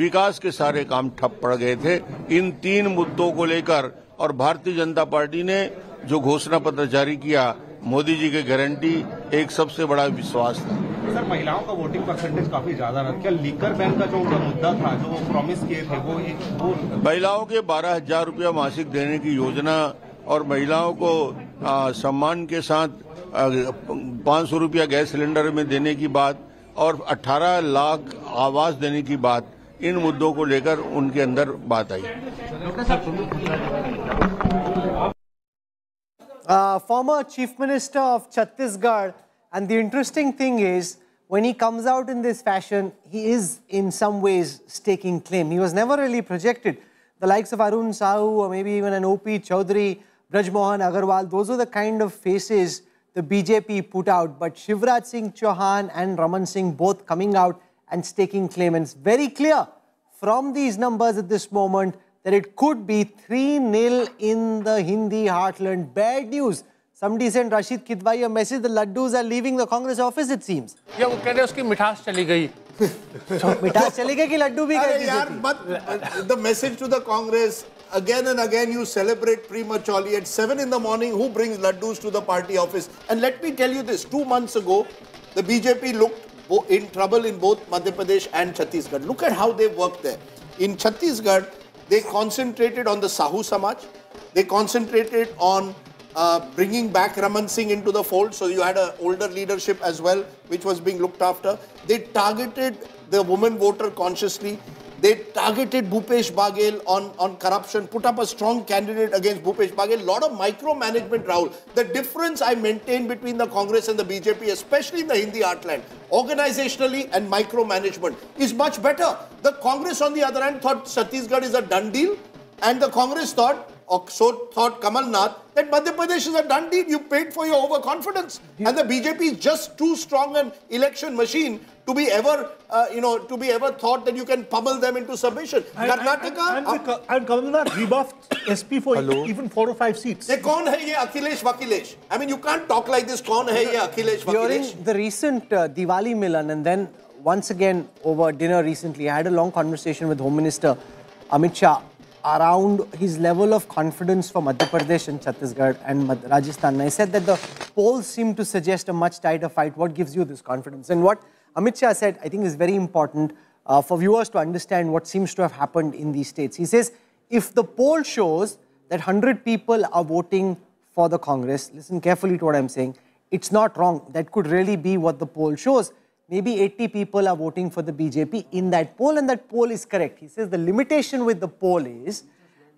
विकास के सारे काम ठप पड़ गए थे। इन तीन मुद्दों को लेकर और भारतीय जनता पार्टी ने जो घोषणा पत्र जारी किया मोदी जी की गारंटी एक सबसे बड़ा विश्वास था। सर महिलाओं का वोटिंग परसेंटेज काफ़ी ज़्यादा रहा। क्या लीकर बैंक का जो उनका मुद्दा था जो वो प्रॉमिस किए थे वो एक वो महिलाओं के बारह हज़ार रूपया मासिक देने की योजना और महिलाओं को आ, सम्मान के साथ पाँच सौ रूपया गैस सिलेंडर में देने की बात और 18 लाख आवास देने की बात इन मुद्दों को लेकर उनके अंदर बात आई। Former chief minister of Chhattisgarh and the interesting thing is when he comes out in this fashion he is in some ways taking claim he was never really projected the likes of Arun Sahu और maybe even an O P Choudhary Brijmohan Agrawal those are the kind of faces the BJP put out but Shivraj Singh Chouhan and Raman Singh both coming out and staking claim it's very clear from these numbers at this moment that it could be 3-0 in the Hindi heartland. Bad news. Somebody sent Rashid Kidwai a message, the Laddus are leaving the Congress office, it seems. या वो कह रहे उसकी मिठास चली गई मिठास चली गई कि लड्डू भी गए अरे यार BJP? but the message to the Congress again and again you celebrate prematurely at 7 in the morning who brings laddus to the party office and let me tell you this 2 months ago the BJP looked bo- in trouble in both Madhya Pradesh and Chhattisgarh look at how they worked there in Chhattisgarh they concentrated on the Sahu Samaj they concentrated on uh, bringing back Raman Singh into the fold. So you had an older leadership as well, which was being looked after. They targeted the woman voter consciously. They targeted Bhupesh Baghel on, on corruption, put up a strong candidate against Bhupesh Baghel. lot of micromanagement, Rahul. The difference I maintain between the Congress and the BJP, especially in the Hindi heartland, organizationally and micromanagement, is much better. The Congress, on the other hand, thought Chhattisgarh is a done deal, and the Congress thought, or so thought Kamal Nath, that Madhya Pradesh is a done deal. You paid for your overconfidence. And the BJP is just too strong an election machine to be ever, uh, you know, to be ever thought that you can pummel them into submission. And, Karnataka... And, and, and, and Kamalnath rebuffed SP for Hello? even four or five seats. Say, kaun hai ye Akhilesh Vakilesh? I mean, you can't talk like this, kaun hai ye Akhilesh Vakilesh? During the recent uh, Diwali Milan and then once again over dinner recently, I had a long conversation with Home Minister Amit Shah around his level of confidence for Madhya Pradesh and Chhattisgarh and Rajasthan. I said that the polls seem to suggest a much tighter fight. What gives you this confidence? And what Amit Shah said, I think is very important uh, for viewers to understand what seems to have happened in these states. He says, if the poll shows that 100 people are voting for the Congress, listen carefully to what I'm saying, it's not wrong. That could really be what the poll shows. Maybe 80 people are voting for the BJP in that poll, and that poll is correct. He says the limitation with the poll is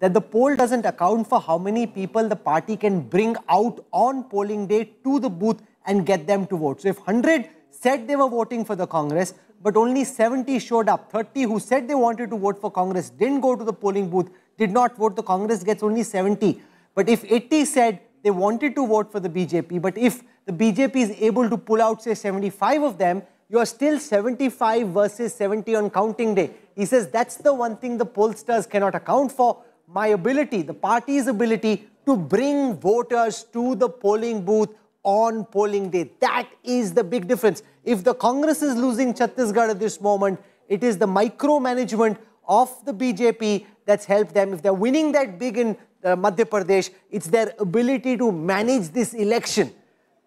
that the poll doesn't account for how many people the party can bring out on polling day to the booth and get them to vote. So if 100 said they were voting for the Congress, but only 70 showed up, 30 who said they wanted to vote for Congress didn't go to the polling booth, did not vote, the Congress gets only 70. But if 80 said they wanted to vote for the BJP, but if the BJP is able to pull out, say, 75 of them, you are still 75 versus 70 on counting day. He says that's the one thing the pollsters cannot account for. My ability, the party's ability to bring voters to the polling booth on polling day. That is the big difference. If the Congress is losing Chhattisgarh at this moment, it is the micromanagement of the BJP that's helped them. If they're winning that big in uh, Madhya Pradesh, it's their ability to manage this election.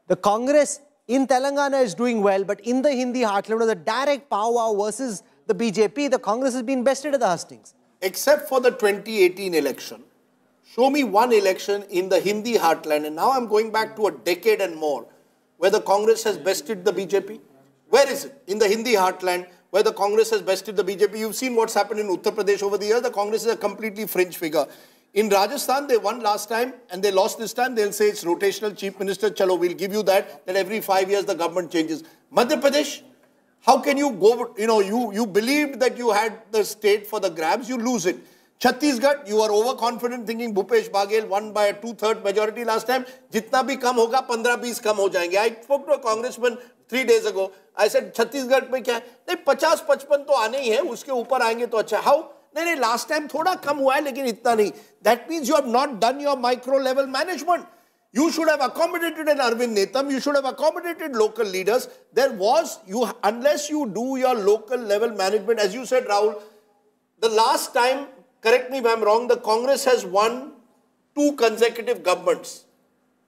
The Congress in Telangana is doing well, but in the Hindi heartland, the direct power versus the BJP, the Congress has been bested at the hustings. except for the 2018 election, show me one election in the Hindi heartland, and now I'm going back to a decade and more, where the Congress has bested the BJP. Where is it? In the Hindi heartland, where the Congress has bested the BJP. You've seen what's happened in Uttar Pradesh over the years. The Congress is a completely fringe figure. In Rajasthan, they won last time and they lost this time. They'll say it's rotational chief minister. Chalo, we'll give you that. That every five years the government changes. Madhya Pradesh, how can you go, you know, you, you believed that you had the state for the grabs, you lose it. Chhattisgarh you are over confident thinking Bhupesh Baghel one by two third majority last time जितना भी कम होगा, पंद्रह बीस कम हो जाएँगे। I spoke to Congressman three days ago I said Chhattisgarh में क्या है? नहीं, पचास पचपन तो आने ही है, उसके ऊपर आएँगे तो अच्छा हाउ नहीं नहीं लास्ट टाइम थोड़ा कम हुआ है, लेकिन इतना नहीं। That means you have not done your micro level management you should have accommodated an Arvind Netam you should have accommodated local leaders there was you unless you do your local level management as you said Rahul the last time correct me if I'm wrong, the Congress has won two consecutive governments.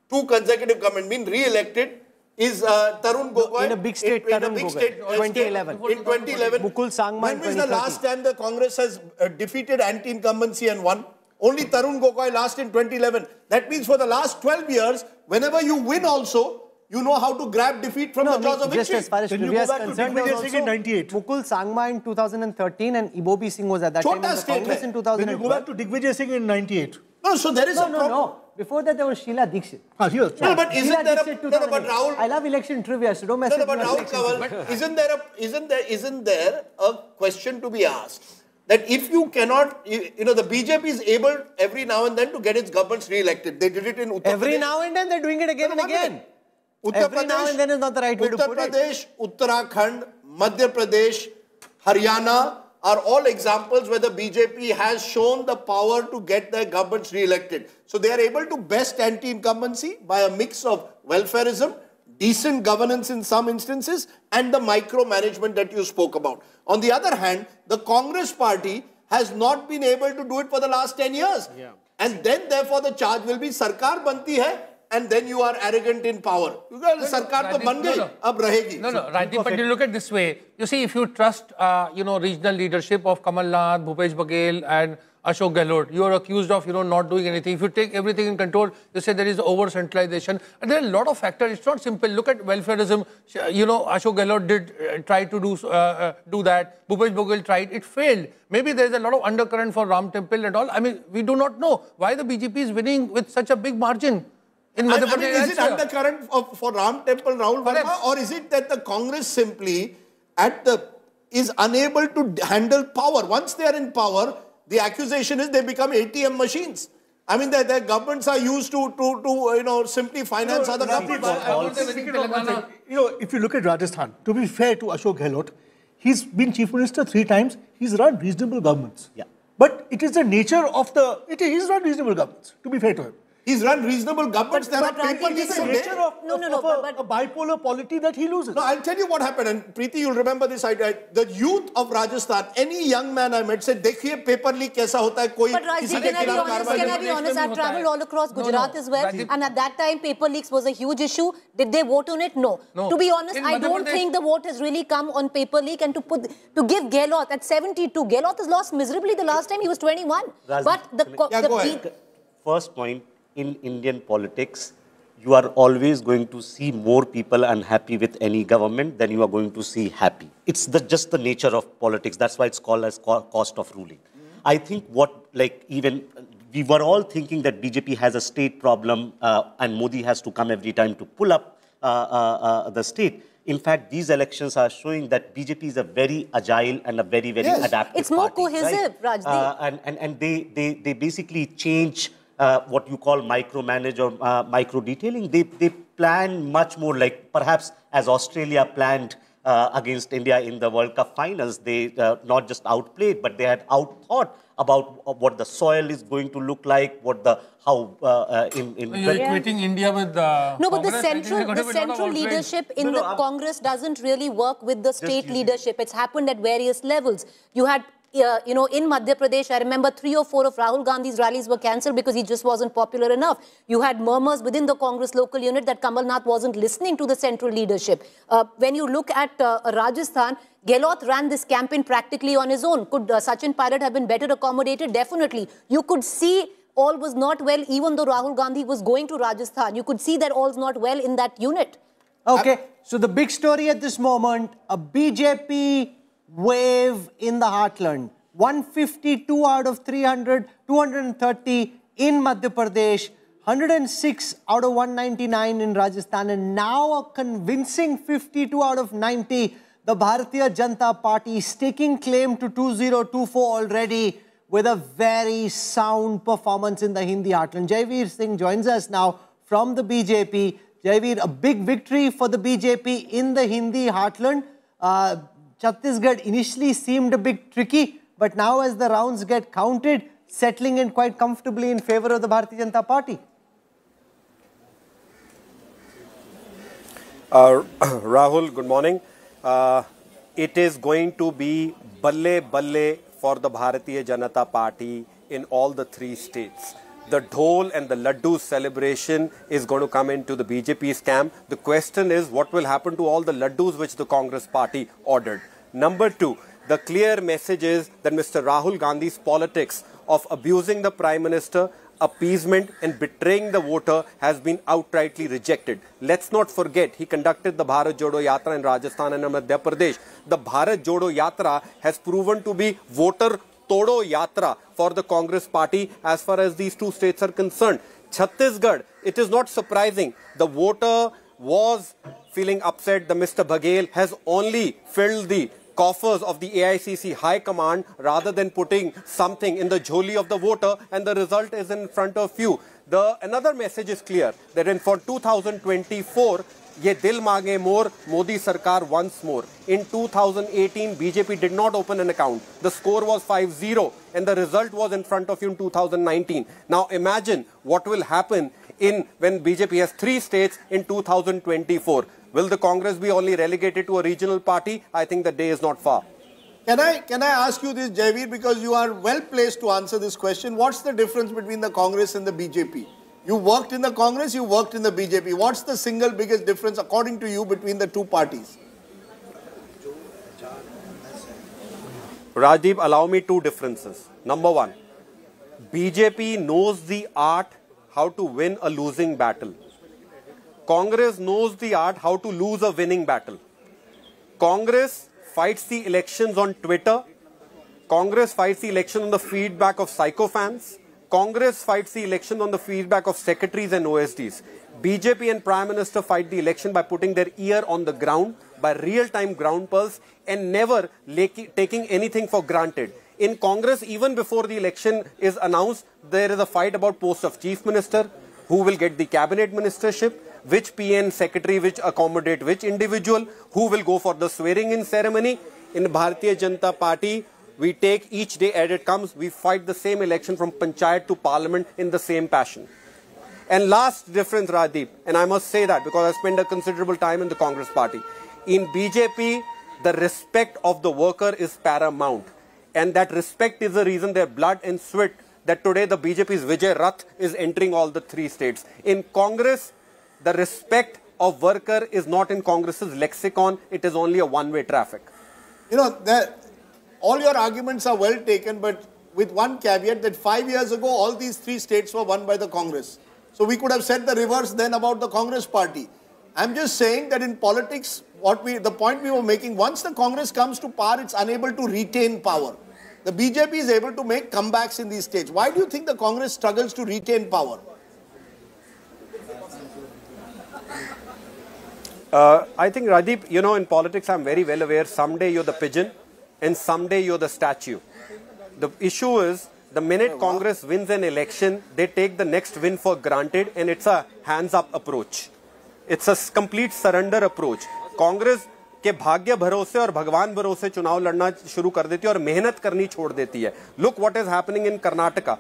Two consecutive governments, been re-elected is uh, Tarun Gogoi. in a big state, in, in a Tarun big Gogoi, state, uh, 2011. in 2011. Mukul Sangma When was the last time the Congress has uh, defeated anti-incumbency and won? Only Tarun Gogoi last in 2011. That means for the last 12 years, whenever you win also, you know how to grab defeat from the jaws of mean, just victory. as far as Then you trivia is go back to concerned, there was Digvijay in also 98. Mukul Sangma in 2013 and Ibobi Singh was at that Chota time in the Congress hai. in Then you go back to Digvijay Singh in 98. No, so there is no, a no, problem. no. Before that, there was Sheila Dikshit. Ah, here. No, but isn't Sheila there a Dikshit, no, no, but 2008. Rahul, I love election trivia, so don't mess No, no, with but me on Rahul election trivia. Isn't there a isn't there isn't there a question to be asked that if you cannot, you, you know, the BJP is able every now and then to get its governments re-elected. They did it in Uttar Every Pradesh. now and then, they're doing it again No, and no, one again. minute. Uttar Every now Pradesh- and then is not the right way to Uttar put it. Pradesh, Uttarakhand, Madhya Pradesh, Haryana are all examples where the BJP has shown the power to get their governments re-elected. So they are able to best anti-incumbency by a mix of welfareism, decent governance in some instances, and the micromanagement that you spoke about. On the other hand, the Congress party has not been able to do it for the last 10 years. And then therefore the charge will be Sarkar banti hai and then you are arrogant in power. Because Sarkar to Rajiv, ban no, gayi, no. ab rahegi. No, no, Rajdeep, but you look at this way. You see, if you trust, uh, you know, regional leadership of Kamal Nath, Bhupesh Baghel, and Ashok Gehlot, you are accused of, you know, not doing anything. If you take everything in control, you say there is over centralization, and there are a lot of factors. It's not simple. Look at welfareism. You know, Ashok Gehlot did uh, try to do uh, uh, do that. Bhupesh Baghel tried. It failed. Maybe there is a lot of undercurrent for Ram Temple and all. I mean, we do not know why the BJP is winning with such a big margin. In I, Madhya I mean, is it and- undercurrent of, for Ram Temple, Rahul Verma, or is it that the Congress simply at the is unable to handle power? Once they are in power, the accusation is they become ATM machines. I mean, their, their governments are used to, to, to you know, simply finance other Rajdeep, governments. I- I want to Also- think about one thing. You know, if you look at Rajasthan, to be fair to Ashok Gehlot, he's been chief minister three times. He's run reasonable governments. Yeah. But it is the nature of the. It is, he's run reasonable governments. To be fair to him. He's run reasonable governments. But, there but are people in the nature of, no, of, no, no, of but, a, a, bipolar polity that he loses. No, I'll tell you what happened. And Preeti, you'll remember this. idea: the youth of Rajasthan, any young man I met said, "Dekhiye paper leak kaisa hota hai koi." But Rajasthan. can I be honest? Can I be honest? I've traveled all across Gujarat as well, and at that time, paper leaks was a huge issue. Did they vote on it? No. No. To be honest, I don't think the vote has really come on paper leak and to put to give Gehlot at 72. Gehlot has lost miserably the last time he was 21. But the first point in Indian politics, you are always going to see more people unhappy with any government than you are going to see happy. It's the, just the nature of politics. That's why it's called as co- cost of ruling. I think what, like, even we were all thinking that BJP has a state problem uh, and Modi has to come every time to pull up uh, uh, uh, the state. In fact, these elections are showing that BJP is a very agile and a very, very Yes. adaptive It's more party, cohesive, right? Rajdeep. Uh, and, and, and they, they, they basically change uh, what you call micromanage or uh, micro detailing. They, they plan much more like perhaps as Australia planned uh, against India in the World Cup finals. They uh, not just outplayed, but they had outthought about what the soil is going to look like, what the how uh, uh, in, in You're equating India with uh, No, but the Congress. I think central, the going to be a lot of central leadership in No, no, the I'm- Congress doesn't really work with the state leadership. It's happened at various levels. You had, you know, in Madhya Pradesh, I remember three or four of Rahul Gandhi's rallies were cancelled because he just wasn't popular enough. You had murmurs within the Congress local unit that Kamal Nath wasn't listening to the central leadership. Uh, when you look at uh, Rajasthan, Gehlot ran this campaign practically on his own. Could uh, Sachin Pilot have been better accommodated? Definitely. You could see all was not well, even though Rahul Gandhi was going to Rajasthan. You could see that all's not well in that unit. Okay, so the big story at this moment a BJP wave in the heartland. 152 out of 300, 230 in Madhya Pradesh, 106 out of 199 in Rajasthan, and now a convincing 52 out of 90. The Bharatiya Janata Party is taking claim to 2024 already with a very sound performance in the Hindi heartland. Jaiveer Singh joins us now from the BJP. Jaiveer, a big victory for the BJP in the Hindi heartland. Uh, Chhattisgarh initially seemed a bit tricky, but now as the rounds get counted, settling in quite comfortably in favor of the Bharatiya Janata Party. Uh, Rahul, good morning. Uh, it is going to be balle balle for the Bharatiya Janata Party in all the three states. The dhol and the laddu celebration is going to come into the BJP's camp. The question is what will happen to all the laddus which the Congress party ordered. Number two, the clear message is that Mr. Rahul Gandhi's politics of abusing the Prime Minister, appeasement and betraying the voter has been outrightly rejected. Let's not forget, he conducted the Bharat Jodo Yatra in Rajasthan and Madhya Pradesh. The Bharat Jodo Yatra has proven to be voter Todo Yatra for the Congress party as far as these two states are concerned. Chhattisgarh, it is not surprising. The voter was feeling upset. The Mr. Baghel has only filled the coffers of the AICC High Command rather than putting something in the joli of the voter and the result is in front of you. The another message is clear that in for 2024 ये दिल मांगे more Modi Sarkar once more. In 2018, BJP did not open an account. The score was 5-0 and the result was in front of you in 2019. Now imagine what will happen in when BJP has three states in 2024. Will the Congress be only relegated to a regional party? I think the day is not far. Can I, can I ask you this, Jaiveer, because you are well placed to answer this question. What's the difference between the Congress and the BJP? You worked in the Congress, you worked in the BJP. What's the single biggest difference, according to you, between the two parties? Rajiv, allow me two differences. Number one, BJP knows the art how to win a losing battle. Congress knows the art how to lose a winning battle. Congress fights the elections on Twitter. Congress fights the election on the feedback of psychophans. Congress fights the election on the feedback of secretaries and OSDs. BJP and Prime Minister fight the election by putting their ear on the ground, by real-time ground pulse, and never taking anything for granted. In Congress, even before the election is announced, there is a fight about post of Chief Minister, who will get the cabinet ministership, which PN secretary, which accommodate which individual, who will go for the swearing-in ceremony. In Bharatiya Janata Party, we take each day as it comes. We fight the same election from panchayat to parliament in the same passion. And last difference, Rajdeep, and I must say that because I spent a considerable time in the Congress party. In BJP, the respect of the worker is paramount. And that respect is the reason their blood and sweat that today the BJP's Vijay Rath is entering all the three states. In Congress, the respect of worker is not in Congress's lexicon. It is only a one-way traffic. You know, that all your arguments are well taken, but with one caveat that five years ago, all these three states were won by the Congress. So we could have said the reverse then about the Congress party. I'm just saying that in politics, what we, the point we were making, once the Congress comes to power, it's unable to retain power. The BJP is able to make comebacks in these states. Why do you think the Congress struggles to retain power? Uh, I think, Rajdeep, you know, in politics, I'm very well aware, someday you're the pigeon, and someday you're the statue. The issue is the minute Congress wins an election, they take the next win for granted and it's a hands up approach. It's a complete surrender approach. Congress के भाग्य भरोसे और भगवान भरोसे चुनाव लड़ना शुरू कर देती है और मेहनत करनी छोड़ देती है look what is happening in Karnataka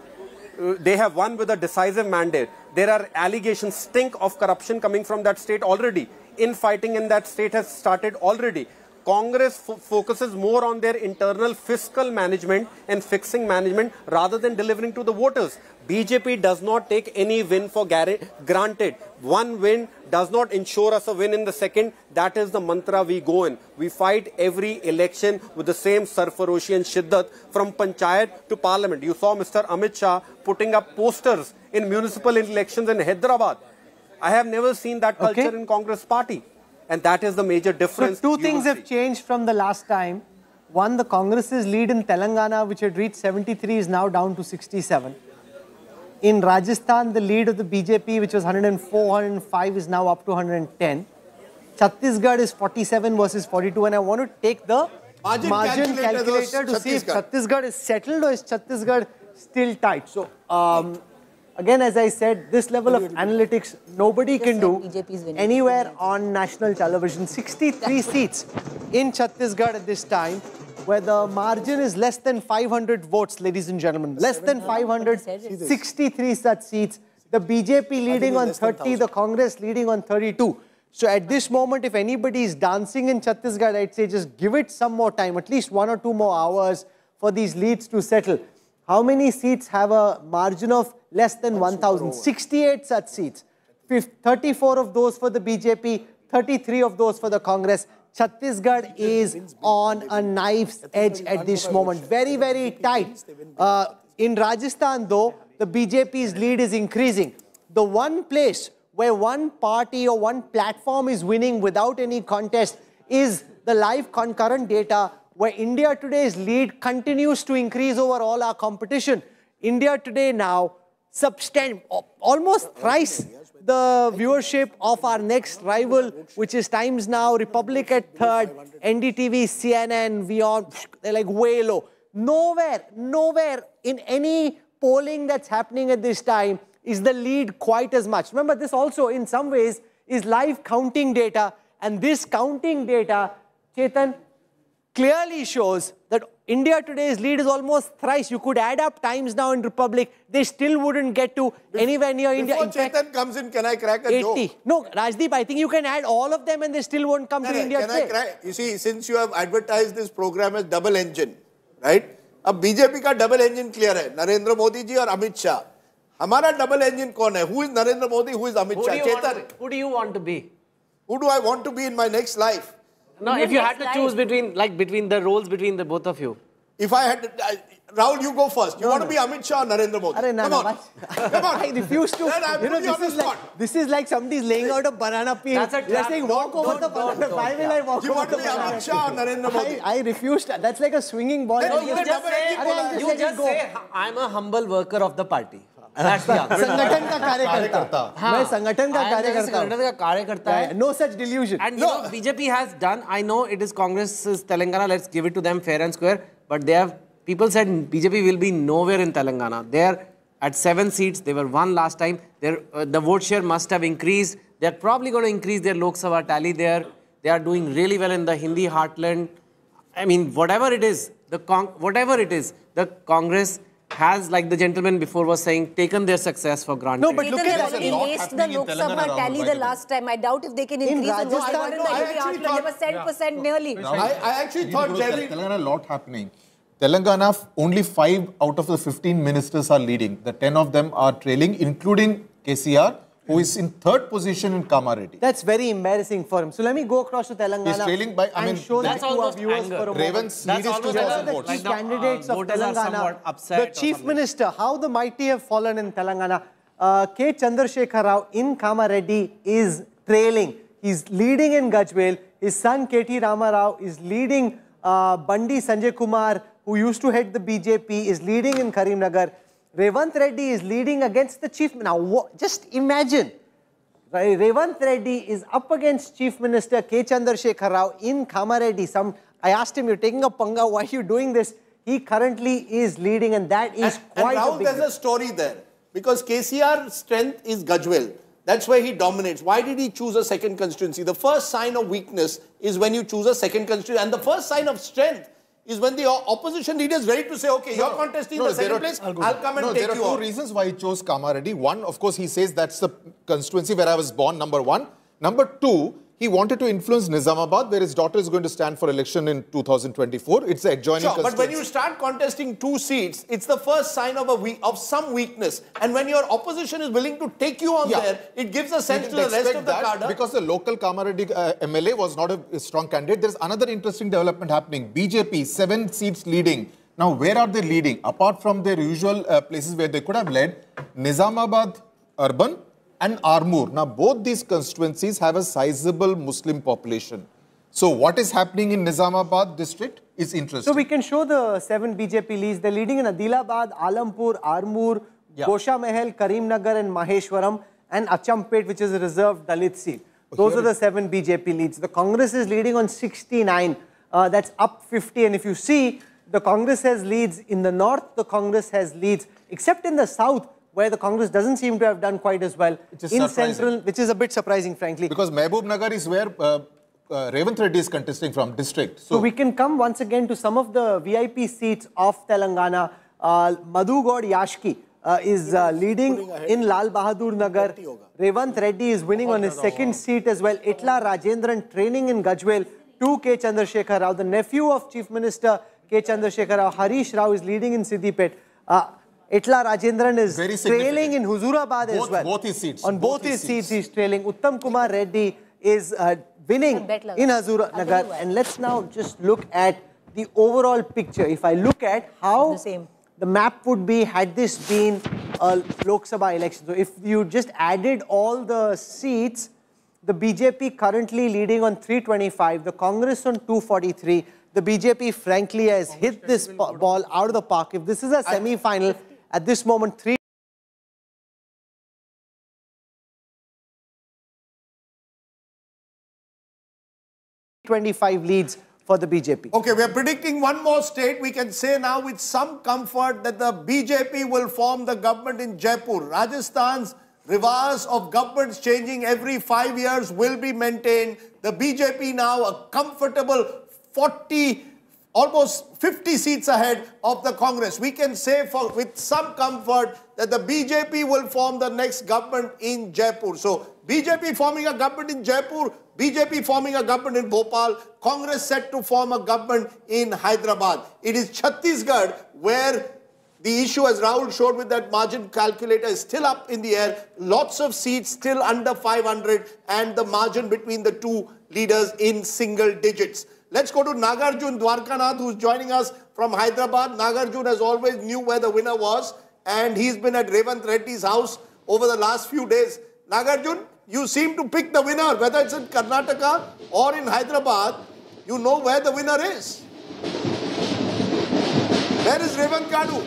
they have won with a decisive mandate. There are allegations, stink of corruption coming from that state already. Infighting in that state has started already. Congress focuses more on their internal fiscal management and fixing management rather than delivering to the voters. BJP does not take any win for granted. One win does not ensure us a win in the second. That is the mantra we go in. We fight every election with the same sarfaroshi and shiddat from panchayat to parliament. You saw Mr. Amit Shah putting up posters in municipal elections in Hyderabad. I have never seen that culture okay. in Congress party. And that is the major difference. So two things have changed from the last time. One, the Congress's lead in Telangana, which had reached 73, is now down to 67. In Rajasthan, the lead of the BJP, which was 104, 105, is now up to 110. Chhattisgarh is 47 versus 42. And I want to take the margin, margin calculator, calculator to see if Chhattisgarh is settled or is Chhattisgarh still tight. So, um, again, as I said, this level of analytics nobody can do anywhere on national television. 63 seats in Chhattisgarh at this time, where the margin is less than 500 votes, ladies and gentlemen. Less than 500, 63 such seats. The BJP leading on 30, the Congress leading on 32. So at this moment, if anybody is dancing in Chhattisgarh, I'd say just give it some more time, at least one or two more hours for these leads to settle. How many seats have a margin of less than 1,000? 68 such seats. 34 of those for the BJP, 33 of those for the Congress. Chhattisgarh is on a knife's edge at this moment. Very, very tight. Uh, in Rajasthan, though, the BJP's lead is increasing. The one place where one party or one platform is winning without any contest is the live concurrent data where India Today's lead continues to increase over all our competition. India Today now substan- almost thrice the viewership of our next rival, which is Times Now, Republic at third, NDTV, CNN, Beyond, they're like way low. Nowhere, nowhere in any polling that's happening at this time is the lead quite as much. Remember, this also in some ways is live counting data, and this counting data, Chetan, clearly shows that India today's lead is almost thrice. You could add up times now in Republic, they still wouldn't get to anywhere near India. Before In fact, Chetan comes in, can I crack a 80. joke? No, Rajdeep, I think you can add all of them and they still won't come No, to no, India can I today. crack? You see, since you have advertised this program as double engine, right? अब BJP का double engine clear है नरेंद्र मोदी जी और अमित शाह हमारा double engine कौन है who is Narendra Modi who is Amit Who do, Shah you want Chetan to, who do you want to be? who do I want to be in my next life? No, if you had next to choose between, like, between the roles between the both of you. If I had, to, I, Rahul, you go first. You want to be Amit Shah or Narendra Modi? Arey, no, Come no, on, come on. I refuse to. Then you know, put you on this is, like, spot. this is like somebody's laying out a banana peel. That's a You're saying walk Don't- over the don't- banana. don't- Why will I walk You over want to the be banana? Amit Shah or Narendra Modi? I, I refuse to. That's like a swinging ball. Then and you you can just double say, engine I'm just You just say, I'm a humble worker of the party. संगठन let's to them fair and square but BJP they are at seven seats they were one last time there the share must have increase they are they are doing really well in the Hindi heartland I mean whatever it is the whatever it is the Congress has, like the gentleman before was saying, taken their success for granted. No, but Chetan look at already a lot erased the happening in Lok Sabha tally the the last time. I doubt if they can In increase the vote Rajasthan, no, I actually heartland. They were thought- 7% nearly. I, I actually thought Jerry. Telangana a lot happening. Telangana, only five out of the 15 ministers are leading. The 10 of them are trailing, including KCR, who is in third position in Kamareddy. That's very embarrassing for him. So let me go across to Telangana. He's trailing by- I and mean, show that that's to our viewers anger. for a moment. Revanth's That's lead is almost 2,000 like the votes. key Like the, uh, candidates of Telangana, upset the chief minister, how the mighty have fallen in Telangana. Uh, K. Chandrasekhar Rao in Kamareddy is trailing. He's leading in Gajwel. His son K.T. Rama Rao is leading. Uh, Bandi Sanjay Kumar, who used to head the BJP, is leading in Karimnagar. Revanth Reddy is leading against the chief. Now, just imagine. Right, Revanth Reddy is up against Chief Minister K. Chandrasekhar Rao in Kamareddy. Some, I asked him, you're taking a panga, why are you doing this? He currently is leading and that is And, and quite a big there's a story there. Because KCR's strength is Gajwel. That's where he dominates. Why did he choose a second constituency? The first sign of weakness is when you choose a second constituency. And the first sign of strength is when the opposition leader is ready to say, okay, you're contesting the there second are- place, I'll, come and no, take there are you two reasons why he chose Kamareddy. One, of course, he says that's the constituency where I was born, number one. Number two, he wanted to influence Nizamabad, where his daughter is going to stand for election in 2024. It's the adjoining Sure, but when you start contesting two seats, it's the first sign of a weak, of some weakness. And when your opposition is willing to take you on Yeah. there, it gives a sense to the rest of the cadre. Because the local Kamareddy uh, MLA was not a, a strong candidate. There's another interesting development happening. BJP, seven seats leading. Now, where are they leading? Apart from their usual uh, places where they could have led, Nizamabad urban and Armoor. Now, both these constituencies have a sizable Muslim population. So, what is happening in Nizamabad district is interesting. So we can show the seven BJP leads. They're leading in Adilabad, Alampur, Armoor, Gosha Mahal, Karimnagar and Maheshwaram and Achampet which is a reserved Dalit seat. Those are the seven BJP leads. The Congress is leading on 69. Uh, that's up 50 and if you see the Congress has leads in the north, the Congress has leads except in the south where the Congress doesn't seem to have done quite as well. Which is in surprising. central, which is a bit surprising frankly. because Mehboob Nagar is where uh, uh, Revanth Reddy is contesting from district. So we can come once again to some of the VIP seats of Telangana. Uh, Madhu Goud Yaskhi uh, is uh, leading in Lal Bahadur Nagar. Revanth Reddy is winning on his second seat as well. Itla Rajendran training in Gajwel. 2K Chandrasekhar Rao, the nephew of Chief Minister K. Chandrasekhar Rao. Harish Rao is leading in Siddipet. Uh, Itla Rajendran is Very trailing in Huzurabad as Both- well. both his seats. On both, Both his his seats, seats. he's trailing. Uttam Kumar Reddy is uh, winning in Huzurnagar. And let's now just look at the overall picture. If I look at how The same. the map would be had this been a Lok Sabha election. So if you just added all the seats, the BJP currently leading on 325, the Congress on 243. The BJP frankly has hit this ball out of the park. If this is a semi-final, at this moment, three 25 leads for the BJP. Okay, we are predicting one more state. We can say now with some comfort that the BJP will form the government in Jaipur. Rajasthan's reverse of governments changing every five years will be maintained. The BJP now a comfortable 40, almost 50 seats ahead of the Congress. We can say for with some comfort that the BJP will form the next government in Jaipur. So BJP forming a government in Jaipur, BJP forming a government in Bhopal, Congress set to form a government in Hyderabad. It is Chhattisgarh where the issue, as Rahul showed with that margin calculator, is still up in the air. Lots of seats still under 500, and the margin between the two leaders in single digits. Let's go to Nagarjun Dwarkanath, who's joining us from Hyderabad. Nagarjun, as always, knew where the winner was, and he's been at Revanth Reddy's house over the last few days. Nagarjun, you seem to pick the winner, whether it's in Karnataka or in Hyderabad. You know where the winner is. Where is Revanth Kadu?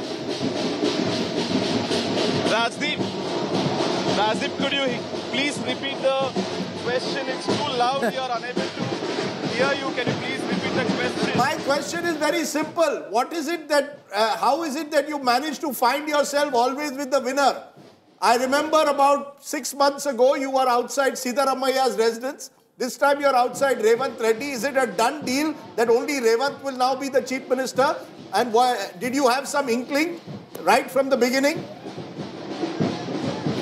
Rajdeep, Rajdeep, could you please repeat the question? It's too loud. We are unable to hear you. Can you please repeat the question? My question is very simple. What is it that, uh, how is it that you manage to find yourself always with the winner? I remember about six months ago, you were outside Siddaramaiah's residence. This time you're outside Revanth Reddy. Is it a done deal that only Revanth will now be the chief minister? And why, did you have some inkling right from the beginning?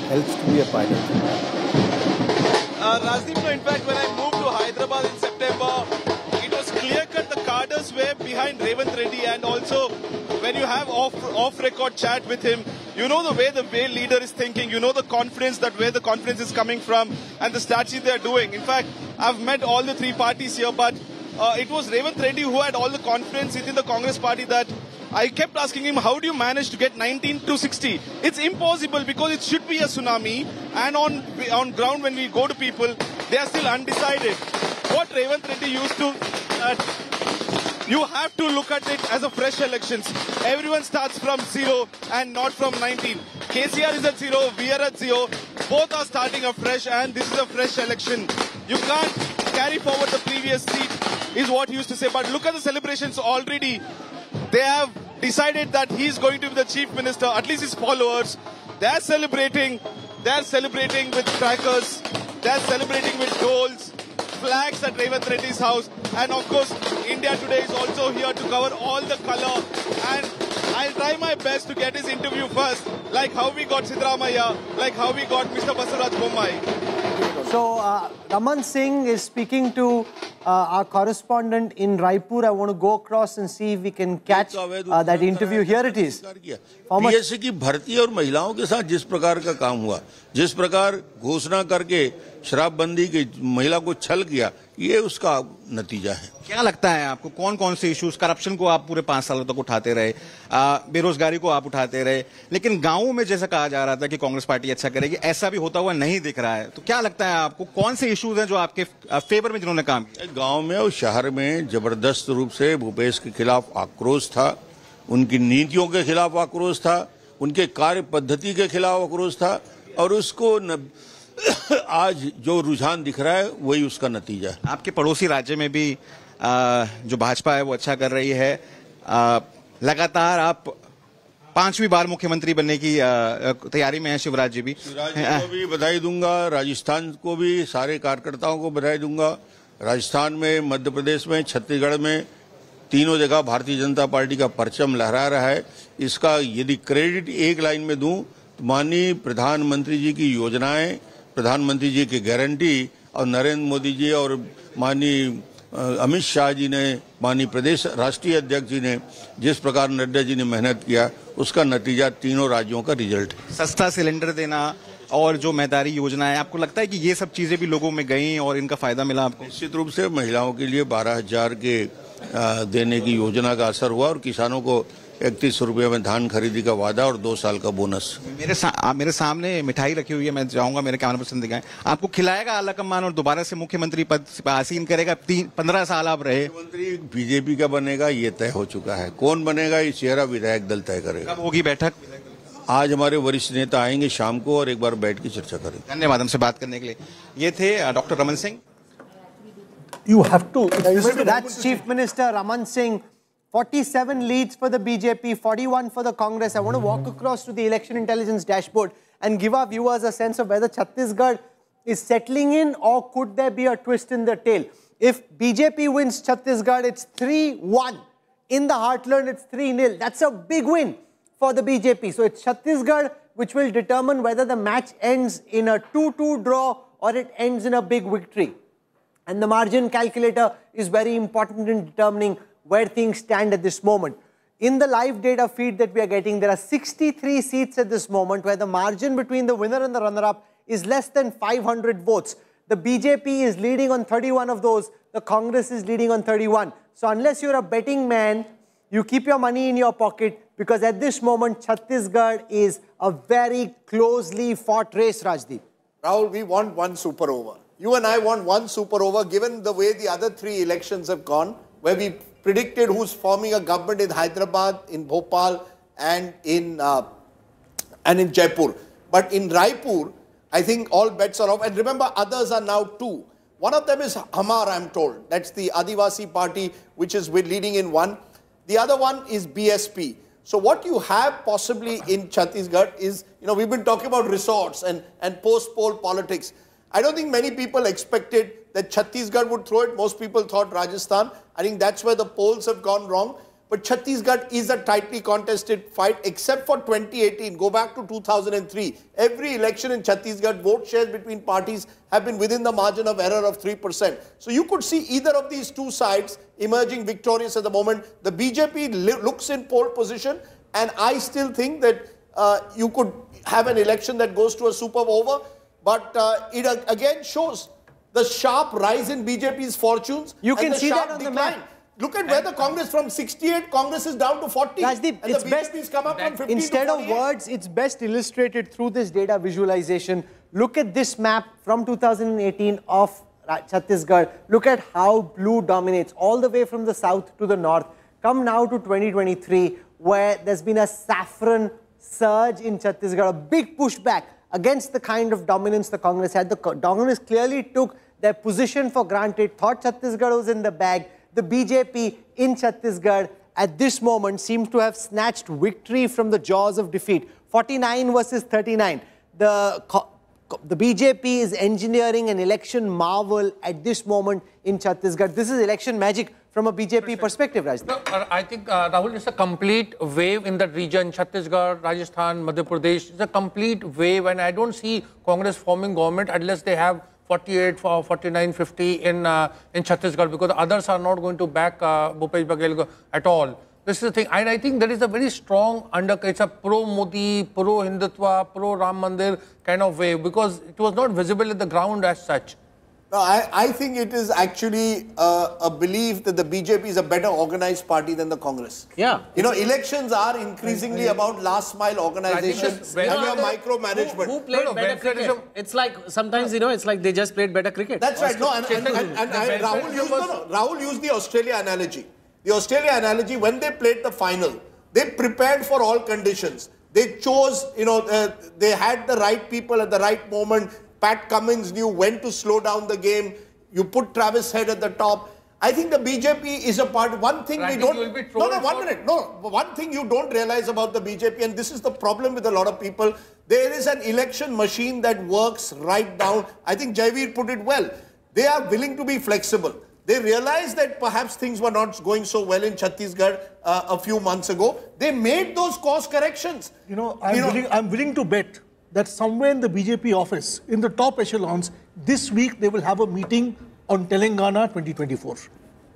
Helps to be a pilot. Uh, Rajdeep, no, in fact, when I cadres were behind Revanth Reddy, and also when you have off off record chat with him, you know the way the way leader is thinking, you know the confidence that where the confidence is coming from, and the strategy they are doing. In fact, I've met all the three parties here, but uh, it was Revanth Reddy who had all the confidence within the Congress party that I kept asking him, how do you manage to get 19 to 60? It's impossible because it should be a tsunami. And on on ground, when we go to people, they are still undecided. What Revanth Reddy used to, uh, you have to look at it as a fresh elections. Everyone starts from zero and not from 19. KCR is at zero, we are at zero. Both are starting afresh, and this is a fresh election. You can't carry forward the previous seat, is what he used to say. But look at the celebrations already they have decided that he's going to be the chief minister, at least his followers. They're celebrating. They're celebrating with crackers. They're celebrating with dolls, flags at Revanth Reddy's house. And of course, India Today is also here to cover all the color. And I'll try my best to get his interview first, like how we got Siddaramaiah, like how we got Mr. Basavaraj Bommai. So, uh, Raman Singh is speaking to uh, our correspondent in Raipur. I want to go across and see if we can catch uh, that interview. Here it is. PSC की भर्ती और महिलाओं के साथ जिस प्रकार का काम हुआ जिस प्रकार घोषणा करके शराबबंदी की महिला को छल किया ये उसका नतीजा है। क्या लगता है आपको कौन कौन से इश्यूज़ करप्शन को आप पूरे पाँच सालों तक उठाते रहे आ, बेरोजगारी को आप उठाते रहे लेकिन गाँवों में जैसा कहा जा रहा था कि कांग्रेस पार्टी अच्छा करेगी ऐसा भी होता हुआ नहीं दिख रहा है। तो क्या लगता है आपको कौन से इश्यूज़ हैं जो आपके फेवर में जिन्होंने काम किया? गाँव में और शहर में ज़बरदस्त रूप से भूपेश के खिलाफ आक्रोश था उनकी नीतियों के खिलाफ आक्रोश था उनके कार्य पद्धति के खिलाफ आक्रोश था और उसको न, आज जो रुझान दिख रहा है वही उसका नतीजा है। आपके पड़ोसी राज्य में भी आ, जो भाजपा है वो अच्छा कर रही है। आ, लगातार आप पांचवी बार मुख्यमंत्री बनने की तैयारी में है शिवराज जी भी। शिवराज जी को भी बधाई दूँगा राजस्थान को भी सारे कार्यकर्ताओं को बधाई दूँगा। राजस्थान में मध्य प्रदेश में छत्तीसगढ़ में तीनों जगह भारतीय जनता पार्टी का परचम लहरा रहा है। इसका यदि क्रेडिट एक लाइन में दूँ माननीय प्रधानमंत्री जी की योजनाएँ प्रधानमंत्री जी की गारंटी और नरेंद्र मोदी जी और माननीय अमित शाह जी ने माननीय प्रदेश राष्ट्रीय अध्यक्ष जी ने जिस प्रकार नड्डा जी ने मेहनत किया उसका नतीजा तीनों राज्यों का रिज़ल्ट है। सस्ता सिलेंडर देना और जो मैदारी योजना है आपको लगता है कि ये सब चीज़ें भी लोगों में गई और इनका फ़ायदा मिला आपको? निश्चित रूप से महिलाओं के लिए बारह हज़ार के देने की योजना का असर हुआ और किसानों को इकतीस रुपये में धान खरीदी का वादा और दो साल का बोनस। मेरे सा, आ, मेरे सामने मिठाई रखी हुई है मैं जाऊँगा मेरे कैमरा पर्सन दिखाएँ। आपको खिलाएगा आला कमान और दोबारा से मुख्यमंत्री पद से आसीन करेगा तीन पंद्रह साल आप रहे। मुख्यमंत्री बीजेपी का बनेगा ये तय हो चुका है। कौन बनेगा ये चेहरा विधायक दल तय करेगा। कब होगी बैठक? आज हमारे वरिष्ठ नेता आएँगे शाम को और एक बार बैठ के चर्चा करेंगे। धन्यवाद हमसे बात करने के लिए। ये थे doctor Raman Singh. You have to. That's Chief Minister Raman Singh. 47 leads for the BJP, 41 for the Congress. I want to walk across to the election intelligence dashboard and give our viewers a sense of whether Chhattisgarh is settling in or could there be a twist in the tail. If BJP wins Chhattisgarh, it's 3 1. In the heartland, it's 3 0. That's a big win for the BJP. So it's Chhattisgarh which will determine whether the match ends in a 2 2 draw or it ends in a big victory. And the margin calculator is very important in determining where things stand at this moment. In the live data feed that we are getting, there are 63 seats at this moment where the margin between the winner and the runner up is less than 500 votes. The BJP is leading on 31 of those, the Congress is leading on 31. So, unless you're a betting man, you keep your money in your pocket because at this moment, Chhattisgarh is a very closely fought race, Rajdeep. Rahul, we want one super over. You and I want one super over, given the way the other three elections have gone, where we predicted who's forming a government in Hyderabad, in Bhopal, and in uh, and in Jaipur. But in Raipur, I think all bets are off. And remember, others are now two. One of them is Hamar, I'm told. That's the Adivasi party, which is leading in one. The other one is BSP. So what you have possibly in Chhattisgarh is, you know, we've been talking about resorts and, and post-poll politics. I don't think many people expected that Chhattisgarh would throw it. Most people thought Rajasthan. I think that's where the polls have gone wrong. But Chhattisgarh is a tightly contested fight, except for 2018. Go back to 2003. Every election in Chhattisgarh, vote shares between parties have been within the margin of error of 3%. So you could see either of these two sides emerging victorious at the moment. The BJP looks in pole position, and I still think that uh, you could have an election that goes to a super over. But uh, it uh, again shows the sharp rise in BJP's fortunes. You can the see that on the decline. map. Look at where the Congress from 68, Congress is down to 40. Rajdeep, and it's the best BJP's come up from 50 Instead of words, it's best illustrated through this data visualization. Look at this map from 2018 of Chhattisgarh. Look at how blue dominates all the way from the south to the north. Come now to 2023, where there's been a saffron surge in Chhattisgarh, a big pushback against the kind of dominance the Congress had. The Congress clearly took their position for granted, thought Chhattisgarh was in the bag. The BJP in Chhattisgarh at this moment seems to have snatched victory from the jaws of defeat. 49 versus 39. The, the BJP is engineering an election marvel at this moment in Chhattisgarh. This is election magic from a BJP perspective, Rajdeep. No, uh, I think, uh, Rahul, it's a complete wave in that region. Chhattisgarh, Rajasthan, Madhya Pradesh. It's a complete wave, and I don't see Congress forming government unless they have 48, for 49, 50 in uh, in Chhattisgarh, because others are not going to back uh, Bhupesh Baghel at all. This is the thing, and I think there is a very strong under. It's a pro Modi, pro Hindutva, pro Ram Mandir kind of wave because it was not visible at the ground as such. No, I, I think it is actually uh, a belief that the BJP is a better organized party than the Congress. Yeah. You know, elections are increasingly about last mile organization it's and very- your Who, micromanagement. who played No, no, better cricket? It's like sometimes you know, it's like they just played better cricket. That's right. No, and, and, and, and I, The Rahul, used, no, no, Rahul used the Australia analogy. The Australia analogy, when they played the final, they prepared for all conditions. They chose, you know, uh, they had the right people at the right moment. Pat Cummins knew when to slow down the game. You put Travis Head at the top. I think the BJP is a part. One thing Randy, we don't. you no, no, one for- minute. No, one thing you don't realize about the BJP, and this is the problem with a lot of people. There is an election machine that works right down. I think Jaiveer put it well. They are willing to be flexible. They realized that perhaps things were not going so well in Chhattisgarh uh, a few months ago. They made those course corrections. You know, I'm, willing, I'm willing to bet that somewhere in the BJP office, in the top echelons, this week they will have a meeting on Telangana 2024.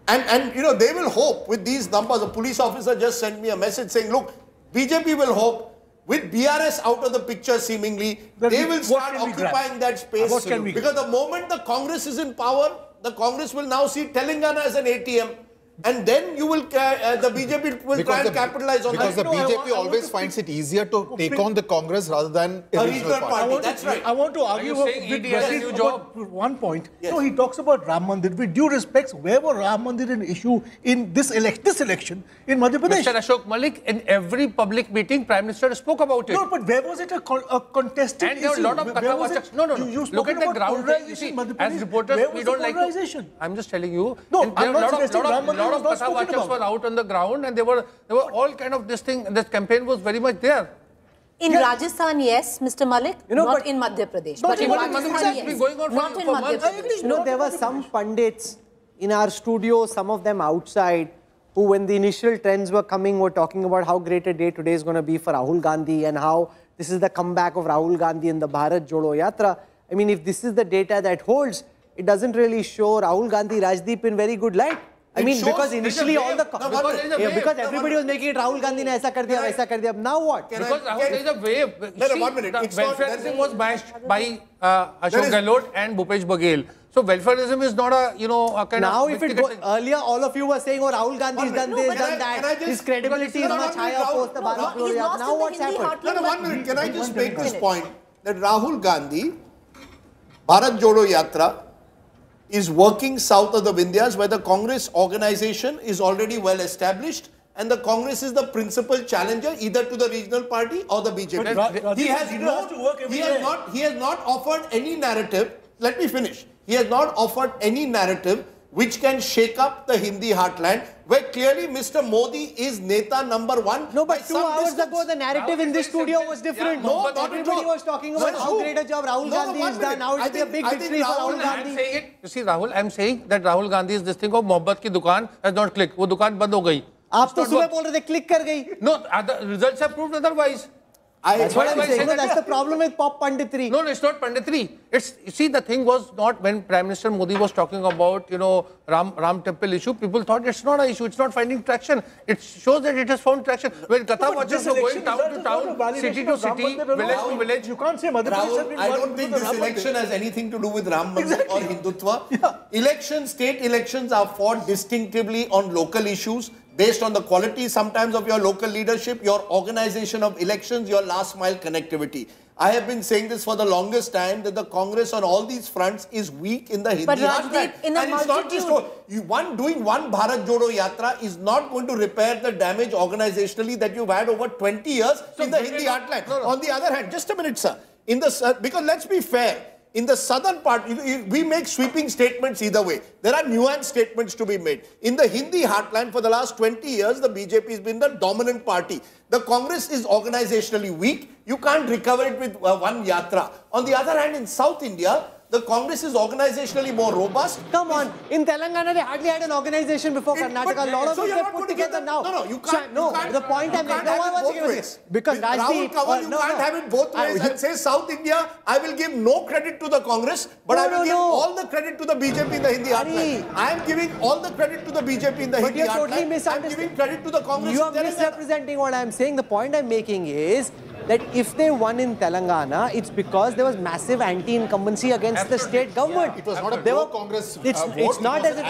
And, and you know, they will hope with these numbers. A police officer just sent me a message saying, look, BJP will hope with BRS out of the picture seemingly, they will start can we grab? occupying that space. What can we because the moment the Congress is in power, the Congress will now see Telangana as an ATM. And then you will, uh, the BJP will try and capitalize on because that. the BJP always finds it easier to take on the Congress rather than a, A regional regional party. party. That's to, right. I want to argue you with saying with ED has a about one point. No, he talks about Ram Mandir. With due respect, where was Ram Mandir an issue in this, elec this election in Madhya Pradesh? Mr. Ashok Malik, in every public meeting, Prime Minister spoke about it. No, but where was it a, con- a contested And there were a lot of Where- where was it- No, no, no. You, you Look at the ground. You see, as reporters, we don't like polarization? I'm just telling you. No, I'm not suggesting Ram Mandir lot of not Katha watchers were out on the ground, and they were, they were all kind of this thing. This campaign was very much there. In Rajasthan, yes, Mr. Malik, You know, not but- in Madhya Pradesh. Not But in in Madhya Pradesh. yes. It's been going on for- in for Madhya months. Pradesh. You know, there were some pundits in our studio, some of them outside, who, when the initial trends were coming, were talking about how great a day today is going to be for Rahul Gandhi and how this is the comeback of Rahul Gandhi and the Bharat Jodo Yatra. I mean, if this is the data that holds, it doesn't really show Rahul Gandhi, Rajdeep in very good light. I It mean, shows because initially all the. No, one minute. yeah, wave. because No, everybody was making it Rahul Gandhi ne aisa kar diya, Can I- waisa kar diya. Now what? Can I- Because Rahul, can- there is a wave. No, no, one minute. The It's welfareism there- was bashed by uh, Ashok There is- Gehlot and Bhupesh Baghel. So welfareism is not a, you know, a kind Now, of... if it go, earlier, all of you were saying, oh, Rahul Gandhi's One done minute. this, done I- that. just- His credibility is No, no, much higher Rahul- post the no, Bharat no, Jodo he's Yatra. lost Now in what's happened? No, no, one But- minute. Can I just make this point? That Rahul Gandhi, Bharat Jodo Yatra, is working south of the Vindhyas where the Congress organization is already well established and the Congress is the principal challenger either to the regional party or the BJP. But Ra- he has, he no, to work he has not he has not offered any narrative. Let me finish. He has not offered any narrative which can shake up the Hindi heartland, where clearly Mr. Modi is Neta number one. No, but two hours distance. ago, the narrative in this studio was different. Yeah, No, not but Everybody was talking about no, how great a job Rahul No, no, Gandhi has done. Now it's a big victory for Rahul- Gandhi. saying it. You see, Rahul, I'm saying that Rahul Gandhi is this thing of मोहब्बत की दुकान has not clicked. वो दुकान बंद हो गई. आप तो सुबह बोल रहे थे क्लिक कर गई No, results results have proved otherwise. I, That's what I'm do saying. No, that? that's the problem with pop punditry. No, no, it's not Panditri. It's you see the thing was not when Prime Minister Modi was talking about you know Ram Ram temple issue. People thought it's not an issue. It's not finding traction. It shows that it has found traction. When Katha but watchers were going town to is not a town, city to city, village to village. You can't say Madhya Pradesh has Rahul, been I don't think because this election has anything to do with Ram Mandir or Hindutva. Elections, state elections are fought distinctively on local issues based on the quality sometimes of your local leadership, your organization of elections, your last mile connectivity. I have been saying this for the longest time that the Congress on all these fronts is weak in the Hindi But heartland. Rajdeep, in a and it's not just you, one doing one Bharat Jodo Yatra is not going to repair the damage organizationally that you've had over 20 years in the Hindi heartland. On the other hand, just a minute, sir. In the sou- because let's be fair, in the southern part, we make sweeping statements either way. There are nuanced statements to be made. In the Hindi heartland, for the last 20 years, the BJP has been the dominant party. The Congress is organizationally weak. You can't recover it with uh, one yatra. On the other hand, in South India, the Congress is organizationally more robust. Come on, in Telangana they hardly had an organization before It- Karnataka. A lot of so you're put to give together now. No, no, you can't. no, you can't, the point I'm making. No, it was both because With Rahul Rajdeep. Kanwal, uh, you no, can't no. have it both I- ways and say South India, I will give no credit to the Congress, but No, I will no, give no. all the credit to the BJP in the Hindi Ari. I am giving all the credit to the BJP in the But Hindi you're totally. I misunderstanding. giving credit to the Congress You are misrepresenting what I'm saying. The point I'm making is that if they won in Telangana, it's because there was massive anti-incumbency against the state government. It was not a There were- pro-Congress, uh, It's, vote, it's not as if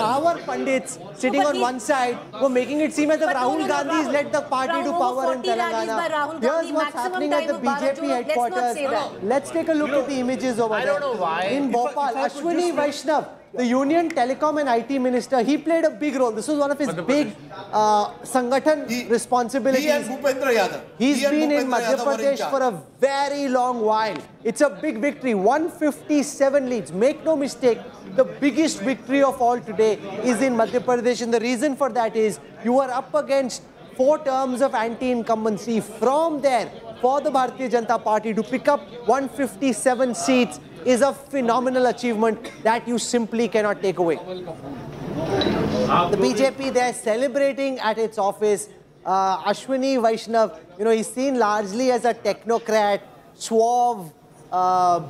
our pundits sitting but on he- one side were making it seem as if Rahul no, no, Gandhi has Rahul. led the party to power in Telangana. by Rahul Here's what's happening at the BJP Jodo. Let's not headquarters. say that. Let's take a look at the images over I there. don't know why. In Bhopal, if I could Ashwini Vaishnav, the Union Telecom and IT Minister, he played a big role. This was one of his big uh, Sangathan He- responsibilities. He and Bhupendra Yadav. He's He been in Madhya Yadav Pradesh for a very long while. It's a big victory. 157 leads. Make no mistake, the biggest victory of all today is in Madhya Pradesh. And the reason for that is you are up against four terms of anti-incumbency. From there, for the Bharatiya Janata Party to pick up 157 seats is a phenomenal achievement that you simply cannot take away. The BJP, they're celebrating at its office. Uh, Ashwini Vaishnav, you know, he's seen largely as a technocrat, suave uh,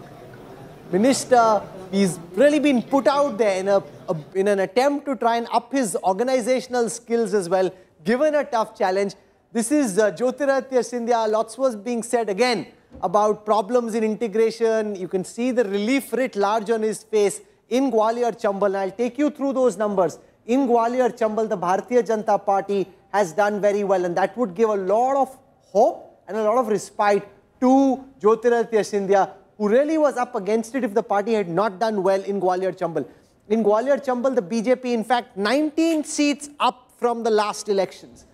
minister. He's really been put out there in a a, in an attempt to try and up his organizational skills as well, given a tough challenge. This is uh, Jyotiraditya Scindia. Lots was being said again about problems in integration. You can see the relief writ large on his face in Gwalior Chambal. I'll take you through those numbers. In Gwalior Chambal, the Bharatiya Janata Party has done very well, and that would give a lot of hope and a lot of respite to Jyotiraditya Scindia, who really was up against it if the party had not done well in Gwalior Chambal. In Gwalior Chambal, the BJP, in fact, 19 seats up from the last elections.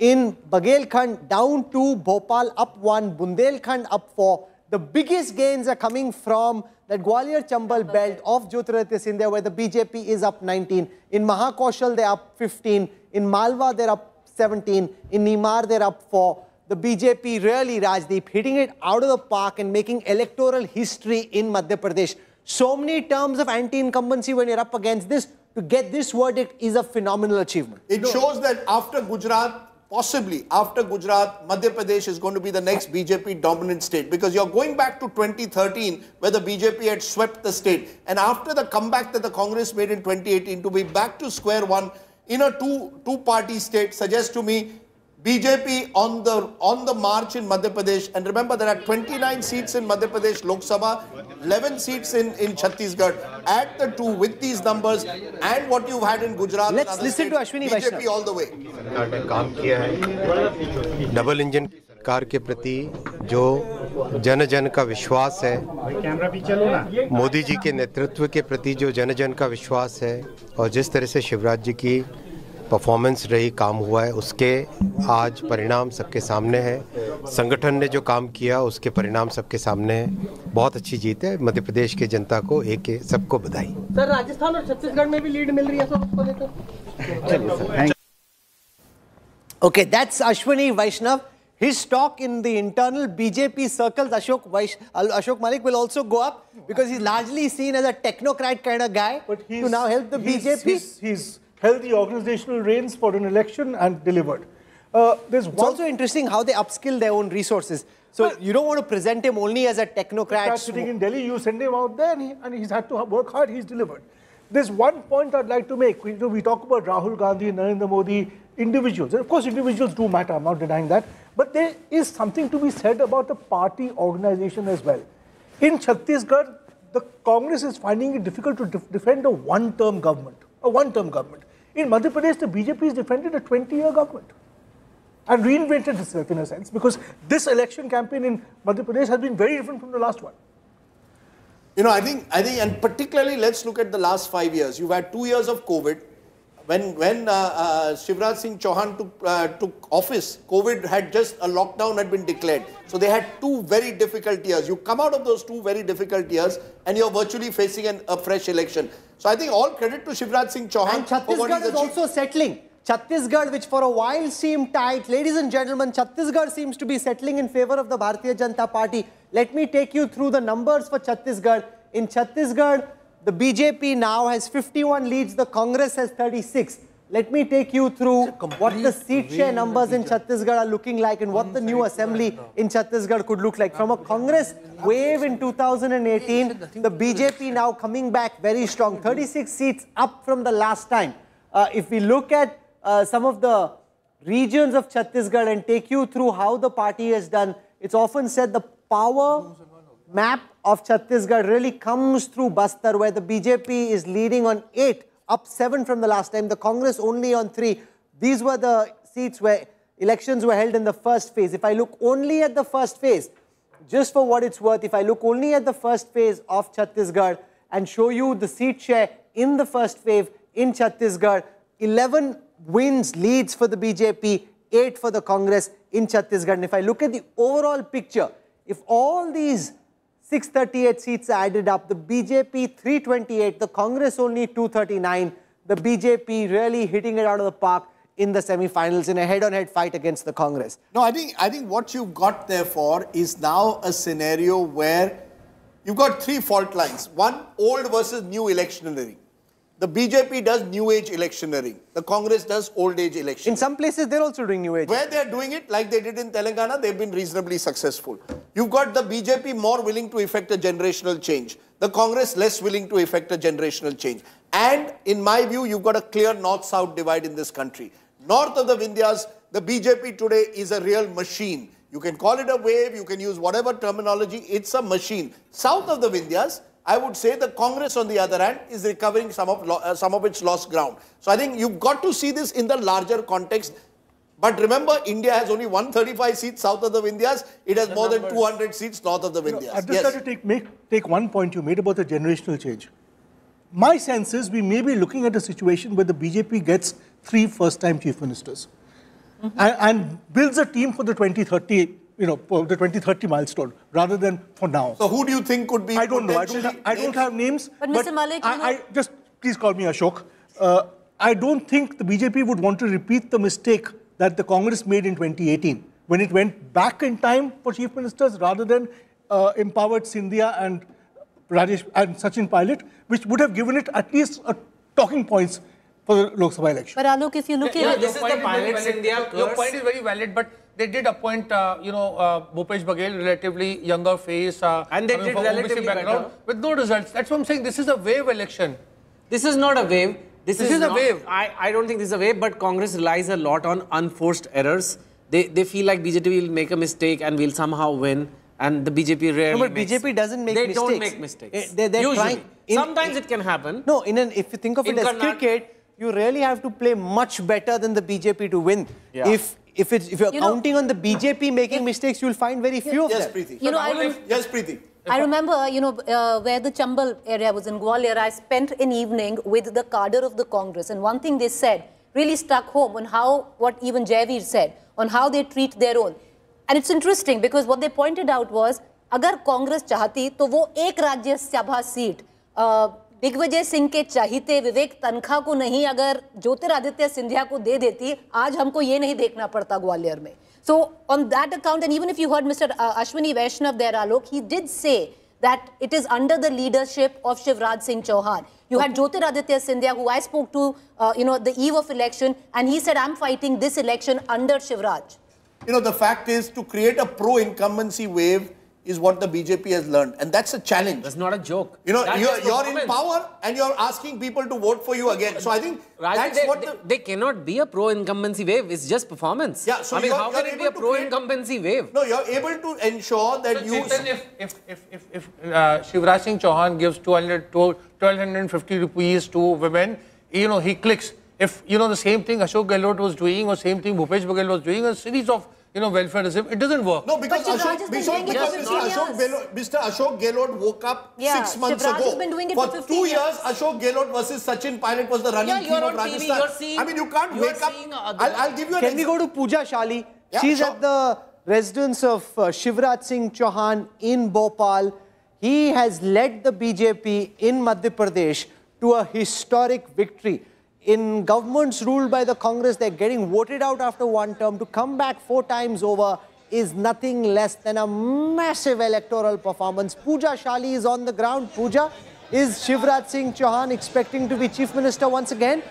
In Baghelkhand, down two, Bhopal up one, Bundelkhand up four. The biggest gains are coming from that Gwalior Chambal belt of Jyotiraditya Scindia, where the BJP is up 19. In Mahakoshal, they're up 15. In Malwa, they're up 17. In Nimar, they're up 4. The BJP really, Rajdeep, hitting it out of the park and making electoral history in Madhya Pradesh. So many terms of anti-incumbency when you're up against this, to get this verdict is a phenomenal achievement. It shows that after Gujarat, possibly after Gujarat, Madhya Pradesh is going to be the next BJP dominant state because you're going back to 2013 where the BJP had swept the state. And after the comeback that the Congress made in 2018 to be back to square one in a two, two party state suggests to me BJP on the on the march in Madhya Pradesh and remember there are 29 seats in Madhya Pradesh Lok Sabha 11 seats in in Chhattisgarh add the two with these numbers and what you've had in Gujarat Let's listen to states, Ashwini BJP Vaishnav. all the way ने काम किया है double engine सरकार के प्रति जो जन जन का विश्वास है मोदी जी के नेतृत्व के प्रति जो जन जन का विश्वास है और जिस तरह से शिवराज जी की परफॉर्मेंस रही काम हुआ है उसके आज परिणाम सबके सामने है संगठन ने जो काम किया उसके परिणाम सबके सामने है बहुत अच्छी जीत है मध्य प्रदेश की जनता को एक एक सबको बधाई सर राजस्थान और छत्तीसगढ़ में भी लीड मिल रही है सर उसको लेकर Okay, that's Ashwini Vaishnav. His talk in the internal BJP circles, Ashok, Vaish, Ashok Malik will also go up because he's largely seen as a technocrat kind of guy but he's, to now help the He's- BJP. He's, he's held the organizational reins for an election and delivered. Uh, there's It's also interesting how they upskill their own resources. So you don't want to present him only as a technocrat. Sitting in Delhi, you send him out there and, he, and he's had to work hard, he's delivered. There's one point I'd like to make. We, you know, we talk about Rahul Gandhi, Narendra Modi, individuals. And of course, individuals do matter, I'm not denying that. But there is something to be said about the party organization as well. In Chhattisgarh, the Congress is finding it difficult to def- defend a one term government. A one term government. In Madhya Pradesh, the BJP has defended a 20 year government and reinvented itself in a sense because this election campaign in Madhya Pradesh has been very different from the last one. You know, I think, I think, and particularly let's look at the last five years. You've had two years of COVID. When when uh, uh, Shivraj Singh Chauhan took uh, took office, COVID had just a lockdown had been declared. So they had two very difficult years. You come out of those two very difficult years, and you're virtually facing an, a fresh election. So I think all credit to Shivraj Singh Chauhan And Chhattisgarh is also settling. Chhattisgarh, which for a while seemed tight, ladies and gentlemen, Chhattisgarh seems to be settling in favor of the Bharatiya Janata Party. Let me take you through the numbers for Chhattisgarh. In Chhattisgarh, the BJP now has 51 leads, the Congress has 36. Let me take you through what the seat share numbers in Chhattisgarh are looking like and what the new assembly in Chhattisgarh could look like. From a Congress wave in 2018, the BJP now coming back very strong, 36 seats up from the last time. Uh, if we look at uh, some of the regions of Chhattisgarh and take you through how the party has done, it's often said the power map of Chhattisgarh really comes through Bastar, where the BJP is leading on eight, up seven from the last time, the Congress only on three. These were the seats where elections were held in the first phase. If I look only at the first phase, just for what it's worth, if I look only at the first phase of Chhattisgarh and show you the seat share in the first wave in Chhattisgarh, 11 wins, leads for the BJP, 8 for the Congress in Chhattisgarh. And if I look at the overall picture, if all these 638 seats added up, the BJP 328, the Congress only 239, the BJP really hitting it out of the park in the semi-finals in a head-on-head fight against the Congress. No, I think I think what you've got therefore is now a scenario where you've got three fault lines. One, old versus new electioneering. The BJP does new age electioneering. The Congress does old age electioneering. In some places, they're also doing new age. Where they're doing it, like they did in Telangana, they've been reasonably successful. You've got the BJP more willing to effect a generational change. the Congress less willing to effect a generational change. And in my view, you've got a clear north-south divide in this country. North of the Vindhyas, the BJP today is a real machine. You can call it a wave, you can use whatever terminology, it's a machine. South of the Vindhyas, I would say the Congress on the other hand is recovering some of, lo- uh, some of its lost ground. So I think you've got to see this in the larger context. But remember, India has only 135 seats south of the Vindhyas. It has more than 200 seats north of the Vindhyas. I just yes. like to take, make, take one point you made about the generational change. My sense is we may be looking at a situation where the BJP gets three first-time chief ministers and, and builds a team for the 2030, you know, for the 2030 milestone rather than for now. So who do you think could be I don't know. I don't, potentially ha- I don't have names. But Mr. Malik, I, I just please call me Ashok. Uh, I don't think the BJP would want to repeat the mistake that the Congress made in 2018 when it went back in time for chief ministers rather than uh, empowered Scindia and Rajesh and Sachin Pilot, which would have given it at least a talking points for the Lok Sabha election. But Alok, if you look Yeah, at your this is point the very pilots valid. India Your- Your point is very valid, but they did appoint, uh, you know, uh, Bhupesh Baghel, relatively younger face, uh, And they coming did from relatively background, better. with no results. That's what I'm saying. This is a wave election. This is not a wave. This, This is a not- wave. I, I don't think this is a wave, but Congress relies a lot on unforced errors. They, they feel like BJP will make a mistake and will somehow win, and the BJP rarely No, but makes- BJP doesn't make they mistakes. They don't make mistakes. They- they're Usually. trying- in- Sometimes it can happen. No, in an, if you think of In it as Karnataka- cricket, you really have to play much better than the BJP to win. Yeah. If if, it's, if you're you counting know, on the BJP making mistakes, you'll find very few yes, of them. Preeti. You know, I yes, Preeti. I remember, you know, uh, where the Chambal area was in Gwalior, I spent an evening with the cadre of the Congress. And one thing they said really struck home on how, what even Jaiveer said, on how they treat their own. And it's interesting because what they pointed out was, agar Congress chahati, to wo ek Rajya Sabha seat, uh, Digvijaya Singh के चाहते विवेक तनखा को नहीं अगर ज्योतिरादित्य सिंधिया को दे देती आज हमको ये नहीं देखना पड़ता ग्वालियर में on that account and even if you heard mr uh, ashwini vaishnav there alok he did say that it is under the leadership of shivraj singh chauhan you okay. had jyotiraditya scindia who i spoke to uh, you know the eve of election and he said i'm fighting this election under shivraj You know, the fact is to create a pro-incumbency wave is what the BJP has learned. And that's a challenge. That's not a joke. You know, That you're, you're in power and you're asking people to vote for you again. So I think Rajesh, that's they, what they, the... they cannot be a pro-incumbency wave. It's just performance. Yeah, so I mean, how can it be a able to create- pro-incumbency wave? No, you're able to ensure that you... Chetan, if, if, if, if, if uh, Shivraj Singh Chauhan gives 200 1250 rupees to women, you know, he clicks. If, you know, the same thing Ashok Gehlot was doing or same thing Bhupesh Baghel was doing, a series of, you know, welfare welfareism, it doesn't work. No, because But Shivraj Ashok, has been because, doing it for because 15 Mr. Ashok, years. Gehlot, Mr. Ashok Gehlot woke up Yeah, six months Shivraj ago. has been doing it for for two years. years, Ashok Gehlot versus Sachin Pilot was the running Yeah, theme you're of on TV, Rajasthan. you're seeing- I mean, you can't you're wake up. seeing other- I'll, I'll give you an Can we go to Pooja Shali? Yeah, She's sure. at the residence of uh, Shivraj Singh Chauhan in Bhopal. He has led the BJP in Madhya Pradesh to a historic victory. In governments ruled by the Congress, they're getting voted out after one term. To come back four times over is nothing less than a massive electoral performance. Pooja Shali is on the ground. Pooja, is Shivraj Singh Chauhan expecting to be chief minister once again?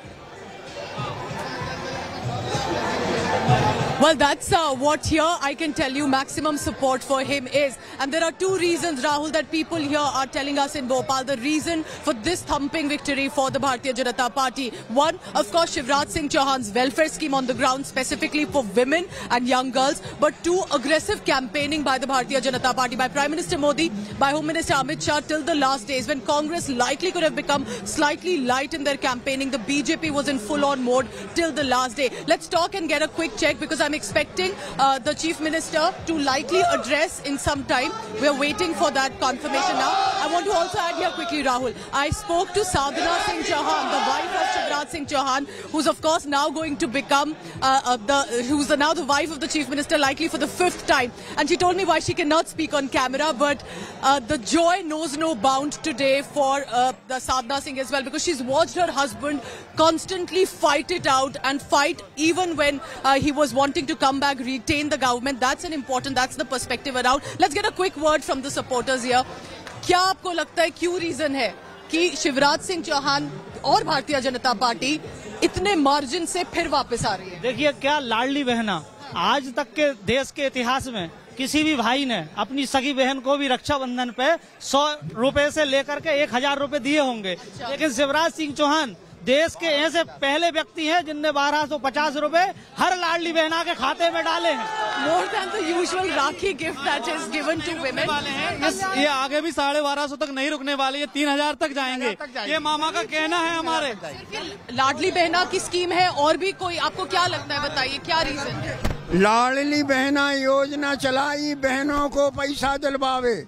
Well, that's uh, what here I can tell you maximum support for him is. And there are two reasons, Rahul, that people here are telling us in Bhopal. The reason for this thumping victory for the Bharatiya Janata Party. One, of course, Shivraj Singh Chauhan's welfare scheme on the ground, specifically for women and young girls. But two, aggressive campaigning by the Bharatiya Janata Party, by Prime Minister Modi, by Home Minister Amit Shah till the last days when Congress likely could have become slightly light in their campaigning. The BJP was in full-on mode till the last day. Let's talk and get a quick check because I'm expecting uh, the Chief Minister to likely address in some time. We're waiting for that confirmation now. I want to also add here quickly, Rahul. I spoke to Sadhana Singh Chauhan, the wife of Shivraj Singh Chauhan, who's of course now going to become uh, uh, the who's now the wife of the Chief Minister, likely for the fifth time. And she told me why she cannot speak on camera, but uh, the joy knows no bound today for uh, the Sadhana Singh as well, because she's watched her husband constantly fight it out and fight even when he was wanting to come back, retain the government. That's an important, that's the perspective around. Let's get a quick word from the supporters here. क्या आपको लगता है क्यों reason है कि शिवराज सिंह चौहान और भारतीय Janata party इतने मार्जिन से फिर वापस आ रही है देखिए क्या लाडली बहना आज तक के देश के इतिहास में किसी भी भाई ने अपनी सगी बहन को भी रक्षाबंधन पे सौ रुपए से लेकर के एक हज़ार रूपए दिए होंगे लेकिन शिवराज सिंह चौहान देश के ऐसे पहले व्यक्ति हैं जिनने बारह सौ पचास रूपए हर लाडली बहना के खाते में डाले हैं। More than the rakhi Rakhi gift that is given to women. इस- ये आगे भी साढ़े बारह सौ तक नहीं रुकने वाले ये तीन हज़ार तक जाएँगे। ये मामा का कहना है हमारे। लाडली बहना की स्कीम है और भी कोई आपको क्या लगता है बताइए क्या रीजन है? लाडली बहना योजना चलाई बहनों को पैसा दिलवावे।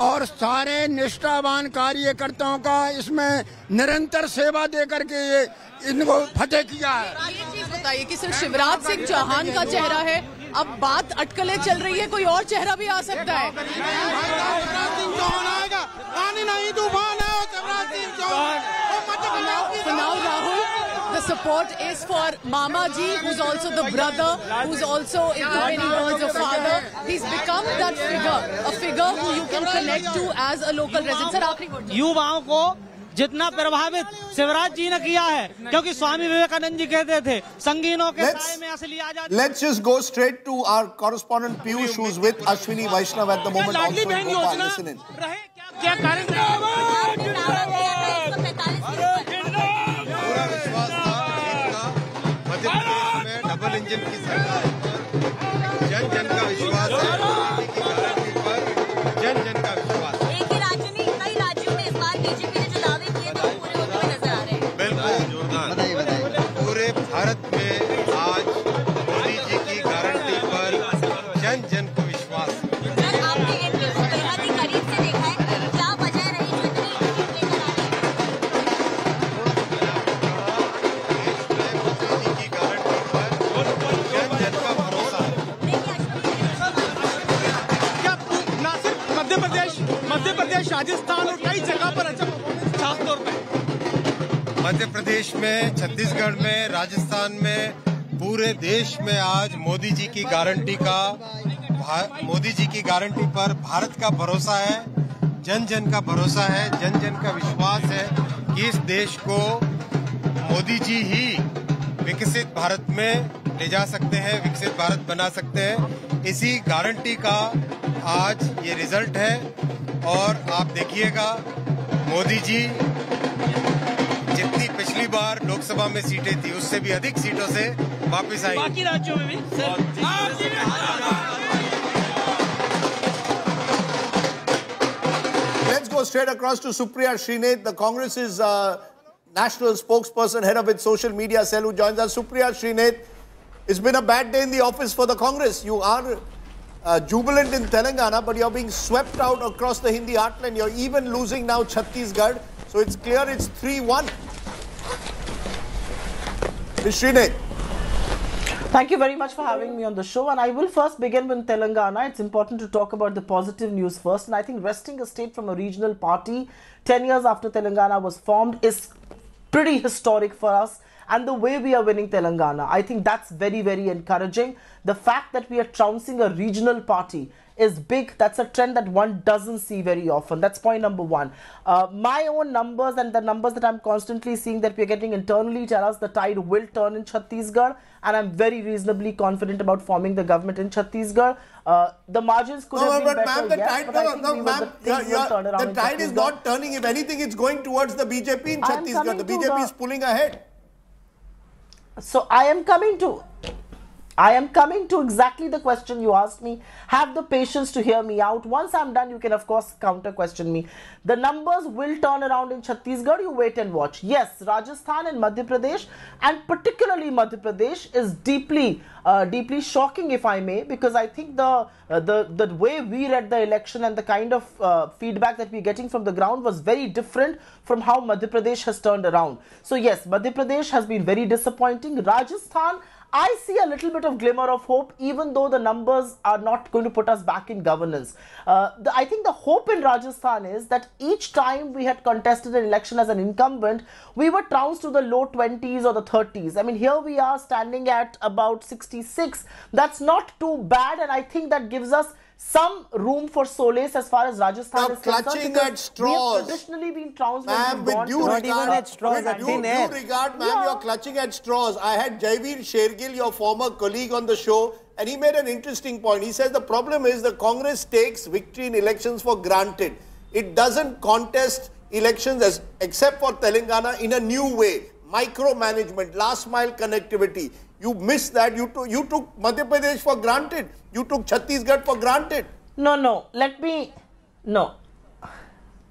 और सारे निष्ठावान कार्यकर्ताओं का इसमें निरंतर सेवा दे करके ये इनको फतेह किया है। ये चीज़ बताइए कि सिर्फ़ शिवराज सिंह चौहान का चेहरा है अब बात अटकलें चल रही है कोई और चेहरा भी आ सकता है? नहीं तूफ़ान है the support is for Mama Ji, who's also the brother, who's also, in the many words, a father. He's become that figure, a figure who you can connect to as a local resident. Sir. युवाओं को जितना प्रभावित शिवराज जी ने किया है क्योंकि स्वामी विवेकानंद जी कहते थे संगीनों के Let's- साए में असली आज़ादी Let's just go straight to our correspondent Piyush, who's with Ashwini Vaishnav at the moment. Also in Bhopal. Listen in. क्या पूरा में डबल इंजन की सरकार पर जन जन का विश्वास है। मध्य प्रदेश में, छत्तीसगढ़ में, राजस्थान में, पूरे देश में आज मोदी जी की गारंटी का मोदी जी की गारंटी पर भारत का भरोसा है जन जन का भरोसा है जन जन का विश्वास है कि इस देश को मोदी जी ही विकसित भारत में ले जा सकते हैं, विकसित भारत बना सकते हैं। इसी गारंटी का आज ये रिज़ल्ट है और आप देखिएगा, मोदी जी जितनी पिछली बार लोकसभा में सीटें थी उससे भी अधिक सीटों से वापस आई बाकी राज्यों में भी Let's go straight across to Supriya Srinath, the Congress's uh, national spokesperson, head of its social media cell, who joins us. Supriya Srinath, it's been a bad day in the office for the Congress. You are uh, jubilant in Telangana, but you're being swept out across the Hindi heartland. You're even losing now Chhattisgarh. So it's clear it's 3 1. Thank you very much for having me on the show. And I will first begin with Telangana. It's important to talk about the positive news first. And I think wresting a state from a regional party 10 years after Telangana was formed is pretty historic for us. And the way we are winning Telangana, I think that's very, very encouraging. The fact that we are trouncing a regional party is big. That's a trend that one doesn't see very often. That's point number one. Uh, my own numbers and the numbers that I'm constantly seeing that we're getting internally tell us the tide will turn in Chhattisgarh, and I'm very reasonably confident about forming the government in Chhattisgarh. Uh, the margins could No, have been but better, the yes, tide, no, no, ma'am, the things you're- will turn you're- around the tide is not turning. If anything, it's going towards the BJP in Chhattisgarh. The BJP the- is pulling ahead. So I am coming to I am coming to exactly the question you asked me. Have the patience to hear me out. Once I'm done, you can of course counter question me. The numbers will turn around in Chhattisgarh. You wait and watch. Yes, Rajasthan and Madhya Pradesh, and particularly Madhya Pradesh, is deeply, uh, deeply shocking, if I may, because I think the uh, the the way we read the election and the kind of uh, feedback that we're getting from the ground was very different from how Madhya Pradesh has turned around. So yes, Madhya Pradesh has been very disappointing. Rajasthan. I see a little bit of glimmer of hope, even though the numbers are not going to put us back in governance. Uh, the, I think the hope in Rajasthan is that each time we had contested an election as an incumbent, we were trounced to the low 20s or the 30s. I mean, here we are standing at about 66. That's not too bad, and I think that gives us some room for solace as far as Rajasthan Now, is concerned. clutching at straws. We have traditionally been trounced when Ma'am, we've with gone due to- regard, with due, thin due air. regard, ma'am, you're clutching at straws. I had Jaiveer Shergill, your former colleague, on the show, and he made an interesting point. He says the problem is the Congress takes victory in elections for granted. It doesn't contest elections as, except for Telangana in a new way. Micromanagement, last mile connectivity. You missed that. You, took you took Madhya Pradesh for granted. You took Chhattisgarh for granted. No, no. Let me. No.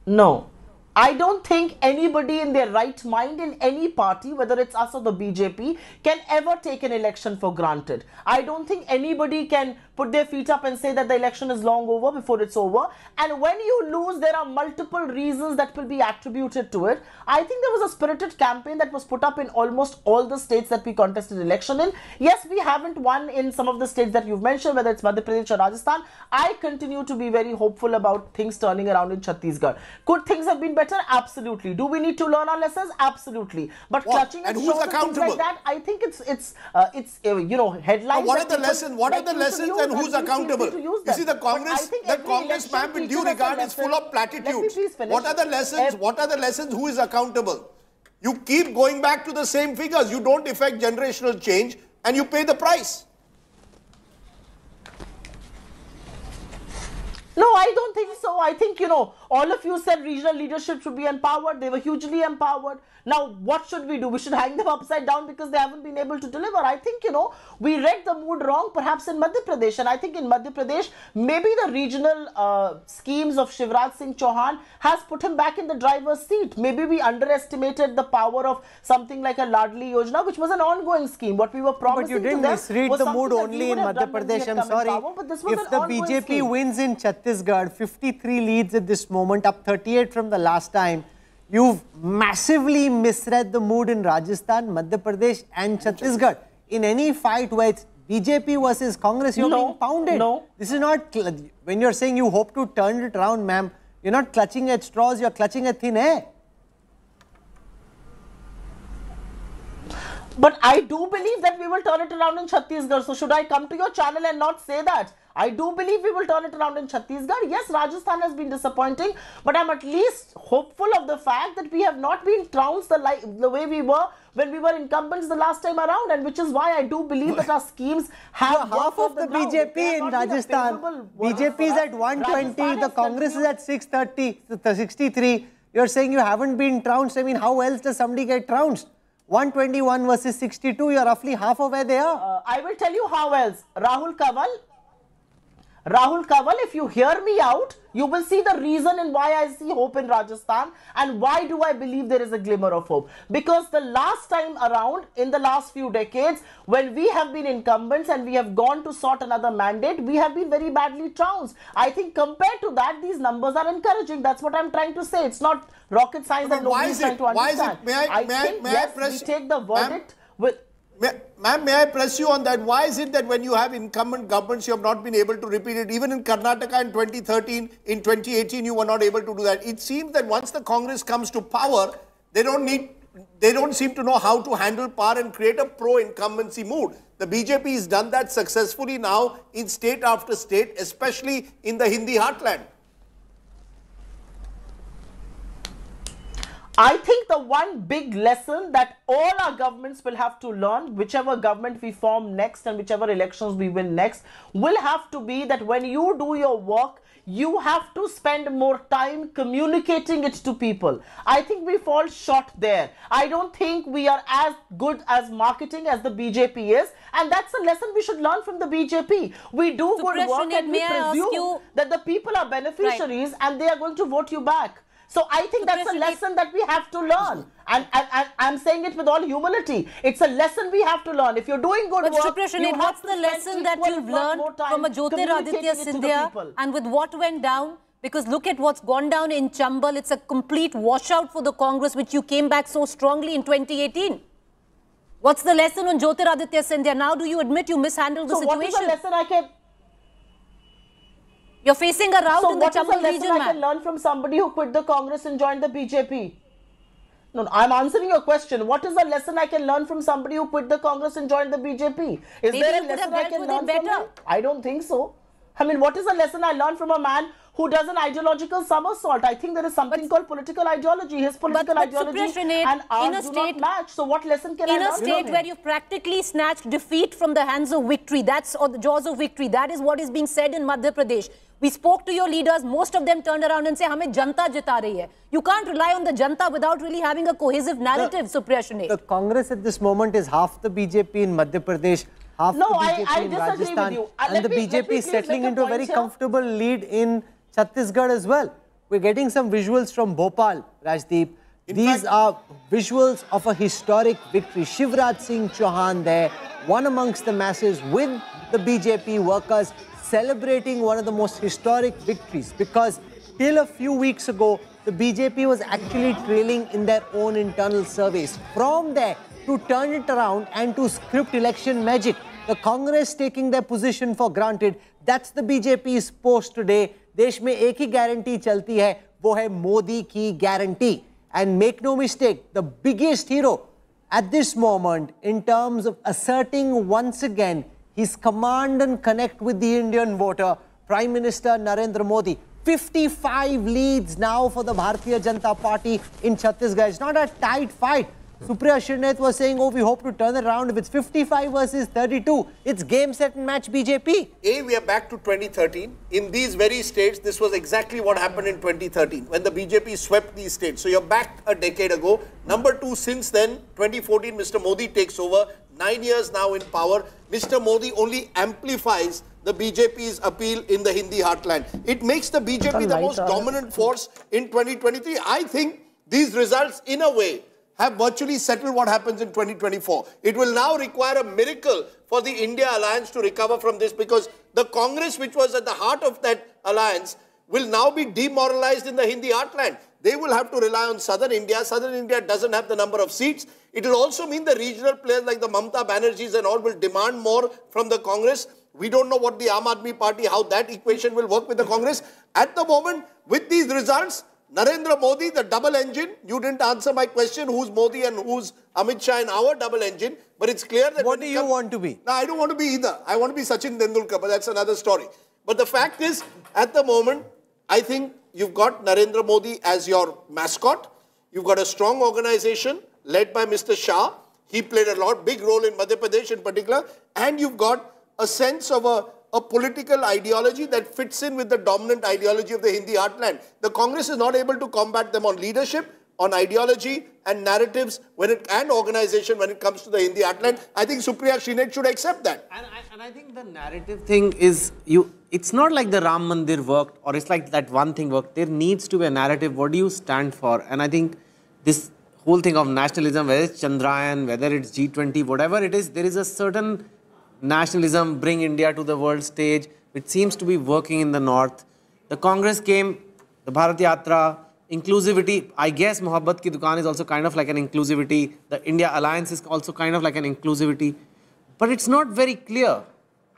No. I don't think anybody in their right mind in any party, whether it's us or the BJP, can ever take an election for granted. I don't think anybody can put their feet up and say that the election is long over before it's over. And when you lose, there are multiple reasons that will be attributed to it. I think there was a spirited campaign that was put up in almost all the states that we contested election in. Yes, we haven't won in some of the states that you've mentioned, whether it's Madhya Pradesh or Rajasthan. I continue to be very hopeful about things turning around in Chhattisgarh. Could things have been better? Absolutely. Do we need to learn our lessons? Absolutely. But What? clutching And who's accountable? like that, I think it's it's uh, it's uh, you know headlines. Now, what are the lessons? What are the lessons and who's accountable? You see, the Congress, the Congress, ma'am, with due regard, is full of platitudes. Let me please finish. What are the lessons? What are the lessons? Who is accountable? You keep going back to the same figures. You don't effect generational change, and you pay the price. No, I don't think so. I think, you know, all of you said regional leadership should be empowered. They were hugely empowered. Now, what should we do? We should hang them upside down because they haven't been able to deliver. I think, you know, we read the mood wrong perhaps in Madhya Pradesh. And I think in Madhya Pradesh, maybe the regional uh, schemes of Shivraj Singh Chauhan has put him back in the driver's seat. Maybe we underestimated the power of something like a Ladli Yojana, which was an ongoing scheme. What we were promising But you didn't misread the mood only in Madhya done when we Pradesh. I'm sorry. power, but this was If the BJP scheme. wins in Chhattisgarh, 53 leads at this moment, up 38 from the last time. You've massively misread the mood in Rajasthan, Madhya Pradesh, and Chhattisgarh. In any fight where it's BJP versus Congress, you're No, being pounded. no. This is not, when you're saying you hope to turn it around, ma'am, you're not clutching at straws, you're clutching at thin air. But I do believe that we will turn it around in Chhattisgarh. So should I come to your channel and not say that? I do believe we will turn it around in Chhattisgarh. Yes, Rajasthan has been disappointing, but I'm at least hopeful of the fact that we have not been trounced the, li- the way we were when we were incumbents the last time around, and which is why I do believe that our schemes have half of on the. BJP in not been a Rajasthan. BJP is at 120, Rajasthan the Congress is at 630, th- 63. You're saying you haven't been trounced. I mean, how else does somebody get trounced? 121 versus 62, you're roughly half of where they are. Uh, I will tell you how else. Rahul Kanwal, Rahul Kanwal, if you hear me out, you will see the reason in why I see hope in Rajasthan and why do I believe there is a glimmer of hope. Because the last time around, in the last few decades, when we have been incumbents and we have gone to sort another mandate, we have been very badly trounced. I think compared to that, these numbers are encouraging. That's what I'm trying to say. It's not rocket science But that why is is trying it- to why is it- understand. may I- may I- think, may I press- we take the verdict with Ma'am, may I press you on that? Why is it that when you have incumbent governments, you have not been able to repeat it? Even in Karnataka in 2013, in 2018, you were not able to do that. It seems that once the Congress comes to power, they don't need, they don't seem to know how to handle power and create a pro-incumbency mood. The BJP has done that successfully now in state after state, especially in the Hindi heartland. I think the one big lesson that all our governments will have to learn, whichever government we form next and whichever elections we win next, will have to be that when you do your work, you have to spend more time communicating it to people. I think we fall short there. I don't think we are as good as marketing as the BJP is, and that's a lesson we should learn from the BJP. We do good work and we may I ask presume you- that the people are beneficiaries and they are going to vote you back. So I think that's a lesson that we have to learn. And, and, and I'm saying it with all humility. It's a lesson we have to learn. If you're doing good But work, Supresh, you have what's to the lesson that you've learned from a Jyotiraditya communicating it to the Scindia people? and with what went down? Because look at what's gone down in Chambal. It's a complete washout for the Congress, which you came back so strongly in 2018. What's the lesson on Jyotiraditya Scindia? Now do you admit you mishandled the So situation? what is the lesson I can... You're facing a rout so in the what is Chambal the lesson region, I can learn from somebody who quit the Congress and joined the BJP? No, no, I'm answering your question. What is the lesson I can learn from somebody who quit the Congress and joined the BJP? Is Maybe there a lesson I can learn from him? I don't think so. I mean, what is the lesson I learned from a man who does an ideological somersault? I think there is something called political ideology. His political but ideology Supriya Shrinate, and ours in a do state- not match. So what lesson can I learn? in a state where you've practically snatched defeat from the hands of victory, that's or the jaws of victory. That is what is being said in Madhya Pradesh. We spoke to your leaders. Most of them turned around and say, "Hame janta jita rahi hai." You can't rely on the janta without really having a cohesive narrative. Supriya Shrinate. The Congress at this moment is half the BJP in Madhya Pradesh, half no, the BJP I, I in Rajasthan, uh, and the me, BJP is settling into a very here. comfortable lead in Chhattisgarh as well. We're getting some visuals from Bhopal, Rajdeep. In These fact, are visuals of a historic victory. Shivraj Singh Chauhan there, one amongst the masses with the BJP workers celebrating one of the most historic victories because till a few weeks ago, the BJP was actually trailing in their own internal surveys. From there, to turn it around and to script election magic, the Congress taking their position for granted, that's the BJP's post today. देश में एक ही guarantee चलती है वो है मोदी की guarantee and make no mistake the biggest hero at this moment in terms of asserting once again his command and connect with the Indian voter, Prime Minister Narendra Modi. 55 leads now for the Bharatiya Janata Party in Chhattisgarh. It's not a tight fight. Supriya Shrinate was saying, oh, we hope to turn it around. If it's 55 versus 32, it's game, set and match BJP. A, we are back to 2013. In these very states, this was exactly what happened in 2013 when the BJP swept these states. So you're back a decade ago. Number two, since then, 2014, Mr. Modi takes over. Nine years now in power. Mr. Modi only amplifies the BJP's appeal in the Hindi heartland. It makes the BJP the most dominant force in 2023. I think these results, in a way, have virtually settled what happens in 2024. It will now require a miracle for the India alliance to recover from this because the Congress, which was at the heart of that alliance, will now be demoralized in the Hindi heartland. They will have to rely on southern India. Southern India doesn't have the number of seats. It will also mean the regional players like the Mamta Banerjees and all will demand more from the Congress. We don't know what the Aam Aadmi Party, how that equation will work with the Congress. At the moment, with these results, Narendra Modi, the double engine. You didn't answer my question who's Modi and who's Amit Shah in our double engine. But it's clear that. What do you want to be? No, I don't want to be either. I want to be Sachin Tendulkar, but that's another story. But the fact is, at the moment, I think you've got Narendra Modi as your mascot. You've got a strong organization led by Mr. Shah. He played a lot, big role in Madhya Pradesh in particular. And you've got a sense of a, a political ideology that fits in with the dominant ideology of the Hindi heartland. The Congress is not able to combat them on leadership, on ideology and narratives when it, and organization when it comes to the Hindi heartland. I think Supriya Shrinate should accept that. And I, and I think the narrative thing is you. It's not like the Ram Mandir worked or it's like that one thing worked. There needs to be a narrative. What do you stand for? And I think this whole thing of nationalism, whether it's Chandrayaan, whether it's G20, whatever it is, there is a certain nationalism, bring India to the world stage, which seems to be working in the north. The Congress came, the Bharat Yatra, inclusivity. I guess Mohabbat Ki Dukaan is also kind of like an inclusivity. The India Alliance is also kind of like an inclusivity. But it's not very clear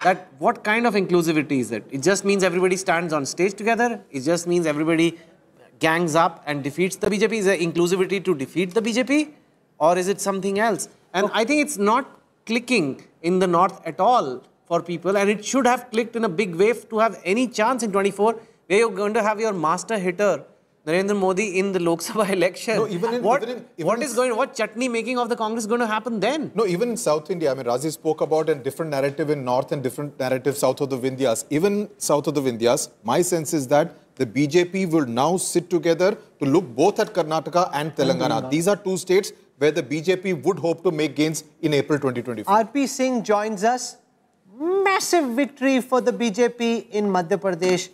that what kind of inclusivity is it? It just means everybody stands on stage together. It just means everybody gangs up and defeats the BJP. Is there inclusivity to defeat the BJP? Or is it something else? And I think it's not clicking in the north at all for people. And it should have clicked in a big wave to have any chance in 24 where you're going to have your master hitter Narendra Modi in the Lok Sabha election. No, even in- what, even in- even what in- is going? What chutney making of the Congress going to happen then? No, even in South India, I mean, Razi spoke about a different narrative in North and different narrative south of the Vindhyas. Even south of the Vindhyas, my sense is that the BJP will now sit together to look both at Karnataka and Telangana. Telangana. These are two states where the BJP would hope to make gains in April 2024. RP Singh joins us. Massive victory for the BJP in Madhya Pradesh.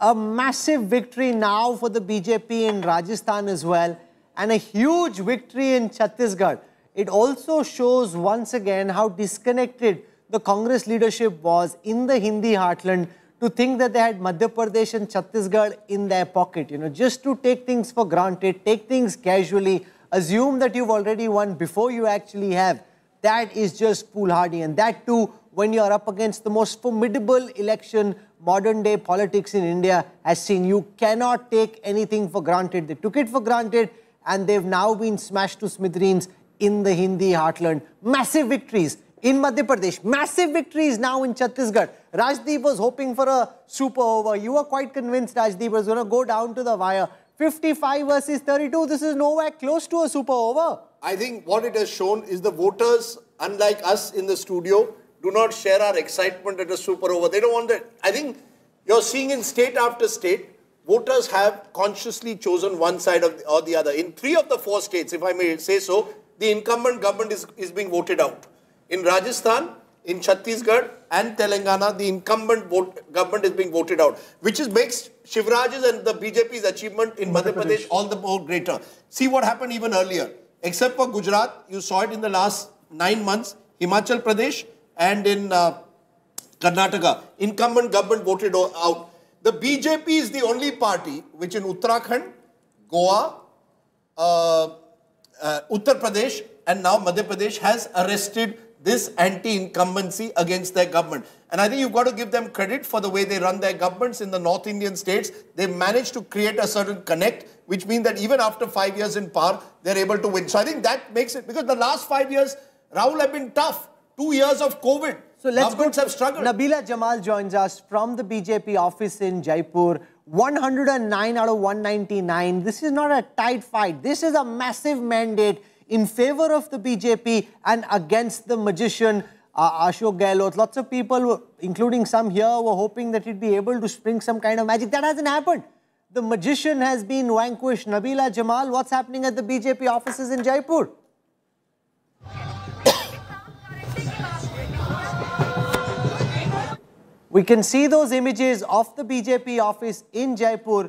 A massive victory now for the BJP in Rajasthan as well. And a huge victory in Chhattisgarh. It also shows once again how disconnected the Congress leadership was in the Hindi heartland to think that they had Madhya Pradesh and Chhattisgarh in their pocket. You know, just to take things for granted, take things casually, assume that you've already won before you actually have. That is just foolhardy. And that too, when you're up against the most formidable election modern day politics in India has seen. You cannot take anything for granted. They took it for granted and they've now been smashed to smithereens in the Hindi heartland. Massive victories in Madhya Pradesh. Massive victories now in Chhattisgarh. Rajdeep was hoping for a super over. You were quite convinced Rajdeep was going to go down to the wire. 55 versus 32. This is nowhere close to a super over. I think what it has shown is the voters, unlike us in the studio, do not share our excitement at a super over. They don't want that. I think you're seeing in state after state, voters have consciously chosen one side of the, or the other. In three of the four states, if I may say so, the incumbent government is, is being voted out. In Rajasthan, in Chhattisgarh and Telangana, the incumbent vote, government is being voted out, which is, makes Shivraj's and the BJP's achievement in Madhya Pradesh all the more greater. See what happened even earlier. Except for Gujarat, you saw it in the last nine months, Himachal Pradesh and in uh, Karnataka, incumbent government voted out. The BJP is the only party which in Uttarakhand, Goa, uh, uh, Uttar Pradesh and now Madhya Pradesh has arrested this anti-incumbency against their government. And I think you've got to give them credit for the way they run their governments in the North Indian states. They managed to create a certain connect, which means that even after five years in power, they're able to win. So I think that makes it, because the last five years, Rahul have been tough. Two years of COVID. So let's Governments go. have struggled. Nabila Jamal joins us from the BJP office in Jaipur. 109 out of 199. This is not a tight fight. This is a massive mandate in favor of the BJP and against the magician uh, Ashok Gehlot. Lots of people, were- including some here, were hoping that he'd be able to spring some kind of magic. That hasn't happened. The magician has been vanquished. Nabila Jamal, what's happening at the BJP offices in Jaipur? We can see those images of the BJP office in Jaipur,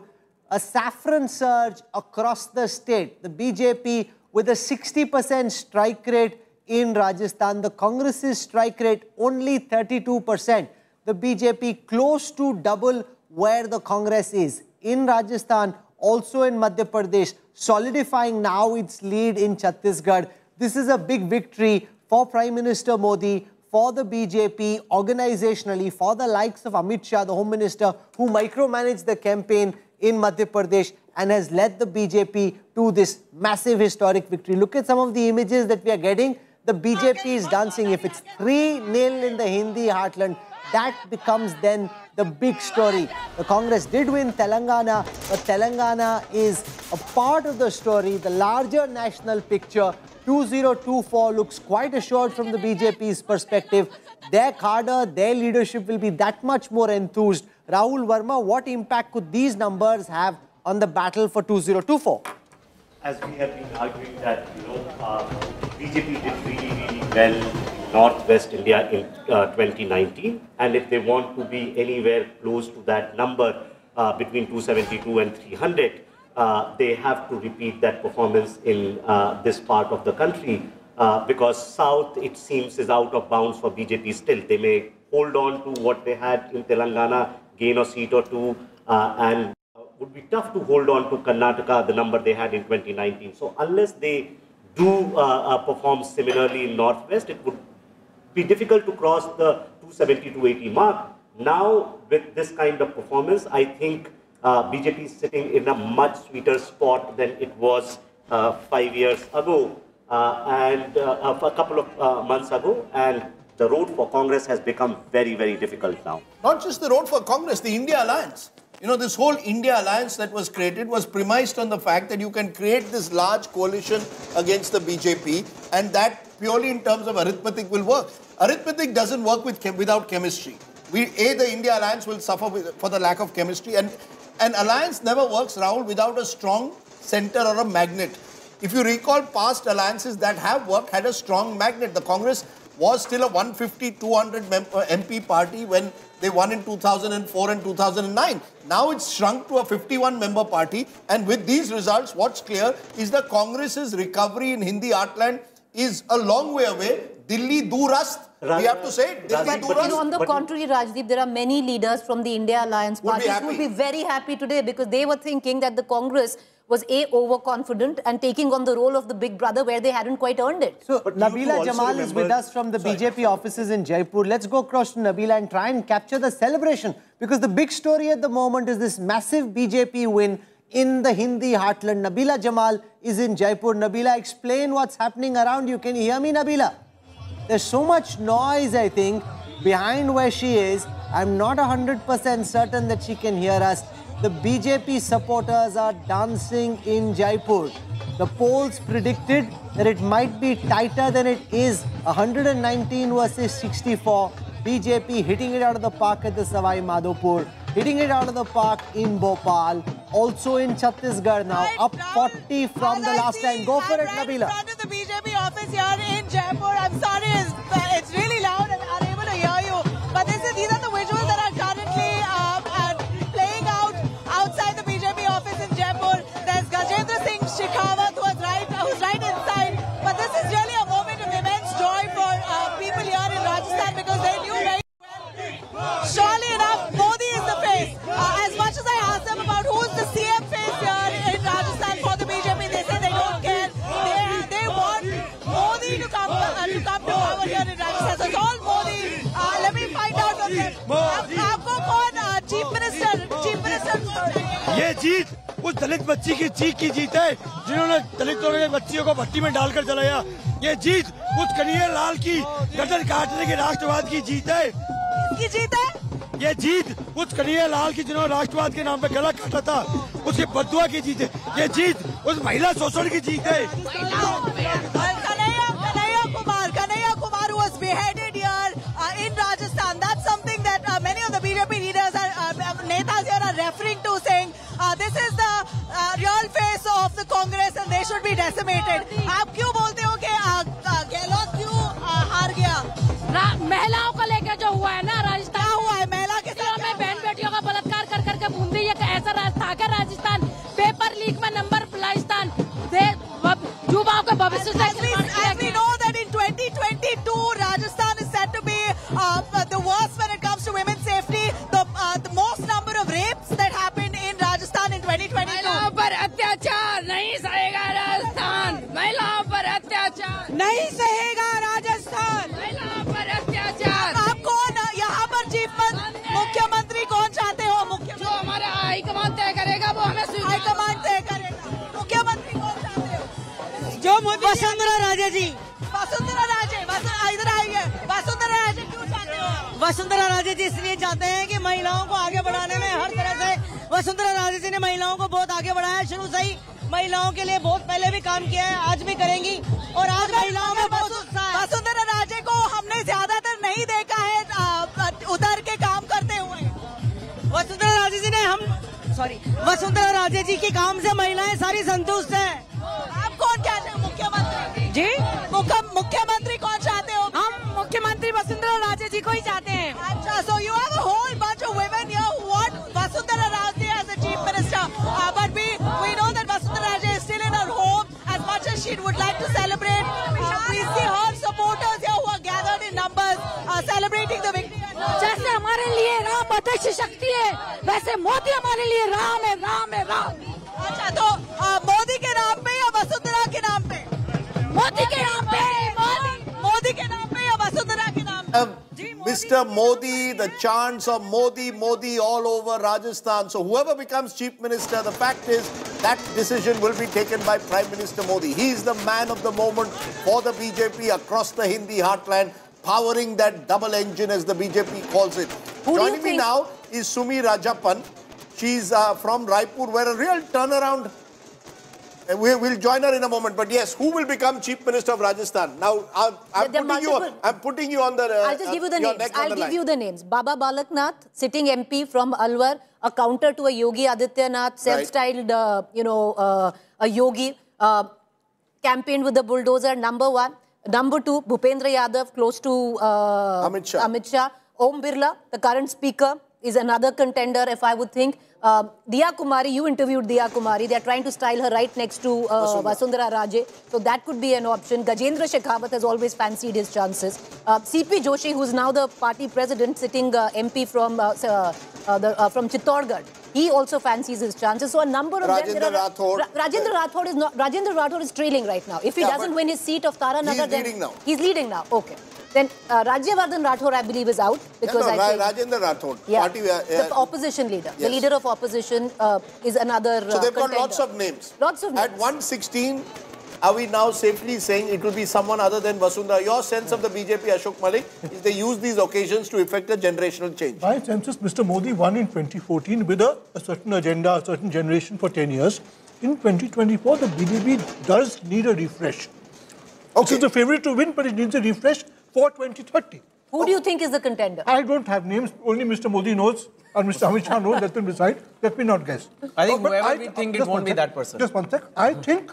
a saffron surge across the state. The BJP with a 60% strike rate in Rajasthan, the Congress's strike rate only 32%. The BJP close to double where the Congress is. In Rajasthan, also in Madhya Pradesh, solidifying now its lead in Chhattisgarh. This is a big victory for Prime Minister Modi, for the BJP, organizationally, for the likes of Amit Shah, the Home Minister, who micromanaged the campaign in Madhya Pradesh and has led the BJP to this massive historic victory. Look at some of the images that we are getting. The BJP is dancing. If it's 3 0 in the Hindi heartland, that becomes then the big story. The Congress did win Telangana, but Telangana is a part of the story, the larger national picture. 2024 looks quite assured from the BJP's perspective. Their cadre, their leadership will be that much more enthused. Rahul Verma, what impact could these numbers have on the battle for 2024? as we have been arguing that, you know, uh, BJP did really, really well in Northwest India in uh, 2019, and if they want to be anywhere close to that number uh, between 272 and 300, uh, they have to repeat that performance in uh, this part of the country. Uh, because South, it seems, is out of bounds for BJP still. They may hold on to what they had in Telangana, gain a seat or two, uh, and would be tough to hold on to Karnataka, the number they had in 2019. So unless they do uh, perform similarly in Northwest, it would be difficult to cross the 270 to 80 mark. Now, with this kind of performance, I think uh, BJP is sitting in a much sweeter spot than it was uh, five years ago uh, and uh, a couple of uh, months ago. And the road for Congress has become very, very difficult now. Not just the road for Congress, the India Alliance. You know, this whole India Alliance that was created was premised on the fact that you can create this large coalition against the BJP and that purely in terms of arithmetic will work. Arithmetic doesn't work with chem- without chemistry. We, A, the India Alliance will suffer with, for the lack of chemistry and an alliance never works, Rahul, without a strong center or a magnet. If you recall past alliances that have worked had a strong magnet. The Congress was still a 150, 200 mem- uh, MP party when they won in 2004 and 2009. Now it's shrunk to a 51 member party. And with these results, what's clear is the Congress's recovery in Hindi heartland is a long way away. Delhi Durast, we have to say, it, Delhi But, you know, on the contrary, Rajdeep, there are many leaders from the India Alliance Would be parties who would be very happy today because they were thinking that the Congress was A, overconfident and taking on the role of the big brother where they hadn't quite earned it. So Nabila Jamal is with us from the BJP offices in Jaipur. Let's go across to Nabila and try and capture the celebration because the big story at the moment is this massive BJP win in the Hindi heartland. Nabila Jamal is in Jaipur. Nabila, explain what's happening around you. Can you hear me, Nabila? There's so much noise, I think, behind where she is. I'm not 100% certain that she can hear us. The BJP supporters are dancing in Jaipur. The polls predicted that it might be tighter than it is 119 versus 64. BJP hitting it out of the park at the Sawai Madhopur, hitting it out of the park in Bhopal, also in Chhattisgarh now, up 40 from the last time. Go for it, Nabila. the BJP office here in Jaipur. I'm sorry, it's, it's really loud and unable to hear you. Surely enough, Modi is the face. Uh, as much as I asked them about who's the CM face here in Rajasthan for the BJP, they say they don't care. They, they want Modi to come, uh, to come to power here in Rajasthan. So it's all Modi. Uh, let me find out from them. आप, आपको कौन uh, chief minister कौन चाहिए? ये जीत उस दलित बच्ची की चीख की जीत है जिन्होंने दलितों के बच्चियों को भट्टी में डालकर जलाया ये जीत उस कन्हैया लाल की गर्दन काटने के राष्ट्रवाद की जीत है की जीत है? ये जीत उस कन्हैया लाल की जिन्होंने राष्ट्रवाद के नाम पे गला काटा था उसकी बदुआ की जीत है। ये जीत उस महिला शोषण की जीत है। should be decimated. आप क्यों बोलते हो कि गहलोत क्यों हार गया? महिलाओं को लेकर जो हुआ है ना राजस्थान हुआ है महिला के साथ में बहन बेटियों का बलात्कार कर करके बूंदी एक ऐसा रास्ता आकर राजस्थान पेपर लीक में नंबर राजस्थान युवाओं के भविष्य से As we, as we know that in 2022, Rajasthan is said to be uh, the worst when it comes to women's safety. The, uh, the most number of rapes that happened in Rajasthan in 2022. महिलाओं पर अत्याचार नहीं सहेगा राजस्थान महिलाओं नहीं सहेगा राजस्थान। पर अत्याचार। आप कौन यहाँ पर चीफ मुख्यमंत्री कौन चाहते हो? मुख्य जो हमारा हाईकमान तय करेगा वो हमें हाईकमान तय करेगा। मुख्यमंत्री कौन चाहते हो? जो वसुंधरा राजे जी। वसुंधरा राजे इधर आइए वसुंधरा वसुंधरा राजे जी इसलिए चाहते हैं कि महिलाओं को आगे बढ़ाने में हर तरह से वसुंधरा राजे जी ने महिलाओं को बहुत आगे बढ़ाया है शुरू से ही महिलाओं के लिए बहुत पहले भी काम किया है आज भी करेंगी। और आज महिलाओं में बहुत उत्साह है। वसुंधरा राजे को हमने ज़्यादातर नहीं देखा है आ, उधर के काम करते हुए। वसुंधरा राजे जी ने हम सॉरी वसुंधरा राजे जी के काम से महिलाएँ सारी संतुष्ट है। आप कौन हो? मुख्यमंत्री। जी? मुख्यमंत्री कौन मुख्यमंत्री वसुंधरा राजे जी को ही चाहते हैं। अच्छा so you have a whole bunch of women here who want Vasundhara Raje as a chief minister but we we know that Vasundhara Raje is still in our home as much as she would like to celebrate we see her supporters here who are gathered in numbers are celebrating the victory जैसे हमारे लिए राम अध्यक्ष शक्ति है वैसे मोदी हमारे लिए राम है राम है राम। अच्छा तो मोदी के नाम पे या वसुंधरा के नाम पे? मोदी के नाम पे मोदी के नाम Mr. Modi, the chants of Modi, Modi all over Rajasthan. So whoever becomes chief minister, the fact is that decision will be taken by Prime Minister Modi. He is the man of the moment for the BJP across the Hindi heartland, powering that double engine as the BJP calls it. Who Joining me now is Sumi Rajappan. She's uh, from Raipur, where a real turnaround we, we'll join her in a moment, but yes, who will become Chief Minister of Rajasthan? Now, I'm, I'm, putting, you, I'm putting you on the. Uh, I'll just give you the names. I'll the give line. you the names. Baba Balaknath, sitting MP from Alwar, a counter to a Yogi Adityanath, self-styled, uh, you know, uh, a yogi, uh, campaigned with the bulldozer. Number one. Number two, Bhupendra Yadav, close to uh, Amit Shah. Amit Shah. Om Birla, the current speaker, is another contender, if I would think. Uh, Diya Kumari, you interviewed Diya Kumari. They're trying to style her right next to uh, Vasundhara Raje. So that could be an option. Gajendra Shekhawat has always fancied his chances. Uh, CP Joshi, who's now the party president, sitting uh, MP from uh, uh, uh, the, uh, from Chittorgarh, he also fancies his chances. So a number of them. Rajendra there are- Rathod. Ra- Rajendra Rathod is not. Rajendra Rathod is trailing right now. If he Yeah, doesn't win his seat of Taranagar, he's then leading now. he's leading now. Okay. Then uh, Rajyavardhan Rathod, I believe, is out Yeah, because no, I Ra- think Rajendra Rathod, yeah, party, uh, the uh, opposition leader, the leader of opposition, uh, is another. So uh, they've got lots of names. Lots of names. At names. 116, are we now safely saying it will be someone other than Vasundhara? Your sense of the BJP, Ashok Malik, is they use these occasions to effect a generational change. My sense is Mr. Modi won in 2014 with a, a certain agenda, a certain generation for 10 years. In 2024, the BJP does need a refresh. Okay. It's the favorite to win, but it needs a refresh for 2030. Who do you think is the contender? I don't have names. Only Mr. Modi knows, or Mr. Amit Shah knows. Let them decide. Let me not guess. I think uh, But whoever we think it just won't one be sec, that person. Just one sec. I think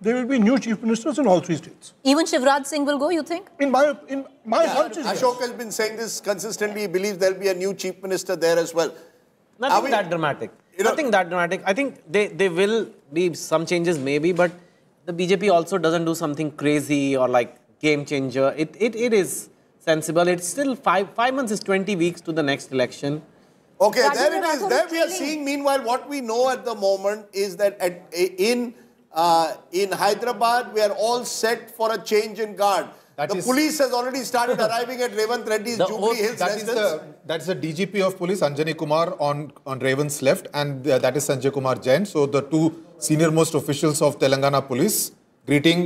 there will be new chief ministers in all three states. Even Shivraj Singh will go, you think? In my in my Yeah, hunch is yes. Ashok has been saying this consistently. He believes there'll be a new chief minister there as well. Nothing that dramatic. Nothing that dramatic. I think they, they will be some changes maybe, but the BJP also doesn't do something crazy or like game changer. It, it, it is sensible. It's still five, five months is 20 weeks to the next election. Okay, Rajendra there it is. Rathore There is we are seeing. Meanwhile, what we know at the moment is that at, in uh, in Hyderabad, we are all set for a change in guard. the is- police has already started arriving at Revanth Reddy's Jubilee Hills That is residence. the that's the DGP of police Anjani Kumar on on Revanth's left, and uh, that is Sanjay Kumar Jain. So the two senior most officials of Telangana police greeting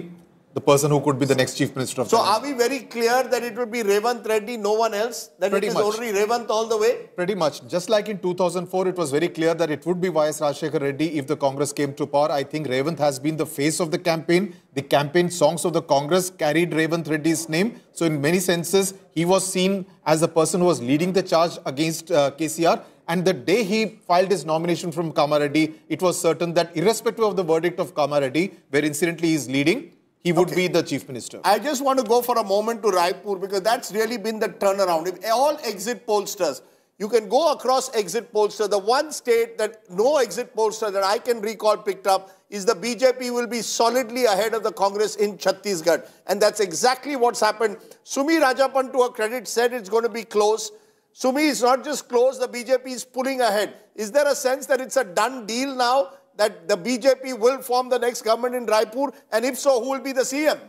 the person who could be the next chief minister of So Telangana. are we very clear that it would be Revanth Reddy, no one else? That Pretty it is much. only Revanth all the way? Pretty much. Just like in 2004, it was very clear that it would be YS Rajshekar Reddy if the Congress came to power. I think Revanth has been the face of the campaign. The campaign songs of the Congress carried Revanth Reddy's name. So in many senses, he was seen as the person who was leading the charge against uh, KCR. And the day he filed his nomination from Kamareddy, it was certain that irrespective of the verdict of Kamareddy, where incidentally he is leading, he would be the chief minister. I just want to go for a moment to Raipur because that's really been the turnaround. If all exit pollsters, you can go across exit pollster. The one state that no exit pollster that I can recall picked up is the BJP will be solidly ahead of the Congress in Chhattisgarh. And that's exactly what's happened. Sumi Rajappan, to her credit, said it's going to be close. Sumi is not just close, the BJP is pulling ahead. Is there a sense that it's a done deal now? That the BJP will form the next government in Raipur? And if so, who will be the CM?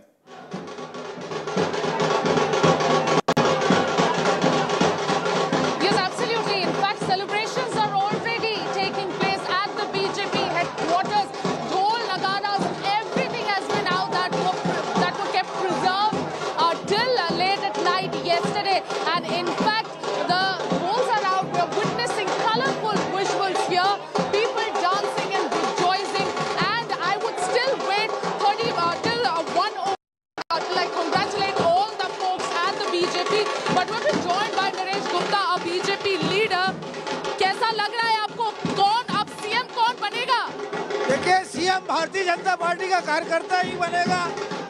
Party का कार्यकर्ता ही बनेगा।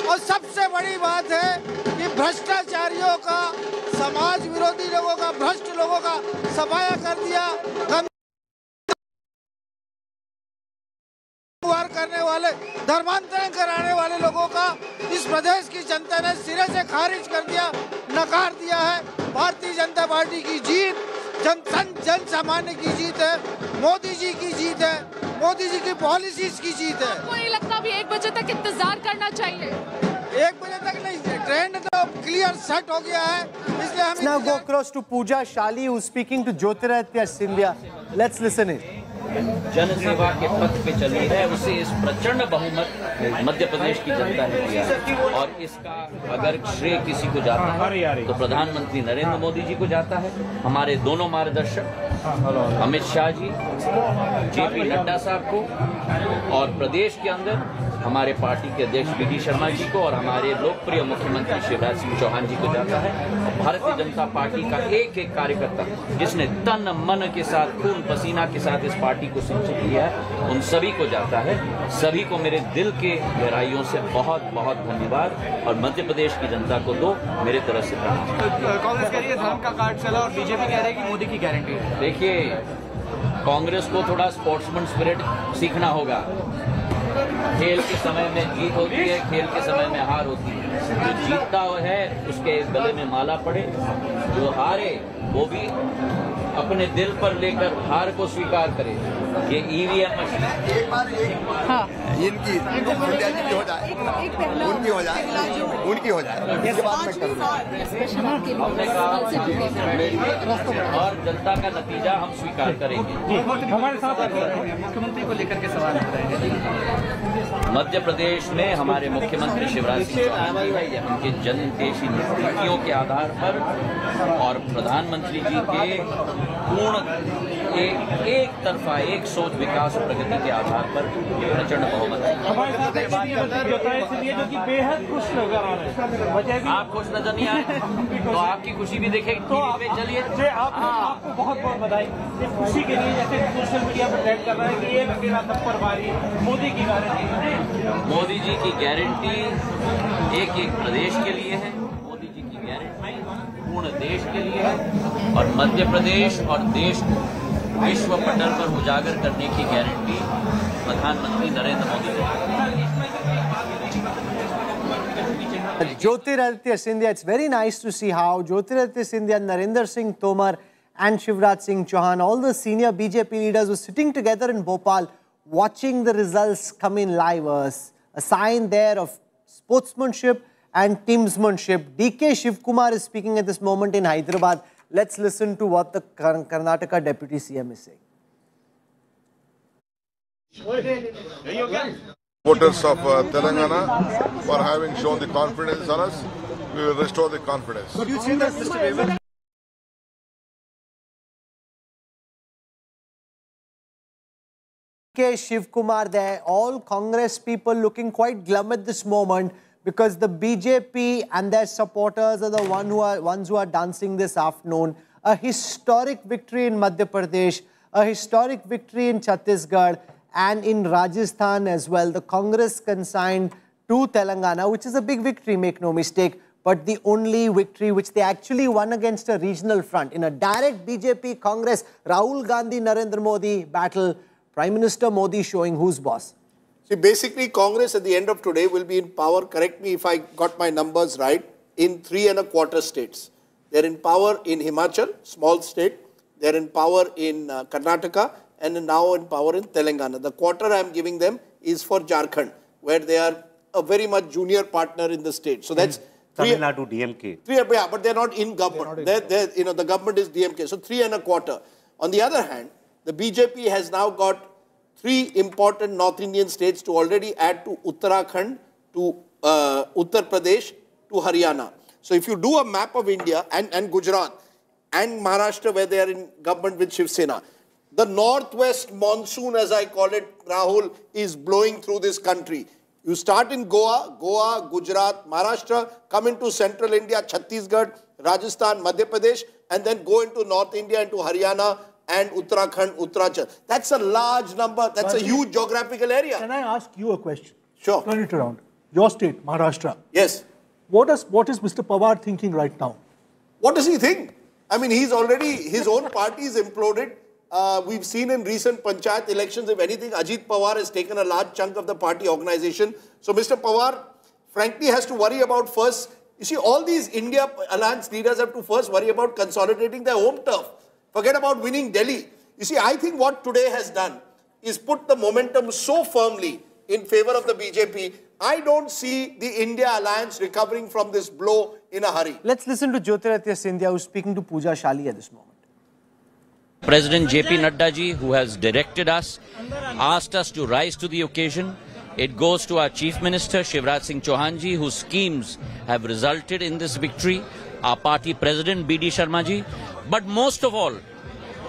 और सबसे बड़ी बात है कि भ्रष्टाचारियों का, समाज विरोधी लोगों का, भ्रष्ट लोगों का सफाया कर दिया। करने वाले, धर्मांतरण कराने वाले लोगों का इस प्रदेश की जनता ने सिरे से खारिज कर दिया, नकार दिया है। भारतीय जनता पार्टी की जीत, जन जन सामान्य की जीत है, मोदी जी की जीत है। मोदी जी की पॉलिसी की जीत है। आपको नहीं लगता अभी एक बजे तक इंतज़ार करना चाहिए? एक बजे तक नहीं ट्रेंड तो क्लियर सेट हो गया है इसलिए हम गो cross to Pooja Shali speaking to Jyotiraditya Scindia let's listen it जनसेवा के पथ पे चली है। उसे इस प्रचंड बहुमत मध्य प्रदेश की जनता ने दिया और इसका अगर श्रेय किसी को जाता है तो प्रधानमंत्री नरेंद्र मोदी जी को जाता है। हमारे दोनों मार्गदर्शक, अमित शाह जी, जेपी नड्डा साहब को, और प्रदेश के अंदर हमारे पार्टी के अध्यक्ष बी डी शर्मा जी को और हमारे लोकप्रिय मुख्यमंत्री शिवराज सिंह चौहान जी को जाता है। और भारतीय जनता पार्टी का एक एक कार्यकर्ता जिसने तन मन के साथ खून पसीना के साथ इस पार्टी को सिंचित किया है उन सभी को जाता है। सभी को मेरे दिल के गहराइयों से बहुत बहुत धन्यवाद और मध्य प्रदेश की जनता को दो मेरे तरफ़ से प्रणाम। कांग्रेस कह रही है धर्म का कार्ड चला और बीजेपी कह रही है कि मोदी की गारंटी। देखिए कांग्रेस को थोड़ा स्पोर्ट्समैन स्पिरिट सीखना होगा। खेल के समय में जीत होती है, खेल के समय में हार होती है। जो जीतता है, उसके गले में माला पड़े। जो हारे, वो भी अपने दिल पर लेकर हार को स्वीकार करे। ये ईवीएम मशीन एक बार एक हाँ। इनकी हो जाए। उनकी हो जाए। उनकी हो जाए। इसके बाद मैं करूँगा। हमने कहा और जनता का नतीजा हम स्वीकार करेंगे। हमारे साथ मुख्यमंत्री को लेकर के सवाल मध्य प्रदेश में हमारे मुख्यमंत्री शिवराज सिंह चौहान जी उनके जनहितैषी नीतियों के आधार पर और प्रधानमंत्री जी के पूर्ण एक एक तरफा एक सोच विकास और प्रगति के आधार पर ये प्रचंड बहुमत है। हमारे साथ एक बात जो कि बेहद खुश नज़र आ रहे हैं। आप खुश नज़र नहीं आए तो आपकी खुशी भी देखेगी तो आप चलिए। आपको बहुत बहुत बधाई। इस खुशी के लिए जैसे सोशल मीडिया पर ट्रेंड कर रहा है कि ये अकेला तत्पर बारी मोदी की गारंटी मोदी जी की गारंटी एक एक प्रदेश के लिए है। मोदी जी की गारंटी पूर्ण देश के लिए है। और मध्य प्रदेश और देश को विश्व पटल पर उजागर करने की गारंटी प्रधानमंत्री नरेंद्र मोदी ने Jyotiraditya Scindia, it's very nice to see how Jyotiraditya Scindia, Narendra Singh Tomar, and Shivraj Singh Chauhan, all the senior BJP leaders were sitting together in Bhopal watching the results come in live. A, a sign there of sportsmanship and teamsmanship. DK Shivkumar is speaking at this moment in Hyderabad. Let's listen to what the Karnataka Deputy CM is saying. voters of uh, Telangana for having shown the confidence on us. We will restore the confidence. Could you see that, Mr. Raymond? K. Shiv Kumar there, all Congress people looking quite glum at this moment because the BJP and their supporters are the one who are, ones who are dancing this afternoon. A historic victory in Madhya Pradesh, a historic victory in Chhattisgarh and in Rajasthan as well. The Congress consigned to Telangana, which is a big victory, make no mistake, but the only victory which they actually won against a regional front. In a direct BJP Congress, Rahul Gandhi, Narendra Modi battle, Prime Minister Modi showing who's boss. See, basically, Congress at the end of today will be in power. Correct me if I got my numbers right. In three and a quarter states, they're in power in Himachal, small state. They're in power in uh, Karnataka, and now in power in Telangana. The quarter I'm giving them is for Jharkhand, where they are a very much junior partner in the state. So that's three. Tamil Nadu DMK. Three, yeah, but they're not in government. They're, they're, you know, the government is DMK, so three and a quarter. On the other hand, the BJP has now got three important North Indian states to already add to Uttarakhand, to uh, Uttar Pradesh, to Haryana. So if you do a map of India and, and Gujarat and Maharashtra where they are in government with Shiv Sena, the northwest monsoon, as I call it, Rahul, is blowing through this country. You start in Goa, Goa, Gujarat, Maharashtra, come into central India, Chhattisgarh, Rajasthan, Madhya Pradesh, and then go into North India, into Haryana and Uttarakhand, Uttarachal. That's a large number. That's a huge geographical area. Can I ask you a question? Sure. Turn it around. Your state, Maharashtra. Yes. What is what is Mr. Pawar thinking right now? What does he think? I mean, he's already, his own party is imploded. Uh, we've seen in recent panchayat elections, if anything, Ajit Pawar has taken a large chunk of the party organization. So Mr. Pawar, frankly, has to worry about first, you see, all these India alliance leaders have to first worry about consolidating their home turf. Forget about winning Delhi. You see, I think what today has done is put the momentum so firmly in favor of the BJP. I don't see the India alliance recovering from this blow in a hurry. Let's listen to Jyotiraditya Scindia, who's speaking to Pooja Shali at this moment. President JP Nadda ji, who has directed us, asked us to rise to the occasion. It goes to our Chief Minister Shivraj Singh Chauhan ji, whose schemes have resulted in this victory. Our party President BD Sharma ji. But most of all,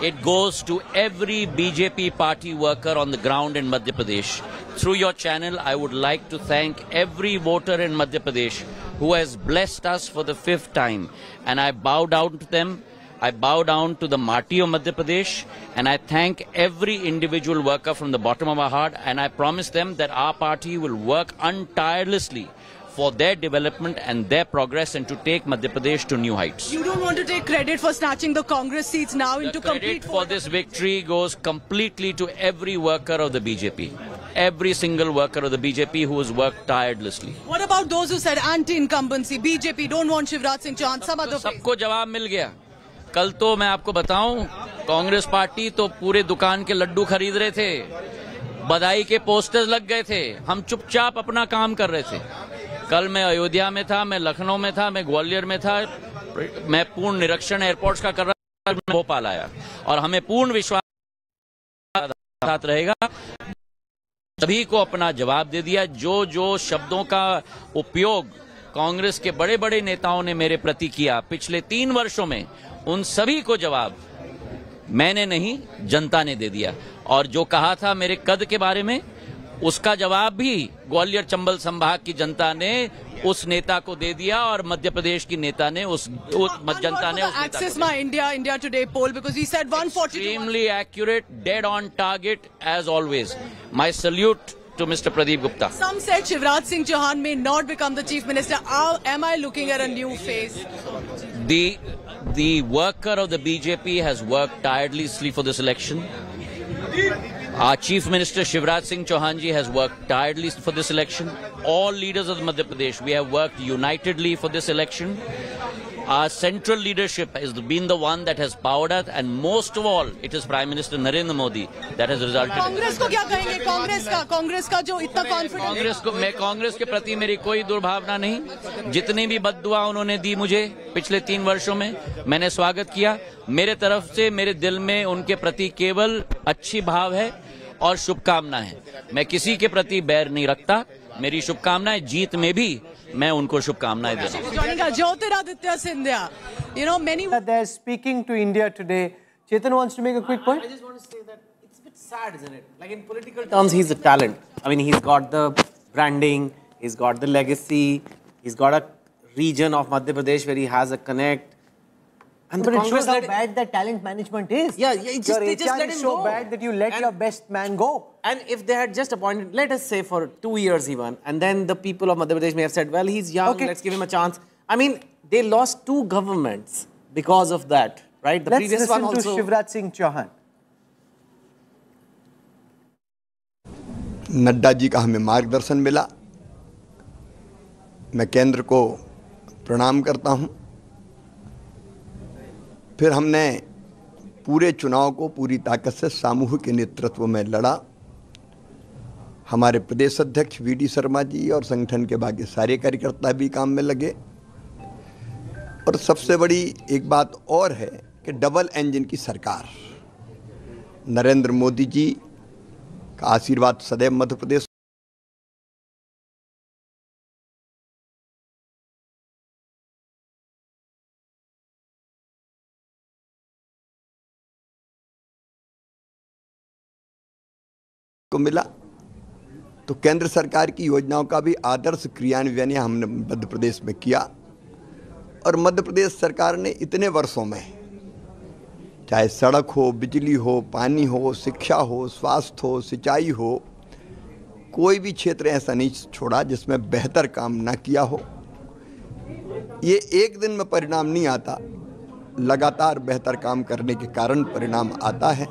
it goes to every BJP party worker on the ground in Madhya Pradesh. Through your channel, I would like to thank every voter in Madhya Pradesh who has blessed us for the fifth time. And I bow down to them. I bow down to the Marty of Madhya Pradesh and I thank every individual worker from the bottom of my heart and I promise them that our party will work untirelessly for their development and their progress and to take Madhya Pradesh to new heights. You don't want to take credit for snatching the Congress seats now the into complete. Credit for this victory goes completely to every worker of the BJP. Every single worker of the BJP who has worked tirelessly. What about those who said anti-incumbency, BJP don't want Shivraj Singh Chauhan, some other face? सबको जवाब मिल गया कल तो मैं आपको बताऊँ Congress party तो पूरे दुकान के लड्डू खरीद रहे थे बधाई के पोस्टर्स लग गए थे हम चुपचाप अपना काम कर रहे थे कल मैं अयोध्या में था, मैं लखनऊ में था, मैं ग्वालियर में था। मैं पूर्ण निरीक्षण एयरपोर्ट्स का कर रहा था भोपाल आया। और हमें पूर्ण विश्वास साथ रहेगा। सभी को अपना जवाब दे दिया। जो जो शब्दों का उपयोग कांग्रेस के बड़े बड़े नेताओं ने मेरे प्रति किया पिछले तीन वर्षों में, उन सभी को जवाब मैंने नहीं, जनता ने दे दिया। और जो कहा था मेरे कद के बारे में उसका जवाब भी ग्वालियर चंबल संभाग की जनता ने उस नेता को दे दिया और मध्य प्रदेश की नेता ने उस जनता ने Axis My India India Today poll because you said one forty accurate dead on target as always my salute to mister Pradeep Gupta some said Shivraj Singh Chauhan may not become the chief minister am I looking at a new face the the worker of the bjp has worked tirelessly for this Our Chief Minister Shivraj Singh Chauhan ji has worked tirelessly for this election. All leaders of Madhya Pradesh, we have worked unitedly for this election. Our central leadership has been the one that has powered us, and most of all, it is Prime Minister Narendra Modi that has resulted. Congress को क्या कहेंगे कांग्रेस का कांग्रेस का जो इतना confidence Congress को मैं कांग्रेस के प्रति मेरी कोई दुर्भावना नहीं जितनी भी बददुआ उन्होंने दी मुझे पिछले तीन वर्षों में मैंने स्वागत किया मेरे तरफ़ से मेरे दिल में उनके प्रति केवल अच्छी भाव है और शुभकामना है मैं किसी के प्रति बैर नहीं रखता मेरी शुभकामनाएँ जीत में भी मैं उनको शुभकामनाएँ देता हूँ joining us Jyotiraditya Scindia. You know many They're speaking to India today. Chetan wants to make a quick point. I just want to say that it's a bit sad, isn't it? Like in political terms, he's a talent. I mean, he's got the branding, he's got the legacy, he's got a region of Madhya Pradesh where he has a connect. And but it Congress shows how bad that talent management is. Yeah, yeah just, your they just let is him so go. bad that you let and your best man go. And if they had just appointed, let us say for two years even, and then the people of Madhya Pradesh may have said, well, he's young, okay. let's give him a chance. I mean, they lost two governments because of that, right? The let's previous listen one also. to Shivraj Singh Chauhan. Nadda ji का हमें मार्गदर्शन मिला मैं केंद्र को प्रणाम करता हूं फिर हमने पूरे चुनाव को पूरी ताकत से सामूहिक नेतृत्व में लड़ा। हमारे प्रदेश अध्यक्ष वी डी शर्मा जी और संगठन के बाकी सारे कार्यकर्ता भी काम में लगे। और सबसे बड़ी एक बात और है कि डबल इंजन की सरकार, नरेंद्र मोदी जी का आशीर्वाद सदैव मध्य प्रदेश को मिला। तो केंद्र सरकार की योजनाओं का भी आदर्श क्रियान्वयन हमने मध्य प्रदेश में किया। और मध्य प्रदेश सरकार ने इतने वर्षों में, चाहे सड़क हो, बिजली हो, पानी हो, शिक्षा हो, स्वास्थ्य हो, सिंचाई हो, कोई भी क्षेत्र ऐसा नहीं छोड़ा जिसमें बेहतर काम ना किया हो। ये एक दिन में परिणाम नहीं आता, लगातार बेहतर काम करने के कारण परिणाम आता है।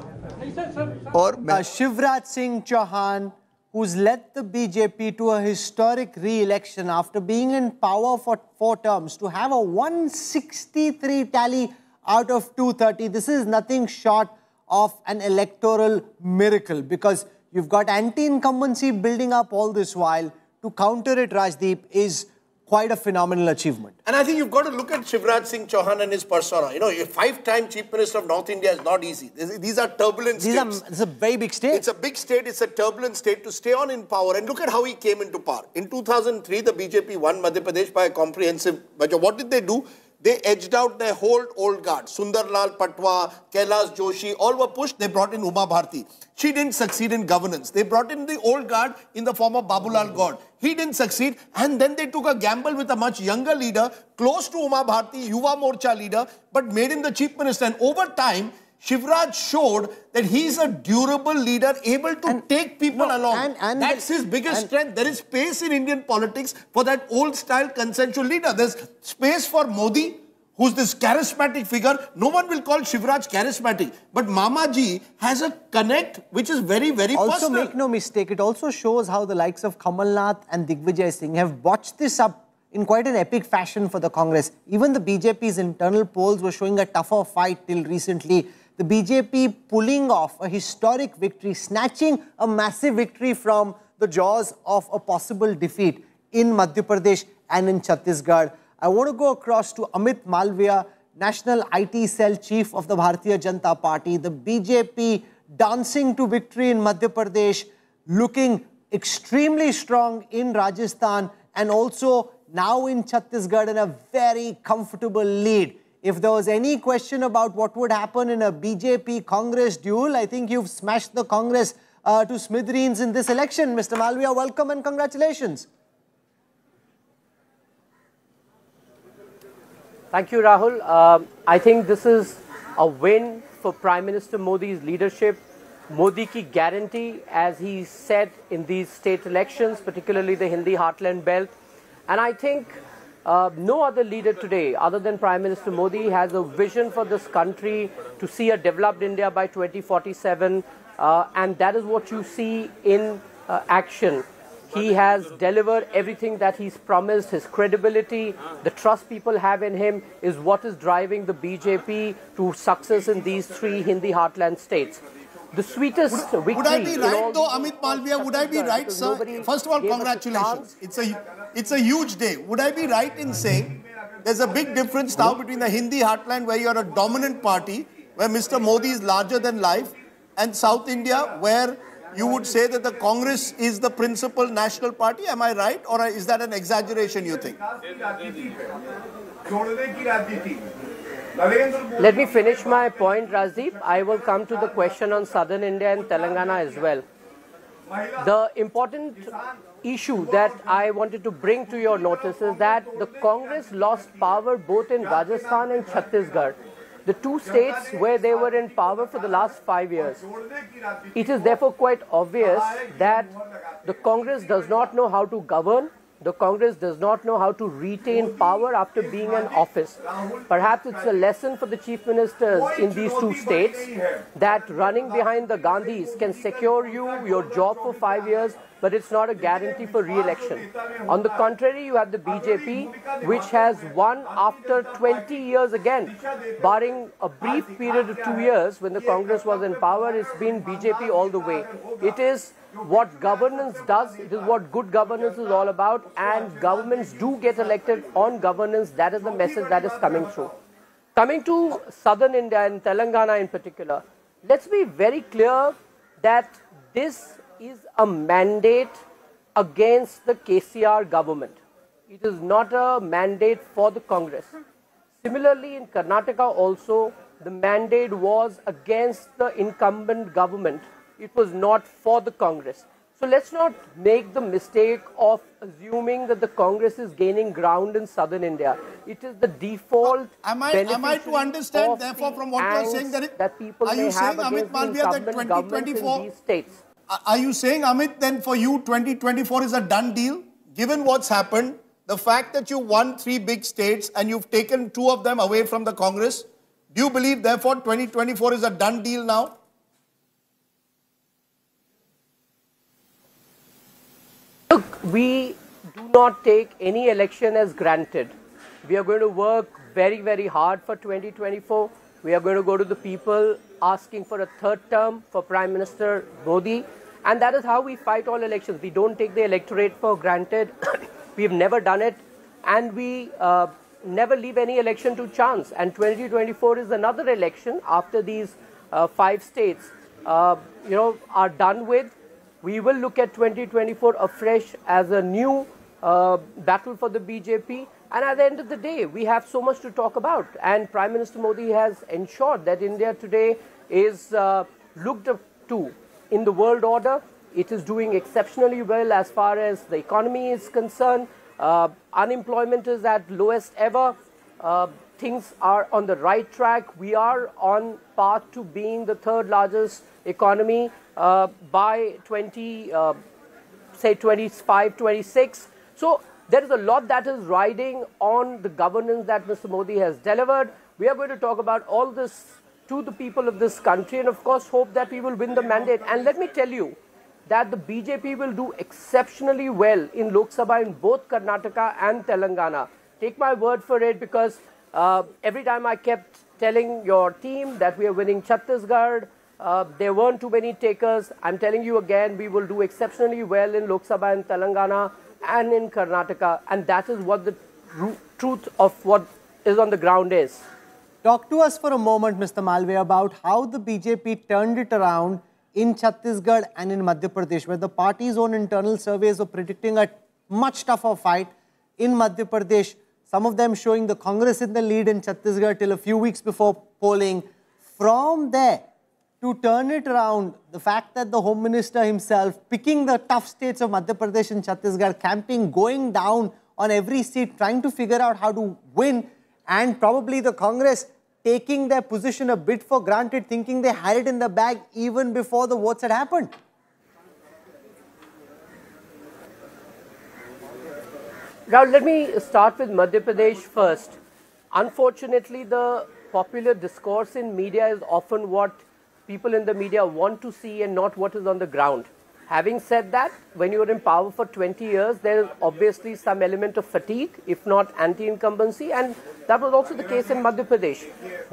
और Uh, Shivraj Singh Chauhan, who's led the BJP to a historic re-election after being in power for four terms, to have a 163 tally out of 230. This is nothing short of an electoral miracle because you've got anti-incumbency building up all this while. To counter it, Rajdeep, is quite a phenomenal achievement. And I think you've got to look at Shivraj Singh Chauhan and his persona. You know, a five-time Chief Minister of North India is not easy. These are turbulent These are, it's a very big state. It's a big state. It's a turbulent state to stay on in power. And look at how he came into power. In 2003, the BJP won Madhya Pradesh by a comprehensive budget. What did they do? They edged out their whole old guard. Sundarlal Patwa, Kailash Joshi, all were pushed. They brought in Uma Bharti. She didn't succeed in governance. They brought in the old guard in the form of Babulal Gaur. He didn't succeed. And then they took a gamble with a much younger leader, close to Uma Bharti, Yuva Morcha leader, but made him the chief minister. And over time, Shivraj showed that he's a durable leader, able to take people along. and- and That's the- his biggest and- strength. There is space in Indian politics for that old style consensual leader. There's space for Modi, who's this charismatic figure. No one will call Shivraj charismatic. But Mama Ji has a connect which is very, very also personal. make no mistake, it also shows how the likes of Kamal Nath and Digvijay Singh have botched this up in quite an epic fashion for the Congress. Even the BJP's internal polls were showing a tougher fight till recently. The BJP pulling off a historic victory, snatching a massive victory from the jaws of a possible defeat in Madhya Pradesh and in Chhattisgarh. I want to go across to Amit Malviya, National IT Cell Chief of the Bharatiya Janata Party. The BJP dancing to victory in Madhya Pradesh, looking extremely strong in Rajasthan and also now in Chhattisgarh in a very comfortable lead. If there was any question about what would happen in a BJP Congress duel, I think you've smashed the Congress uh, to smithereens in this election. Mr. Malviya, welcome and congratulations. Thank you, Rahul. Uh, I think this is a win for Prime Minister Modi's leadership. Modi ki guarantee, as he said in these state elections, particularly the Hindi heartland belt. And I think uh, no other leader today, other than Prime Minister Modi, has a vision for this country to see a developed India by 2047. Uh, and that is what you see in uh, action. He has delivered everything that he's promised. His credibility, the trust people have in him is what is driving the BJP to success in these three Hindi heartland states. The sweetest would, victory. would I be right though, these Amit Malviya? Would I be right, sir? First of all, gave a congratulations. It's a it's a huge day. Would I be right in saying there's a big difference now between the Hindi heartland, where you're a dominant party, where Mr. Modi is larger than life, and South India, where you would say that the Congress is the principal national party? Am I right, or is that an exaggeration? You think? Let me finish my point, Rajdeep. I will come to the question on southern India and Telangana as well. The important issue that I wanted to bring to your notice is that the Congress lost power both in Rajasthan and Chhattisgarh, the two states where they were in power for the last five years. It is therefore quite obvious that the Congress does not know how to govern the Congress does not know how to retain power after being in office. Perhaps it's a lesson for the chief ministers in these two states that running behind the Gandhis can secure you your job for five years, but it's not a guarantee for re-election. On the contrary, you have the BJP, which has won after 20 years again, barring a brief period of two years when the Congress was in power. It's been BJP all the way. It is what governance does, it is what good governance is all about, and governments do get elected on governance. That is the message that is coming through. Coming to southern India and Telangana in particular, let's be very clear that this is a mandate against the KCR government. It is not a mandate for the Congress. Similarly, in Karnataka also, the mandate was against the incumbent government it was not for the Congress. So let's not make the mistake of assuming that the Congress is gaining ground in southern India. It is the default. Uh, am I, am I to understand, therefore, from what you're saying, that, it, that people are you saying, have Amit Malviya, that incumbent governments in 2024 states? Uh, are you saying, Amit, then for you, 2024 is a done deal? Given what's happened, the fact that you won three big states and you've taken two of them away from the Congress, do you believe, therefore, 2024 is a done deal now? We do not take any election as granted. We are going to work very, very hard for 2024. We are going to go to the people asking for a third term for Prime Minister Modi. And that is how we fight all elections. We don't take the electorate for granted. We've never done it. And we uh, never leave any election to chance. And 2024 is another election after these uh, five states, uh, you know, are done with. We will look at 2024 afresh as a new uh, battle for the BJP. And at the end of the day, we have so much to talk about. And Prime Minister Modi has ensured that India today is uh, looked up to in the world order. It is doing exceptionally well as far as the economy is concerned. Uh, unemployment is at lowest ever. Uh, things are on the right track. We are on path to being the third largest economy by 20, uh, say 25, 26. So there is a lot that is riding on the governance that Mr. Modi has delivered. We are going to talk about all this to the people of this country and of course hope that we will win the mandate. And let me tell you, that the BJP will do exceptionally well in Lok Sabha in both Karnataka and Telangana. Take my word for it because uh, every time I kept telling your team that we are winning Chhattisgarh, uh, there weren't too many takers. I'm telling you again, we will do exceptionally well in Lok Sabha in Telangana and in Karnataka, and that is what the truth of what is on the ground is. Talk to us for a moment, Mr. Malviya, about how the BJP turned it around in Chhattisgarh and in Madhya Pradesh, where the party's own internal surveys were predicting a much tougher fight. In Madhya Pradesh, some of them showing the Congress in the lead in Chhattisgarh till a few weeks before polling. From there, to turn it around, the fact that the Home Minister himself picking the tough states of Madhya Pradesh and Chhattisgarh, camping, going down on every seat, trying to figure out how to win, and probably the Congress taking their position a bit for granted, thinking they had it in the bag even before the votes had happened. Now, let me start with Madhya Pradesh first. Unfortunately, the popular discourse in media is often what people in the media want to see and not what is on the ground. Having said that, when you are in power for 20 years, there is obviously some element of fatigue, if not anti-incumbency, and that was also the case in Madhya Pradesh.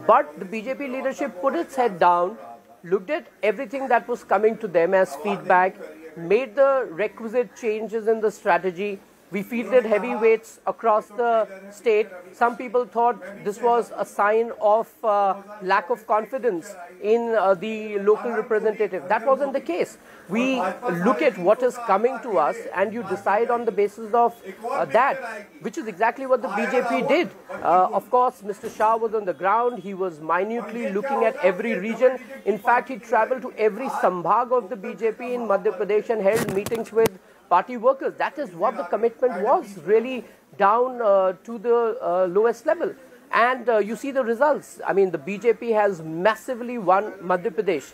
But the BJP leadership put its head down, looked at everything that was coming to them as feedback, made the requisite changes in the strategy, we fielded heavyweights across the state. Some people thought this was a sign of uh, lack of confidence in uh, the local representative. That wasn't the case. We look at what is coming to us and you decide on the basis of uh, that, which is exactly what the BJP did. Uh, of course, Mr. Shah was on the ground. He was minutely looking at every region. In fact, he traveled to every sambhag of the BJP in Madhya Pradesh and held meetings with party workers. That is what the commitment was, really down uh, to the uh, lowest level. And uh, you see the results. I mean, the BJP has massively won Madhya Pradesh.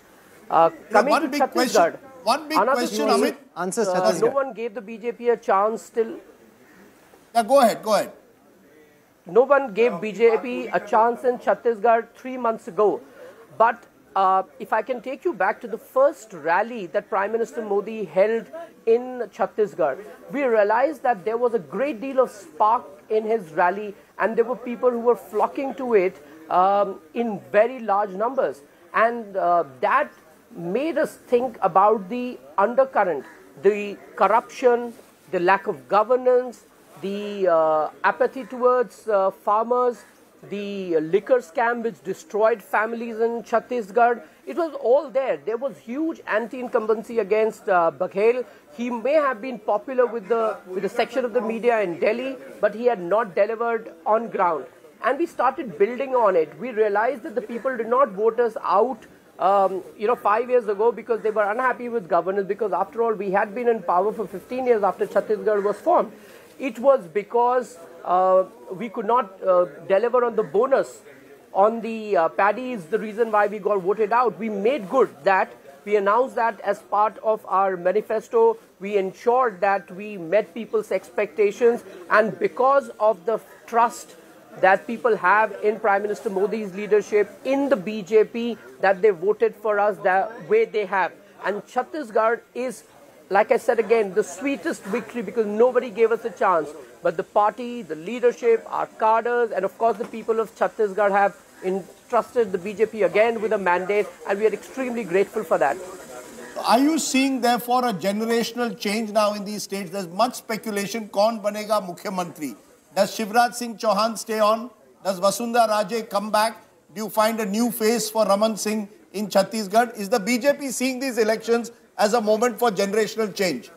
Uh, coming one to big Chhattisgarh, question, one big another question, thing, Amit. Answers uh, Chhattisgarh. No one gave the BJP a chance till. Yeah, go ahead, go ahead. No one gave BJP a chance in Chhattisgarh three months ago. But uh, if I can take you back to the first rally that Prime Minister Modi held in Chhattisgarh, we realized that there was a great deal of spark in his rally, and there were people who were flocking to it um, in very large numbers. And uh, that made us think about the undercurrent, the corruption, the lack of governance, the uh, apathy towards uh, farmers, the liquor scam which destroyed families in Chhattisgarh. It was all there. There was huge anti-incumbency against uh, Baghel. He may have been popular with the, with the section of the media in Delhi, but he had not delivered on ground. And we started building on it. We realized that the people did not vote us out um, you know, five years ago because they were unhappy with governance because after all, we had been in power for 15 years after Chhattisgarh was formed. It was because we could not uh, deliver on the bonus on the uh, paddy is the reason why we got voted out. We made good that. We announced that as part of our manifesto. We ensured that we met people's expectations. And because of the trust that people have in Prime Minister Modi's leadership, in the BJP, that they voted for us the way they have. And Chhattisgarh is like I said again, the sweetest victory because nobody gave us a chance. But the party, the leadership, our cadres, and of course the people of Chhattisgarh have entrusted the BJP again with a mandate, and we are extremely grateful for that. Are you seeing, therefore, a generational change now in these states? There's much speculation. Kaun banega Mukhyamantri? Does Shivraj Singh Chauhan stay on? Does Vasundhara Raje come back? Do you find a new face for Raman Singh in Chhattisgarh? Is the BJP seeing these elections as a moment for generational change?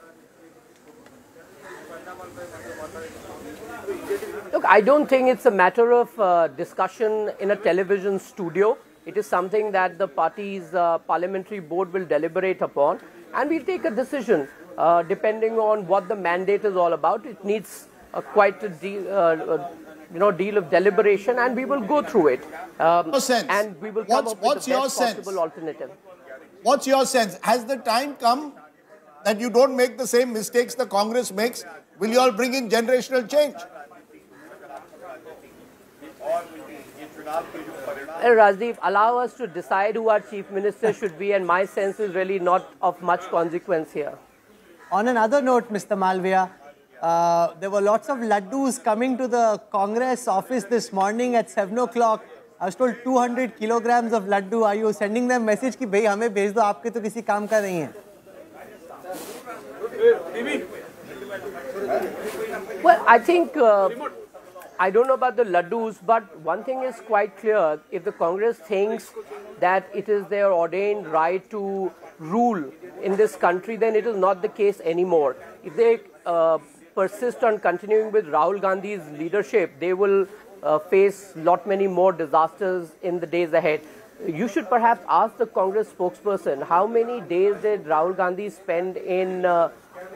Look, I don't think it's a matter of uh, discussion in a television studio. It is something that the party's uh, parliamentary board will deliberate upon, and we'll take a decision uh, depending on what the mandate is all about. It needs quite a deal, uh, you know, deal of deliberation, and we will go through it. Um, and we will come what's, up what's with the your best sense? possible alternative. What's your sense? Has the time come that you don't make the same mistakes the Congress makes? Will you all bring in generational change? Uh, Rajdeep, allow us to decide who our chief minister should be, and my sense is really not of much consequence here. On another note, Mr. Malviya, uh, there were lots of laddus coming to the Congress office this morning at 7 o'clock. I was told 200 kilograms of laddu. Are you sending them message कि भाई हमें भेज दो आपके तो किसी काम का नहीं है Well, I think uh, I don't know about the laddus, but one thing is quite clear: if the Congress thinks that it is their ordained right to rule in this country, then it is not the case anymore. If they uh, persist on continuing with Rahul Gandhi's leadership, they will uh, face lot many more disasters in the days ahead. You should perhaps ask the Congress spokesperson how many days did Rahul Gandhi spend in uh,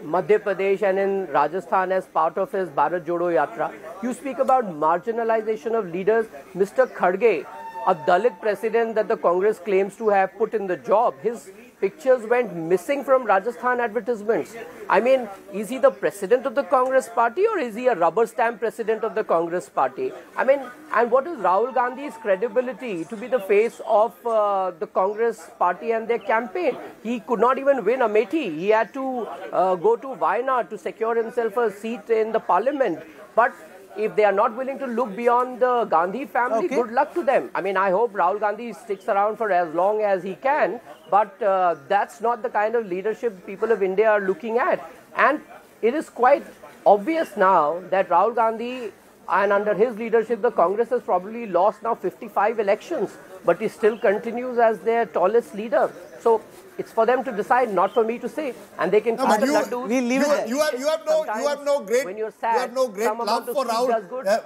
Madhya Pradesh and in Rajasthan as part of his Bharat Jodo Yatra. You speak about marginalization of leaders. Mr. Kharge, a Dalit president that the Congress claims to have put in the job, his pictures went missing from Rajasthan advertisements. I mean, is he the president of the Congress party or is he a rubber stamp president of the Congress party? I mean, and what is Rahul Gandhi's credibility to be the face of uh, the Congress party and their campaign? He could not even win Amethi. He had to uh, go to Wayanad to secure himself a seat in the parliament. But if they are not willing to look beyond the Gandhi family, Okay. good luck to them. I mean, I hope Rahul Gandhi sticks around for as long as he can, but uh, that's not the kind of leadership people of India are looking at. And it is quite obvious now that Rahul Gandhi and under his leadership, the Congress has probably lost now 55 elections, but he still continues as their tallest leader. So it's for them to decide, not for me to say. And they can No, cut but the you, laddus. you, you, have, you have you have no you have no great when you're you have no great love for Rahul. Uh,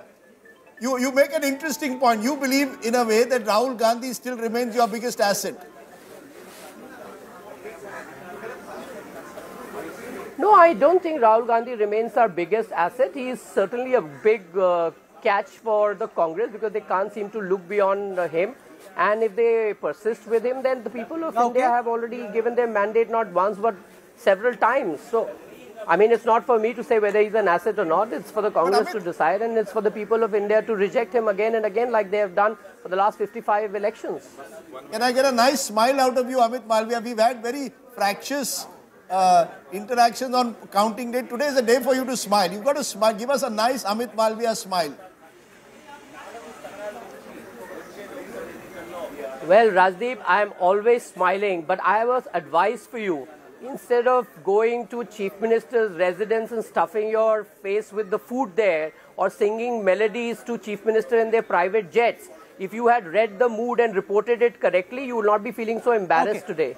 you you make an interesting point. You believe in a way that Rahul Gandhi still remains your biggest asset. No, I don't think Rahul Gandhi remains our biggest asset. He is certainly a big uh, catch for the Congress because they can't seem to look beyond uh, him. And if they persist with him, then the people of India have already given their mandate not once but several times. So, I mean, it's not for me to say whether he's an asset or not. It's for the Congress to decide, and it's for the people of India to reject him again and again, like they have done for the last 55 elections. Can I get a nice smile out of you, Amit Malviya? We've had very fractious uh, interactions on counting day. Today is a day for you to smile. You've got to smile. Give us a nice Amit Malviya smile. Well, Rajdeep, I am always smiling, but I was advice for you. Instead of going to Chief Minister's residence and stuffing your face with the food there or singing melodies to Chief Minister in their private jets, if you had read the mood and reported it correctly, you will not be feeling so embarrassed today.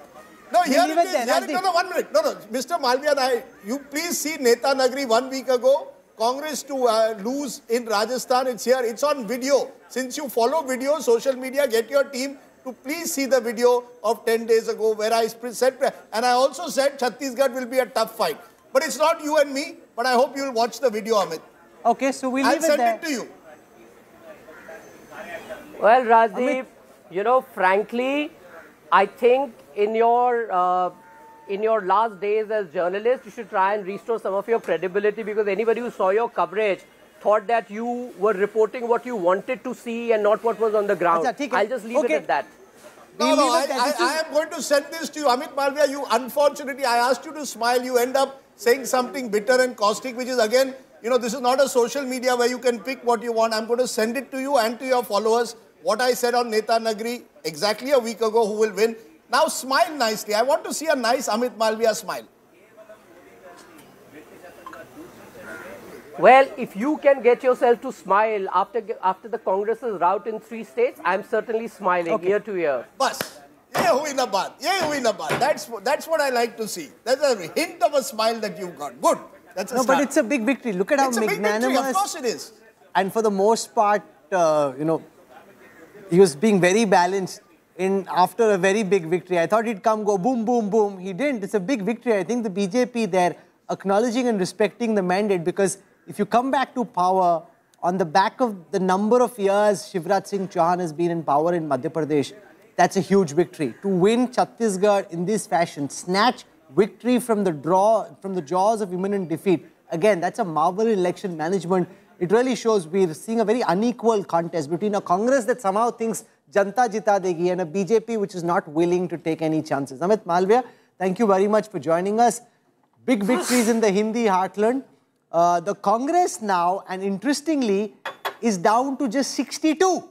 No, here it it is. there, Here it- no, no, one minute. No, no, Mr. Malviya, I, you please see Neta Nagri one week ago. Congress to uh, lose in Rajasthan. It's here. It's on video. Since you follow video, social media, get your team to please see the video of 10 days ago where I said, and I also said Chhattisgarh will be a tough fight. But it's not you and me, but I hope you'll watch the video, Amit. Okay, so we'll I'll leave it send it to you. Well, Rajdeep, you know, frankly, I think in your uh, in your last days as journalist, you should try and restore some of your credibility because anybody who saw your coverage thought that you were reporting what you wanted to see and not what was on the ground. Acha, theek hai. I'll just leave Okay. it at that. No, no, I, I, I am going to send this to you. Amit Malviya, you unfortunately, I asked you to smile. You end up saying something bitter and caustic, which is again, you know, this is not a social media where you can pick what you want. I'm going to send it to you and to your followers. What I said on Neta Nagri exactly a week ago, who will win. Now smile nicely. I want to see a nice Amit Malviya smile. Well, if you can get yourself to smile after after the Congress's rout in three states, I'm certainly smiling ear to ear. Bus. Yeah, who in a bath? Yeah, who in a bath? That's, that's what I like to see. There's a hint of a smile that you've got. Good. That's a No, start. but it's a big victory. Look at how It's a big victory. magnanimous. Of course it is. And for the most part, uh, you know, he was being very balanced in after a very big victory. I thought he'd come, go boom, boom, boom. He didn't. It's a big victory. I think the BJP there acknowledging and respecting the mandate because if you come back to power on the back of the number of years Shivraj Singh Chauhan has been in power in Madhya Pradesh, that's a huge victory. To win Chhattisgarh in this fashion, snatch victory from the draw, from the jaws of imminent defeat. Again, that's a marvel election management. It really shows we're seeing a very unequal contest between a Congress that somehow thinks Janta jita degi and a BJP which is not willing to take any chances. Amit Malviya, thank you very much for joining us. Big victories in the Hindi heartland. Uh, the Congress now, and interestingly, is down to just 62.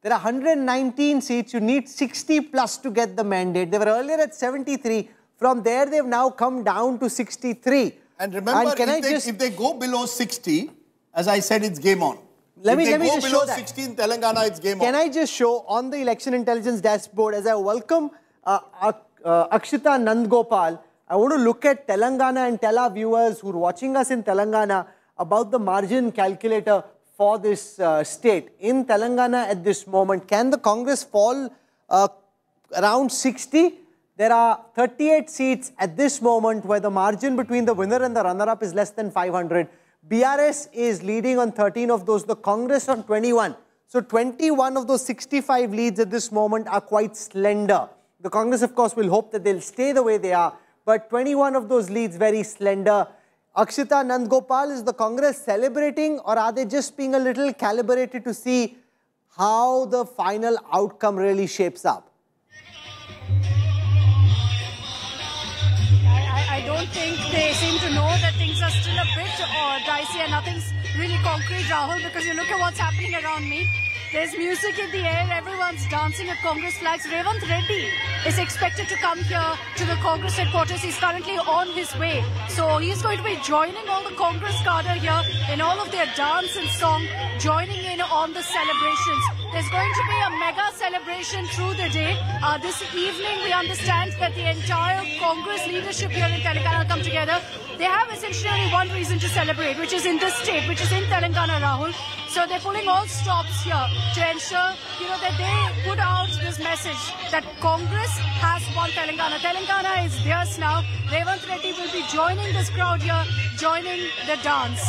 There are 119 seats. You need 60 plus to get the mandate. They were earlier at 73. From there, they've now come down to 63. And remember, can if, they, just- if they go below 60, as I said, it's game on. Let if me- they let me go just below show that. Telangana, it's game on. Can on. I just show on the election intelligence dashboard as I welcome uh, uh, Akshita Nandagopal, I want to look at Telangana and tell our viewers who are watching us in Telangana about the margin calculator for this uh, state. In Telangana at this moment, can the Congress fall uh, around 60? There are 38 seats at this moment where the margin between the winner and the runner-up is less than 500. BRS is leading on 13 of those, the Congress on 21. So 21 of those 65 leads at this moment are quite slender. The Congress, of course, will hope that they'll stay the way they are, but 21 of those leads very slender. Akshita Nandagopal, is the Congress celebrating or are they just being a little calibrated to see how the final outcome really shapes up? Don't think they seem to know that things are still a bit uh, dicey and nothing's really concrete, Rahul, because you look at what's happening around me. There's music in the air, everyone's dancing at Congress flags. Revanth Reddy is expected to come here to the Congress headquarters. He's currently on his way. So he's going to be joining all the Congress cadre here in all of their dance and song, joining in on the celebrations. There's going to be a mega celebration through the day. Uh, this evening, we understand that the entire Congress leadership here in Telangana come together. They have essentially one reason to celebrate, which is in this state, which is in Telangana, Rahul. So they're pulling all stops here to ensure, you know, that they put out this message that Congress has won Telangana. Telangana is theirs now. Revanth Reddy will be joining this crowd here, joining the dance.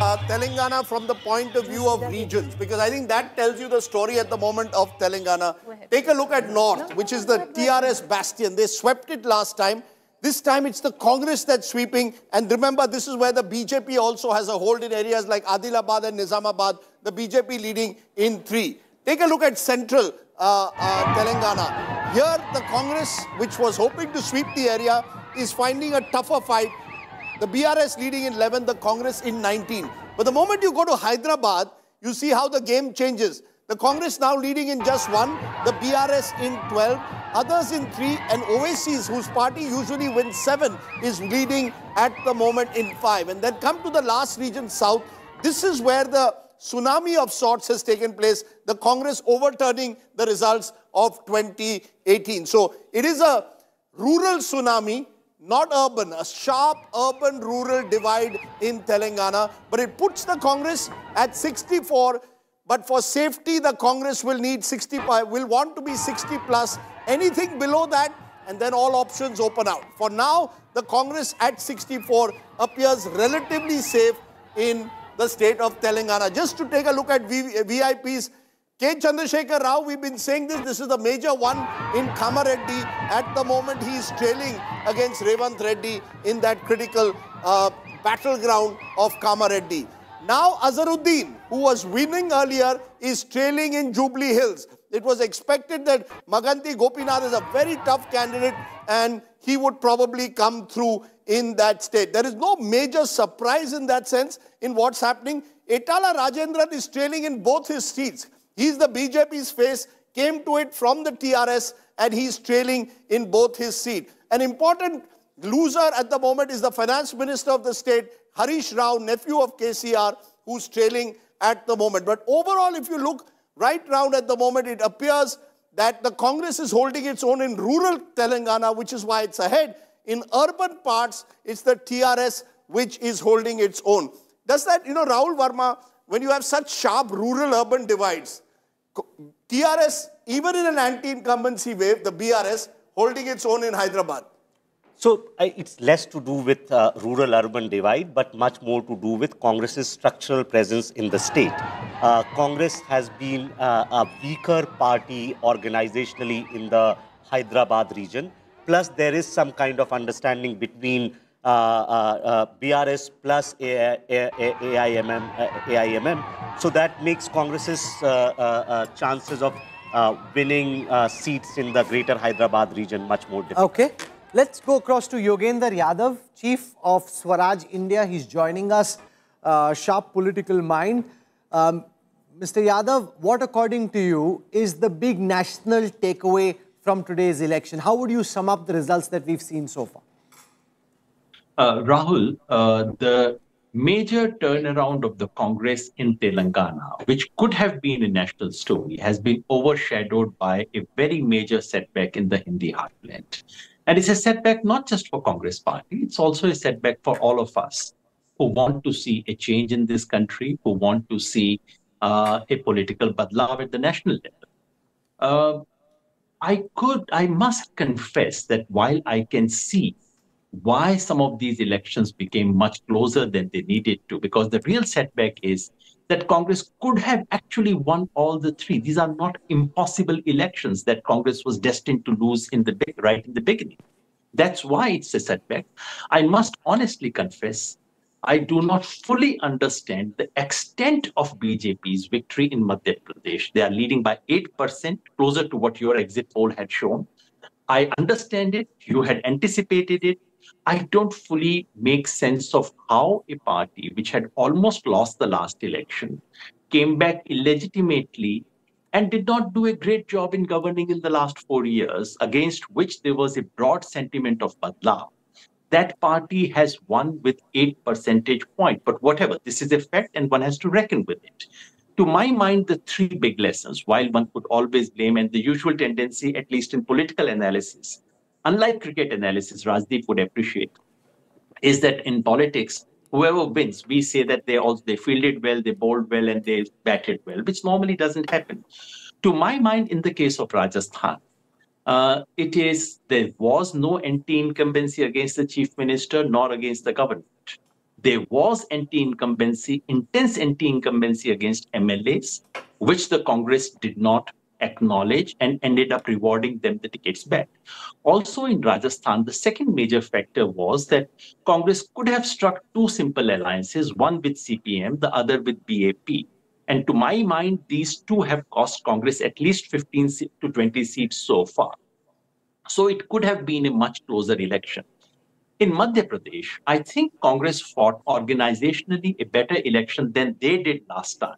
uh, Telangana from the point of view of regions because I think that tells you the story at the moment of Telangana. Take a look at North, which is the TRS bastion. They swept it last time. This time it's the Congress that's sweeping. And remember, this is where the BJP also has a hold in areas like Adilabad and Nizamabad, the BJP leading in three. Take a look at Central uh, uh, Telangana. Here, the Congress, which was hoping to sweep the area, is finding a tougher fight. The BRS leading in 11, the Congress in 19. But the moment you go to Hyderabad, you see how the game changes. The Congress now leading in just one, the BRS in 12, others in three, and Owaisi, whose party usually wins seven, is leading at the moment in five. And then come to the last region, South. This is where the tsunami of sorts has taken place, the Congress overturning the results of 2018. So it is a rural tsunami, not urban, a sharp urban rural divide in Telangana, but it puts the Congress at 64. But for safety, the Congress will need 65, will want to be 60 plus. Anything below that, and then all options open out. For now, the Congress at 64 appears relatively safe in the state of Telangana. Just to take a look at VIPs, K. Chandrasekhar Rao, we've been saying this, this is the major one in Kamareddy. At the moment, he is trailing against Revanth Reddy in that critical uh, battleground of Kamareddy. Now, Azharuddin, who was winning earlier, is trailing in Jubilee Hills. It was expected that Maganti Gopinath is a very tough candidate and he would probably come through in that state. There is no major surprise in that sense in what's happening. Etala Rajender is trailing in both his seats. He's the BJP's face, came to it from the TRS, and he's trailing in both his seat. An important loser at the moment is the finance minister of the state, Harish Rao, nephew of KCR, who's trailing at the moment. But overall, if you look right round at the moment, it appears that the Congress is holding its own in rural Telangana, which is why it's ahead. In urban parts, it's the TRS which is holding its own. Does that, you know, Rahul Verma, when you have such sharp rural urban divides, TRS, even in an anti incumbency wave, the BRS holding its own in Hyderabad. So it's less to do with uh, rural-urban divide, but much more to do with Congress's structural presence in the state. Uh, Congress has been uh, a weaker party organizationally in the Hyderabad region. Plus, there is some kind of understanding between uh, uh, BRS plus A- A- A- AIMIM, uh, AIMIM. So that makes Congress's uh, uh, uh, chances of uh, winning uh, seats in the greater Hyderabad region much more difficult. Okay. Let's go across to Yogendra Yadav, Chief of Swaraj India. He's joining us, uh, sharp political mind. Um, Mr. Yadav, what according to you is the big national takeaway from today's election? How would you sum up the results that we've seen so far? Uh, Rahul, uh, the major turnaround of the Congress in Telangana, which could have been a national story, has been overshadowed by a very major setback in the Hindi heartland. And it's a setback not just for Congress party, it's also a setback for all of us who want to see a change in this country, who want to see uh, a political badlav at the national level. Uh, I could, I must confess that while I can see why some of these elections became much closer than they needed to, because the real setback is that Congress could have actually won all the three. These are not impossible elections that Congress was destined to lose in the right in the beginning. That's why it's a setback. I must honestly confess, I do not fully understand the extent of BJP's victory in Madhya Pradesh. They are leading by 8%, closer to what your exit poll had shown. I understand it. You had anticipated it. I don't fully make sense of how a party which had almost lost the last election came back illegitimately and did not do a great job in governing in the last four years, against which there was a broad sentiment of badlav. That party has won with eight percentage point. But whatever, this is a fact and one has to reckon with it. To my mind, the three big lessons, while one could always blame, and the usual tendency, at least in political analysis, unlike cricket analysis, Rajdeep would appreciate, is that in politics, whoever wins, we say that they also they fielded well, they bowled well, and they batted well, which normally doesn't happen. To my mind, in the case of Rajasthan, uh, it is there was no anti-incumbency against the chief minister nor against the government. There was anti-incumbency, intense anti-incumbency against MLAs, which the Congress did not acknowledge and ended up rewarding them the tickets back. Also in Rajasthan, the second major factor was that Congress could have struck two simple alliances, one with CPM, the other with BAP. And to my mind, these two have cost Congress at least 15 to 20 seats so far. So it could have been a much closer election. In Madhya Pradesh, I think Congress fought organizationally a better election than they did last time.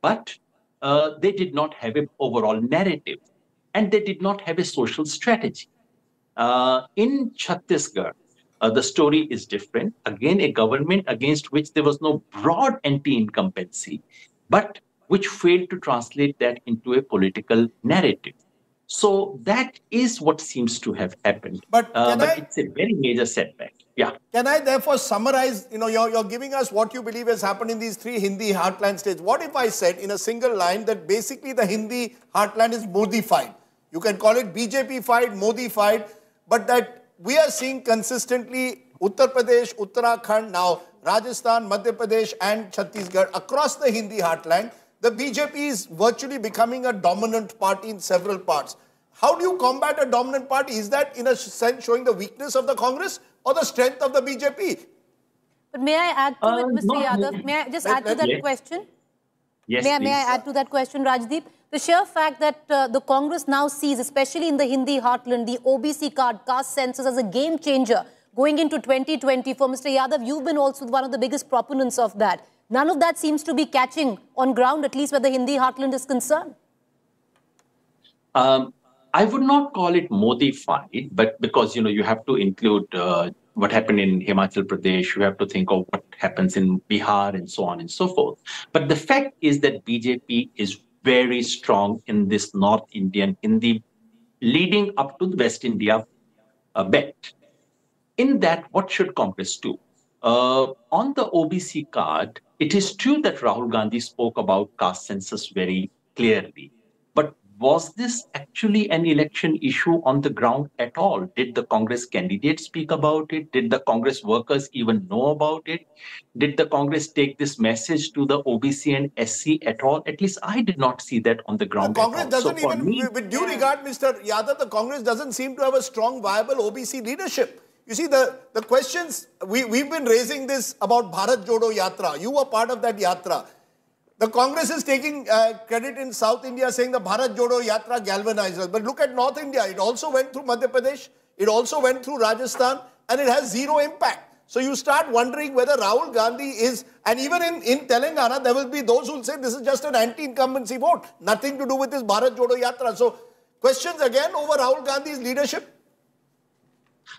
But uh, they did not have an overall narrative and they did not have a social strategy. Uh, in Chhattisgarh, uh, the story is different. Again, a government against which there was no broad anti incumbency, but which failed to translate that into a political narrative. So that is what seems to have happened. But, uh, but I, it's a very major setback. Yeah. Can I therefore summarize? You know, you're, you're giving us what you believe has happened in these three Hindi heartland states. What if I said in a single line that basically the Hindi heartland is Modified? You can call it BJP-fied, Modified, but that we are seeing consistently Uttar Pradesh, Uttarakhand, now Rajasthan, Madhya Pradesh, and Chhattisgarh across the Hindi heartland. The BJP is virtually becoming a dominant party in several parts. How do you combat a dominant party? Is that in a sense showing the weakness of the Congress or the strength of the BJP? But may I add to Uh, it, Mr. no, Yadav? May I just let- add to let- that yes. question? Yes, may, I, may I please. add to that question, Rajdeep? The sheer fact that uh, the Congress now sees, especially in the Hindi heartland, the OBC card, caste census as a game changer going into 2020. For Mr. Yadav, you've been also one of the biggest proponents of that. None of that seems to be catching on ground, at least where the Hindi heartland is concerned. Um, I would not call it modified, but because you know you have to include uh, what happened in Himachal Pradesh, you have to think of what happens in Bihar and so on and so forth. But the fact is that BJP is very strong in this North Indian, in the leading up to the West India uh, bet. In that, what should Congress do? Uh, on the OBC card, it is true that Rahul Gandhi spoke about caste census very clearly. But was this actually an election issue on the ground at all? Did the Congress candidates speak about it? Did the Congress workers even know about it? Did the Congress take this message to the OBC and SC at all? At least I did not see that on the ground. The Congress. So doesn't for even, me- with due regard, Mr. Yadav, the Congress doesn't seem to have a strong, viable OBC leadership. You see, the, the questions, we, we've been raising this about Bharat Jodo Yatra. You were part of that Yatra. The Congress is taking uh, credit in South India saying the Bharat Jodo Yatra galvanized us. But look at North India. It also went through Madhya Pradesh. It also went through Rajasthan and it has zero impact. So you start wondering whether Rahul Gandhi is, and even in, in Telangana, there will be those who will say this is just an anti-incumbency vote. Nothing to do with this Bharat Jodo Yatra. So questions again over Rahul Gandhi's leadership?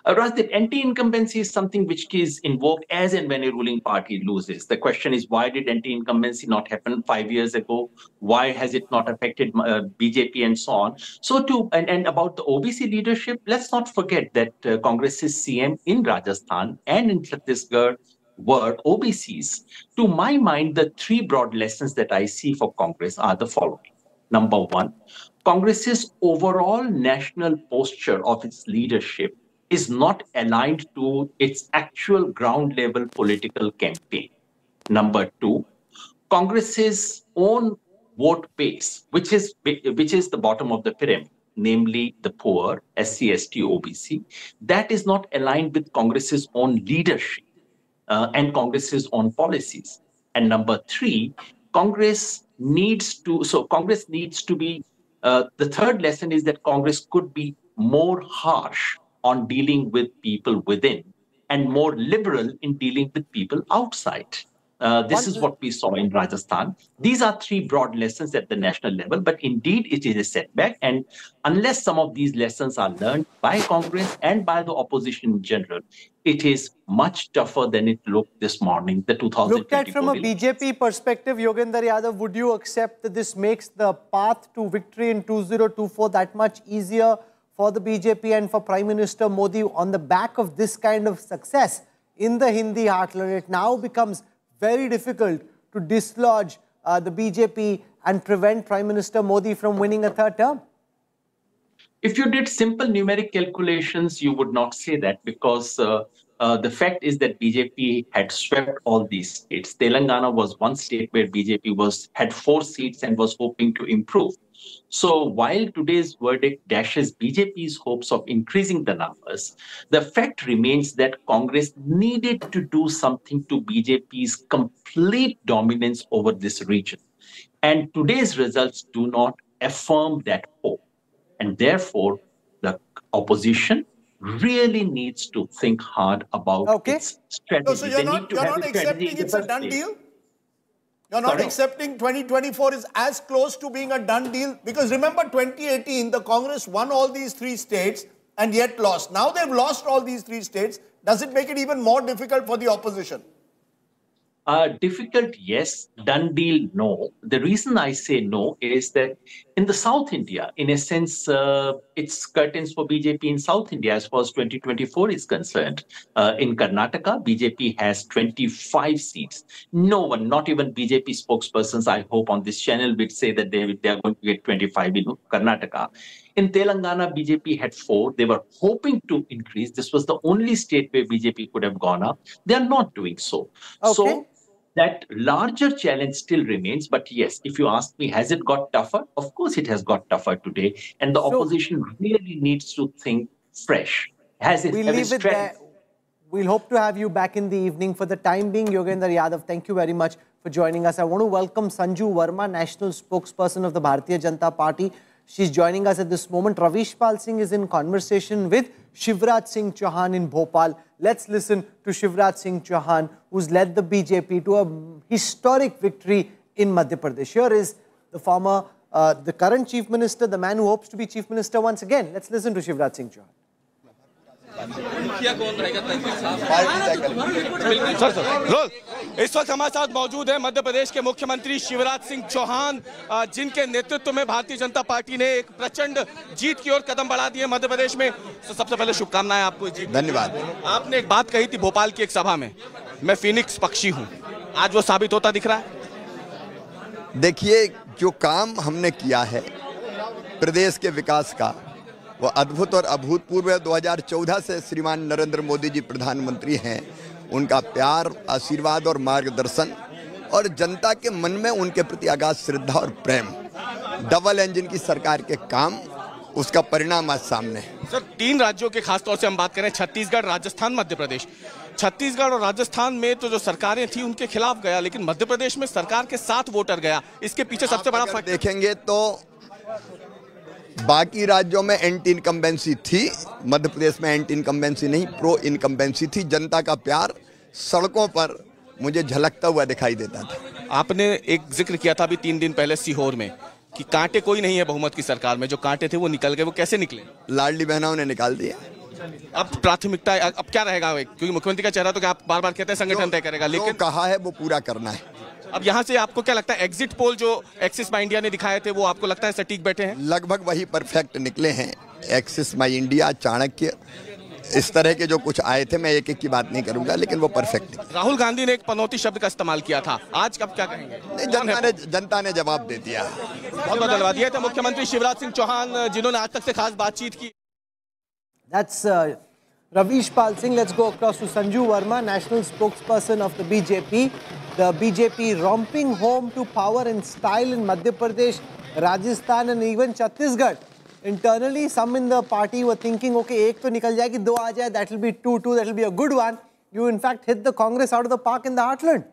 Uh, Rajdeep, anti-incumbency is something which is invoked as and when a ruling party loses. The question is, why did anti-incumbency not happen five years ago? Why has it not affected uh, BJP and so on? So to, and, and about the OBC leadership, let's not forget that uh, Congress's CM in Rajasthan and in Chhattisgarh were OBCs. To my mind, the three broad lessons that I see for Congress are the following. Number one, Congress's overall national posture of its leadership is not aligned to its actual ground level political campaign. Number two, Congress's own vote base, which is which is the bottom of the pyramid, namely the poor, SC, ST, OBC, that is not aligned with Congress's own leadership uh, and Congress's own policies. And number three, Congress needs to so Congress needs to be uh, the third lesson is that Congress could be more harsh on dealing with people within and more liberal in dealing with people outside. Uh, this is what we saw in Rajasthan. These are three broad lessons at the national level, but indeed it is a setback. And unless some of these lessons are learned by Congress and by the opposition in general, it is much tougher than it looked this morning, the 2024 Looked at from a BJP perspective, Yogendra Yadav, would you accept that this makes the path to victory in 2024 that much easier for the BJP and for Prime Minister Modi on the back of this kind of success in the Hindi heartland? It now becomes very difficult to dislodge uh, the BJP and prevent Prime Minister Modi from winning a third term? If you did simple numeric calculations, you would not say that because uh, uh, the fact is that BJP had swept all these states. Telangana was one state where BJP was had four seats and was hoping to improve. So while today's verdict dashes BJP's hopes of increasing the numbers, the fact remains that Congress needed to do something to BJP's complete dominance over this region. And today's results do not affirm that hope. And therefore, the opposition really needs to think hard about Okay. its strategy. No, so you're They not, need to you're not accepting it's a done deal? You're not Sorry? accepting 2024 is as close to being a done deal? Because remember 2018, the Congress won all these three states and yet lost. Now they've lost all these three states. Does it make it even more difficult for the opposition? Uh, difficult, yes. Done deal, no. The reason I say no is that in the South India, in a sense, uh, it's curtains for BJP in South India as far as 2024 is concerned. Uh, in Karnataka, BJP has 25 seats. No one, not even BJP spokespersons, I hope, on this channel would say that they, they are going to get 25 in Karnataka. In Telangana, BJP had four. They were hoping to increase. This was the only state where BJP could have gone up. They are not doing so. Okay. So that larger challenge still remains. But yes, if you ask me, has it got tougher? Of course, it has got tougher today. And the opposition really needs to think fresh. Has it We'll leave it there. We'll hope to have you back in the evening. For the time being, Yogendra Yadav, thank you very much for joining us. I want to welcome Sanju Verma, National Spokesperson of the Bharatiya Janata Party. She's joining us at this moment. Ravish Pal Singh is in conversation with Shivraj Singh Chauhan in Bhopal. Let's listen to Shivraj Singh Chauhan, who's led the BJP to a historic victory in Madhya Pradesh. Here is the former, uh, the current Chief Minister, the man who hopes to be Chief Minister once again. Let's listen to Shivraj Singh Chauhan. Sir sir role इस वक्त हमारे साथ मौजूद है मध्य प्रदेश के मुख्यमंत्री शिवराज सिंह चौहान जिनके नेतृत्व में भारतीय जनता पार्टी ने एक प्रचंड जीत की ओर कदम बढ़ा दिए मध्य प्रदेश में। तो सबसे पहले शुभकामनाएँ आपको जीत धन्यवाद। आपने एक बात कही थी भोपाल की एक सभा में मैं फिनिक्स पक्षी हूँ। आज वो साबित होता दिख रहा है। देखिए जो काम हमने किया है प्रदेश के विकास का वो अद्भुत और अभूतपूर्व है। 2014 से श्रीमान नरेंद्र मोदी जी प्रधानमंत्री हैं। उनका प्यार आशीर्वाद और मार्गदर्शन और जनता के मन में उनके प्रति अगाध श्रद्धा और प्रेम। डबल इंजन की सरकार के काम उसका परिणाम आज सामने है। सर तीन राज्यों के खास तौर से हम बात करें छत्तीसगढ़ राजस्थान मध्य प्रदेश। छत्तीसगढ़ और राजस्थान में तो जो सरकारें थी उनके खिलाफ गया लेकिन मध्य प्रदेश में सरकार के साथ वोटर गया। इसके पीछे सबसे बड़ा फ़र्क देखेंगे तो बाकी राज्यों में एंटी इनकम्बेंसी थी मध्य प्रदेश में एंटी इनकम्बेंसी नहीं प्रो इनकम्बेंसी थी। जनता का प्यार सड़कों पर मुझे झलकता हुआ दिखाई देता था। आपने एक ज़िक्र किया था अभी तीन दिन पहले सीहोर में कि कांटे कोई नहीं है बहुमत की सरकार में। जो कांटे थे वो निकल गए वो कैसे निकले? लाडली बहनाओं ने निकाल दिया अब प्राथमिकता अब क्या रहेगा? क्योंकि मुख्यमंत्री का चेहरा तो क्या आप बार बार कहते हैं संगठन तय करेगा लेकिन कहा है वो पूरा करना है। अब यहाँ से आपको क्या लगता है एग्जिट पोल जो एक्सिस माई इंडिया ने दिखाए थे वो आपको लगता है सटीक बैठे हैं? लगभग वही परफेक्ट निकले हैं। एक्सिस माई इंडिया चाणक्य इस तरह के जो कुछ आए थे मैं एक एक की बात नहीं करूँगा लेकिन वो परफेक्ट राहुल गांधी ने एक पनौती शब्द का इस्तेमाल किया था। आज कब क्या कहेंगे? नहीं जनता ने जनता ने जवाब दे दिया। बहुत बहुत धन्यवाद। ये थे मुख्यमंत्री शिवराज सिंह चौहान जिन्होंने आज तक से खास बातचीत की। That's uh, Ravish Pal Singh. Let's go across to Sanju Verma, national spokesperson of the BJP. The BJP romping home to power and style in Madhya Pradesh, Rajasthan and even Chhattisgarh. Internally, some in the party were thinking, okay, ek to nikal jayegi, do aa jaye, that will be two, two, that will be a good one. You in fact hit the Congress out of the park in the heartland.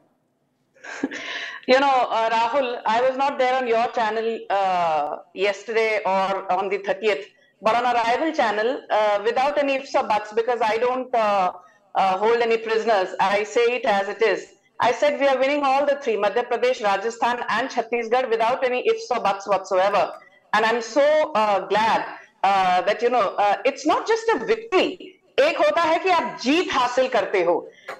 you know, uh, Rahul, I was not there on your channel uh, yesterday or on the 30th but on a rival channel uh, without any ifs or buts because I don't uh, uh, hold any prisoners. I say it as it is. I said we are winning all the three, Madhya Pradesh, Rajasthan and Chhattisgarh without any ifs or buts whatsoever. And I'm so uh, glad uh, that, you know, uh, it's not just a victory. एक होता है कि आप जीत हासिल करते हो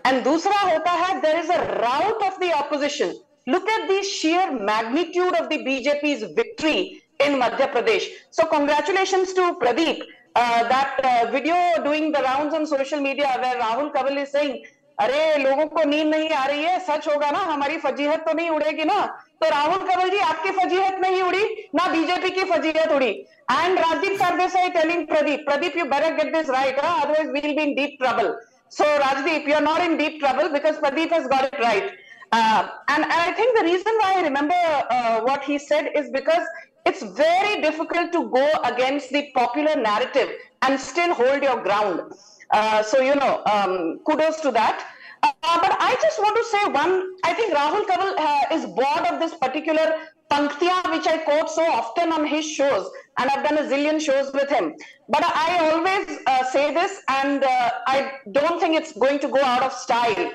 and दूसरा होता है there is a rout of the opposition look at the sheer magnitude of the BJP's victory in Madhya Pradesh. So congratulations to Pradeep. Uh, that uh, video doing the rounds on social media where Rahul Kaval is saying, अरे लोगों को नींद नहीं आ रही है सच होगा ना हमारी फजीहत तो नहीं उड़ेगी ना तो राहुल कवल जी आपकी फजीहत नहीं उड़ी ना बीजेपी की फजीहत उड़ी and Rajdeep Sardesai telling Pradeep Pradeep you better get this right otherwise we will be in deep trouble so Rajdeep you are not in deep trouble because Pradeep has got it right and I think the reason why I remember what he said is because it's very difficult to go against the popular narrative and still hold your ground. Uh, so, you know, um, kudos to that. but I just want to say one, I think Rahul Kanwal is bored of this particular panktiya which I quote so often on his shows and I've done a zillion shows with him. But I always uh, say this and uh, I don't think it's going to go out of style.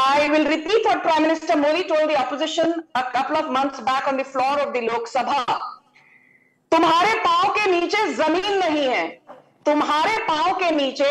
I will repeat what Prime Minister Modi told the opposition a couple of months back on the floor of the Lok Sabha. तुम्हारे पाँव के नीचे ज़मीन नहीं है तुम्हारे पाँव के नीचे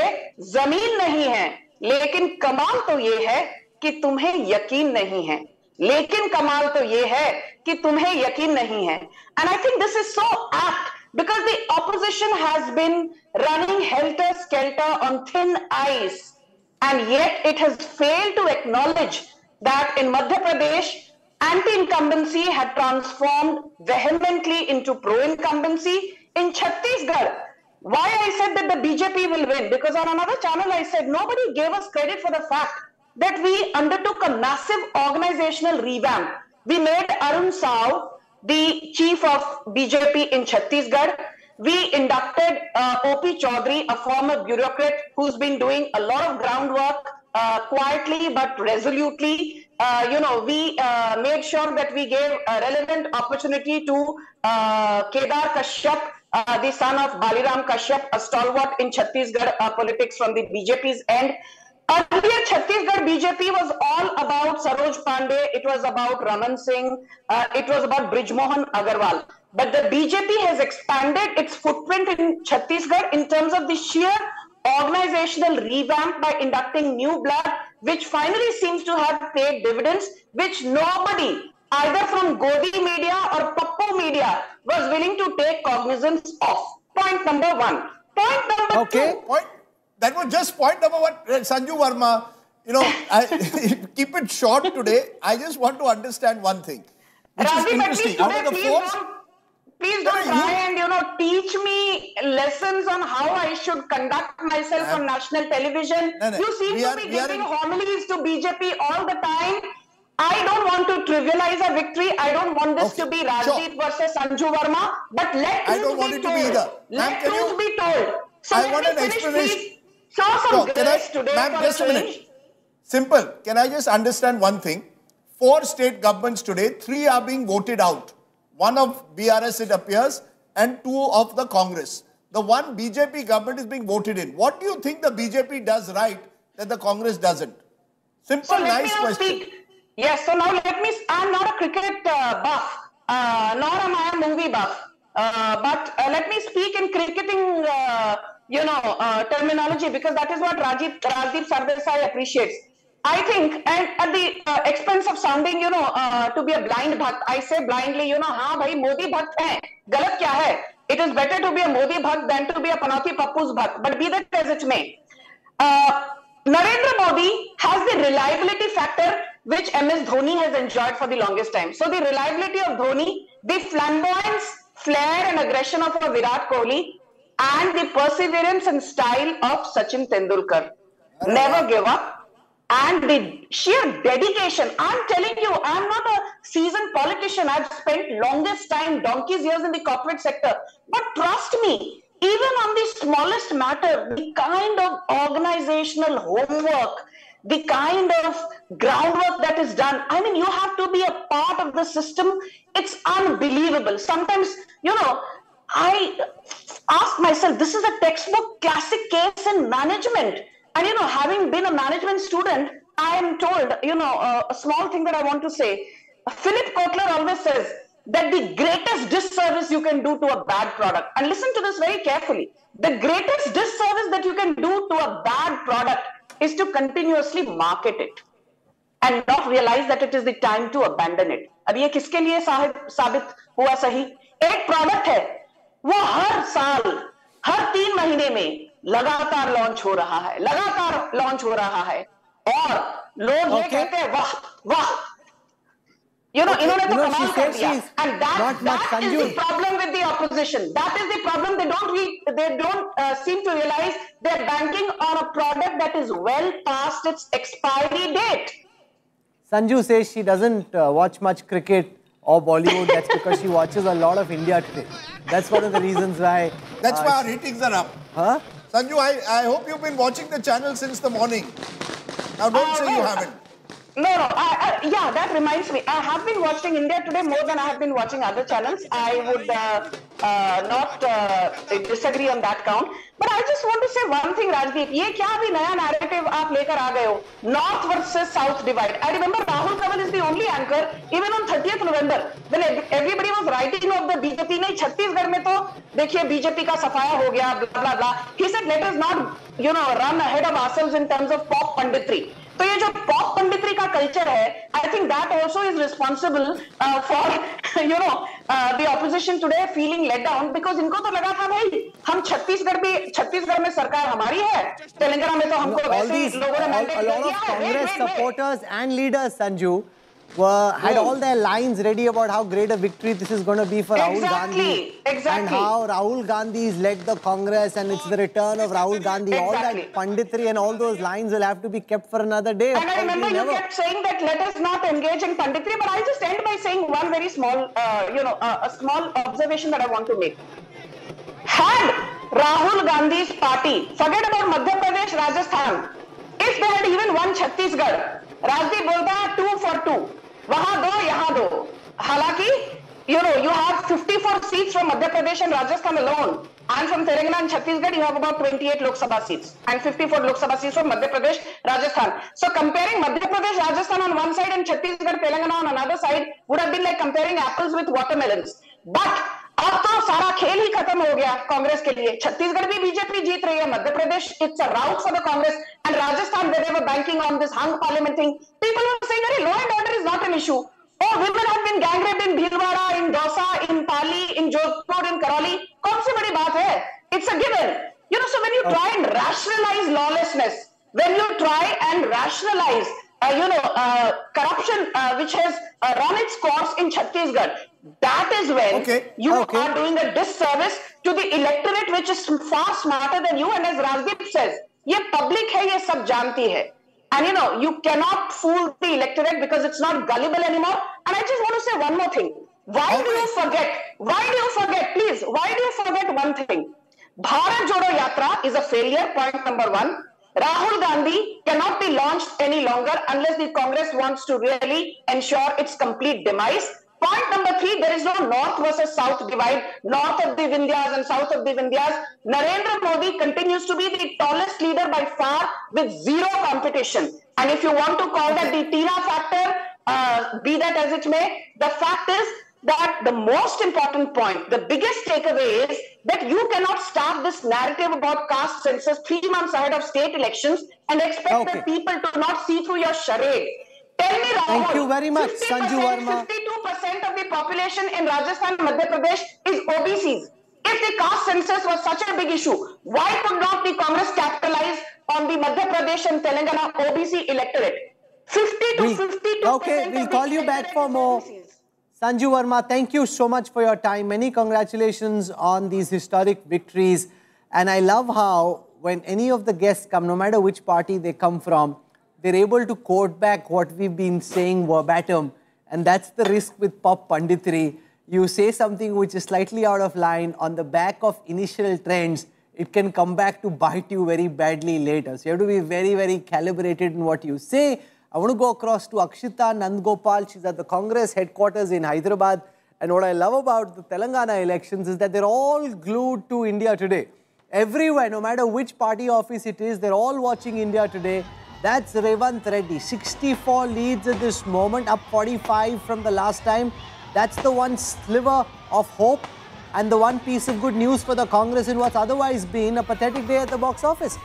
ज़मीन नहीं है लेकिन कमाल तो ये है कि तुम्हें यकीन नहीं है लेकिन कमाल तो ये है कि तुम्हें यकीन नहीं है and I think this is so apt because the opposition has been running helter skelter on thin ice and yet it has failed to acknowledge that in Madhya Pradesh anti-incumbency had transformed vehemently into pro-incumbency in Chhattisgarh why I said that the BJP will win because on another channel I said nobody gave us credit for the fact that we undertook a massive organizational revamp. We made Arun Sao the chief of BJP in Chhattisgarh. We inducted uh, O.P. Chaudhary, a former bureaucrat who's been doing a lot of groundwork uh, quietly but resolutely. Uh, you know, we uh, made sure that we gave a relevant opportunity to uh, Kedar Kashyap, uh, the son of Baliram Kashyap, a stalwart in Chhattisgarh politics from the BJP's end. Earlier, Chhattisgarh BJP was all about Saroj Pandey, it was about Raman Singh, uh, it was about Brijmohan Agarwal. But the BJP has expanded its footprint in Chhattisgarh in terms of the sheer organizational revamp by inducting new blood, which finally seems to have paid dividends, which nobody, either from Godi media or Pappo media, was willing to take cognizance of. Point number one. Point number okay. two. Point that was just point number one. Sanju Verma, you know, I, keep it short today. I just want to understand one thing, which is interesting. Out of the four, please don't try and you know teach me lessons on how I should conduct myself on national television. No, You seem we to are- be giving in- homilies to BJP all the time. I don't want to trivialize a victory. I don't want this to be Rajdeep versus Sanju Verma. But let I truth don't want it to be told. either. Let truth you- be told. So I let want me an finish, explanation. please. Show some can I, grace today ma'am, just a minute. Simple. Can I just understand one thing? Four state governments today, three are being voted out. One of BRS, it appears, and two of the Congress. The one BJP government is being voted in. What do you think the BJP does right that the Congress doesn't? Simple, So nice question. speak. Yes, so now let me, I'm not a cricket uh, buff, uh, nor am I a movie buff. Uh, but uh, let me speak in cricketing, uh, you know, uh, terminology because that is what Rajiv, Rajdeep Sardesai appreciates. I think, and at the uh, expense of sounding, you know, uh, to be a blind bhakt, I say blindly, you know, हाँ भाई मोदी भक्त हैं, गलत क्या है? It is better to be a Modi bhakt than to be a Panati Pappu's bhakt. But be that as it may, uh, Narendra Modi has the reliability factor which MS Dhoni has enjoyed for the longest time. So the reliability of Dhoni, the flamboyance, flair and aggression of a Virat Kohli and the perseverance and style of Sachin Tendulkar. Never give up. And the sheer dedication. I'm telling you, I'm not a seasoned politician. I've spent longest time, donkey's years in the corporate sector. But trust me, even on the smallest matter, the kind of organizational homework, the kind of groundwork that is done, I mean, you have to be a part of the system. It's unbelievable. Sometimes, you know, I ask myself, this is a textbook classic case in management. And, you know, having been a management student, I am told, you know, uh, a small thing that I want to say. Philip Kotler always says that the greatest disservice you can do to a bad product, and listen to this very carefully, the greatest disservice that you can do to a bad product is to continuously market it and not realize that it is the time to abandon it. अब ये किसके लिए साहिब साबित हुआ सही एक product है वो हर साल हर तीन महीने में लगातार लॉन्च हो रहा है लगातार लॉन्च हो रहा है और लोग okay. ये कहते हैं वाह वाह you know, Okay, इन्होंने तो you know, कमाल she कर says दिया she's and that, not much that is the problem with the opposition that is the problem they don't re- they don't uh, seem to realize they're banking on a product that is well past its expiry date Sanju says she doesn't uh, watch much cricket or Bollywood. That's because she watches a lot of India today. That's one of the reasons why. That's uh, why our ratings are up. Huh? Sanju, I, I hope you've been watching the channel since the morning. Now, don't oh, say you haven't. No, no. I, I, yeah, that reminds me. I have been watching India Today more than I have been watching other channels. I would uh, uh, not uh, disagree on that count. But I just want to say one thing, Rajdeep. ये क्या अभी नया narrative आप लेकर आ गए हो? North versus South divide. I remember Rahul Kanwal is the only anchor, even on 30th November, when everybody was writing of the BJP. नहीं छत्तीसगढ़ में तो देखिए बीजेपी का सफाया हो गया, blah blah blah. He said, let us not, you know, run ahead of ourselves in terms of pop panditry. तो ये जो पॉप पंडित्री का कल्चर है I think that also is responsible for you know the opposition today feeling let down because इनको तो लगा था भाई हम छत्तीसगढ़ भी छत्तीसगढ़ में सरकार हमारी है तेलंगाना में तो हमको वैसे लोगों ने मैंडेट दिया है Congress supporters and leaders Sanju, were had all their lines ready about how great a victory this is going to be for Rahul Exactly, Gandhi. And exactly. how Rahul Gandhi has led the Congress and it's the return of Rahul Gandhi. All that panditry and all those lines will have to be kept for another day. And I remember you Never. kept saying that let us not engage in panditry, but I'll just end by saying one very small, uh, you know, uh, a small observation that I want to make. Had Rahul Gandhi's party, forget about Madhya Pradesh, Rajasthan, if they had even won Chhattisgarh, Rajdeep बोलता है to for to वहाँ दो, यहाँ दो. हालाँकि you know you have fifty four seats from Madhya Pradesh and Rajasthan alone I am from Telangana and Chhattisgarh you have about twenty eight Lok Sabha seats and fifty four Lok Sabha seat from Madhya Pradesh Rajasthan so comparing Madhya Pradesh Rajasthan on one side and Chhattisgarh Telangana on another side would have been like comparing apples with watermelon but अब तो सारा खेल ही खत्म हो गया कांग्रेस के लिए। छत्तीसगढ़ भी बीजेपी जीत रही है Madhya Pradesh it's a rout for the Congress and Rajasthan banking on this hung parliament thing people are saying अरे law and order is not an issue और women have been gang in Bhilwara in Dausa in Pali in Jodhpur in Karauli. कौन सी बड़ी बात है? It's a given you know so when you try and rationalise lawlessness when you try and rationalise uh, you know, uh, corruption uh, which has uh, run its course in Chhattisgarh. that is when you are doing a disservice to the electorate which is far smarter than you and as Rajdeep says ये public है ये सब जानती है And you know, you cannot fool the electorate because it's not gullible anymore. And I just want to say one more thing. Why do you forget? Why do you forget? Please, why do you forget one thing? Bharat Jodo Yatra is a failure, point number one. Rahul Gandhi cannot be launched any longer unless the Congress wants to really ensure its complete demise. Point number three, there is no north versus south divide, north of the Vindhyas and south of the Vindhyas. Narendra Modi continues to be the tallest leader by far with zero competition. And if you want to call that the Tina factor, uh, be that as it may, the fact is that the most important point, the biggest takeaway is that you cannot start this narrative about caste census three months ahead of state elections and expect Okay. the people to not see through your charade. Tell me, Rahul, Thank you very much, Sanju Verma. 52% of the population in Rajasthan, Madhya Pradesh is OBCs. If the caste census was such a big issue, why could not the Congress capitalize on the Madhya Pradesh and Telangana OBC electorate? 50 to We- 52 Okay, we'll call you back for more. Sanju Verma, thank you so much for your time. Many congratulations on these historic victories. And I love how when any of the guests come, no matter which party they come from, they're able to quote back what we've been saying verbatim. And that's the risk with pop panditry. You say something which is slightly out of line on the back of initial trends, it can come back to bite you very badly later. So you have to be very, very calibrated in what you say. I want to go across to Akshita Nandagopal. She's at the Congress headquarters in Hyderabad. And what I love about the Telangana elections is that they're all glued to India today. Everywhere, no matter which party office it is, they're all watching India today. That's Revanth Reddy. 64 leads at this moment, up 45 from the last time. That's the one sliver of hope and the one piece of good news for the Congress in what's otherwise been a pathetic day at the box office.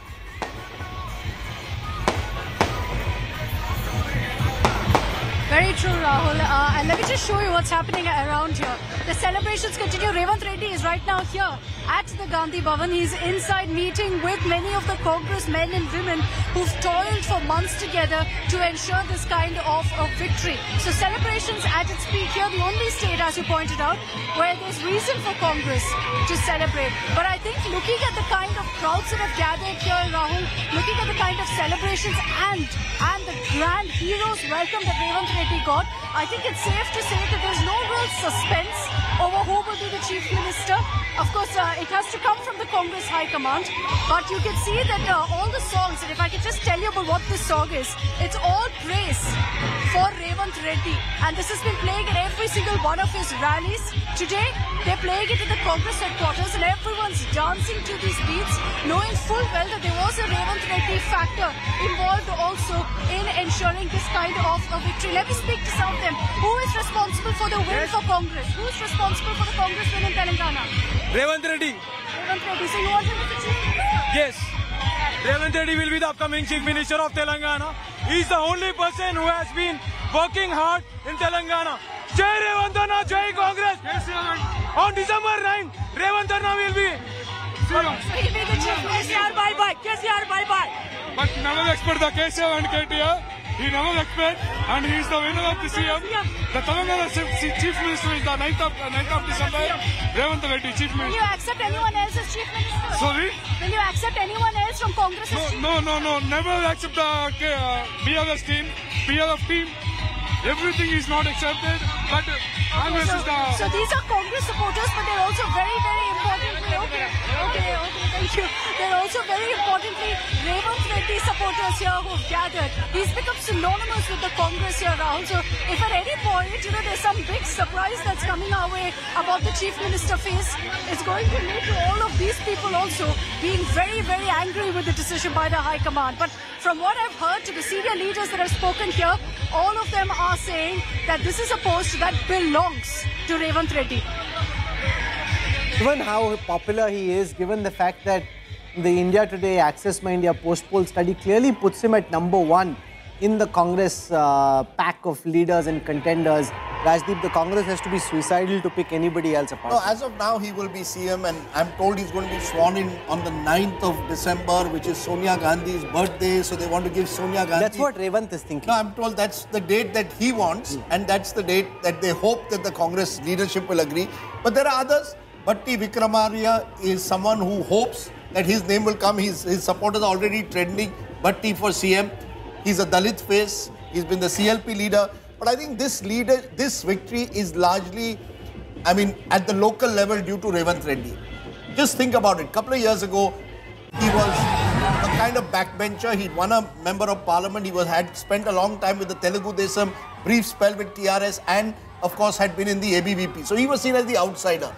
Very true, Rahul. Uh, and let me just show you what's happening around here. The celebrations continue. Revanth Reddy is right now here at the Gandhi Bhavan. He's inside meeting with many of the Congress men and women who've toiled for months together to ensure this kind of a victory. So celebrations at its peak here, the only state, as you pointed out, where there's reason for Congress to celebrate. But I think looking at the kind of crowds that have gathered here, Rahul, looking at the kind of celebrations and and the grand heroes welcome that Revanth Reddy got, I think it's safe to say that there's no real suspense over who will be the chief minister. Of course, uh, it has to come from the Congress High Command, but you can see that uh, all the songs, and if I could just tell you about what this song is, it's all praise for Revanth Reddy, and this has been playing at every single one of his rallies. Today, they're playing it at the Congress headquarters, and everyone's dancing to these beats, knowing full well that there was a Revanth Reddy factor involved also in ensuring this kind of a victory. Let me speak to some of them. Who is responsible for the win for Congress? Who is responsible for the Congress win in Telangana? Revanth Reddy. Revant Reddy. So you want him chief minister? Yes. Revant Reddy will be the upcoming Chief Minister of Telangana. He is the only person who has been working hard in Telangana. Jai Revant Anna, Jai Congress. On December 9, Revant Anna will be. So he'll be the chief minister. KCR bye bye. KCR bye bye. But never expect the KCR and KTR. He never expect, and he is the winner of the CM. The Telangana Chief Chief Minister is the 9th of, 9th of December. Revanth Reddy, Chief Minister. Will you accept anyone else as chief minister? Sorry? Will you accept anyone else from Congress as chief No, no, no, never accept the uh, BLS team, BLF team. Everything is not accepted, but Congress so, is the. so these are Congress supporters, but they're also very, very importantly, okay, okay, okay, thank you. They're also very importantly Revanth Reddy supporters here who've gathered. He's become synonymous with the Congress here, Rahul. So if at any point, you know, there's some big surprise that's coming our way about the Chief Minister face, it's going to lead to all of these people also being very, very angry with the decision by the High Command. But from what I've heard to the senior leaders that have spoken here, all of them are saying that this is a post that belongs to Revanth Reddy. Given how popular he is, given the fact that the India Today Axis My India post poll study clearly puts him at number one in the Congress uh, pack of leaders and contenders, Rajdeep, the Congress has to be suicidal to pick anybody else apart. No, as of now, he will be CM, and I'm told he's going to be sworn in on the 9th of December, which is Sonia Gandhi's birthday. So they want to give Sonia Gandhi. That's what Revanth is thinking. No, I'm told that's the date that he wants, and that's the date that they hope that the Congress leadership will agree. But there are others. Bhatti Vikramarka is someone who hopes that his name will come. His, his supporters are already trending Bhatti for CM. He's a Dalit face. He's been the CLP leader. But I think this leader, this victory is largely, I mean, at the local level due to Revanth Reddy. Just think about it. A couple of years ago, he was a kind of backbencher. He'd won a member of parliament. He was had spent a long time with the Telugu Desam, brief spell with TRS, and of course had been in the ABVP. So he was seen as the outsider.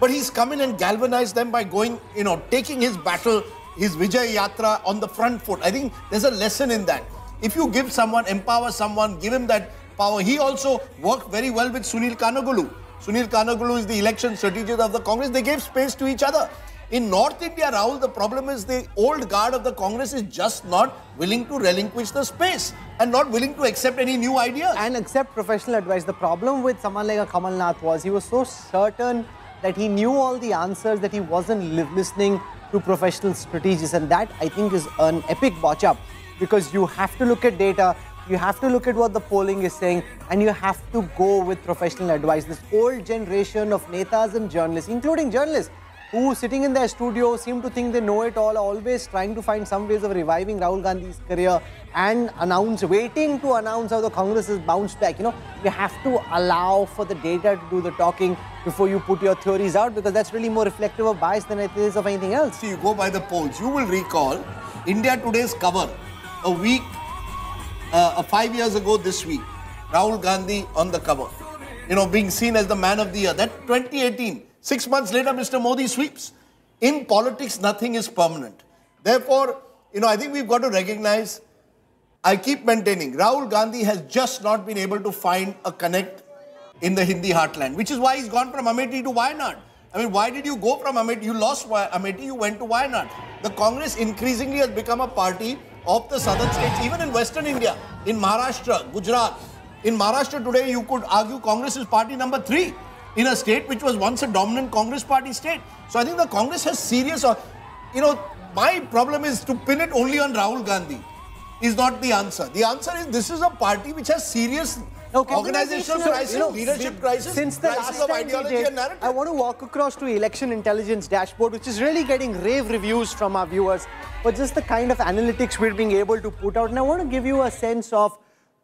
But he's come in and galvanized them by going, you know, taking his battle, his Vijay Yatra on the front foot. I think there's a lesson in that. If you give someone, empower someone, give him that power. He also worked very well with Sunil Kanugolu. Sunil Kanugolu is the election strategist of the Congress. They gave space to each other. In North India, Rahul, the problem is the old guard of the Congress is just not willing to relinquish the space and not willing to accept any new ideas. And accept professional advice. The problem with someone like a Kamal Nath was he was so certain that he knew all the answers that he wasn't listening to professional strategists. And that, I think, is an epic botch up because you have to look at data, you have to look at what the polling is saying, and you have to go with professional advice. This old generation of netas and journalists, including journalists, who sitting in their studio seem to think they know it all, always trying to find some ways of reviving Rahul Gandhi's career and announce, waiting to announce how the Congress has bounced back. You know, you have to allow for the data to do the talking before you put your theories out because that's really more reflective of bias than it is of anything else. See, you go by the polls. You will recall India Today's cover a week, uh, five years ago this week. Rahul Gandhi on the cover. You know, being seen as the man of the year. That 2018. Six months later, Mr. Modi sweeps. In politics, nothing is permanent. Therefore, you know, I think we've got to recognize, I keep maintaining, Rahul Gandhi has just not been able to find a connect in the Hindi heartland, which is why he's gone from Amethi to Wayanad. I mean, why did you go from Amethi? You lost Amethi, you went to Wayanad. The Congress increasingly has become a party of the southern states, even in Western India, in Maharashtra, Gujarat. In Maharashtra today, you could argue Congress is party number three in a state which was once a dominant Congress party state. So I think the Congress has serious, uh, you know, my problem is to pin it only on Rahul Gandhi is not the answer. The answer is this is a party which has serious organizational crisis, you know, leadership crisis, Since the crisis last of ideology did, and narrative. I want to walk across to election intelligence dashboard, which is really getting rave reviews from our viewers, but just the kind of analytics we're being able to put out. And I want to give you a sense of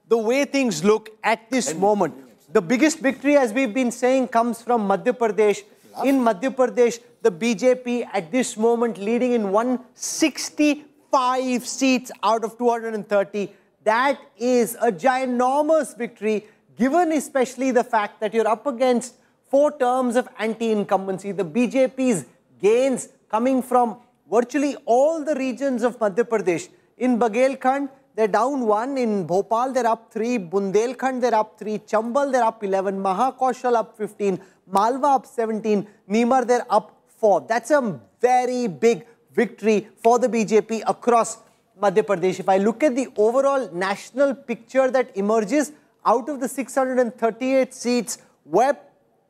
the way things look at this moment. The biggest victory, as we've been saying, comes from Madhya Pradesh. In Madhya Pradesh, the BJP at this moment leading in 165 seats out of 230. That is a ginormous victory, given especially the fact that you're up against four terms of anti-incumbency. The BJP's gains coming from virtually all the regions of Madhya Pradesh. In Baghelkhand, they're down one. In Bhopal, they're up three. Bundelkhand, they're up three. Chambal, they're up 11. Mahakaushal, up 15. Malwa, up 17. Nimar, they're up four. That's a very big victory for the BJP across Madhya Pradesh. If I look at the overall national picture that emerges out of the 638 seats where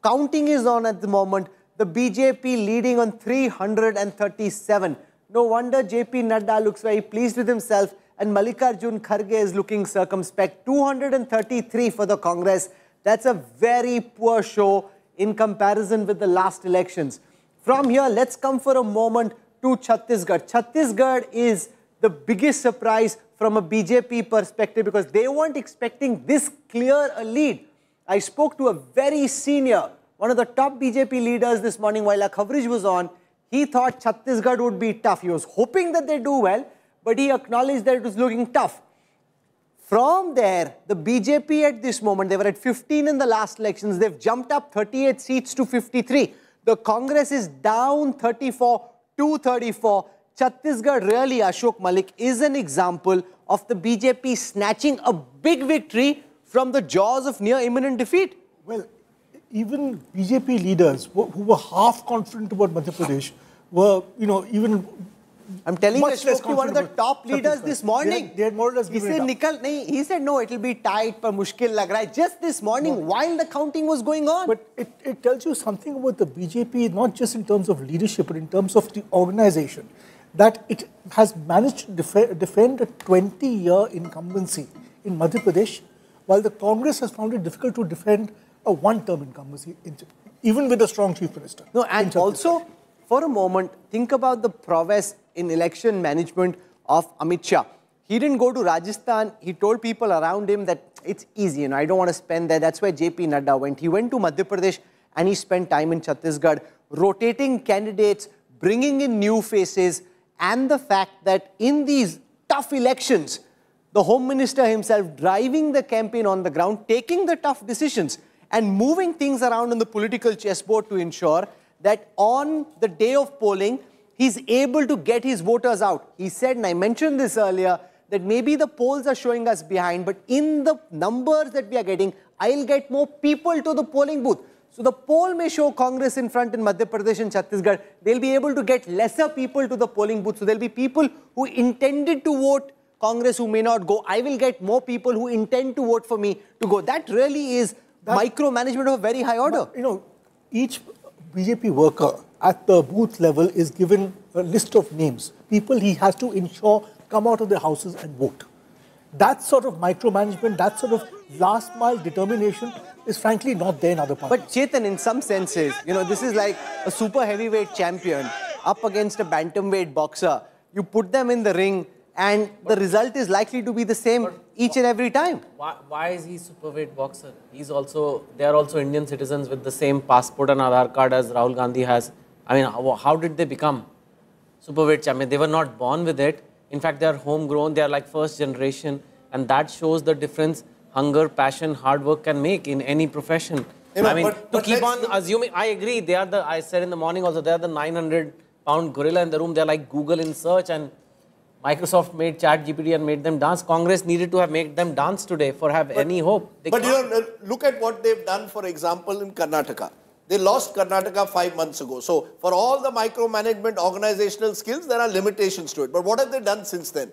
counting is on at the moment, the BJP leading on 337. No wonder JP Nadda looks very pleased with himself and Mallikarjun Kharge is looking circumspect. 233 for the Congress. That's a very poor show in comparison with the last elections. From here, let's come for a moment to Chhattisgarh. Chhattisgarh is the biggest surprise from a BJP perspective because they weren't expecting this clear a lead. I spoke to a very senior, one of the top BJP leaders this morning while our coverage was on. He thought Chhattisgarh would be tough. He was hoping that they do well, but he acknowledged that it was looking tough. From there, the BJP at this moment, they were at 15 in the last elections. They've jumped up 38 seats to 53. The Congress is down 34 to 34. Chhattisgarh really, Ashok Malik, is an example of the BJP snatching a big victory from the jaws of near imminent defeat. Well, even BJP leaders who were half confident about Madhya Pradesh were, you know, even I'm telling you, I much less spoke to one of the top leaders this morning. They had, they had more or less He said. Nikal, nahi, he said, no, it'll be tight, but mushkil lag raha hai. Just this morning, while the counting was going on. But it, it tells you something about the BJP, not just in terms of leadership, but in terms of the organization, that it has managed to def- defend a 20-year incumbency in Madhya Pradesh, while the Congress has found it difficult to defend a one-term incumbency, in, even with a strong chief minister. No, and also, for a moment, think about the prowess in election management of Amit Shah. he didn't go to Rajasthan. He told people around him that it's easy, you know, I don't want to spend there. That's where JP Nadda went. He went to Madhya Pradesh and he spent time in Chhattisgarh, rotating candidates, bringing in new faces, and the fact that in these tough elections, the Home Minister himself driving the campaign on the ground, taking the tough decisions, and moving things around on the political chessboard to ensure that on the day of polling, he's able to get his voters out. He said, and I mentioned this earlier, that maybe the polls are showing us behind, but in the numbers that we are getting, I'll get more people to the polling booth. So the poll may show Congress in front in Madhya Pradesh and Chhattisgarh. They'll be able to get lesser people to the polling booth. So there'll be people who intended to vote Congress who may not go. I will get more people who intend to vote for me to go. That really is That- micromanagement of a very high order. You know, each BJP worker at the booth level is given a list of names, people he has to ensure come out of their houses and vote. That sort of micromanagement, that sort of last mile determination is frankly not there in other parties. But Chetan, in some senses, you know, this is like a super heavyweight champion up against a bantamweight boxer. You put them in the ring and the result is likely to be the same each and every time. Why, why is he superweight boxer? He's also, they are also Indian citizens with the same passport and Aadhaar card as Rahul Gandhi has. I mean, how, how did they become superweight champion? They were not born with it. In fact, they are homegrown, they are like first generation. And that shows the difference hunger, passion, hard work can make in any profession. You know, I mean, but- to but keep on let's assuming, I agree, they are the, I said in the morning also, they are the 900 pound gorilla in the room. They're like Google in search and Microsoft made ChatGPT and made them dance. Congress needed to have made them dance today for have any hope. They But can't. know, look at what they've done, for example, in Karnataka. They lost Karnataka five months ago. So, for all the micromanagement organizational skills, there are limitations to it. But what have they done since then?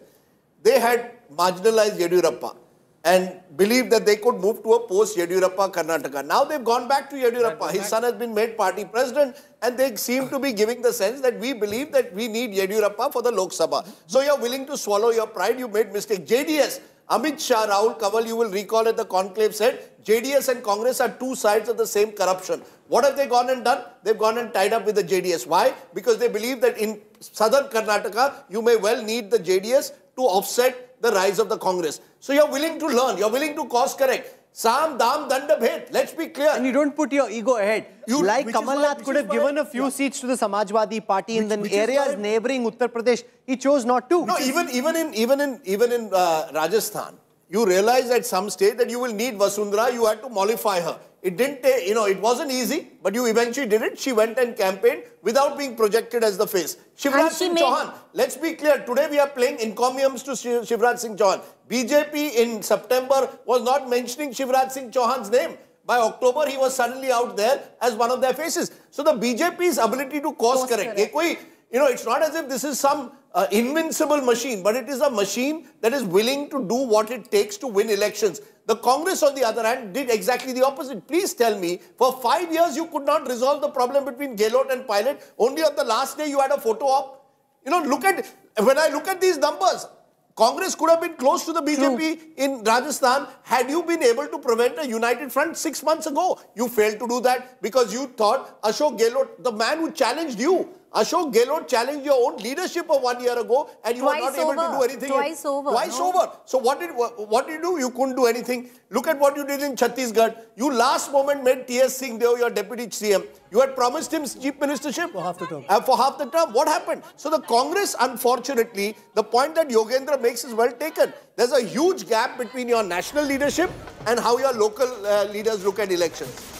They had marginalized Yediyurappa and believed that they could move to a post Yediyurappa Karnataka. Now they've gone back to Yediyurappa. His son has been made party president, and they seem to be giving the sense that we believe that we need Yediyurappa for the Lok Sabha. So you're willing to swallow your pride. You made mistake. JDS. Amit Shah, Rahul Kanwal, you will recall at the conclave said, JDS and Congress are two sides of the same corruption. What have they gone and done? They've gone and tied up with the JDS. Why? Because they believe that in southern Karnataka, you may well need the JDS to offset the rise of the Congress. So you're willing to learn, you're willing to course correct. Sam, Dam, Danda, Bhed. Let's be clear. And you don't put your ego ahead. You- like which Kamal Nath could have given a few seats to the Samajwadi party in the areas neighboring Uttar Pradesh. He chose not to. No, even even in even in even in uh, Rajasthan, you realize at some stage that you will need Vasundhara, you had to mollify her. It didn't take, you know, it wasn't easy, but you eventually did it. She went and campaigned without being projected as the face. Shivraj Singh. Chauhan, let's be clear, today we are playing encomiums to Shivraj Singh Chauhan. BJP in September was not mentioning Shivraj Singh Chauhan's name. By October, he was suddenly out there as one of their faces. So the BJP's ability to course, course correct. correct you know, it's not as if this is some uh, invincible machine, but it is a machine that is willing to do what it takes to win elections. The Congress, on the other hand, did exactly the opposite. Please tell me, for five years you could not resolve the problem between Gehlot and Pilot. Only on the last day you had a photo op. You know, look at, when I look at these numbers, Congress could have been close to the BJP in Rajasthan had you been able to prevent a united front six months ago. You failed to do that because you thought Ashok Gehlot, the man who challenged you, Ashok Gehlot challenged your own leadership of one year ago and you were not Twice able to do anything. Twice over, Twice no? over. So what did what, what did you do? You couldn't do anything. Look at what you did in Chhattisgarh. You last moment made T.S. Singh Deo your deputy CM. You had promised him chief ministership for half the term. for half the term. What happened? So the Congress, unfortunately, the point that Yogendra makes is well taken. There's a huge gap between your national leadership and how your local uh, leaders look at elections.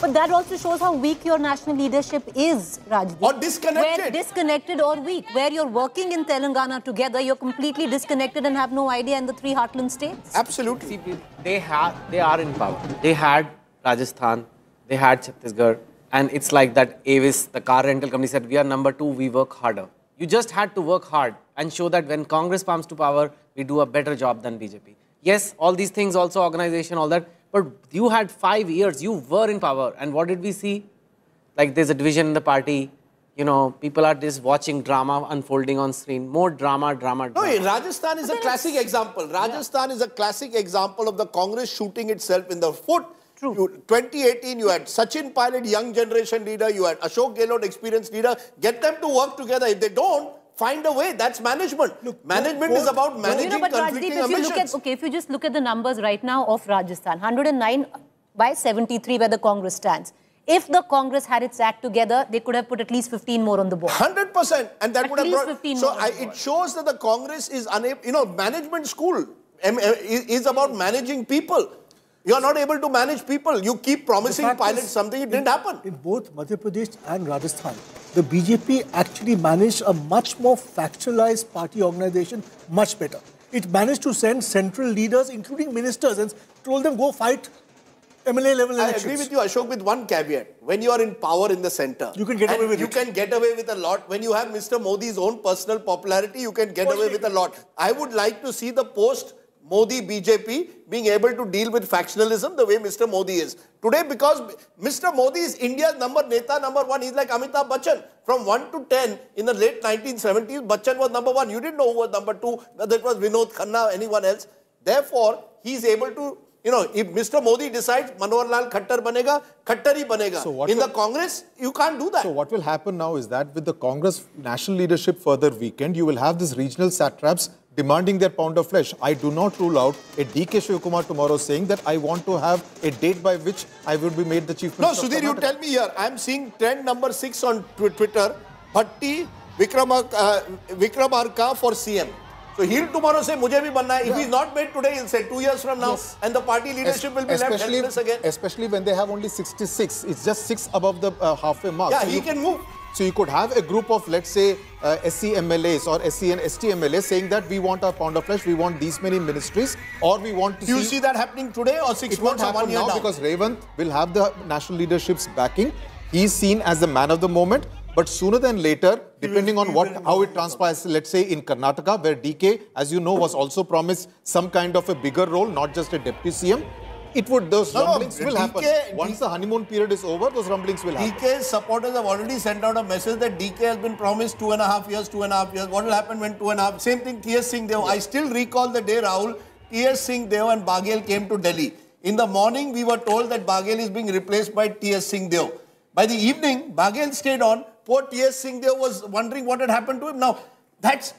But that also shows how weak your national leadership is, Rajdeep. Or disconnected. Where disconnected or weak. Where you're working in Telangana together, you're completely disconnected and have no idea in the three heartland states. Absolutely. they have they are in power. They had Rajasthan, they had Chhattisgarh, and it's like that Avis, the car rental company said, we are number two, we work harder. You just had to work hard and show that when Congress comes to power, we do a better job than BJP. Yes, all these things, also organization, all that, but you had five years, you were in power, and what did we see? Like there's a division in the party, you know, people are just watching drama unfolding on screen, more drama, drama, drama. No, drama. Rajasthan is a classic example. Rajasthan is a classic example of the Congress shooting itself in the foot. True. You, 2018, you had Sachin Pilot, young generation leader. You had Ashok Gehlot, experienced leader. Get them to work together. If they don't, find a way. That's management. Look, management is about managing you know, but conflicting Rajdeep, if you look at okay, if you just look at the numbers right now of Rajasthan, 109 by 73 where the Congress stands. If the Congress had its act together, they could have put at least 15 more on the board. Hundred percent, and that At would have brought. 15 So more I, it shows that the Congress is unable. You know, management school is about managing people. You are not able to manage people. You keep promising pilots is, something, it didn't happen. In both Madhya Pradesh and Rajasthan, the BJP actually managed a much more factualized party organization much better. It managed to send central leaders, including ministers, and told them go fight MLA level I elections. agree with you, Ashok, with one caveat. When you are in power in the center, you can get away with you it. can get away with a lot. When you have Mr. Modi's own personal popularity, you can get away with a lot. I would like to see the post Modi BJP being able to deal with factionalism the way Mr. Modi is. Today, because Mr. Modi is India's number neta number one, he's like Amitabh Bachchan. From 1 to 10 in the late 1970s, Bachchan was number one. You didn't know who was number two, whether it was Vinod Khanna or anyone else. Therefore, he's able to, you know, if Mr. Modi decides Manohar Lal Khattar banega, Khattar hi banega. So what in will- the Congress, you can't do that. So what will happen now is that with the Congress national leadership further weakened, you will have these regional satraps demanding their pound of flesh. I do not rule out a DK Shivakumar tomorrow saying that I want to have a date by which I will be made the chief minister. of Sudhir, you tell me here. I'm seeing trend number six on Twitter. Bhatti Vikrama, uh, Vikramarka for CM. So he'll tomorrow say, "Mujhe bhi banna hai." If he's not made today, he'll say two years from now, and the party leadership will be left helpless again. especially when they have only 66. It's just six above the uh, halfway mark. Yeah, So he you- can move. So you could have a group of, let's say, uh, SC MLAs or SC and ST MLAs saying that we want our pound of flesh, we want these many ministries, or we want to Do you see... see that happening today or six it months or happen one year now down? because Revanth will have the national leadership's backing. He's seen as the man of the moment. But sooner than later, depending on what how it transpires, let's say in Karnataka, where DK, as you know, was also promised some kind of a bigger role, not just a deputy CM, it would those No, no, rumblings will happen. DK Once the honeymoon period is over, those rumblings will happen. DK's supporters have already sent out a message that DK has been promised two and a half years, two and a half years. What will happen when two and a half? Same thing, T.S. Singh Deo. I still recall the day Rahul, T.S. Singh Deo and Baghel came to Delhi. In the morning, we were told that Baghel is being replaced by T.S. Singh Deo. By the evening, Baghel stayed on. Poor T.S. Singh Deo was wondering what had happened to him. Now, that's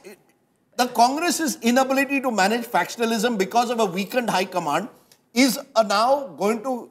the Congress's inability to manage factionalism because of a weakened high command is uh, now going to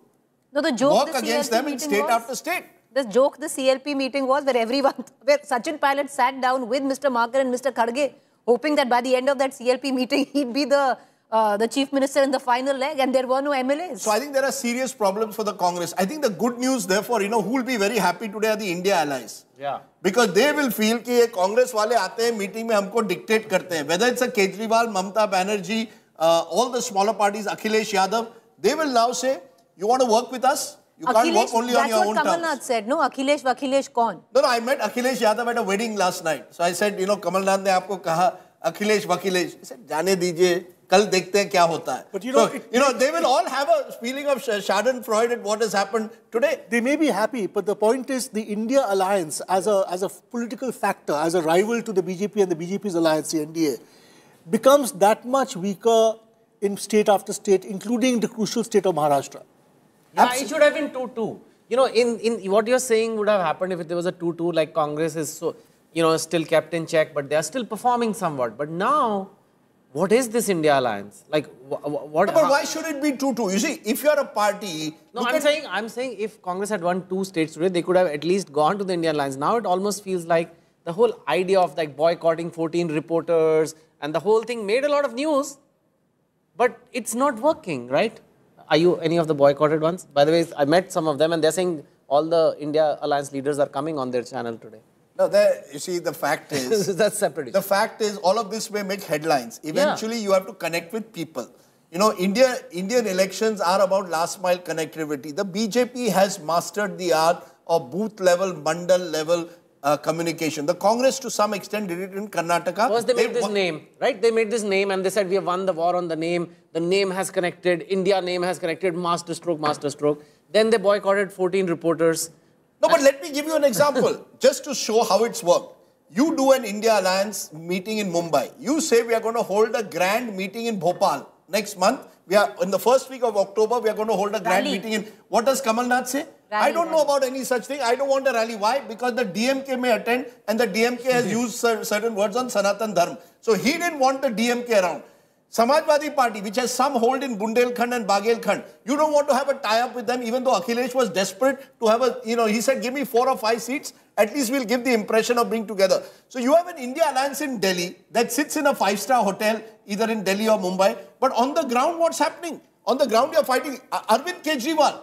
no, the joke work the against CLP them in state was, after state. The joke the CLP meeting was where everyone, where Sachin Pilot sat down with Mr. Maken and Mr. Kharge, hoping that by the end of that CLP meeting, he'd be the uh, the chief minister in the final leg and there were no MLAs. So I think there are serious problems for the Congress. I think the good news, therefore, you know, who will be very happy today are the India allies. Yeah. Because they will feel कि ये कांग्रेस वाले आते हैं meeting में हमको dictate करते हैं. Whether it's a Kejriwal, Mamata Banerjee, uh, all the smaller parties Akhilesh Yadav they will now say you want to work with us you can't work only on that's your what own Kamal terms Nath said. No, Akhilesh, Vakhilesh, kaun? no no I met Akhilesh Yadav at a wedding last night so I said you know Kamal Nath ने आपको कहा Akhilesh Vakhilesh he said जाने दीजिए कल देखते हैं क्या होता है But you know, so, it- you know they will all have a feeling of sh- schadenfreude at what has happened today They may be happy, but the point is the India alliance as a, as a political factor, as a rival to the BJP and the BJP's alliance, the NDA, becomes that much weaker in state after state, including the crucial state of Maharashtra. Yeah, it should have been 2-2. You know, in, in what you're saying would have happened if there was a 2-2, like Congress is so, you know, still kept in check, but they are still performing somewhat. But now, what is this India alliance? Like, wh- wh- what? but why should it be 2-2 you see if you are a party No, I'm saying, I'm saying if Congress had won two states today, they could have at least gone to the Indian alliance. Now it almost feels like the whole idea of like boycotting 14 reporters and the whole thing made a lot of news, but it's not working, right? Are you any of the boycotted ones? By the way, I met some of them and they're saying all the India alliance leaders are coming on their channel today. No, there, you see, the fact is. That's separate. The fact is, all of this may make headlines. Eventually, you have to connect with people. You know, India, Indian elections are about last mile connectivity. The BJP has mastered the art of booth level, mandal level uh, communication. The Congress, to some extent, did it in Karnataka. First, they made this name, right? They made this name and they said, we have won the war on the name. The name has connected. India name has connected. Master stroke, master stroke. Then they boycotted 14 reporters. No, but let me give you an example, just to show how it's worked. You do an India Alliance meeting in Mumbai. You say we are going to hold a grand meeting in Bhopal next month. We are in the first week of October. We are going to hold a grand Rally. meeting in. What does Kamal Nath say? I don't know about any such thing. I don't want a rally. Why? Because the DMK may attend and the DMK has used certain words on Sanatan Dharma. So he didn't want the DMK around. Samajwadi Party, which has some hold in Bundelkhand and Baghelkhand, you don't want to have a tie-up with them, even though Akhilesh was desperate to have a, you know, he said, give me four or five seats, at least we'll give the impression of being together. So you have an India alliance in Delhi that sits in a five-star hotel, either in Delhi or Mumbai, but on the ground, what's happening? On the ground, you're fighting Ar- Arvind Kejriwal.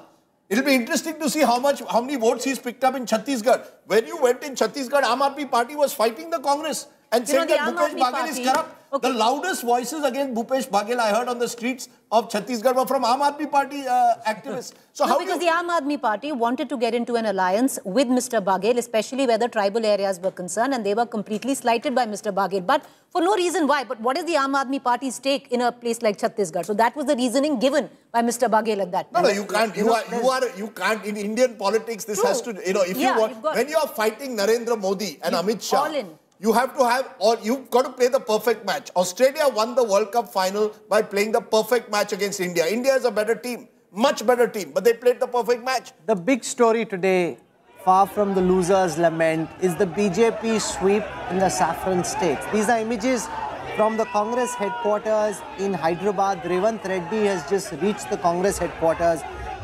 It'll be interesting to see how much, how many votes he's picked up in Chhattisgarh. When you went in Chhattisgarh, Aam Aadmi Party was fighting the Congress and You saying the that Bhupesh Baghel is Party- corrupt. The loudest voices against Bhupesh Baghel I heard on the streets of Chhattisgarh were from Aam Aadmi Party uh, activists. So no, how because the Aam Aadmi Party wanted to get into an alliance with Mr. Baghel, especially where the tribal areas were concerned, and they were completely slighted by Mr. Baghel. But for no reason why. But what is the Aam Aadmi Party's take in a place like Chhattisgarh? So that was the reasoning given by Mr. Baghel at that No, time. no, you can't. You are, you are, you can't. In Indian politics, this has to, you know, if Yeah, you want, when you are fighting Narendra Modi and You Amit Shah, all in. You have to have, or you've got to play the perfect match. Australia won the World Cup final by playing the perfect match against India. India is a better team, much better team, but they played the perfect match. The big story today, far from the loser's lament, is the BJP sweep in the saffron states. These are images from the Congress headquarters in Hyderabad. Revanth Reddy has just reached the Congress headquarters.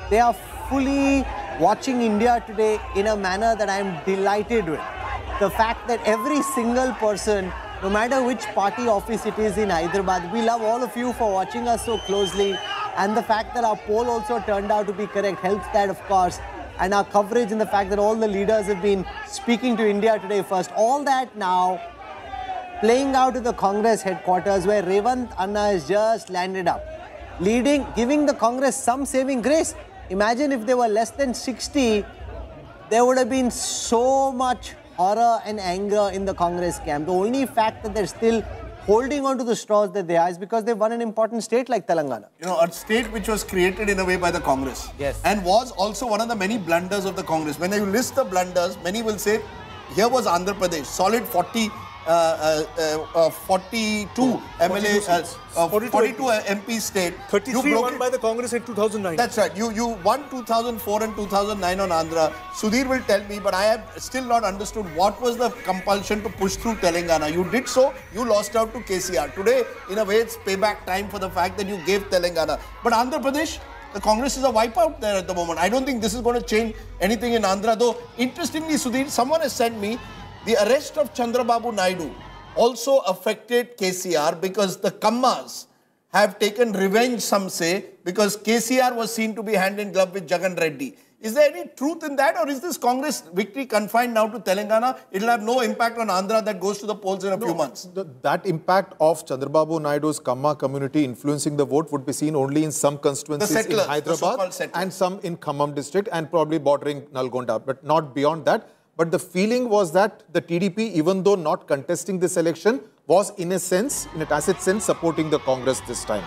They are fully watching India today in a manner that I am delighted with. The fact that every single person, no matter which party office it is in Hyderabad, we love all of you for watching us so closely. And the fact that our poll also turned out to be correct helps that, of course. And our coverage and the fact that all the leaders have been speaking to India today first. All that now playing out at the Congress headquarters where Revanth Anna has just landed up, leading, giving the Congress some saving grace. Imagine if they were less than 60, there would have been so much horror and anger in the Congress camp. The only fact that they're still holding on to the straws that they are is because they've won an important state like Telangana. You know, a state which was created in a way by the Congress. Yes. And was also one of the many blunders of the Congress. When you list the blunders, many will say, here was Andhra Pradesh, solid 40, uh, uh, uh, uh, 42 MLA, uh, uh, 42 MP state. 33 You broke won it- by the Congress in 2009. That's right. You you won 2004 and 2009 on Andhra. Sudhir will tell me, but I have still not understood what was the compulsion to push through Telangana. You did so, you lost out to KCR. Today, in a way, it's payback time for the fact that you gave Telangana. But Andhra Pradesh, the Congress is a wipeout there at the moment. I don't think this is going to change anything in Andhra. Though, interestingly, Sudhir, someone has sent me the arrest of Chandrababu Naidu also affected KCR because the Kammas have taken revenge, some say, because KCR was seen to be hand in glove with Jagan Reddy. Is there any truth in that, or is this Congress victory confined now to Telangana? It'll have no impact on Andhra that goes to the polls in a few months. The- that impact of Chandrababu Naidu's Kamma community influencing the vote would be seen only in some constituencies in settlers, the Hyderabad so-called and some in Khammam district and probably bordering Nalgonda, but not beyond that. But the feeling was that the TDP, even though not contesting this election, was in a sense, in a tacit sense, supporting the Congress this time.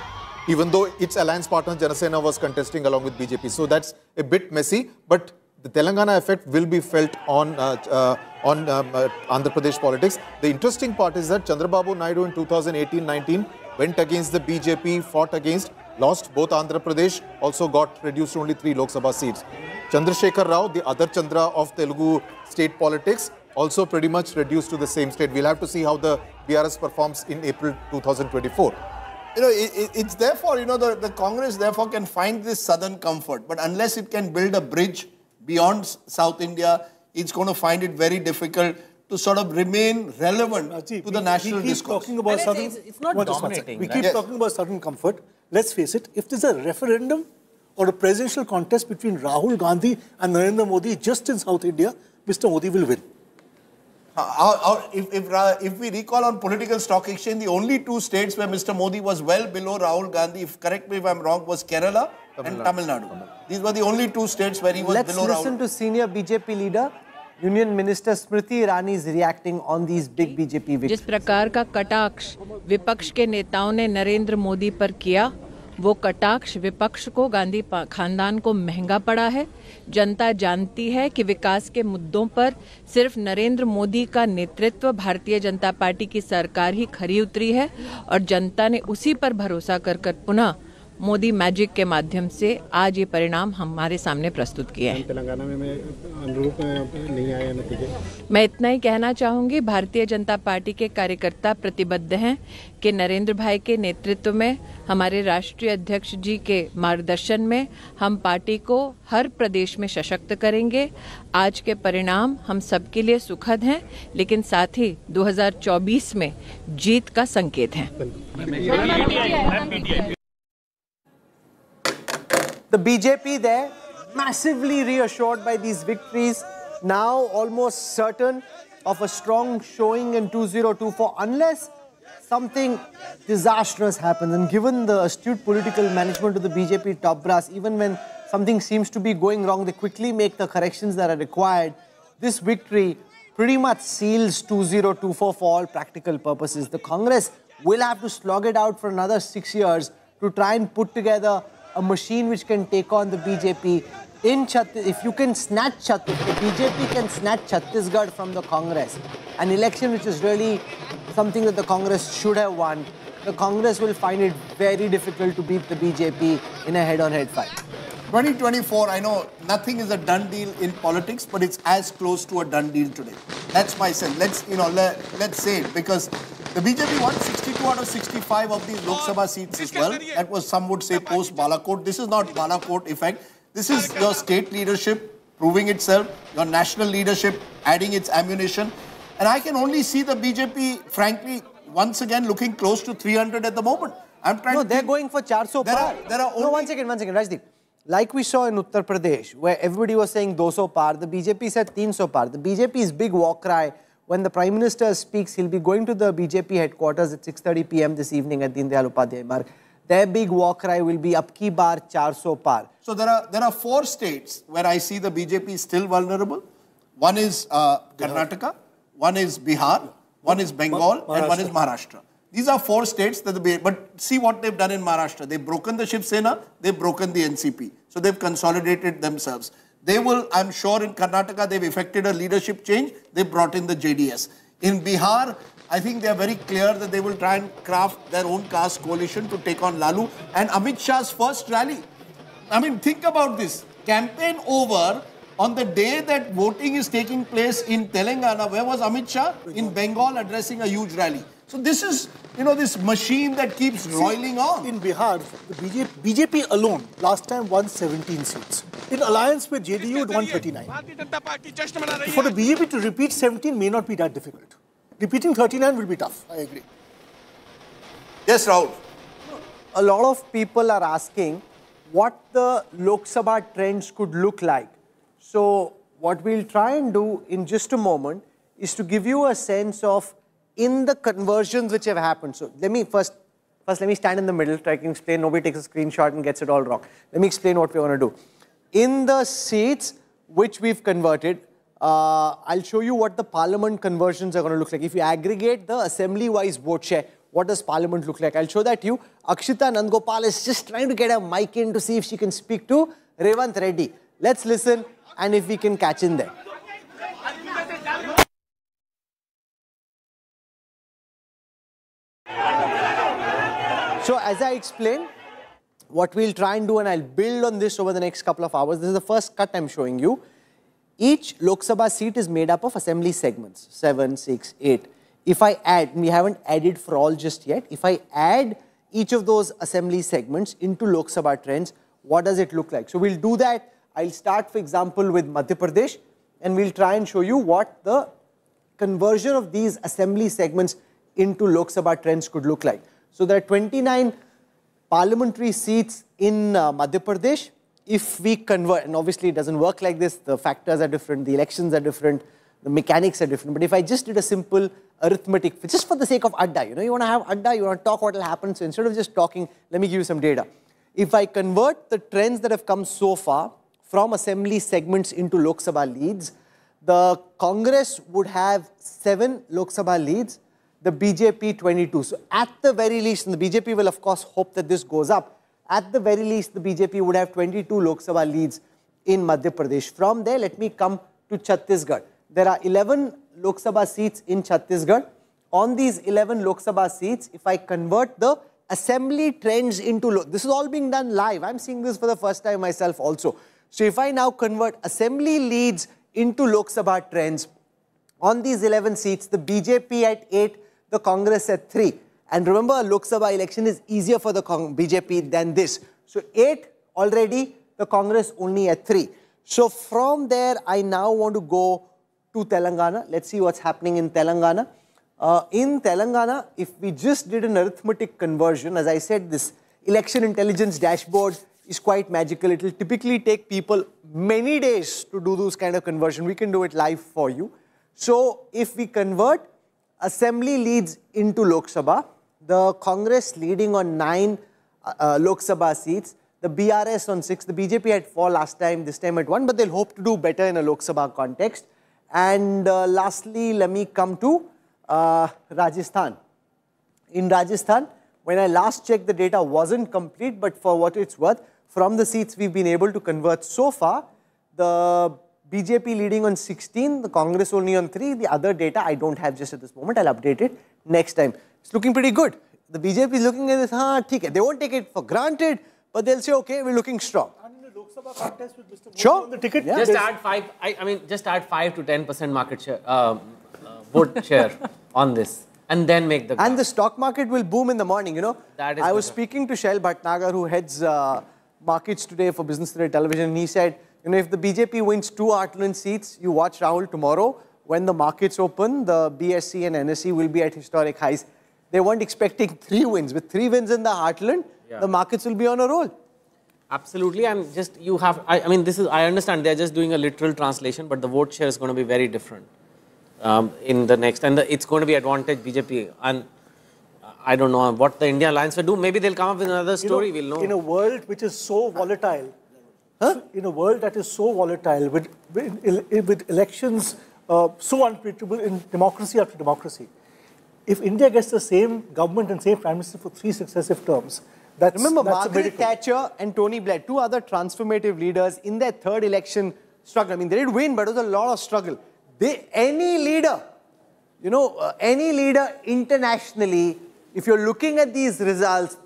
Even though its alliance partner Janasena was contesting along with BJP. So that's a bit messy, but the Telangana effect will be felt on uh, uh, on um, uh, Andhra Pradesh politics. The interesting part is that Chandrababu Naidu in 2018-19 went against the BJP, fought against, lost both Andhra Pradesh, also got reduced to only three Lok Sabha seats. Chandrasekhar Rao, the other Chandra of Telugu state politics, also pretty much reduced to the same state. We'll have to see how the BRS performs in April 2024. You know, it, it- it's therefore, you know, the, the Congress therefore can find this southern comfort. But unless it can build a bridge beyond South India, it's going to find it very difficult to sort of remain relevant to the national we keep discourse. talking about southern. One just one second. We keep Yes. talking about southern comfort. Let's face it. If there's a referendum or a presidential contest between Rahul Gandhi and Narendra Modi just in South India, Mr. Modi will win. Uh, our- our- if, if, Ra- if we recall on political stock exchange, the only two states where Mr. Modi was well below Rahul Gandhi, if correct me if I'm wrong, was Kerala and Tamil Nadu. These were the only two states where he was Let's below listen to senior BJP leader, Minister Smriti Irani is reacting on these big BJP victories. जिस प्रकार का कटाक्ष विपक्ष के नेताओं ने नरेंद्र मोदी पर किया वो कटाक्ष विपक्ष को गांधी खानदान को महँगा पड़ा है जनता जानती है कि विकास के मुद्दों पर सिर्फ़ नरेंद्र मोदी का नेतृत्व भारतीय जनता पार्टी की सरकार ही खरी उतरी है और जनता ने उसी पर भरोसा कर कर पुनः मोदी मैजिक के माध्यम से आज ये परिणाम हमारे सामने प्रस्तुत किए हैं तेलंगाना में मैं अनुरूप नहीं आया नतीजे मैं इतना ही कहना चाहूँगी भारतीय जनता पार्टी के कार्यकर्ता प्रतिबद्ध हैं कि नरेंद्र भाई के नेतृत्व में हमारे राष्ट्रीय अध्यक्ष जी के मार्गदर्शन में हम पार्टी को हर प्रदेश में सशक्त करेंगे आज के परिणाम हम सबके लिए सुखद हैं लेकिन साथ ही 2024 में जीत का संकेत हैं The BJP there, massively reassured by these victories, now almost certain of a strong showing in 2024, unless something disastrous happens. And given the astute political management of the BJP top brass, even when something seems to be going wrong, they quickly make the corrections that are required. This victory pretty much seals 2024 for all practical purposes. The Congress will have to slog it out for another six years to try and put together a machine which can take on the BJP in Chhattisgarh. If you can snatch Chhattisgarh, the BJP can snatch Chhattisgarh from the Congress, an election which is really something that the Congress should have won, the Congress will find it very difficult to beat the BJP in a head-on-head fight. 2024, I know nothing is a done deal in politics, but it's as close to a done deal today. That's my sense. Let's, you know, let, let's say it because the BJP won 62 out of 65 of these Lok Sabha seats as well. That was, some would say, post Balakot. This is not Balakot effect. This is your state leadership proving itself, your national leadership adding its ammunition. And I can only see the BJP, frankly, once again looking close to 300 at the moment. I'm trying No, to they're going for 400 There par. are- there are only... no, one second, one second, Rajdeep. Like we saw in Uttar Pradesh, where everybody was saying 200 par, the BJP said 300 par. The BJP's big war cry, when the Prime Minister speaks, he'll be going to the BJP headquarters at 6.30 p.m. this evening at Deen Dayal Upadhyay Marg. Their big war cry will be Abki bar 400 par. So there are there are four states where I see the BJP is still vulnerable. One is uh, Karnataka, one is Bihar, one is Bengal, and one is Maharashtra. These are four states that the but see what they've done in Maharashtra. They've broken the Shiv Sena, they've broken the NCP. So they've consolidated themselves. They will, I'm sure, in Karnataka they've effected a leadership change. They brought in the JDS. In Bihar, I think they are very clear that they will try and craft their own caste coalition to take on Lalu. And Amit Shah's first rally I mean, think about this. Campaign over on the day that voting is taking place in Telangana. Where was Amit Shah? In Bengal addressing a huge rally. So this is, you know, this machine that keeps roiling on. In Bihar, the BJP, BJP alone last time won 17 seats. In alliance with JDU, it won 39. For the BJP to repeat 17 may not be that difficult. Repeating 39 will be tough. I agree. Yes, Rahul. A lot of people are asking what the Lok Sabha trends could look like. So what we'll try and do in just a moment is to give you a sense of in the conversions which have happened. So let me first, first let me stand in the middle, try to explain, nobody takes a screenshot and gets it all wrong. Let me explain what we're going to do. In the seats which we've converted, uh, I'll show you what the parliament conversions are going to look like. If you aggregate the assembly-wise vote share, what does parliament look like? I'll show that to you. Akshita Nandagopal is just trying to get a mic in to see if she can speak to Revanth Reddy. Let's listen and if we can catch in there. So as I explained, what we'll try and do, and I'll build on this over the next couple of hours, this is the first cut I'm showing you. Each Lok Sabha seat is made up of assembly segments, 7, 6, 8. If I add, we haven't added for all just yet, if I add each of those assembly segments into Lok Sabha trends, what does it look like? So we'll do that. I'll start, for example, with Madhya Pradesh, and we'll try and show you what the conversion of these assembly segments into Lok Sabha trends could look like. So there are 29 parliamentary seats in uh, Madhya Pradesh. If we convert, and obviously it doesn't work like this, the factors are different, the elections are different, the mechanics are different. But if I just did a simple arithmetic, just for the sake of adda, you know, you want to have adda, you want to talk what will happen. So instead of just talking, let me give you some data. If I convert the trends that have come so far from assembly segments into Lok Sabha leads, the Congress would have seven Lok Sabha leads, the BJP 22. So at the very least, and the BJP will of course hope that this goes up, at the very least the BJP would have 22 Lok Sabha leads in Madhya Pradesh. From there, let me come to Chhattisgarh. There are 11 Lok Sabha seats in Chhattisgarh. On these 11 Lok Sabha seats, if I convert the assembly trends into, this is all being done live. I'm seeing this for the first time myself also. So if I now convert assembly leads into Lok Sabha trends, on these 11 seats, the BJP at 8, the Congress at 3. And remember, Lok Sabha election is easier for the BJP than this. So 8 already, the Congress only at 3. So from there, I now want to go to Telangana. Let's see what's happening in Telangana. Uh, in Telangana, if we just did an arithmetic conversion, as I said, this election intelligence dashboard is quite magical. It will typically take people many days to do those kind of conversion. We can do it live for you. So if we convert assembly leads into Lok Sabha, the Congress leading on nine uh, uh, Lok Sabha seats, the BRS on six, the BJP had four last time, this time at one, but they'll hope to do better in a Lok Sabha context. And uh, lastly, let me come to uh, Rajasthan. In Rajasthan, when I last checked, the data wasn't complete, but for what it's worth, from the seats we've been able to convert so far, the BJP leading on 16, the Congress only on 3. The other data I don't have just at this moment. I'll update it next time. It's looking pretty good. The BJP is looking at this, huh, theek hai. They won't take it for granted, but they'll say, okay, we're looking strong. Sure. the ticket. Just add five. I, I mean, just add five to ten percent market share, um, uh, vote share on this, and then make the. And the stock market will boom in the morning, you know. That is I was speaking to Shail Bhatnagar, who heads uh, markets today for Business Today Television, and he said, you know, if the BJP wins two Heartland seats, you watch Rahul tomorrow. When the markets open, the BSE and NSE will be at historic highs. They weren't expecting three wins. With three wins in the Heartland, Yeah. the markets will be on a roll. Absolutely, and just you have. I, I mean, this is. I understand they're just doing a literal translation, but the vote share is going to be very different um, in the next, and the, it's going to be advantage BJP. And I don't know what the India Alliance will do. Maybe they'll come up with another You know, story. we'll know. In a world which is so volatile, in a world that is so volatile, with, with, with elections uh, so unpredictable in democracy after democracy, if India gets the same government and same prime minister for three successive terms, that's, Remember, that's Margaret. Thatcher and Tony Blair, two other transformative leaders in their third election struggle. I mean, they did win, but it was a lot of struggle. They, any leader, you know, uh, any leader internationally, if you're looking at these results,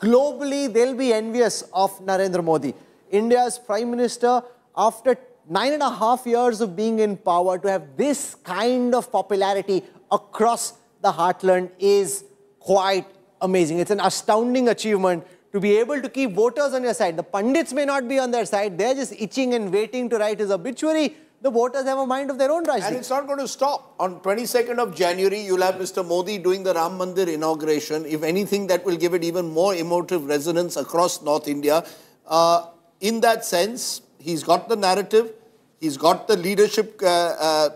globally, they'll be envious of Narendra Modi. India's prime minister, after nine and a half years of being in power, to have this kind of popularity across the heartland is quite amazing. It's an astounding achievement to be able to keep voters on your side. The pundits may not be on their side, they're just itching and waiting to write his obituary. The voters have a mind of their own, And it's not going to stop. On 22nd of January, you'll have Mr. Modi doing the Ram Mandir inauguration. If anything, that will give it even more emotive resonance across North India. Uh, in that sense, he's got the narrative. He's got the leadership, uh, uh,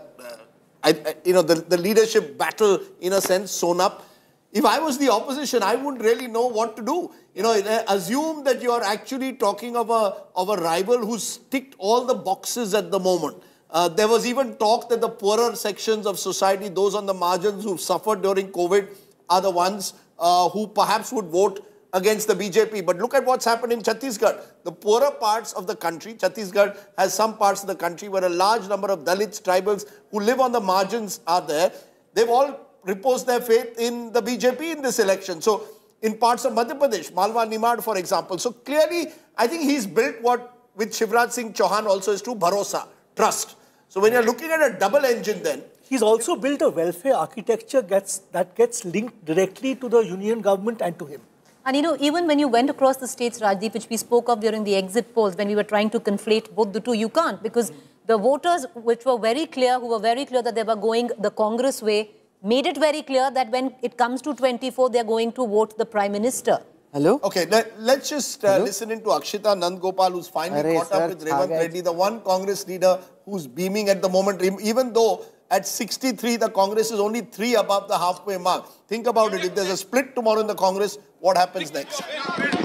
I, you know, the, the leadership battle, in a sense, sewn up. If I was the opposition, I wouldn't really know what to do. You know, assume that you are actually talking of a, of a rival who's ticked all the boxes at the moment. Uh, there was even talk that the poorer sections of society, those on the margins who've suffered during COVID, are the ones uh, who perhaps would vote against the BJP. But look at what's happened in Chhattisgarh. The poorer parts of the country, Chhattisgarh has some parts of the country where a large number of Dalits, tribals who live on the margins are there. They've all reposed their faith in the BJP in this election. So in parts of Madhya Pradesh, Malwa Nimad, for example. So clearly, I think he's built what with Shivraj Singh Chauhan also is true, bharosa, trust. So when you're looking at a double engine then, He's also built a welfare architecture gets, that gets linked directly to the union government and to him. And you know, even when you went across the states, Rajdeep, which we spoke of during the exit polls, when we were trying to conflate both the two, you can't because the voters, which were very clear, who were very clear that they were going the Congress way, made it very clear that when it comes to 24, they're going to vote the Prime Minister. Hello? Okay, let, us just uh, listen into Akshita Nandagopal, who's finally Arre, caught sir, up with aa Revanth. Reddy, the one Congress leader who's beaming at the moment, even though at 63, the Congress is only three above the halfway mark. Think about it. If there's a split tomorrow in the Congress, what happens next?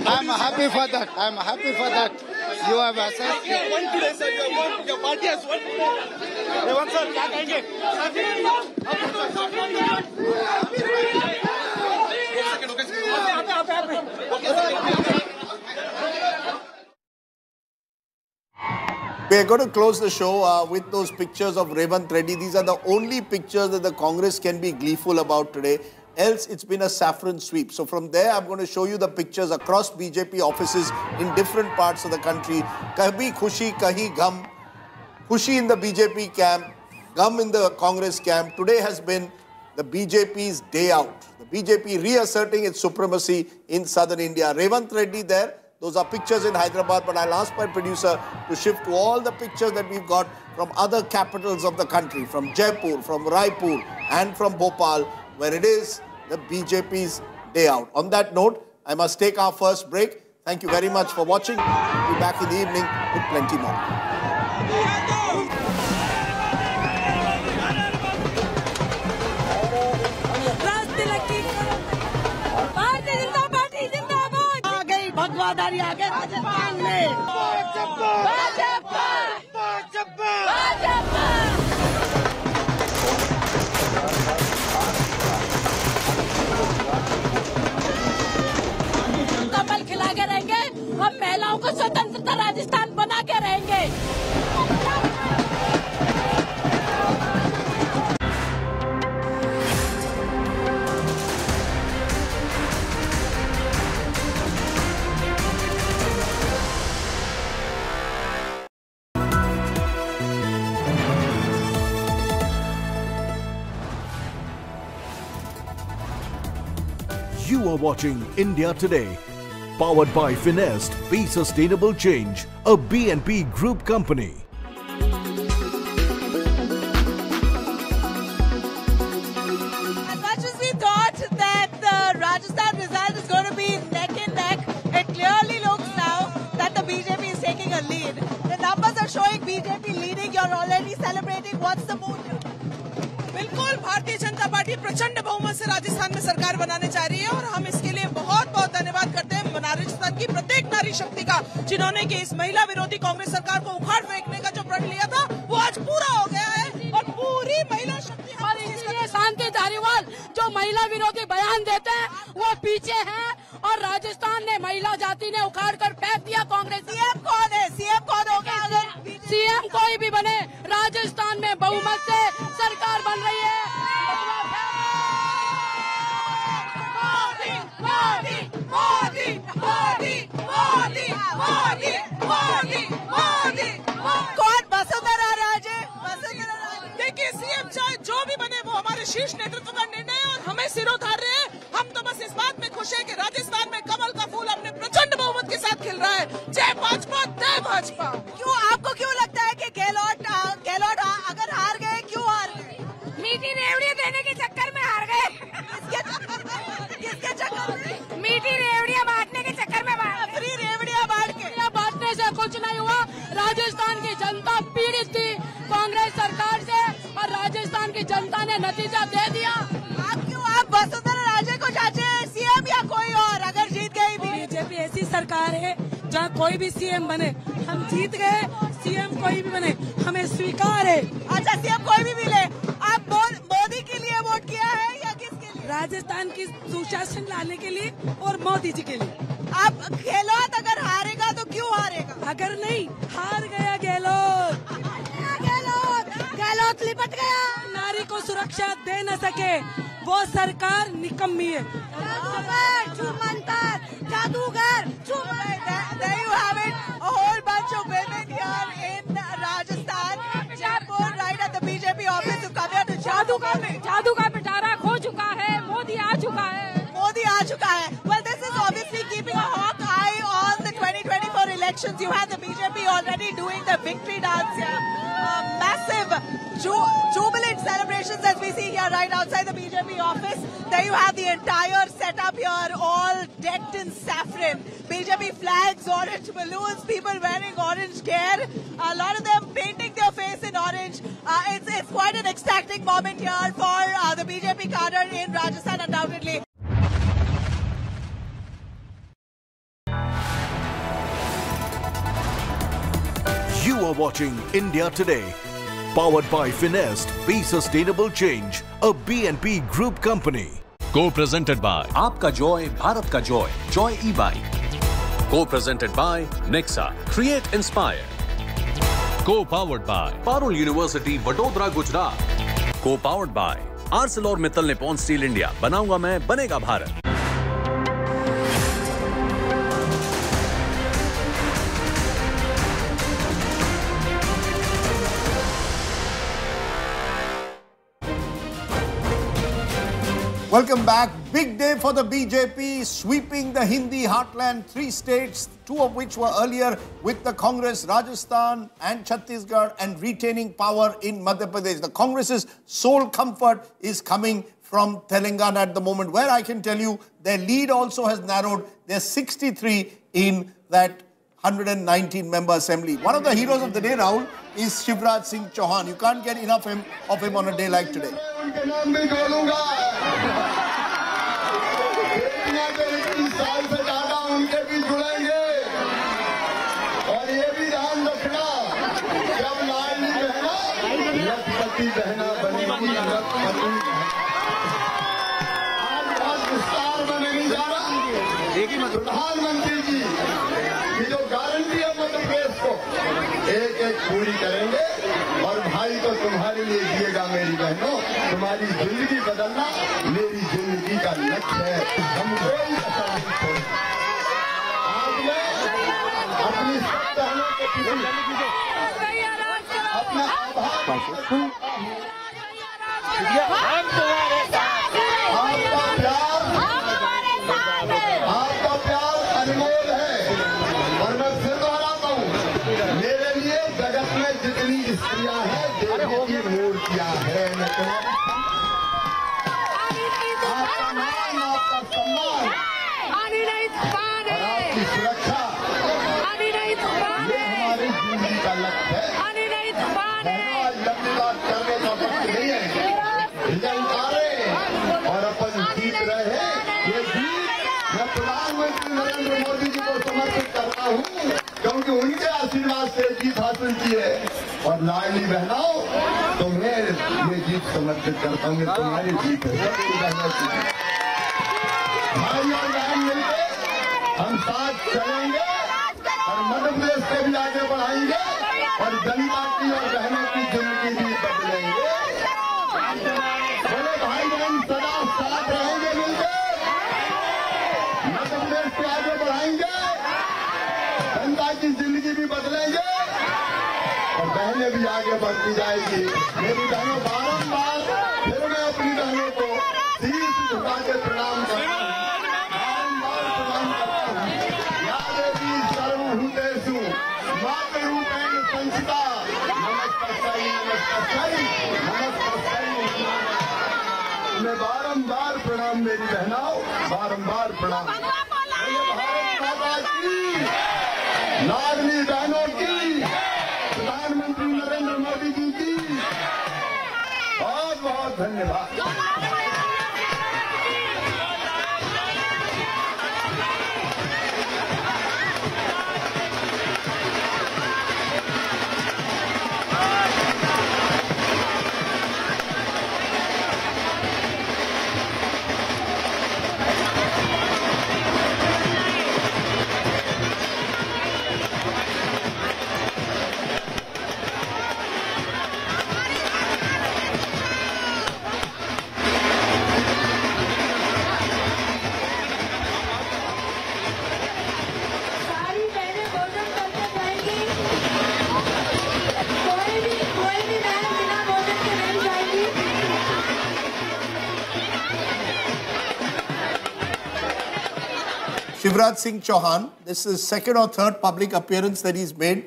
I'm happy for that. I'm happy for that. You have assessed. You today, sir. We're going to close the show uh, with those pictures of Revanth Reddy. These are the only pictures that the Congress can be gleeful about today else it's been a saffron sweep. So from there, I'm going to show you the pictures across BJP offices in different parts of the country. Kabhi khushi, kahi gham. Khushi in the BJP camp, gum in the Congress camp. Today has been the BJP's day out. The BJP reasserting its supremacy in southern India. Revanth Reddy there. Those are pictures in Hyderabad, but I'll ask my producer to shift to all the pictures that we've got from other capitals of the country, from Jaipur, from Raipur, and from Bhopal, where it is the BJP's day out. On that note, I must take our first break. Thank you very much for watching. We'll be back in the evening with plenty more. भारतीय Janata party जिंदाबाद आ गई भगवादारी आ गई राजस्थान में हम महिलाओं को स्वतंत्रता राजस्थान बना के रहेंगे। You are watching India Today, powered by Finest Be Sustainable Change, a BNP Group company. As much as we thought that the Rajasthan result is going to be neck and neck, it clearly looks now that the BJP is taking a lead. The numbers are showing BJP leading. You're already celebrating. What's the mood? बिल्कुल भारतीय Janata party प्रचंड बहुमत से राजस्थान में सरकार बनाने जा रही है और हम इसके लिए बहुत बहुत धन्यवाद करते हैं राजस्थान की प्रत्येक नारी शक्ति का जिन्होंने की इस महिला विरोधी कांग्रेस सरकार को उखाड़ फेंकने का जो प्रण लिया था वो आज पूरा हो गया है और पूरी महिला शक्ति शांति धारीवाल जो महिला विरोधी बयान देते हैं वो पीछे हैं और राजस्थान ने महिला जाति ने उखाड़ कर फेंक दिया कांग्रेस सीएम कौन है? सीएम कौन होगा अगर सीएम कोई भी बने राजस्थान में बहुमत से सरकार बन रही है। कौन वसुंधरा राजे देखिए सीएम चाहे जो भी बने वो हमारे शीर्ष नेतृत्व का निर्णय और हमें सिरों धार रहे हैं। हम तो बस इस बात में खुश हैं कि राजस्थान में कमल का फूल अपने प्रचंड बहुमत के साथ खिल रहा है। जय भाजपा जय भाजपा। क्यों आपको क्यों लगता है कि गहलोत गहलोत अगर हार गए क्यों हार गए? मीठी रेवड़ी देने के चक्कर में हार गए। किसके चक्कर में मीठी रेवड़ियाँ बांटने के चक्कर में फ्री रेवड़ियाँ बांट के। बांटने से कुछ नहीं हुआ। राजस्थान की जनता पीड़ित थी। कांग्रेस सरकार से और राजस्थान की जनता ने नतीजा दे दिया। आप क्यों? आप वसुंधरा राजे को चाहते हैं सीएम या कोई और? अगर जीत गई बीजेपी ऐसी सरकार है जहाँ कोई भी सीएम बने। हम जीत गए सीएम कोई भी बने। हमें स्वीकार है। अच्छा सीएम कोई भी मिले। आप मोदी के लिए वोट किया है या राजस्थान की सुशासन लाने के लिए और मोदी जी के लिए। आप गहलोत अगर हारेगा तो क्यों हारेगा? अगर नहीं हार गया गहलोत। गहलोत। गहलोत लिपट गया। नारी को सुरक्षा दे न सके वो सरकार निकम्मी है। जादूगर का जादू का पिटारा खो चुका है। मोदी आ चुका है मोदी आ चुका है Well, this is obviously keeping a hawk eye on the 2024 elections. You had the BJP already doing the victory dance here. Uh, massive ju- jubilant celebrations as we see here right outside the BJP office. There you have the entire setup here, all decked in saffron. BJP flags, orange balloons, people wearing orange gear. A lot of them painting face in orange. Uh, it's, it's quite an ecstatic moment here for uh, the BJP cadre in Rajasthan, undoubtedly. You are watching India Today, powered by Finest Be Sustainable Change, a BNP Group company. Co-presented by Aapka Joy, Bharat Ka Joy, Joy E-Bike. Co-presented by Nexa, Create Inspire. Co powered by Parul University Vadodara Gujarat co powered by ArcelorMittal ने Pond's steel India बनाऊँगा मैं बनेगा Bharat Welcome back. Big day for the BJP, sweeping the Hindi heartland, three states, two of which were earlier with the Congress, Rajasthan and Chhattisgarh, and retaining power in Madhya Pradesh. The Congress's sole comfort is coming from Telangana at the moment, where I can tell you their lead also has narrowed. They're 63 in that 119 member assembly. One of the heroes of the day, Rahul, is Shivraj Singh Chauhan. You can't get enough him, of him on a day like today. मेरी बहनों तुम्हारी ज़िंदगी बदलना मेरी ज़िंदगी का लक्ष्य है। हम कोई अपनी अपना आभार समर्पित करता हूँ, क्योंकि उनके आशीर्वाद से जीत हासिल की है और लाडली बहनाओं, तुम्हें ये जीत समर्पित करता हूँ तुम्हारी जीत है। भाई और बहन मिलकर हम साथ चलेंगे और मध्य प्रदेश को भी आगे बढ़ाएँगे और जनता की और बहनों की ज़िंदगी भी बदलेंगे बोले भाई बहन सदा साथ रहेंगे मिलकर मध्य प्रदेश को आगे बढ़ाएँगे जनता की ज़िंदगी भी बदलेंगे बहनें भी आगे बढ़ती जाएगी। मेरी बहनों बारम्बार फिर मैं अपनी बहनों को शीश झुका के प्रणाम करता हूँ। बारम्बार प्रणाम करता हूँ। या देवी सर्वभूतेषु मातृरूपेण संस्थिता नमस्ते नमस्ते नमस्ते मैं बारम्बार प्रणाम मेरी बहनाओं बारम्बार प्रणाम। भारत माता की। लाडली बहनों की। 喷你了。Shivraj Singh Chauhan. This is second or third public appearance that he's made.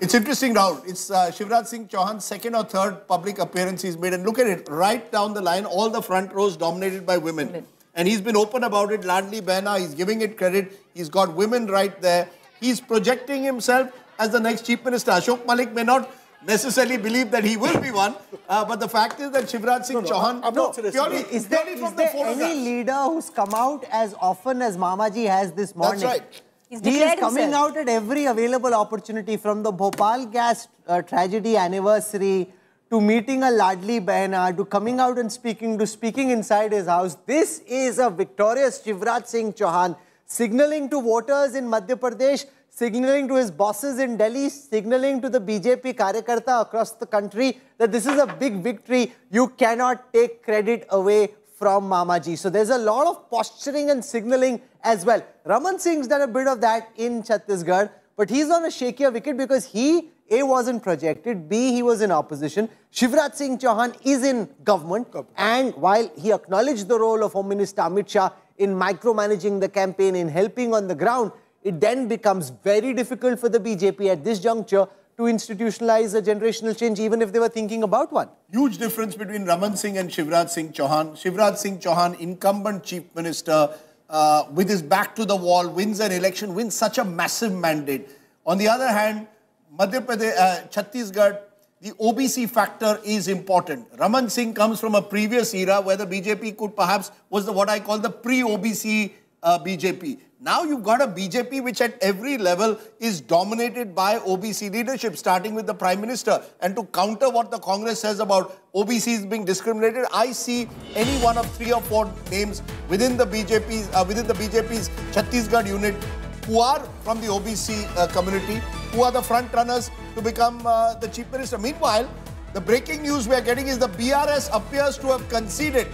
It's interesting, Rahul. It's uh, Shivraj Singh Chauhan's second or third public appearance he's made. And look at it, right down the line, all the front rows dominated by women. And he's been open about it. Ladli Behna, he's giving it credit. He's got women right there. He's projecting himself as the next chief minister. Ashok Malik may not necessarily believe that he will be one, uh, but the fact is that Shivraj Singh Chauhan, purely, Is there, purely is from there the photograph. any leader who's come out as often as Mamaji has this morning? That's right. He's he is coming himself. out at every available opportunity from the Bhopal gas uh, tragedy anniversary to meeting a Ladli Behna to coming out and speaking to speaking inside his house. This is a victorious Shivraj Singh Chauhan signaling to voters in Madhya Pradesh, signaling to his bosses in Delhi, signaling to the BJP Karyakarta across the country that this is a big victory. You cannot take credit away from Mamaji. So there's a lot of posturing and signaling as well. Raman Singh's done a bit of that in Chhattisgarh, but he's on a shakier wicket because he, A, wasn't projected, B, he was in opposition. Shivraj Singh Chauhan is in government, and while he acknowledged the role of Home Minister Amit Shah in micromanaging the campaign, in helping on the ground, it then becomes very difficult for the BJP at this juncture to institutionalize a generational change, even if they were thinking about one. Huge difference between Raman Singh and Shivraj Singh Chauhan. Shivraj Singh Chauhan, incumbent chief minister, uh, with his back to the wall, wins an election, wins such a massive mandate. On the other hand, Madhya Pradesh, uh, Chhattisgarh, the OBC factor is important. Raman Singh comes from a previous era where the BJP could perhaps was the what I call the pre-OBC uh, BJP. Now you've got a BJP which at every level is dominated by OBC leadership, starting with the Prime Minister. And to counter what the Congress says about OBCs being discriminated, I see any one of three or four names within the BJP's uh, within the BJP's Chhattisgarh unit who are from the OBC uh, community, who are the front runners to become uh, the chief minister. Meanwhile, the breaking news we are getting is the BRS appears to have conceded.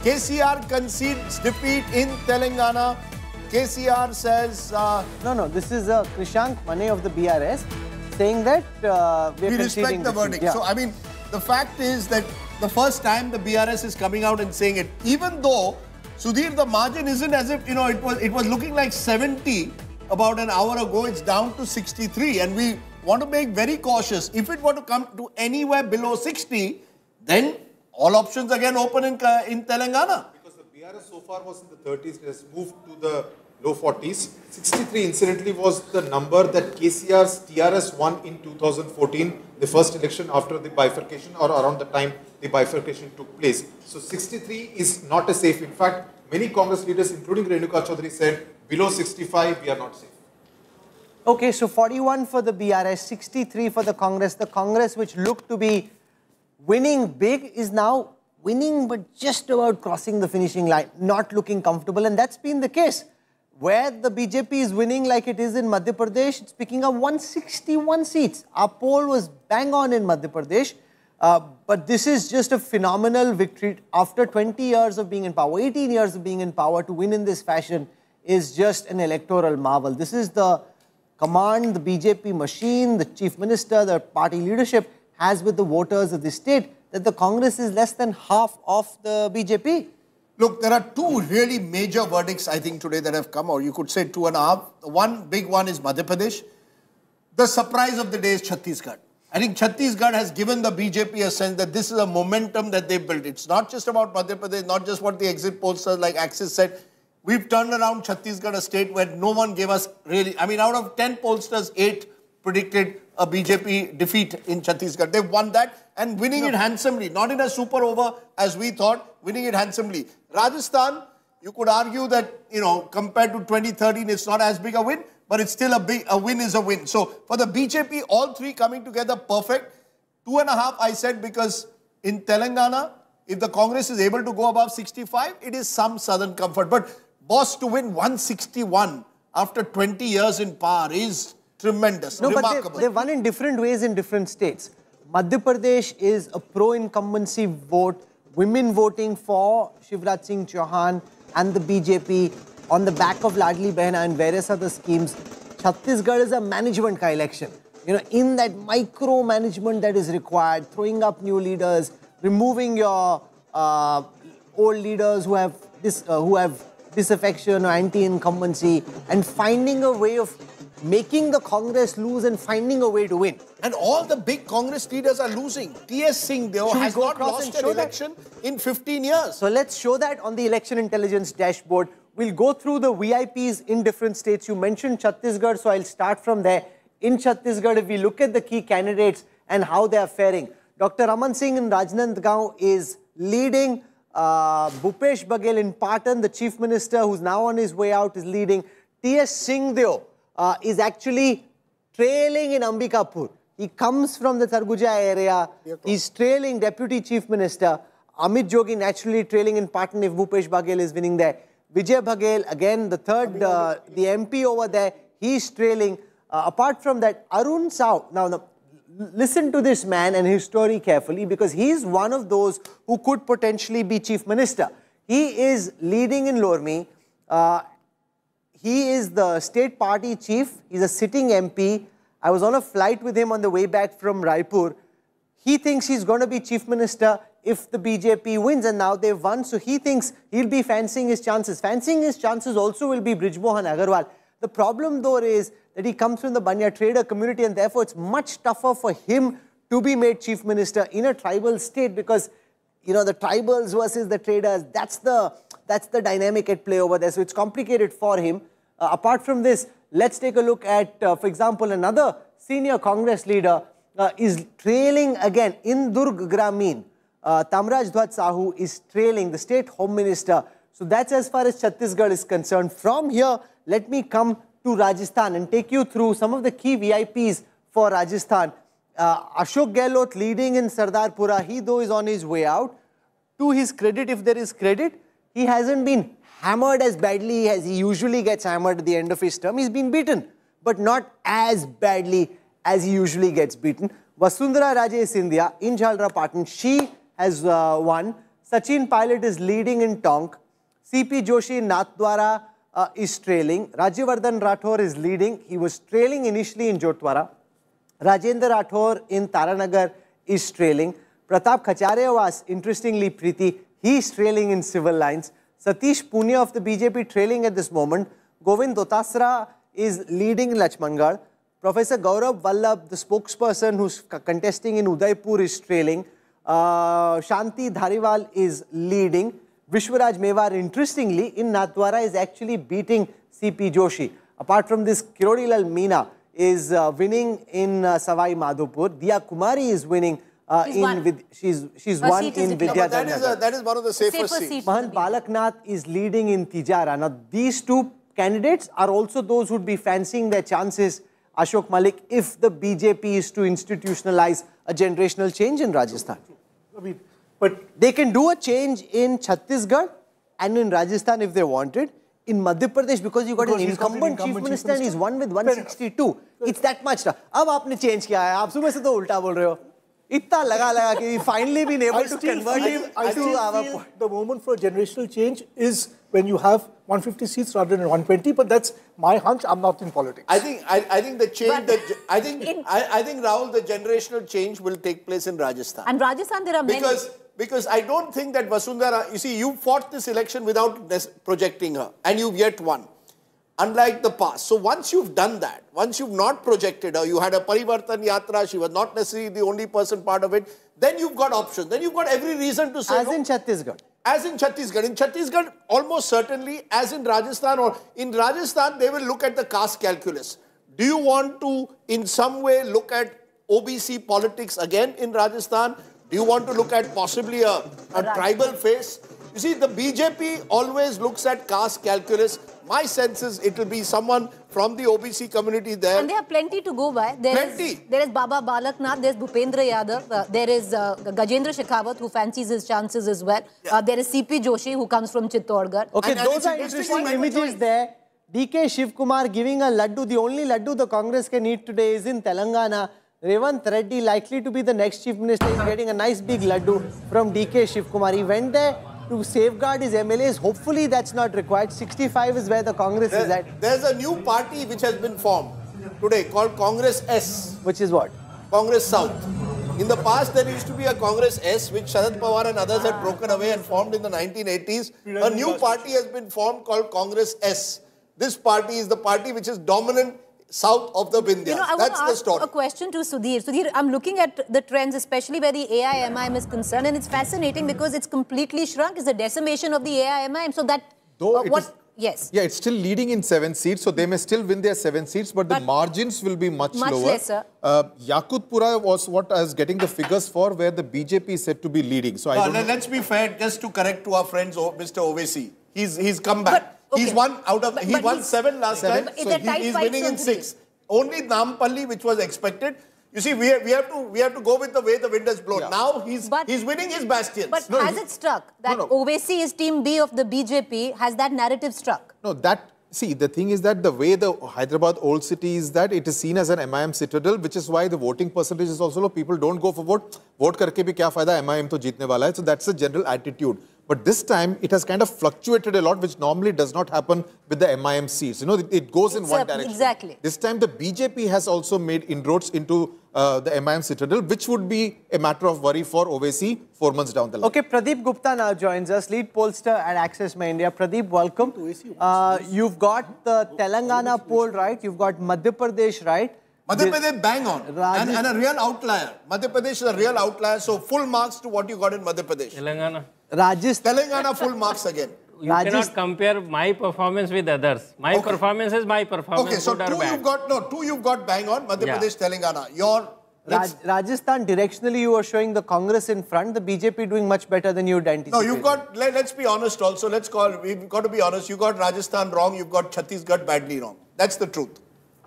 KCR concedes defeat in Telangana. KCR says... Uh, no, no, this is uh, Krishank Mane of the BRS saying that uh, we respect the verdict. Yeah. So, I mean, the fact is that the first time the BRS is coming out and saying it, even though Sudhir, the margin isn't as if, you know, it was, it was looking like 70 about an hour ago, it's down to 63. And we want to make very cautious. If it were to come to anywhere below 60, then all options again open in, uh, in Telangana. Because the BRS so far was in the 30s, it has moved to the low 40s. 63 incidentally was the number that KCR's TRS won in 2014, the first election after the bifurcation or around the time the bifurcation took place. So 63 is not a safe. In fact, many Congress leaders, including Renuka Chaudhary, said below 65 we are not safe. Okay, so 41 for the BRS, 63 for the Congress. The Congress, which looked to be winning big, is now winning but just about crossing the finishing line, not looking comfortable. And that's been the case. Where the BJP is winning like it is in Madhya Pradesh, it's picking up 161 seats. Our poll was bang on in Madhya Pradesh. Uh, but this is just a phenomenal victory. After 20 years of being in power, 18 years of being in power, to win in this fashion is just an electoral marvel. This is the command the BJP machine, the chief minister, the party leadership has with the voters of the state that the Congress is less than half of the BJP. Look, there are two really major verdicts, I think, today that have come, or you could say two and a half. One big one is Madhya Pradesh. The surprise of the day is Chhattisgarh. I think Chhattisgarh has given the BJP a sense that this is a momentum that they built. It's not just about Madhya Pradesh, not just what the exit pollsters like Axis said. We've turned around Chhattisgarh, a state where no one gave us really, I mean, out of 10 pollsters, 8 predicted a BJP defeat in Chhattisgarh. They've won that and winning it handsomely, not in a super over as we thought, winning it handsomely. Rajasthan, you could argue that, you know, compared to 2013, it's not as big a win, but it's still a big, a win is a win. So for the BJP, all three coming together perfect. Two and a half, I said, because in Telangana, if the Congress is able to go above 65, it is some southern comfort. But boss to win 161 after 20 years in power is tremendous, No, remarkable. but they, they won in different ways in different states. Madhya Pradesh is a pro-incumbency vote, women voting for Shivraj Singh Chauhan and the BJP on the back of Ladli Behna and various other schemes. Chhattisgarh is a management ka election. You know, in that micro management that is required, throwing up new leaders, removing your uh, old leaders who have this, uh, who have disaffection or anti-incumbency, and finding a way of making the Congress lose and finding a way to win. And all the big Congress leaders are losing. T.S. Singh Deo has not lost an show that? election in 15 years. So let's show that on the election intelligence dashboard. We'll go through the VIPs in different states. You mentioned Chhattisgarh, so I'll start from there. In Chhattisgarh, if we look at the key candidates and how they are faring, Dr. Raman Singh in Rajnandgaon is leading. Uh, Bhupesh Baghel in Patan, the chief minister who's now on his way out, is leading. T.S. Singh Deo uh, is actually trailing in Ambikapur. He comes from the Surguja area. He's trailing Deputy Chief Minister. Amit Jogi naturally trailing in Patan if Bhupesh Baghel is winning there. Vijay Baghel, again, the third, uh, the MP over there, he's trailing. Uh, apart from that, Arun Sao. Now, now, listen to this man and his story carefully because he's one of those who could potentially be chief minister. He is leading in Lormi. Uh, he is the state party chief. He's a sitting MP. I was on a flight with him on the way back from Raipur. He thinks he's going to be chief minister if the BJP wins and now they've won. So he thinks he'll be fancying his chances. Fancying his chances also will be Brijmohan Agarwal. The problem though is that he comes from the Banya trader community and therefore it's much tougher for him to be made chief minister in a tribal state because you know the tribals versus the traders that's the that's the dynamic at play over there so it's complicated for him uh, apart from this let's take a look at uh, for example another senior congress leader uh, is trailing again in durg gramin. Uh, Tamradhwaj Sahu is trailing the state home minister. So that's as far as chhattisgarh is concerned. From here let me come to rajasthan and take you through some of the key vips for rajasthan. Uh, Ashok Gehlot leading in Sardarpura, he though is on his way out. To his credit, if there is credit, he hasn't been hammered as badly as he usually gets hammered at the end of his term. He's been beaten, but not as badly as he usually gets beaten. Vasundhara Raje Scindia in Jhalra Patan, she has uh, won. Sachin Pilot is leading in Tonk. CP Joshi in Nathdwara uh, is trailing. Rajyavardhan Rathore is leading. He was trailing initially in Jotwara. Rajendra Rathore in Taranagar is trailing. Pratap Khachariyawas, interestingly, Preeti, he's trailing in civil lines. Satish Punya of the BJP trailing at this moment. Govind Dotasra is leading in Lachmangarh. Professor Gaurav Vallabh, the spokesperson who's contesting in Udaipur, is trailing. Uh, Shanti Dhariwal is leading. Vishwaraj Mewar, interestingly, in Nathdwara is actually beating CP Joshi. Apart from this, Kirodilal Meena is uh, winning in uh, Savai Madhopur. Dia Kumari is winning Uh, she's in one. Vid, she's she's one in Vidya that, is a, that is one of the safest, safest seats. Mahant Balaknath is leading in Tijara. Now, these two candidates are also those who'd be fancying their chances, Ashok Malik, if the BJP is to institutionalize a generational change in Rajasthan. I mean, but they can do a change in Chhattisgarh and in Rajasthan if they wanted. In Madhya Pradesh, because you've got because an incumbent, incumbent chief, minister and he's won with 162. It's that much. Now, you've changed किया है. आप सुबह से तो इतना लगा लगा कि finally been able I to still convert feel, him I to still our feel the moment for a generational change is when you have 150 seats rather than 120. But that's my hunch. I'm not in politics. I think I, I think the change that I think I, I think Rahul the generational change will take place in Rajasthan. And Rajasthan, there are many. because because I don't think that Vasundhara, you see, you fought this election without nes- projecting her, and you've yet won. Unlike the past. So once you've done that, once you've not projected her, you had a Parivartan Yatra, she was not necessarily the only person part of it, then you've got options. Then you've got every reason to say As no. in Chhattisgarh. As in Chhattisgarh. In Chhattisgarh, almost certainly, as in Rajasthan, or in Rajasthan, they will look at the caste calculus. Do you want to, in some way, look at OBC politics again in Rajasthan? Do you want to look at possibly a, a tribal face? You see, the BJP always looks at caste calculus. My sense is it will be someone from the OBC community there. And there are plenty to go by. There is Plenty. there is Baba Balaknath, there's Bhupendra Yadav, uh, there is uh, Gajendra Shekhawat who fancies his chances as well. Uh, there is CP Joshi who comes from Chittorgarh. Okay, those are interesting images there. DK Shiv Kumar giving a laddu. The only laddu the Congress can eat today is in Telangana. Revanth Reddy, likely to be the next chief minister, is getting a nice big laddu from DK Shiv Kumar. He went there to safeguard his MLAs. Hopefully, that's not required. 65 is where the Congress is at. there's a new party which has been formed today called Congress S. Which is what? Congress South. In the past, there used to be a Congress S, which Sharad Pawar and others had broken away and formed in the 1980s. A new party has been formed called Congress S. This party is the party which is dominant south of the Vindhyas. You know, I want That's to the ask story. a question to Sudhir. Sudhir, I'm looking at the trends, especially where the AIMIM is concerned, and it's fascinating because it's completely shrunk. It's a decimation of the AIMIM. So that, Though uh, what? is- Yes. Yeah, it's still leading in seven seats, so they may still win their seven seats, but, the margins will be much, Much lower. lesser. Uh, Yakutpura was what I was getting the figures for, where the BJP is said to be leading. So I No, don't let- know. let's be fair, just to correct to our friends, Mr. Owaisi. He's he's come back. He's Okay. He's won out of, but, he but won seven last seven. time, so he, he's winning in six. Only Nampalli, which was expected, you see, we have, we have to we have to go with the way the wind has blown. Yeah. Now he's but, he's winning his bastions. But no, has he, it struck that no, no. Is Team B of the BJP? Has that narrative struck? No, that see the thing is that the way the Hyderabad old city is that it is seen as an MIM citadel, which is why the voting percentage is also low. People don't go for vote. Vote karke bhi kya fayda? MIM to jeetne wala hai. So that's the general attitude. But this time it has kind of fluctuated a lot, which normally does not happen with the MIM seats. You know, it, it goes in It's one direction. exactly. This time the BJP has also made inroads into uh, the MIM citadel, which would be a matter of worry for Owaisi four months down the line. Okay, Pradeep Gupta now joins us, lead pollster at Axis My India. Pradeep, welcome. Uh, you've got the Telangana poll right, you've got Madhya Pradesh right. Madhya Pradesh bang on and, and a real outlier. Madhya Pradesh is a real outlier, so full marks to what you got in Madhya Pradesh. Telangana. Rajasthan. Telangana full marks again. You cannot compare my performance with others. My performance is my performance, Okay, so two bad. you've got no two you've got bang on Madhya Yeah. Pradesh, Telangana. Your Raj Rajasthan, directionally you were showing the Congress in front, the BJP doing much better than you'd anticipated. no, you've got. Let, us be honest. Also, let's call. We've got to be honest. You got Rajasthan wrong. You've got Chhattisgarh badly wrong. That's the truth.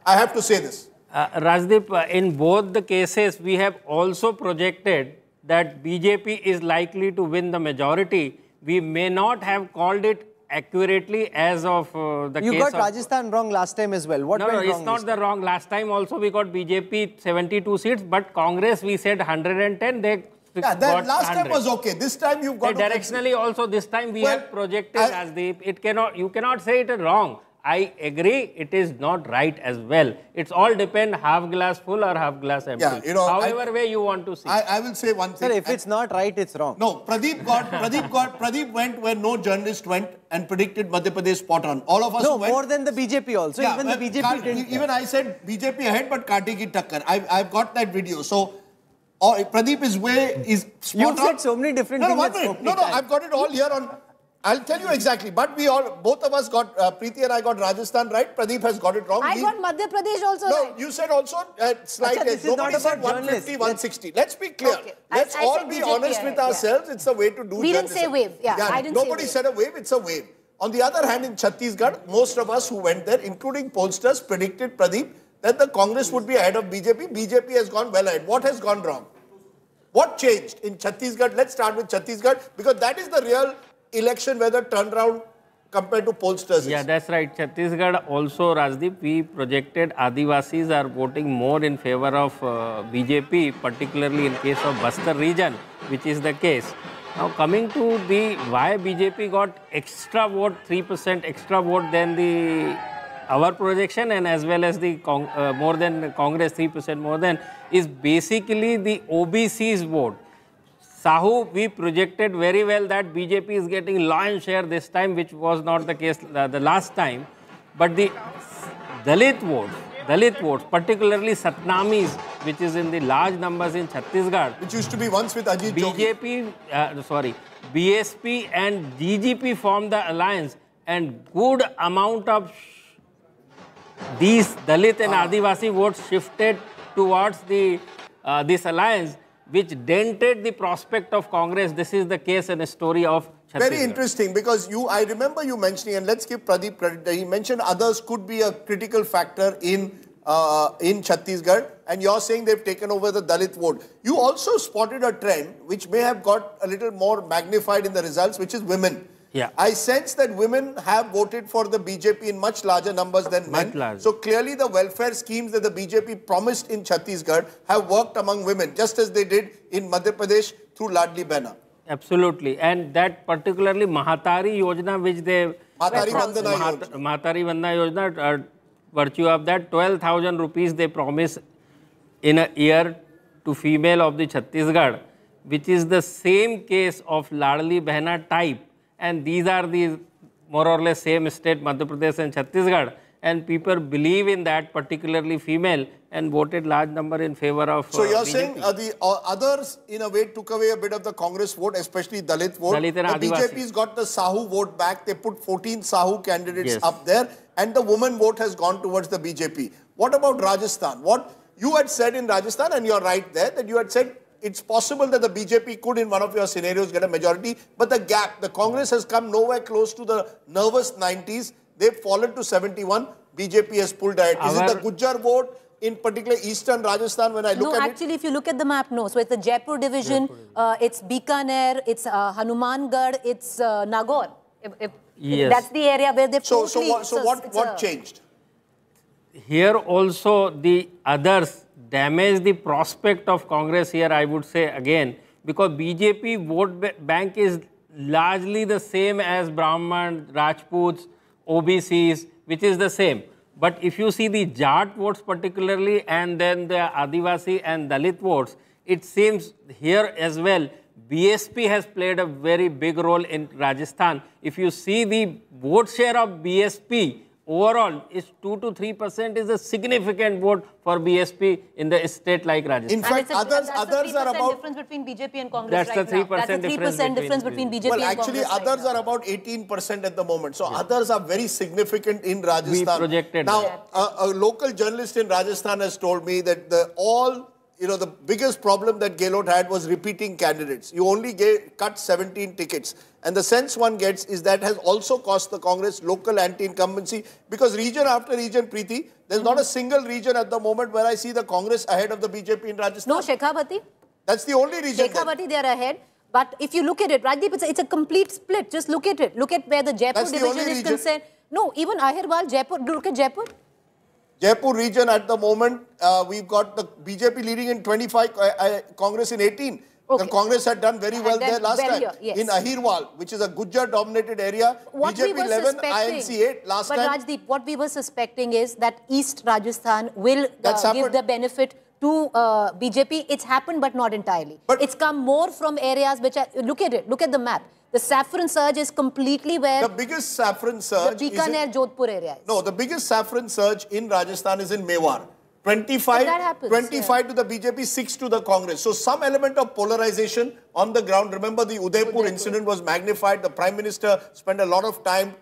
I have to say this. Uh, Rajdeep, uh, in both the cases, we have also projected that BJP is likely to win the majority. We may not have called it accurately as of uh, the You case got of... Rajasthan wrong last time as well. What no, went no, wrong? it's not this the wrong. Last time also we got BJP 72 seats, but Congress we said 110. They Yeah, that got last time was okay. This time you've got. Hey, directionally also this time we Well, have projected as the it cannot you cannot say it is wrong. I agree it is not right as well. It's all depend half glass full or half glass empty. Yeah, you know, I- however way you want to see. I, I will say one thing. Sir, if it's not right, it's wrong. No, Pradeep got Pradeep got Pradeep went where no journalist went and predicted Madhya Pradesh spot on. All of us No, who went, more than the BJP also. Yeah, even the BJP Ka- didn't. Even I said BJP ahead, but Kati ki takkar. I've, I've got that video. So, oh, Pradeep is way is spot You've on. said so many different no, no, things one at No, no. I've got it all here on. I'll tell you exactly. But we all, both of us got uh, Preeti and I got Rajasthan right. Pradeep has got it wrong. I We- got Madhya Pradesh also no, right. you said also uh, slight Acha, this edge. is not Nobody said 150, 160. Let's be clear. Okay. Let's I all said be BJP honest with ahead, yeah. ourselves. It's a way to do We didn't say wave. Yeah, I didn't Nobody wave. said a wave. It's a wave. On the other hand, in Chhattisgarh, most of us who went there, including pollsters, predicted Pradeep that the Congress would be ahead of BJP. BJP has gone well ahead. What has gone wrong? What changed in Chhattisgarh? Let's start with Chhattisgarh because that is the real election where the turnaround compared to pollsters. Yeah, that's right. Chhattisgarh also, Rajdeep, we projected Adivasis are voting more in favor of uh, BJP, particularly in case of Bastar region, which is the case. Now coming to the why BJP got extra vote, 3% extra vote than the our projection and as well as the uh, more than Congress 3% more than is basically the OBC's vote. Sahu, we projected very well that BJP is getting lion share this time, which was not the case uh, the last time. But the Dalit votes, Dalit votes, particularly Satnamis, which is in the large numbers in Chhattisgarh, Which used to be once with Ajit BJP, uh, sorry, BSP and GGP formed the alliance, and good amount of these Dalit and Adivasi votes shifted towards the uh, this alliance, which dented the prospect of Congress. This is the case and a story of Very interesting because you, I remember you mentioning, and let's give Pradeep credit. He mentioned others could be a critical factor in uh, in Chhattisgarh, and you're saying they've taken over the Dalit vote. You also spotted a trend which may have got a little more magnified in the results, which is women. Yeah. I sense that women have voted for the BJP in much larger numbers than men. Much larger. So clearly, the welfare schemes that the BJP promised in Chhattisgarh have worked among women, just as they did in Madhya Pradesh through Ladli Behna. Absolutely. And that particularly Mahatari Yojana, which they... Mahatari Vandana Mahat- Mahatari Vandana Yojana, uh, virtue of that, 12,000 rupees they promise in a year to female of the Chhattisgarh, which is the same case of Ladli Behna type. And these are the more or less same state, Madhya Pradesh and Chhattisgarh. And people believe in that, particularly female, and voted large number in favor of So uh, you're BJP. saying uh, the uh, others, in a way, took away a bit of the Congress vote, especially Dalit vote. Dalit and the Adivasi. BJP's got the Sahu vote back. They put 14 Sahu candidates Yes. up there, and the woman vote has gone towards the BJP. What about Rajasthan? What you had said in Rajasthan, and you're right there, that you had said it's possible that the BJP could, in one of your scenarios, get a majority, but the gap, the Congress has come nowhere close to the nervous 90s. They've fallen to 71. BJP has pulled ahead. Is it the Gujjar vote? in particular eastern Rajasthan when I look at it? no, at actually, if you look at the map, no. So it's the Jaipur division, uh, it's Bikaner, it's uh, Hanumangarh, it's uh, Nagaur. If, if, if Yes. that's the area where they've So, so totally, what, so it's a- what, what changed? here also the others damage the prospect of Congress here, I would say again, because BJP vote bank is largely the same as Brahman, Rajputs, OBCs, which is the same. But if you see the Jat votes particularly and then the Adivasi and Dalit votes, it seems here as well BSP has played a very big role in Rajasthan. If you see the vote share of BSP overall is 2 to 3 percent is a significant vote for BSP in the state like Rajasthan. In fact, And a- others, that's others are 3% about difference between BJP and Congress That's the right now. 3% That's the 3% difference difference between- between BJP well, and actually, Congress. right others are about 18% at the moment. So others are very significant in Rajasthan. We Rajasthan. projected now, a, a local journalist in Rajasthan has told me that the all you know the biggest problem that Gehlot had was repeating candidates. You only gave, cut 17 tickets, and the sense one gets is that has also cost the Congress local anti-incumbency because region after region, Preeti, there's not a mm-hmm. single region at the moment where I see the Congress ahead of the BJP in Rajasthan. No, Shekhawati. That's the only region. then. Shekhawati, they are ahead. But if you look at it, Rajdeep, it's a, it's a complete split. Just look at it. Look at where the Jaipur That's the division only is region. concerned. No, even Ahirwal, Jaipur. Look at Jaipur. Jaipur region at the moment, uh, we've got the BJP leading in 25, uh, uh, Congress in 18. The Congress had done very well there last time. yes. In Ahirwal, which is a Gujar dominated area, What BJP we 11, INC 8 last but time. Rajdeep, what we were suspecting is that East Rajasthan will uh, give the benefit to uh, BJP. It's happened, but not entirely. it's come more from areas which are, look at it, look at the map. The saffron surge is completely where The biggest saffron surge the Bikaner, Jodhpur area is. No, the biggest saffron surge in Rajasthan is in Mewar. 25, that happens, 25 to the BJP, 6 to the Congress. So some element of polarization on the ground. Remember the Udaipur, incident was magnified. The Prime Minister spent a lot of time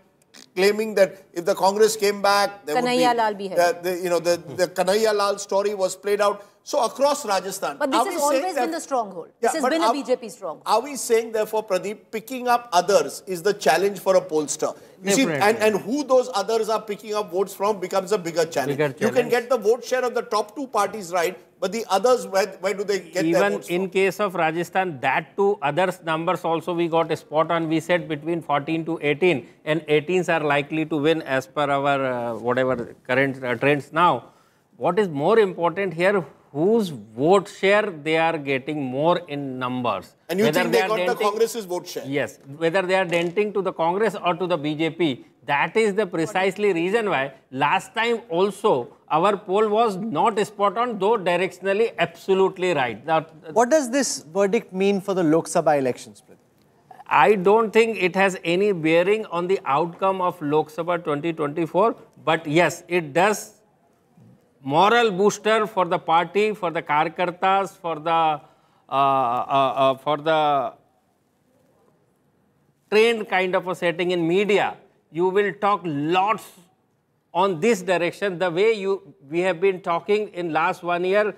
claiming that if the Congress came back, there Kanhaiya would Lal be, bhi hai. the, the, you know, the, the Kanhaiya Lal story was played out. So across Rajasthan. But this we has saying always that- been the stronghold. Yeah, this has been a are- BJP stronghold. Are we saying, therefore, Pradeep, picking up others is the challenge for a pollster? You see, and, and who those others are picking up votes from becomes a bigger challenge. Bigger challenge. You can get the vote share of the top two parties right, but the others, where, where do they get their Even votes in case of Rajasthan, that too, others numbers also we got a spot on. We said between 14 to 18, and 18s are likely to win as per our uh, whatever current uh, trends now. What is more important here, whose vote share they are getting more in numbers. And you Whether think they are got the Congress's vote share? Yes, whether they are denting to the Congress or to the BJP, that is the precisely reason why last time also our poll was not spot on, though directionally absolutely right. That, What does this verdict mean for the Lok Sabha elections, Pradeep? I don't think it has any bearing on the outcome of Lok Sabha 2024, but yes, it does moral booster for the party, for the karyakartas, for the uh, uh, uh, for the trained kind of a setting in media. You will talk lots on this direction. The way you we have been talking in last one year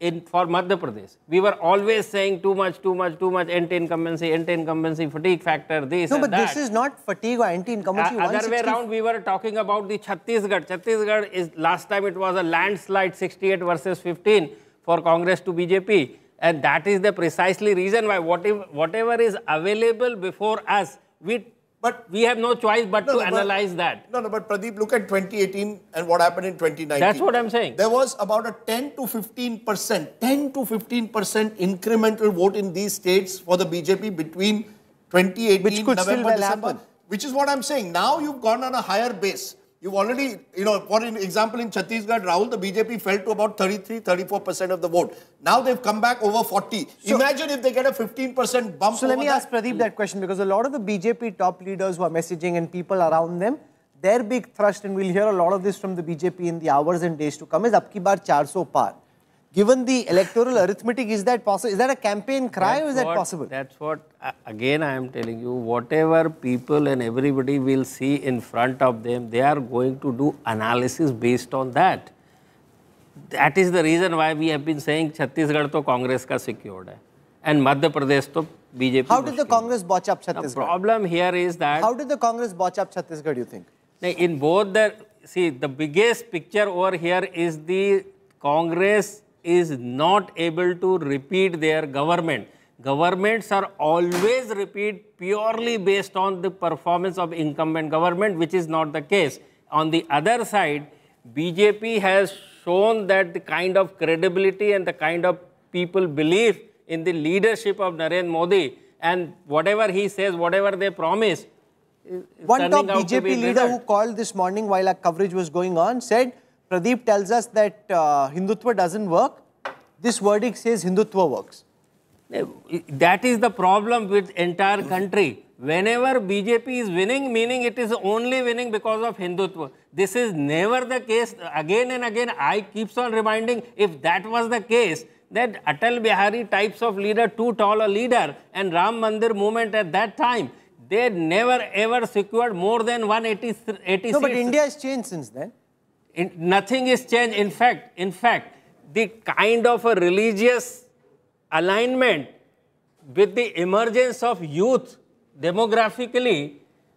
in for Madhya Pradesh. We were always saying too much, too much, too much anti-incumbency, anti-incumbency, fatigue factor, this No, but that. this is not fatigue or anti-incumbency. Uh, other way 160 around, we were talking about the Chhattisgarh. Chhattisgarh is last time it was a landslide 68 versus 15 for Congress to BJP. And that is the precisely reason why whatever, whatever is available before us, we, but we have no choice but No, to no, but- analyze that. No, no, but Pradeep, look at 2018 and what happened in 2019. That's what I'm saying. There was about a 10 to 15 percent, 10 to 15 percent incremental vote in these states for the BJP between 2018 Which could still November, well December. happen. Which is what I'm saying. Now you've gone on a higher base. You've already, you know, for an example in Chhattisgarh, Rahul, the BJP fell to about 33, 34 percent of the vote. Now they've come back over 40. Imagine if they get a 15 percent bump. So let me that. ask Pradeep that question because a lot of the BJP top leaders who are messaging and people around them, their big thrust, and we'll hear a lot of this from the BJP in the hours and days to come, is Abki Bar 400 par. Given the electoral arithmetic, is that possible? Is that a campaign cry or is that possible? That's what, again, I am telling you, whatever people and everybody will see in front of them, they are going to do analysis based on that. That is the reason why we have been saying Chhattisgarh to Congress ka secured hai. And Madhya Pradesh to BJP. How did the Congress botch up Chhattisgarh? The problem here is that How did the Congress botch up Chhattisgarh, do you think? in both the, see, the biggest picture over here is the Congress is not able to repeat their government. Governments are always repeat purely based on the performance of incumbent government, which is not the case. On the other side, BJP has shown that the kind of credibility and the kind of people believe in the leadership of Narendra Modi and whatever he says, whatever they promise, is- is One top BJP leader who called this morning while our coverage was going on said, Pradeep tells us that uh, Hindutva doesn't work. This verdict says Hindutva works. That is the problem with entire country. Whenever BJP is winning, meaning it is only winning because of Hindutva. This is never the case. Again and again, I keeps on reminding, if that was the case, that Atal Bihari types of leader, too tall a leader, and Ram Mandir movement at that time, they never ever secured more than 180 80 No, but seats. India has changed since then. In, nothing is changed. In fact, in fact, the kind of a religious alignment with the emergence of youth demographically,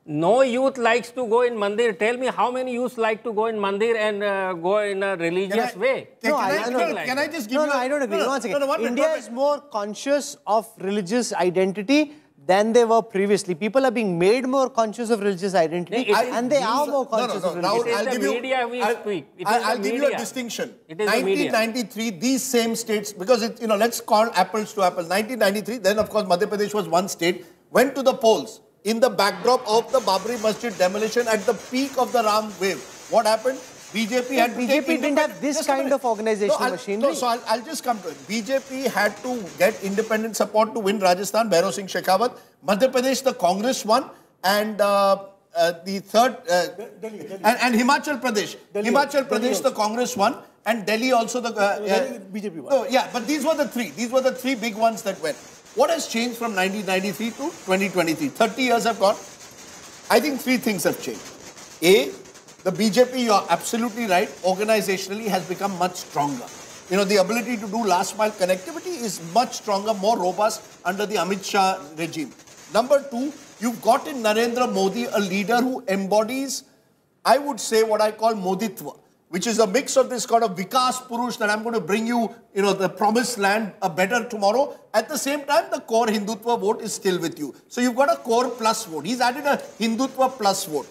no youth likes to go in mandir. Tell me how many youths like to go in mandir and uh, go in a religious way? No, I, Nothing no, like can. I just give no, you no, a- I don't agree. no, no, One second. no, no, one India one is more conscious of religious identity than they were previously. People are being made more conscious of religious identity, I- and they are no, more no, conscious no, of no, religious Rahul, I'll give you, media we I'll, speak. I'll, I'll give you a distinction. It is the media. 1993, these same states, because it, you know, let's call apples to apples. 1993, then of course Madhya Pradesh was one state, went to the polls in the backdrop of the Babri Masjid demolition at the peak of the Ram wave. What happened? BJP had BJP take didn't have this kind of organizational no, I'll- machinery. No, so I'll, I'll just come to it. BJP had to get independent support to win Rajasthan, Bhairav Singh Shekhawat. Madhya Pradesh, the Congress won. And uh, uh, the third, uh, and, and Himachal Pradesh. Himachal Pradesh, the Congress won. And Delhi also the... Uh, uh, BJP won. no, yeah, but these were the three. These were the three big ones that went. What has changed from 1993 to 2023? 30 years have gone. I think three things have changed. A, the BJP, you are absolutely right, organizationally has become much stronger. You know, the ability to do last mile connectivity is much stronger, more robust under the Amit Shah regime. Number two, you've got in Narendra Modi a leader who embodies, I would say, what I call Moditva, which is a mix of this kind of Vikas Purush that I'm going to bring you, you know, the promised land, a better tomorrow. At the same time, the core Hindutva vote is still with you. So you've got a core plus vote. He's added a Hindutva plus vote.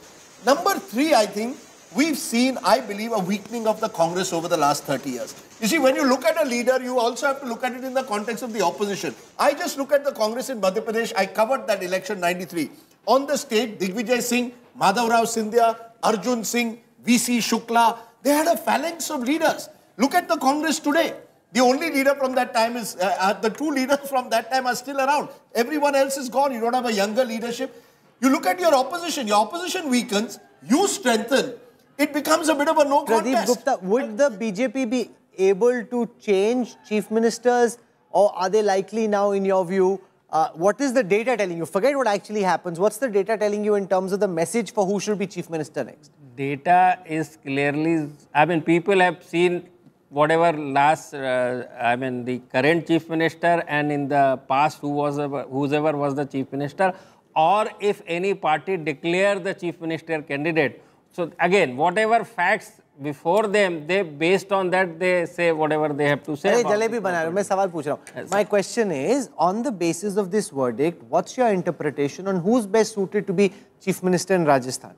Number three, I think, we've seen, I believe, a weakening of the Congress over the last 30 years. You see, when you look at a leader, you also have to look at it in the context of the opposition. I just look at the Congress in Madhya Pradesh. I covered that election 93. On the stage, Digvijay Singh, Madhav Rao Scindia, Arjun Singh, VC Shukla, they had a phalanx of leaders. Look at the Congress today. The only leader from that time is, uh, uh, the two leaders from that time are still around. Everyone else is gone. You don't have a younger leadership. You look at your opposition, your opposition weakens, you strengthen, it becomes a bit of a no Pradeep contest. Gupta, would the BJP be able to change chief ministers or are they likely now, in your view? Uh, what is the data telling you? Forget what actually happens. What's the data telling you in terms of the message for who should be chief minister next? data is clearly, I mean, people have seen whatever last, uh, I mean, the current chief minister and in the past who was ever, whoever was the chief minister, or if any party declare the chief minister candidate. So again, whatever facts before them, they based on that they say whatever they have to say. अरे about jalebi it. बना रहे हो, मैं सवाल पूछ रहा हूँ. My question is, on the basis of this verdict, what's your interpretation on who's best suited to be chief minister in Rajasthan?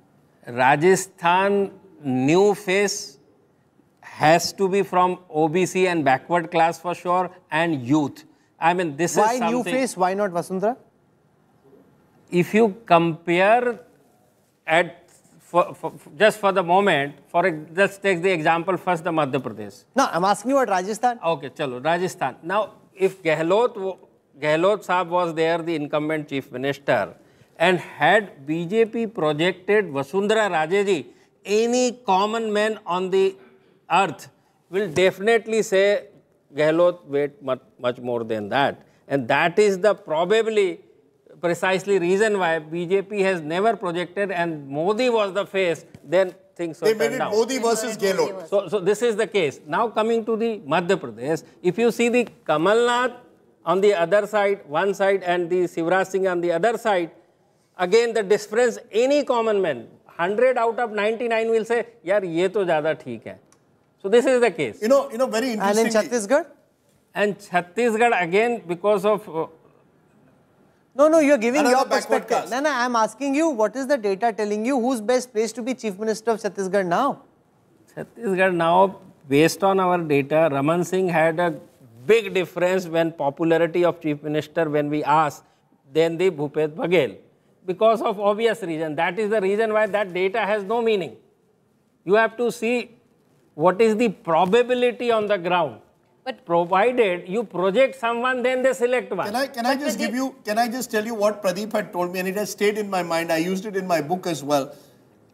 Rajasthan new face has to be from OBC and backward class for sure and youth. I mean, this Why is new something. face? Why not Vasundhara? If you compare at for, for, just for the moment, for just take the example first the Madhya Pradesh. No, I'm asking you about Rajasthan. Okay, chalo, Rajasthan. Now, if Gehlot, Gehlot Saab was there, the incumbent chief minister, and had BJP projected Vasundhara Raje ji, any common man on the earth will definitely say Gehlot wait much, much more than that. And that is the probably precisely reason why BJP has never projected and Modi was the face, then things they made it. Modi versus Gehlot. So, so this is the case. Now coming to the Madhya Pradesh, if you see the Kamalnath on the other side, one side, and the Shivraj Singh on the other side, again the difference, any common man, 100 out of 99 will say, yaar, ye to jada theek hai. So this is the case. You know, you know, very interesting. And in Chhattisgarh? And Chhattisgarh again, because of uh, no, no, you're giving Another your backward perspective. No, no, I'm asking you, what is the data telling you? Who's best placed to be Chief Minister of Chhattisgarh now? Chhattisgarh now, based on our data, Raman Singh had a big difference when popularity of Chief Minister when we asked, then the Bhupesh Baghel. Because of obvious reason. That is the reason why that data has no meaning. You have to see what is the probability on the ground. But provided you project someone, then they select one. Can I can I just give you can I just tell you what Pradeep had told me and it has stayed in my mind. I used it in my book as well.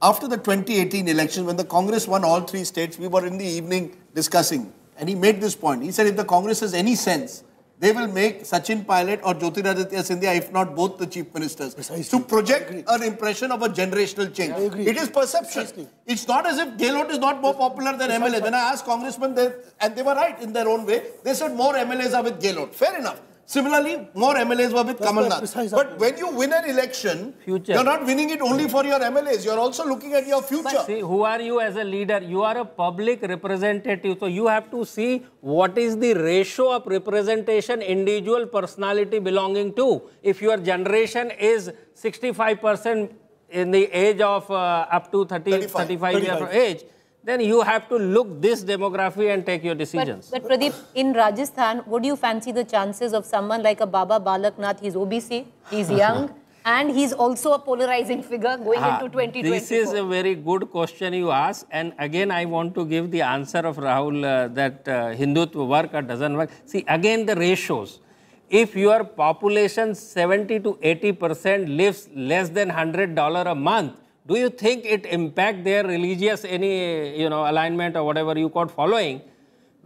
After the 2018 election, when the Congress won all three states, we were in the evening discussing, and he made this point. He said, if the Congress has any sense, they will make Sachin Pilot or Jyotiraditya Scindia, if not both the chief ministers, to project an impression of a generational change. It is perception. It's not as if Gehlot is not more popular than MLA. When I asked congressmen, they, and they were right in their own way, they said more MLAs are with Gehlot. Fair enough. Similarly, more MLAs were with That's Kamal Nath. But when you win an election, Future. you're not winning it only for your MLAs. You're also looking at your future. See, who are you as a leader? You are a public representative. So you have to see what is the ratio of representation individual personality belonging to. If your generation is 65% in the age of uh, up to 30, 35, 35 years of age, then you have to look this demography and take your But, decisions. but Pradeep, in Rajasthan, what do you fancy the chances of someone like a Baba Balaknath? He's OBC, he's young, and he's also a polarizing figure going Ah, into 2024. This is a very good question you ask, and again I want to give the answer of Rahul uh, that uh, Hindutva work or doesn't work. See, again the ratios. If your population 70 to 80 percent lives less than hundred dollar a month, do you think it impact their religious any you know alignment or whatever you call following?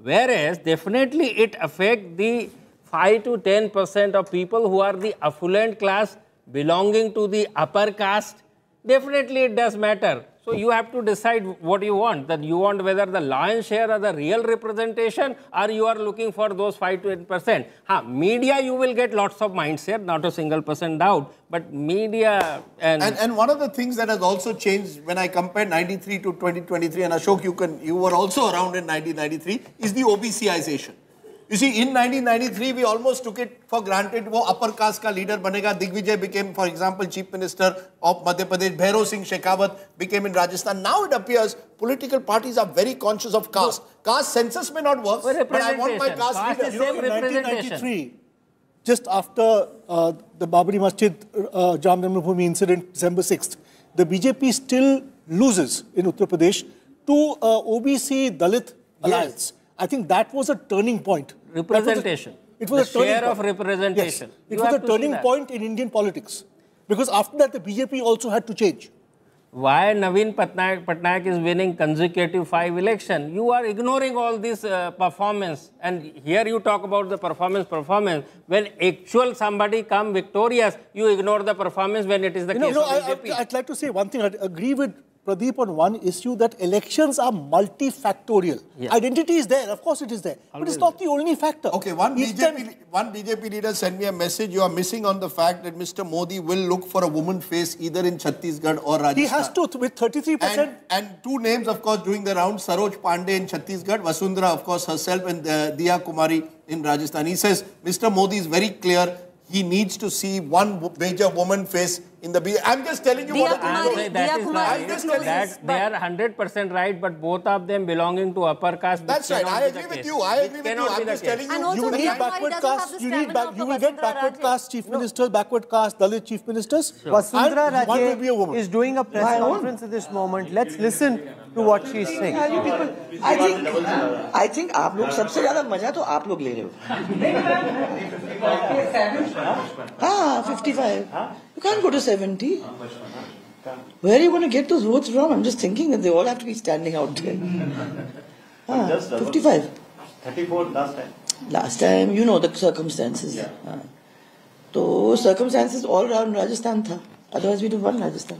Whereas definitely it affect the 5 to 10 percent of people who are the affluent class belonging to the upper caste. Definitely it does matter. So you have to decide what you want. That you want whether the lion's share or the real representation or you are looking for those 5 to 8 percent. Ha, media you will get lots of mindset, not a single percent doubt. But media and, And, and one of the things that has also changed when I compare 93 to 2023, and Ashok, you can you were also around in 1993, is the OBCization. You see, in 1993, we almost took it for granted. वो upper caste का leader बनेगा. Digvijay became, for example, chief minister of Madhya Pradesh. Bhairav Singh Shekhawat became in Rajasthan. Now it appears political parties are very conscious of caste. Caste census may not work, but I want my caste leader. You know, in 1993, just after uh, the Babri Masjid uh, Jam Bhumi incident, December 6th, the BJP still loses in Uttar Pradesh to uh, OBC Dalit alliance. I think that was a turning point. that was a- representation. It was the a turning share of representation. Yes. It You was a have to see turning point in Indian politics. Because after that, the BJP also had to change. why Naveen Patnaik, Patnaik is winning consecutive five election. You are ignoring all this uh, performance. And here you talk about the performance, performance. When actual somebody come victorious, you ignore the performance when it is the You know, case no, of I, I'd like to say one thing. I agree with Pradeep on one issue that elections are multifactorial. Yeah. Identity is there, of course it is there, but it's not the only factor. Okay, one Each BJP, time- one BJP leader sent me a message. You are missing on the fact that Mr. Modi will look for a woman face either in Chhattisgarh or Rajasthan. He has to, with 33%. And, and two names, of course, doing the round Saroj Pandey in Chhattisgarh, Vasundhara, of course, herself, and uh, Diya Kumari in Rajasthan. He says Mr. Modi is very clear. He needs to see one major woman face in the B. I'm just telling you what I'm I saying that is right. That they are hundred percent right, but both of them belonging to upper caste. That's right. I agree with you. I agree with you. I'm just telling you. You will need backward doesn't caste. You need, back, you will get backward Raje. caste chief ministers, backward caste Dalit chief ministers. Vasundhara and one will be a Raje is doing a press conference at this moment. Let's listen to what she's saying. I think I think आप लोग सबसे ज्यादा मजा तो आप लोग ले रहे हो हाँ fifty five you can go to seventy Where are you going to get those votes from? I'm just thinking that they all have to be standing out there. Ah, 55. 34 last time. Last time, you know the circumstances. हाँ. तो circumstances all around Rajasthan था. Otherwise, we'd have won Rajasthan.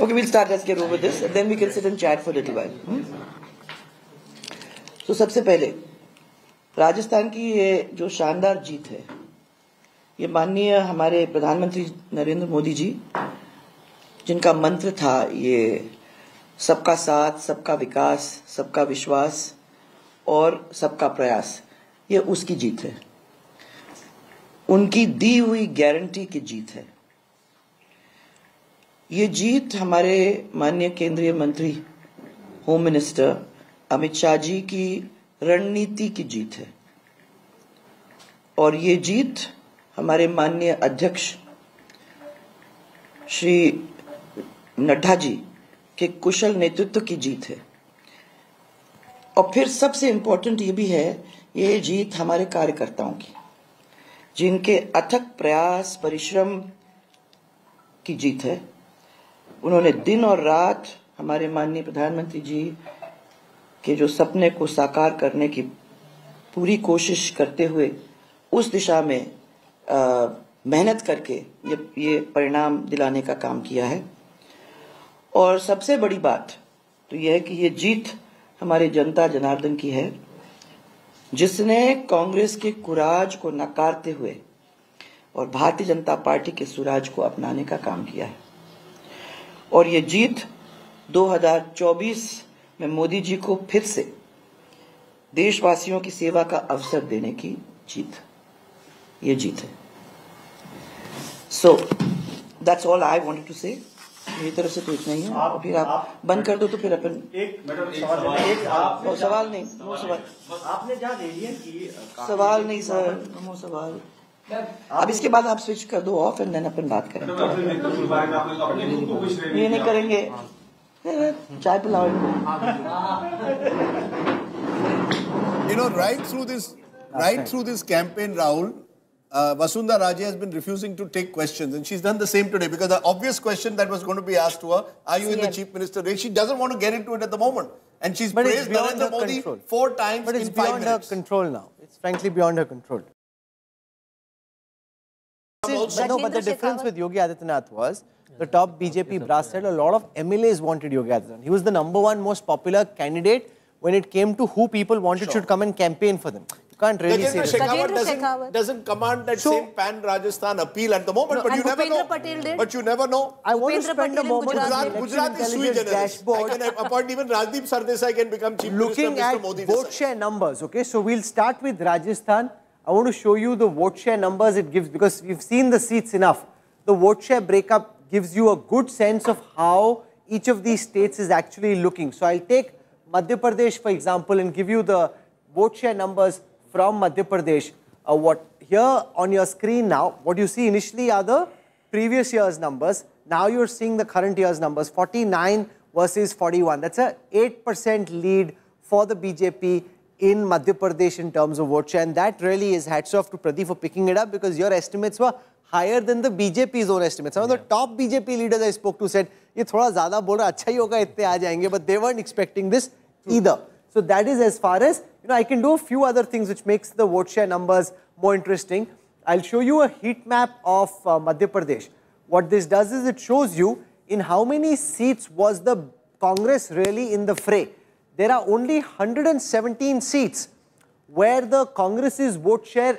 Okay, we'll start. Let's get over this, and then we can sit and chat for a little while. Hmm? तो सबसे पहले राजस्थान की ये जो शानदार जीत है ये माननीय हमारे प्रधानमंत्री नरेंद्र मोदी जी जिनका मंत्र था ये सबका साथ सबका विकास सबका विश्वास और सबका प्रयास ये उसकी जीत है उनकी दी हुई गारंटी की जीत है ये जीत हमारे माननीय केंद्रीय मंत्री होम मिनिस्टर अमित शाह जी की रणनीति की जीत है। और ये जीत हमारे माननीय अध्यक्ष श्री नड्डा जी के कुशल नेतृत्व की जीत है। और फिर सबसे इंपॉर्टेंट ये भी है, ये जीत हमारे कार्यकर्ताओं की, जिनके अथक प्रयास, परिश्रम की जीत है। उन्होंने दिन और रात हमारे माननीय प्रधानमंत्री जी के जो सपने को साकार करने की पूरी कोशिश करते हुए उस दिशा में मेहनत करके ये ये परिणाम दिलाने का काम किया है। और सबसे बड़ी बात तो यह है कि ये जीत हमारे जनता जनार्दन की है। जिसने कांग्रेस के कुराज को नकारते हुए और भारतीय जनता पार्टी के सुराज को अपनाने का काम किया है। और ये जीत 2024 में मोदी जी को फिर से देशवासियों की सेवा का अवसर देने की जीत। ये जीत है। So that's all I wanted to say मेरी तरफ़ से तो इतना ही है। आप- फिर आप, आप- बंद कर दो तो फिर अपन एक मैडम सवाल। एक आप वो सवाल नहीं सवाल आपने जहाँ ले लिया कि सवाल नहीं सर वो सवाल। अब इसके बाद आप स्विच कर दो ऑफ़ एंड देन अपन बात करें ये नहीं करेंगे चाय पिलाओ You know, right through this, right through this campaign, Rahul, uh, Vasunda Raje has been refusing to take questions, and she's done the same today because the obvious question that was going to be asked to her, "Are you in the chief minister race?" She doesn't want to get into it at the moment, and she's But praised Narendra Modi control. four times But it's in five beyond her control now. It's frankly beyond her control. Also- no, but the difference with Yogi Adityanath was the top BJP brass said a lot of MLAs wanted Yogi Adityanath. He was the number one most popular candidate when it came to who people wanted should come and campaign for them. You can't really say Gajendra that. Shekhawat doesn't, doesn't command that same pan Rajasthan appeal at the moment, No, but you and never Bhupendra know. Patel did. But you never know. I want to spend a Patel in moment on Gujarat, the Gujarat is sui generis. I can appoint even Rajdeep Sardesai can become chief Looking minister. at Mr. Modi vote share numbers, okay? So we'll start with Rajasthan. I want to show you the vote share numbers it gives because we've seen the seats enough. The vote share breakup gives you a good sense of how each of these states is actually looking. So I'll take Madhya Pradesh, for example, and give you the vote share numbers from Madhya Pradesh. Uh, what here on your screen now, what you see initially are the previous year's numbers. Now you're seeing the current year's numbers, 49 versus 41. That's a 8% lead for the BJP in Madhya Pradesh in terms of vote share. And that really is hats off to Pradeep for picking it up because your estimates were higher than the BJP's own estimates. Some of the top BJP leaders I spoke to said, ये थोड़ा ज़्यादा बोल रहा अच्छा ही होगा इतने आ जाएंगे but they weren't expecting this either. So that is as far as, you know, I can do a few other things which makes the vote share numbers more interesting. I'll show you a heat map of uh, Madhya Pradesh. What this does is it shows you in how many seats was the Congress really in the fray. There are only 117 seats where the Congress's vote share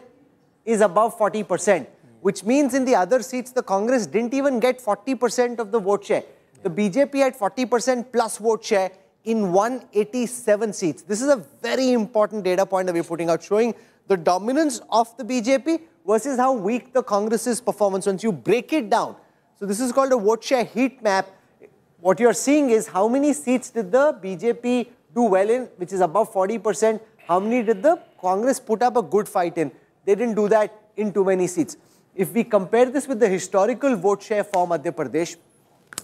is above 40%, which means in the other seats, the Congress didn't even get 40% of the vote share. The BJP had 40% plus vote share in 187 seats. This is a very important data point that we're putting out, showing the dominance of the BJP versus how weak the Congress's performance. Once you break it down, so this is called a vote share heat map. What you're seeing is how many seats did the BJP do well in, which is above 40%. How many did the Congress put up a good fight in? They didn't do that in too many seats. If we compare this with the historical vote share for Madhya Pradesh,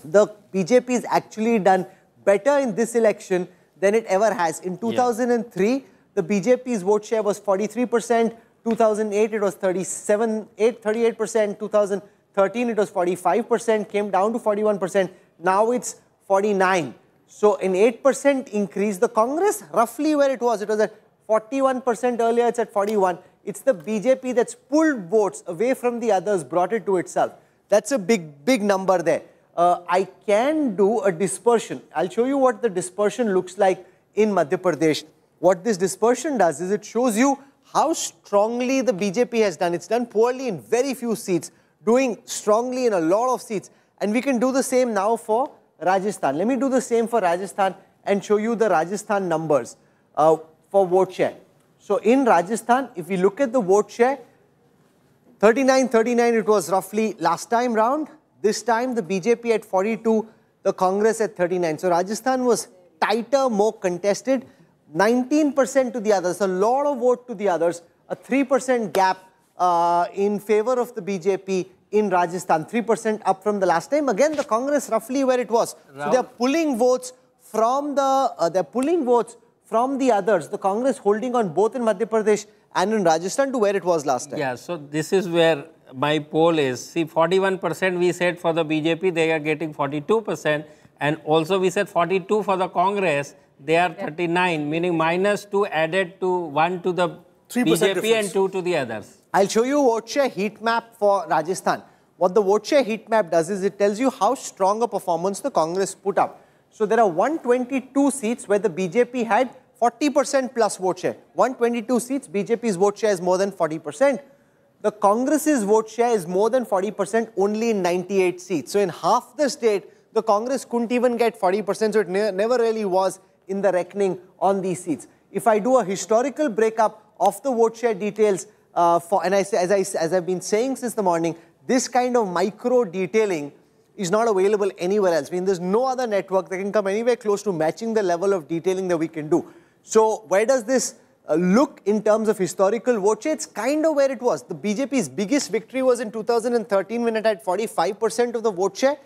the BJP has actually done better in this election than it ever has. In 2003, the BJP's vote share was 43%. 2008, it was 37, 8, 38%. 2013, it was 45%, came down to 41%. Now it's 49. So an 8% increase. The Congress, roughly where it was, it was at 41% earlier, it's at 41. It's the BJP that's pulled votes away from the others, brought it to itself. That's a big, big number there. Uh, I can do a dispersion. I'll show you what the dispersion looks like in Madhya Pradesh. What this dispersion does is it shows you how strongly the BJP has done. It's done poorly in very few seats, doing strongly in a lot of seats. And we can do the same now for Rajasthan. Let me do the same for Rajasthan and show you the Rajasthan numbers uh, for vote share. So in Rajasthan, if we look at the vote share, 39 39 it was roughly last time round. This time the BJP at 42, the Congress at 39. So Rajasthan was tighter, more contested. 19% to the others, a lot of vote to the others, a 3% gap uh, in favor of the BJP in Rajasthan, 3% up from the last time. Again, the Congress roughly where it was. So they're pulling votes from the, uh, they're pulling votes from the others. The Congress holding on both in Madhya Pradesh and in Rajasthan to where it was last time. Yeah, so this is where my poll is. See, 41% we said for the BJP, they are getting 42%. And also we said 42 for the Congress, they are 39, meaning minus 2 added to 1 to the 3% BJP difference. and 2 to the others. I'll show you vote share heat map for Rajasthan. What the vote share heat map does is it tells you how strong a performance the Congress put up. So there are 122 seats where the BJP had 40% plus vote share. 122 seats, BJP's vote share is more than 40%. The Congress's vote share is more than 40% only in 98 seats. So in half the state, the Congress couldn't even get 40%, so it ne never really was in the reckoning on these seats. If I do a historical breakup of the vote share details, uh, for, and I, say- as, I, as I've been saying since the morning, this kind of micro detailing is not available anywhere else. I mean, there's no other network that can come anywhere close to matching the level of detailing that we can do. So where does this uh, look in terms of historical vote share? It's kind of where it was. The BJP's biggest victory was in 2013 when it had 45% of the vote share.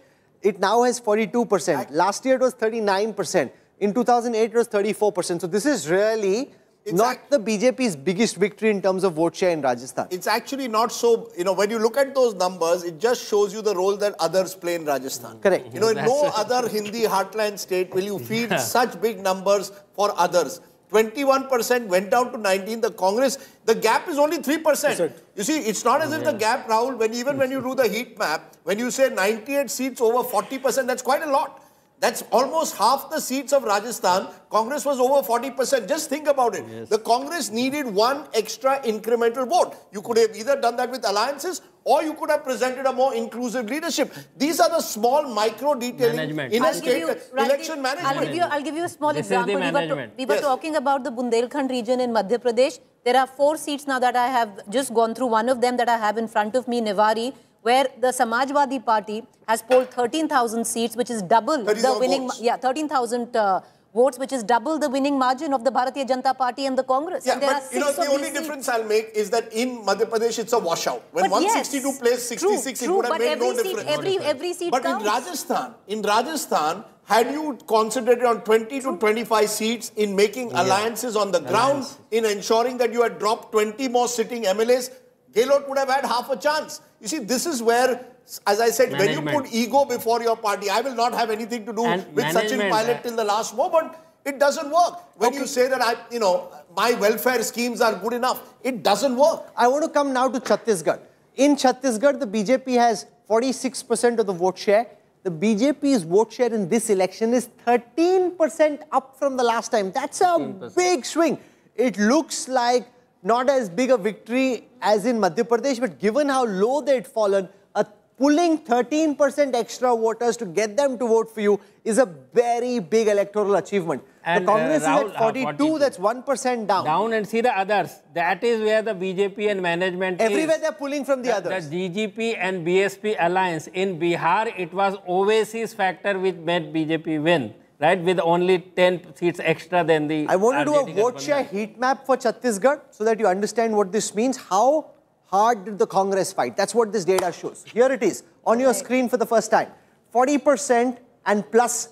It now has 42%. Last year it was 39%. In 2008 it was 34%. So this is really not the BJP's biggest victory in terms of vote share in Rajasthan. It's actually not so, you know, when you look at those numbers, it just shows you the role that others play in Rajasthan. Correct. You know, in no other Hindi heartland state will you feed such big numbers for others. 21% went down to 19. The Congress, the gap is only 3%. You see, it's not as if the gap, Rahul, when even when you do the heat map, when you say 98 seats over 40%, that's quite a lot. That's almost half the seats of Rajasthan. Congress was over 40%. Just think about it. The Congress needed one extra incremental vote. You could have either done that with alliances or you could have presented a more inclusive leadership. These are the small micro detailing Management. in a I'll state you- election management. I'll give you, I'll give you a small This example. We were, management. we were Yes. talking about the Bundelkhand region in Madhya Pradesh. There are four seats now that I have just gone through. One of them that I have in front of me, Niwari, where the Samajwadi Party has polled 13,000 seats, which is double the winning, votes. yeah, 13,000 uh, votes, which is double the winning margin of the Bharatiya Janata Party and the Congress. Yeah, and there are but you know, the only these seats. difference I'll make is that in Madhya Pradesh, it's a washout. When But yes, 162 plays 66, true, it would have but made every no seat- difference. every- every seat But counts. in Rajasthan, in Rajasthan, had you concentrated on 20 to 25 seats in making alliances on the ground, in ensuring that you had dropped 20 more sitting MLAs, Gehlot would have had half a chance. You see, this is where, as I said, when you put ego before your party, I will not have anything to do And with Sachin management, Pilot till the last moment. It doesn't work. When you say that I, you know, my welfare schemes are good enough, it doesn't work. I want to come now to Chhattisgarh. In Chhattisgarh, the BJP has 46% of the vote share. The BJP's vote share in this election is 13% up from the last time. That's a big swing. It looks like not as big a victory as in Madhya Pradesh, but given how low they'd fallen, a pulling 13% extra voters to get them to vote for you is a very big electoral achievement. And, the uh, Congress Rahul, is uh, at 42, 42. that's 1% down. Down and see the others. That is where the BJP and management Everywhere is. they're pulling from the, the, others. The DGP and BSP alliance in Bihar, it was Owaisi factor which made BJP win, right? With only 10 seats extra than the. I want to do a RJD vote share heat map for Chhattisgarh so that you understand what this means. How hard did the Congress fight? That's what this data shows. Here it is on your screen for the first time. 40% and plus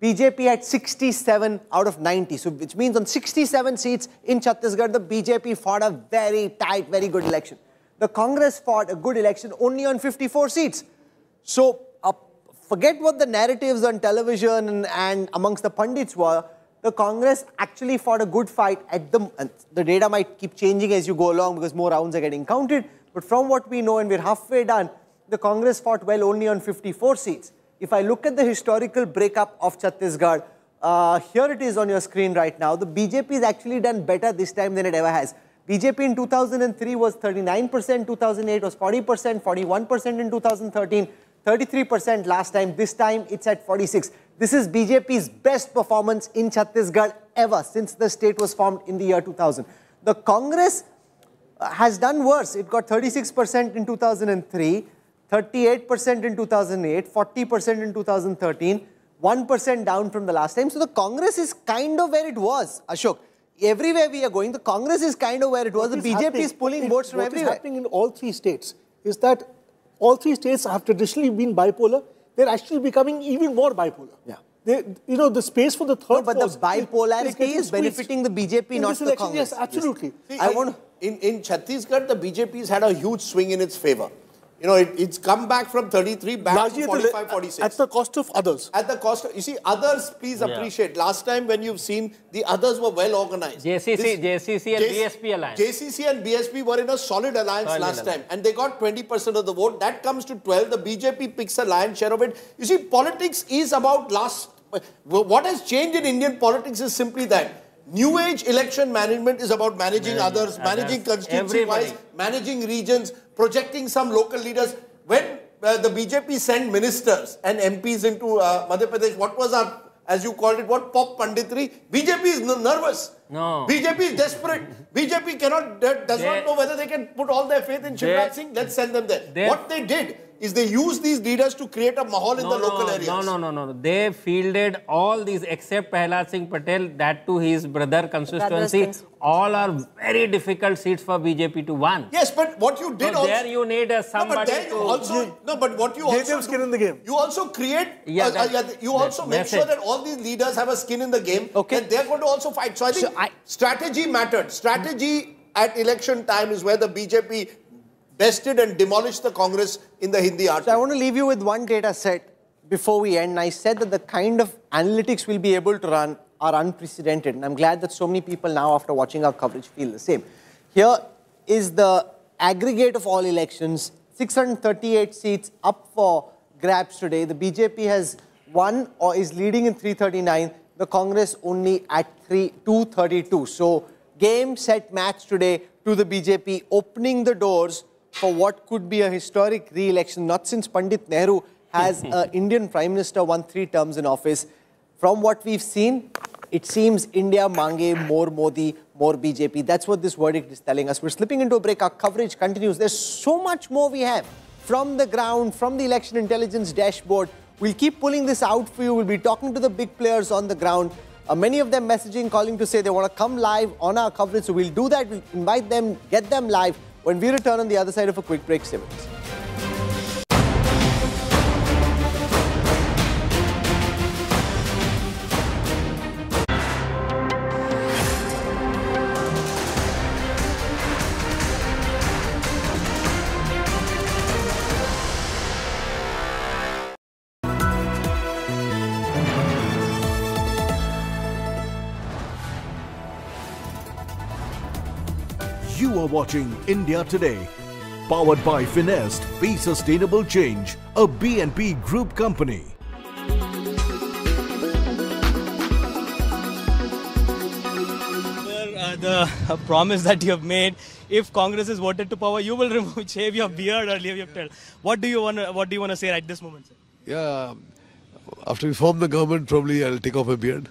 BJP had 67 out of 90. So which means on 67 seats in Chhattisgarh, the BJP fought a very tight, very good election. The Congress fought a good election only on 54 seats. So a forget what the narratives on television and, and amongst the pundits were. The Congress actually fought a good fight at the. The data might keep changing as you go along because more rounds are getting counted. But from what we know, and we're halfway done, the Congress fought well only on 54 seats. If I look at the historical breakup of Chhattisgarh, uh, here it is on your screen right now. The BJP has actually done better this time than it ever has. BJP in 2003 was 39%, 2008 was 40%, 41% in 2013, 33% last time. This time it's at 46. This is BJP's best performance in Chhattisgarh ever since the state was formed in the year 2000. The Congress uh, has done worse. It got 36% in 2003, 38% in 2008, 40% in 2013, 1% down from the last time. So the Congress is kind of where it was, Ashok. Everywhere we are going, the Congress is kind of where it was. What The BJP is pulling votes from What is everywhere. happening in all three states is that all three states have traditionally been bipolar. They're actually becoming even more bipolar. Yeah. They, you know, the space for the third but the force bipolarity getting is benefiting the BJP, In not this the Congress. Yes, absolutely. See, I, in in Chhattisgarh, the BJP's had a huge swing in its favor. You know, it, it's come back from 33 back Largely to at the- 45, 46. At the cost of others. At the cost of, you see, others, please Yeah. appreciate. Last time when you've seen, the others were well organized. JCC, JCC and BSP alliance. JCC and BSP were in a solid alliance Solid last alliance. time, and they got 20% of the vote. That comes to 12. The BJP picks a lion's share of it. You see, politics is about last. What has changed in Indian politics is simply that. New age election management is about managing Managing others, managing others, constituency wise, managing regions, projecting some local leaders. When uh, the BJP sent ministers and MPs into uh, Madhya Pradesh, what was our, as you called it, what pop panditry? BJP is nervous. No. BJP is desperate. BJP cannot, does They- not know whether they can put all their faith in Shivraj Singh. Let's send them there. What they did is they use these leaders to create a mahal in the no, local areas. No, no, no, no. They fielded all these except Prahlad Singh Patel, that to his brother constituency. All are very difficult seats for BJP to win. Yes, but what you did So also. there you need uh, no, but somebody there you to. also no, but what you Gave also them skin in the game. You also create. Yeah, uh, that- uh, yeah, you that also make sure message. that all these leaders have a skin in the game. Okay. That they're going to also fight. So I think So I- strategy mattered. Strategy at election time is where the BJP bested and demolished the Congress in the Hindi art. So I want to leave you with one data set before we end. I said that the kind of analytics we'll be able to run are unprecedented. And I'm glad that so many people now, after watching our coverage, feel the same. Here is the aggregate of all elections 638 seats up for grabs today. The BJP has won or is leading in 339. The Congress only at 3, 232. So game, set, match today to the BJP, opening the doors for what could be a historic re-election, not since Pandit Nehru has an Indian Prime Minister won three terms in office. From what we've seen, it seems India mange more Modi, more BJP. That's what this verdict is telling us. We're slipping into a break. Our coverage continues. There's so much more we have from the ground, from the election intelligence dashboard. We'll keep pulling this out for you. We'll be talking to the big players on the ground. Uh, many of them messaging, calling to say they want to come live on our coverage. So we'll do that. We'll invite them, get them live when we return on the other side of a quick break. Stay are watching India Today, powered by Finest, Be Sustainable Change, a BNP Group company. uh, the promise that you have made. If Congress is voted to power, you will remove shave your beard earlier. You have told. What do you want? What do you want to say at this moment, sir? Yeah, after we form the government, probably I'll take off my beard.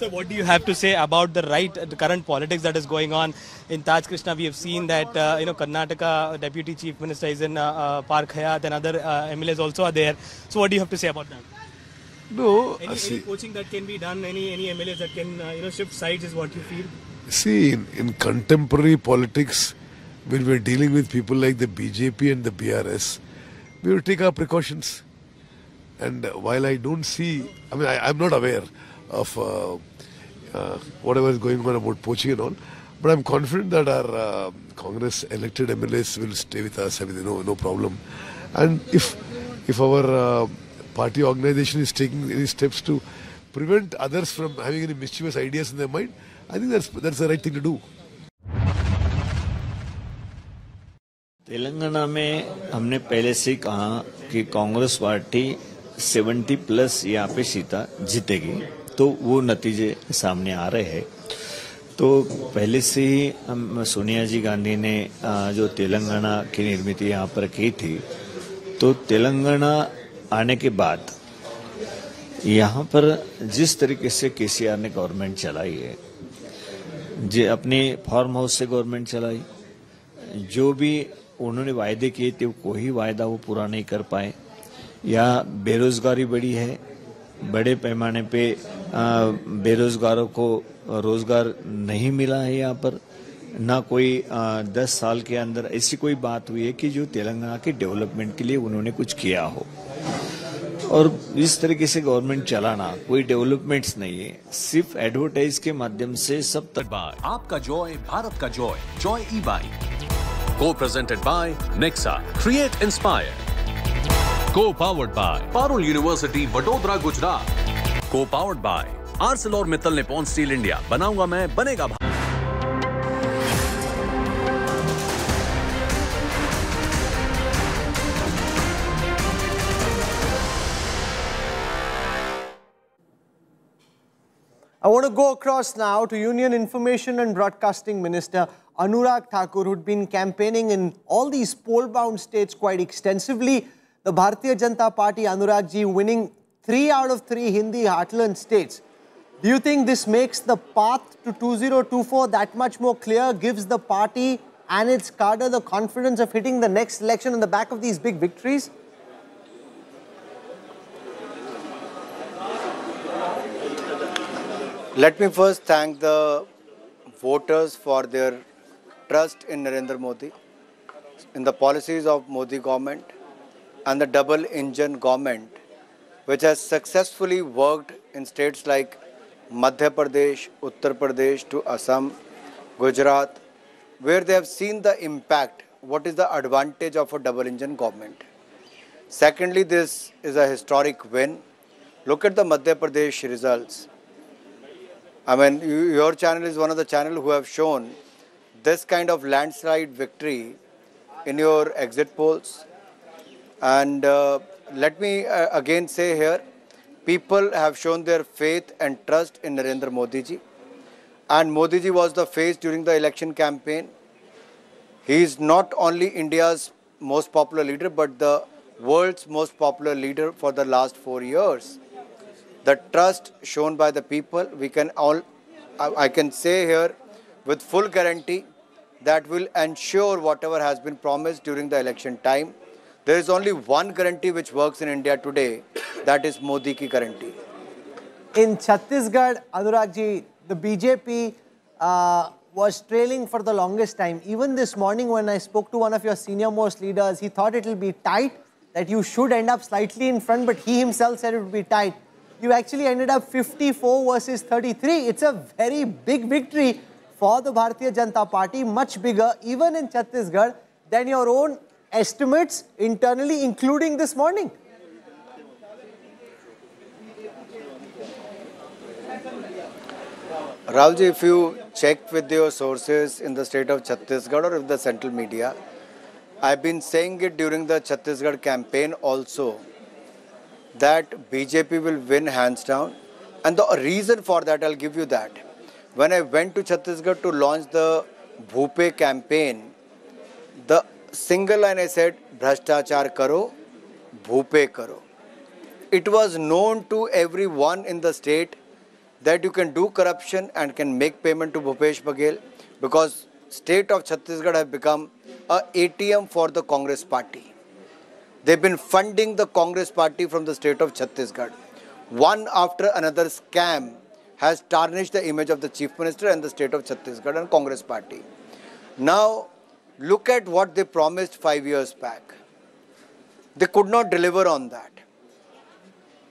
So, what do you have to say about the right, the current politics that is going on in Taj Krishna? We have seen that uh, you know Karnataka Deputy Chief Minister is in uh, uh, Park Hyatt, and other uh, MLAs also are there. So, what do you have to say about that? No, Any, I any coaching that can be done? Any any MLAs that can uh, you know shift sides is what you feel? See, in, in contemporary politics, when we're dealing with people like the BJP and the BRS, we will take our precautions. And uh, while I don't see, I mean, I, I'm not aware of uh, uh, whatever is going on about poaching and all, but I'm confident that our uh, Congress elected MLAs will stay with us. I mean, no, no problem. And if if our uh, party organization is taking any steps to prevent others from having any mischievous ideas in their mind, I think that's that's the right thing to do. Telangana में हमने पहले से कहा कि Congress party 70 plus यहाँ पे सीता जीतेगी तो वो नतीजे सामने आ रहे हैं। तो पहले से ही सोनिया जी गांधी ने जो तेलंगाना की निर्मित यहाँ पर की थी तो तेलंगाना आने के बाद यहाँ पर जिस तरीके से केसीआर ने गवर्नमेंट चलाई है, जे अपनी फार्म हाउस से गवर्नमेंट चलाई, जो भी उन्होंने वायदे किए थे कोई वायदा वो पूरा नहीं कर पाए। या बेरोजगारी बढ़ी है, बड़े पैमाने पे बेरोजगारों को रोज़गार नहीं मिला है यहाँ पर। ना कोई दस साल के अंदर ऐसी कोई बात हुई है कि जो तेलंगाना के डेवलपमेंट के लिए उन्होंने कुछ किया हो। और इस तरीके से गवर्नमेंट चलाना कोई डेवलपमेंट्स नहीं है। सिर्फ़ एडवर्टाइज के माध्यम से सब तक आपका जॉय भारत का joy Joy e-bike co presented by Nexa create inspire co powered by Parul University Vadodara Gujarat co powered by आर्सल और Mittal Nippon steel India बनाऊँगा मैं बनेगा Bharat I want to go across now to Union Information and Broadcasting Minister Anurag Thakur, who'd been campaigning in all these poll-bound states quite extensively. The Bharatiya Janata Party, Anurag ji, winning three out of three Hindi heartland states. Do you think this makes the path to 2024 that much more clear, gives the party and its cadre the confidence of hitting the next election on the back of these big victories? Let me first thank the voters for their trust in Narendra Modi, in the policies of Modi government and the double engine government which has successfully worked in states like Madhya Pradesh, Uttar Pradesh to Assam, Gujarat, where they have seen the impact, what is the advantage of a double engine government. Secondly, this is a historic win. Look at the Madhya Pradesh results. I mean, you, your channel is one of the channels who have shown this kind of landslide victory in your exit polls. And uh, let me uh, again say here, people have shown their faith and trust in Narendra Modi ji. And Modi ji was the face during the election campaign. He is not only India's most popular leader, but the world's most popular leader for the last four years the trust shown by the people, we can all, I, I can say here with full guarantee that will ensure whatever has been promised during the election time. There is only one guarantee which works in India today, that is Modi ki guarantee. In Chhattisgarh, Anurag ji, the BJP uh, was trailing for the longest time. Even this morning when I spoke to one of your senior most leaders, he thought it will be tight, that you should end up slightly in front, but he himself said it would be tight you actually ended up 54 versus 33. It's a very big victory for the Bharatiya Janata Party, much bigger even in Chhattisgarh than your own estimates internally, including this morning. Rahulji, if you check with your sources in the state of Chhattisgarh or with the central media, I've been saying it during the Chhattisgarh campaign also that BJP will win hands down. And the reason for that, I'll give you that. When I went to Chhattisgarh to launch the Bhupe campaign, the single line I said, Bhrashtachar karo, Bhupe karo. It was known to everyone in the state that you can do corruption and can make payment to Bhupesh Baghel because state of Chhattisgarh have become a ATM for the Congress party. They've been funding the Congress party from the state of Chhattisgarh. One after another scam has tarnished the image of the chief minister and the state of Chhattisgarh and Congress party. Now, look at what they promised five years back. They could not deliver on that.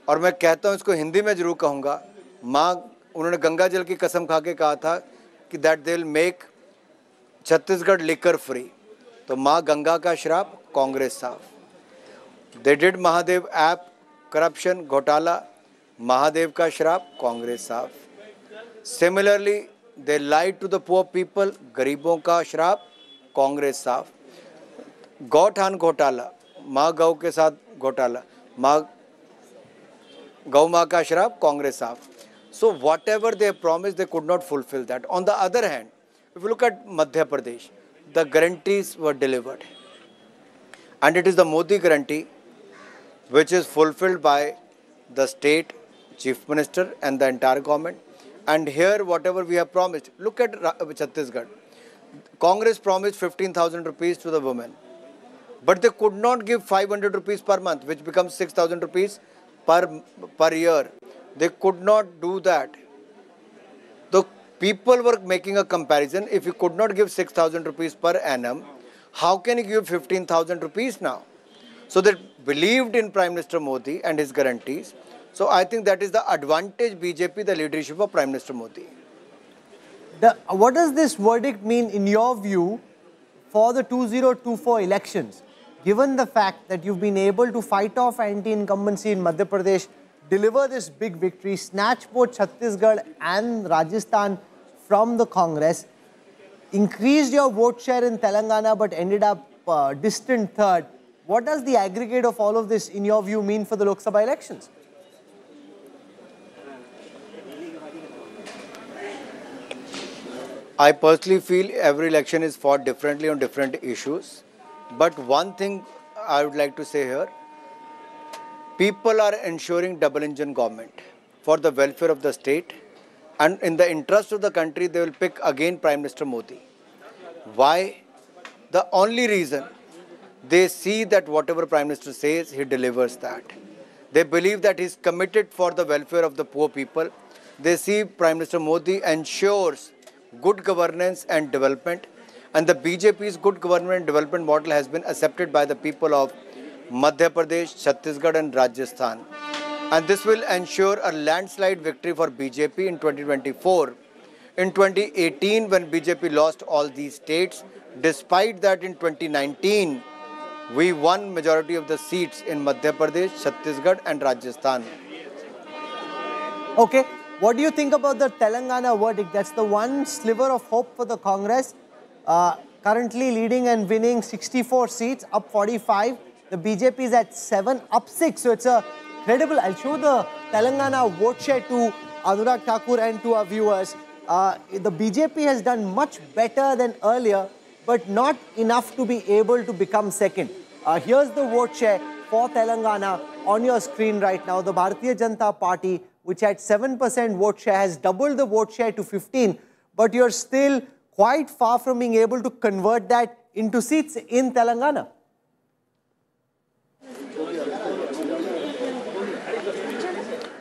और मैं कहता हूँ इसको हिंदी में ज़रूर कहूँगा माँ उन्होंने गंगा जल की कसम खा के कहा था कि that they will make Chhattisgarh liquor free तो माँ गंगा का श्राप कांग्रेस साफ़ They did Mahadev app corruption, घोटाला, Mahadev का श्राप, कांग्रेस साफ़. Similarly, they lied to the poor people, गरीबों का श्राप, कांग्रेस साफ़ गौठान घोटाला, माँ गौ के साथ घोटाला, माँ गौ माँ का शराब कांग्रेस साफ़ so whatever they promise they could not fulfil that on the other hand look at Madhya Pradesh the guarantees we delivered and it is the Modi guarantee which is fulfilled by the state chief minister and the entire government and here whatever we have promised look at Chhattisgarh Congress promised 15,000 rupees to the women, but they could not give 500 rupees per month, which becomes 6,000 rupees per, per year. They could not do that. The people were making a comparison. If you could not give 6,000 rupees per annum, how can you give 15,000 rupees now? So they believed in Prime Minister Modi and his guarantees. So I think that is the advantage BJP, the leadership of Prime Minister Modi. The, what does this verdict mean, in your view, for the 2024 elections? Given the fact that you've been able to fight off anti incumbency in Madhya Pradesh, deliver this big victory, snatch both Chhattisgarh and Rajasthan from the Congress, increased your vote share in Telangana but ended up uh, distant third. What does the aggregate of all of this, in your view, mean for the Lok Sabha elections? I personally feel every election is fought differently on different issues. But one thing I would like to say here people are ensuring double engine government for the welfare of the state and in the interest of the country they will pick again Prime Minister Modi. Why? The only reason they see that whatever Prime Minister says, he delivers that. They believe that he is committed for the welfare of the poor people. They see Prime Minister Modi ensures good governance and development. And the BJP's good government development model has been accepted by the people of Madhya Pradesh, Chhattisgarh, and Rajasthan. And this will ensure a landslide victory for BJP in 2024. In 2018, when BJP lost all these states, despite that in 2019, we won majority of the seats in Madhya Pradesh, Chhattisgarh, and Rajasthan. Okay. What do you think about the Telangana verdict? That's the one sliver of hope for the Congress. Uh, currently leading and winning 64 seats, up 45. The BJP is at 7, up 6. So it's a credible. I'll show the Telangana vote share to Anurag Thakur and to our viewers. Uh, the BJP has done much better than earlier, but not enough to be able to become second. Uh, here's the vote share for Telangana on your screen right now. The Bharatiya Janata Party, which had 7% vote share, has doubled the vote share to 15, but you're still quite far from being able to convert that into seats in Telangana.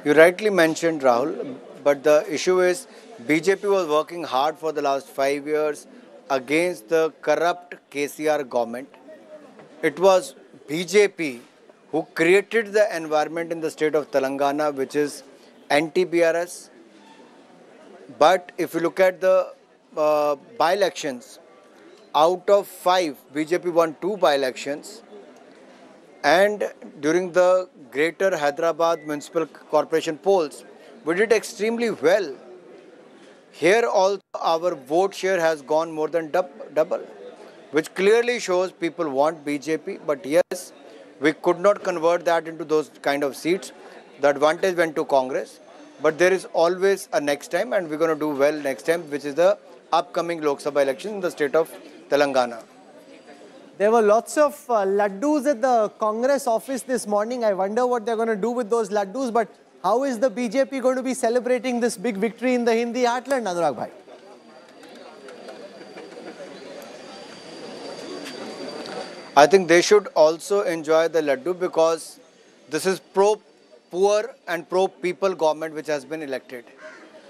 You rightly mentioned Rahul, but the issue is BJP was working hard for the last five years against the corrupt KCR government. It was BJP who created the environment in the state of Telangana, which is anti-BRS. But if you look at the uh, by-elections, out of five, BJP won two by-elections. And during the Greater Hyderabad Municipal Corporation polls, we did extremely well. Here also our vote share has gone more than dub- double, which clearly shows people want BJP. But yes, we could not convert that into those kind of seats. The advantage went to Congress. But there is always a next time, and we're going to do well next time, which is the upcoming Lok Sabha election in the state of Telangana. There were lots of uh, laddus at the Congress office this morning. I wonder what they're going to do with those laddus. But how is the BJP going to be celebrating this big victory in the Hindi heartland, Anurag Bhai? I think they should also enjoy the laddu because this is pro poor and pro people government which has been elected.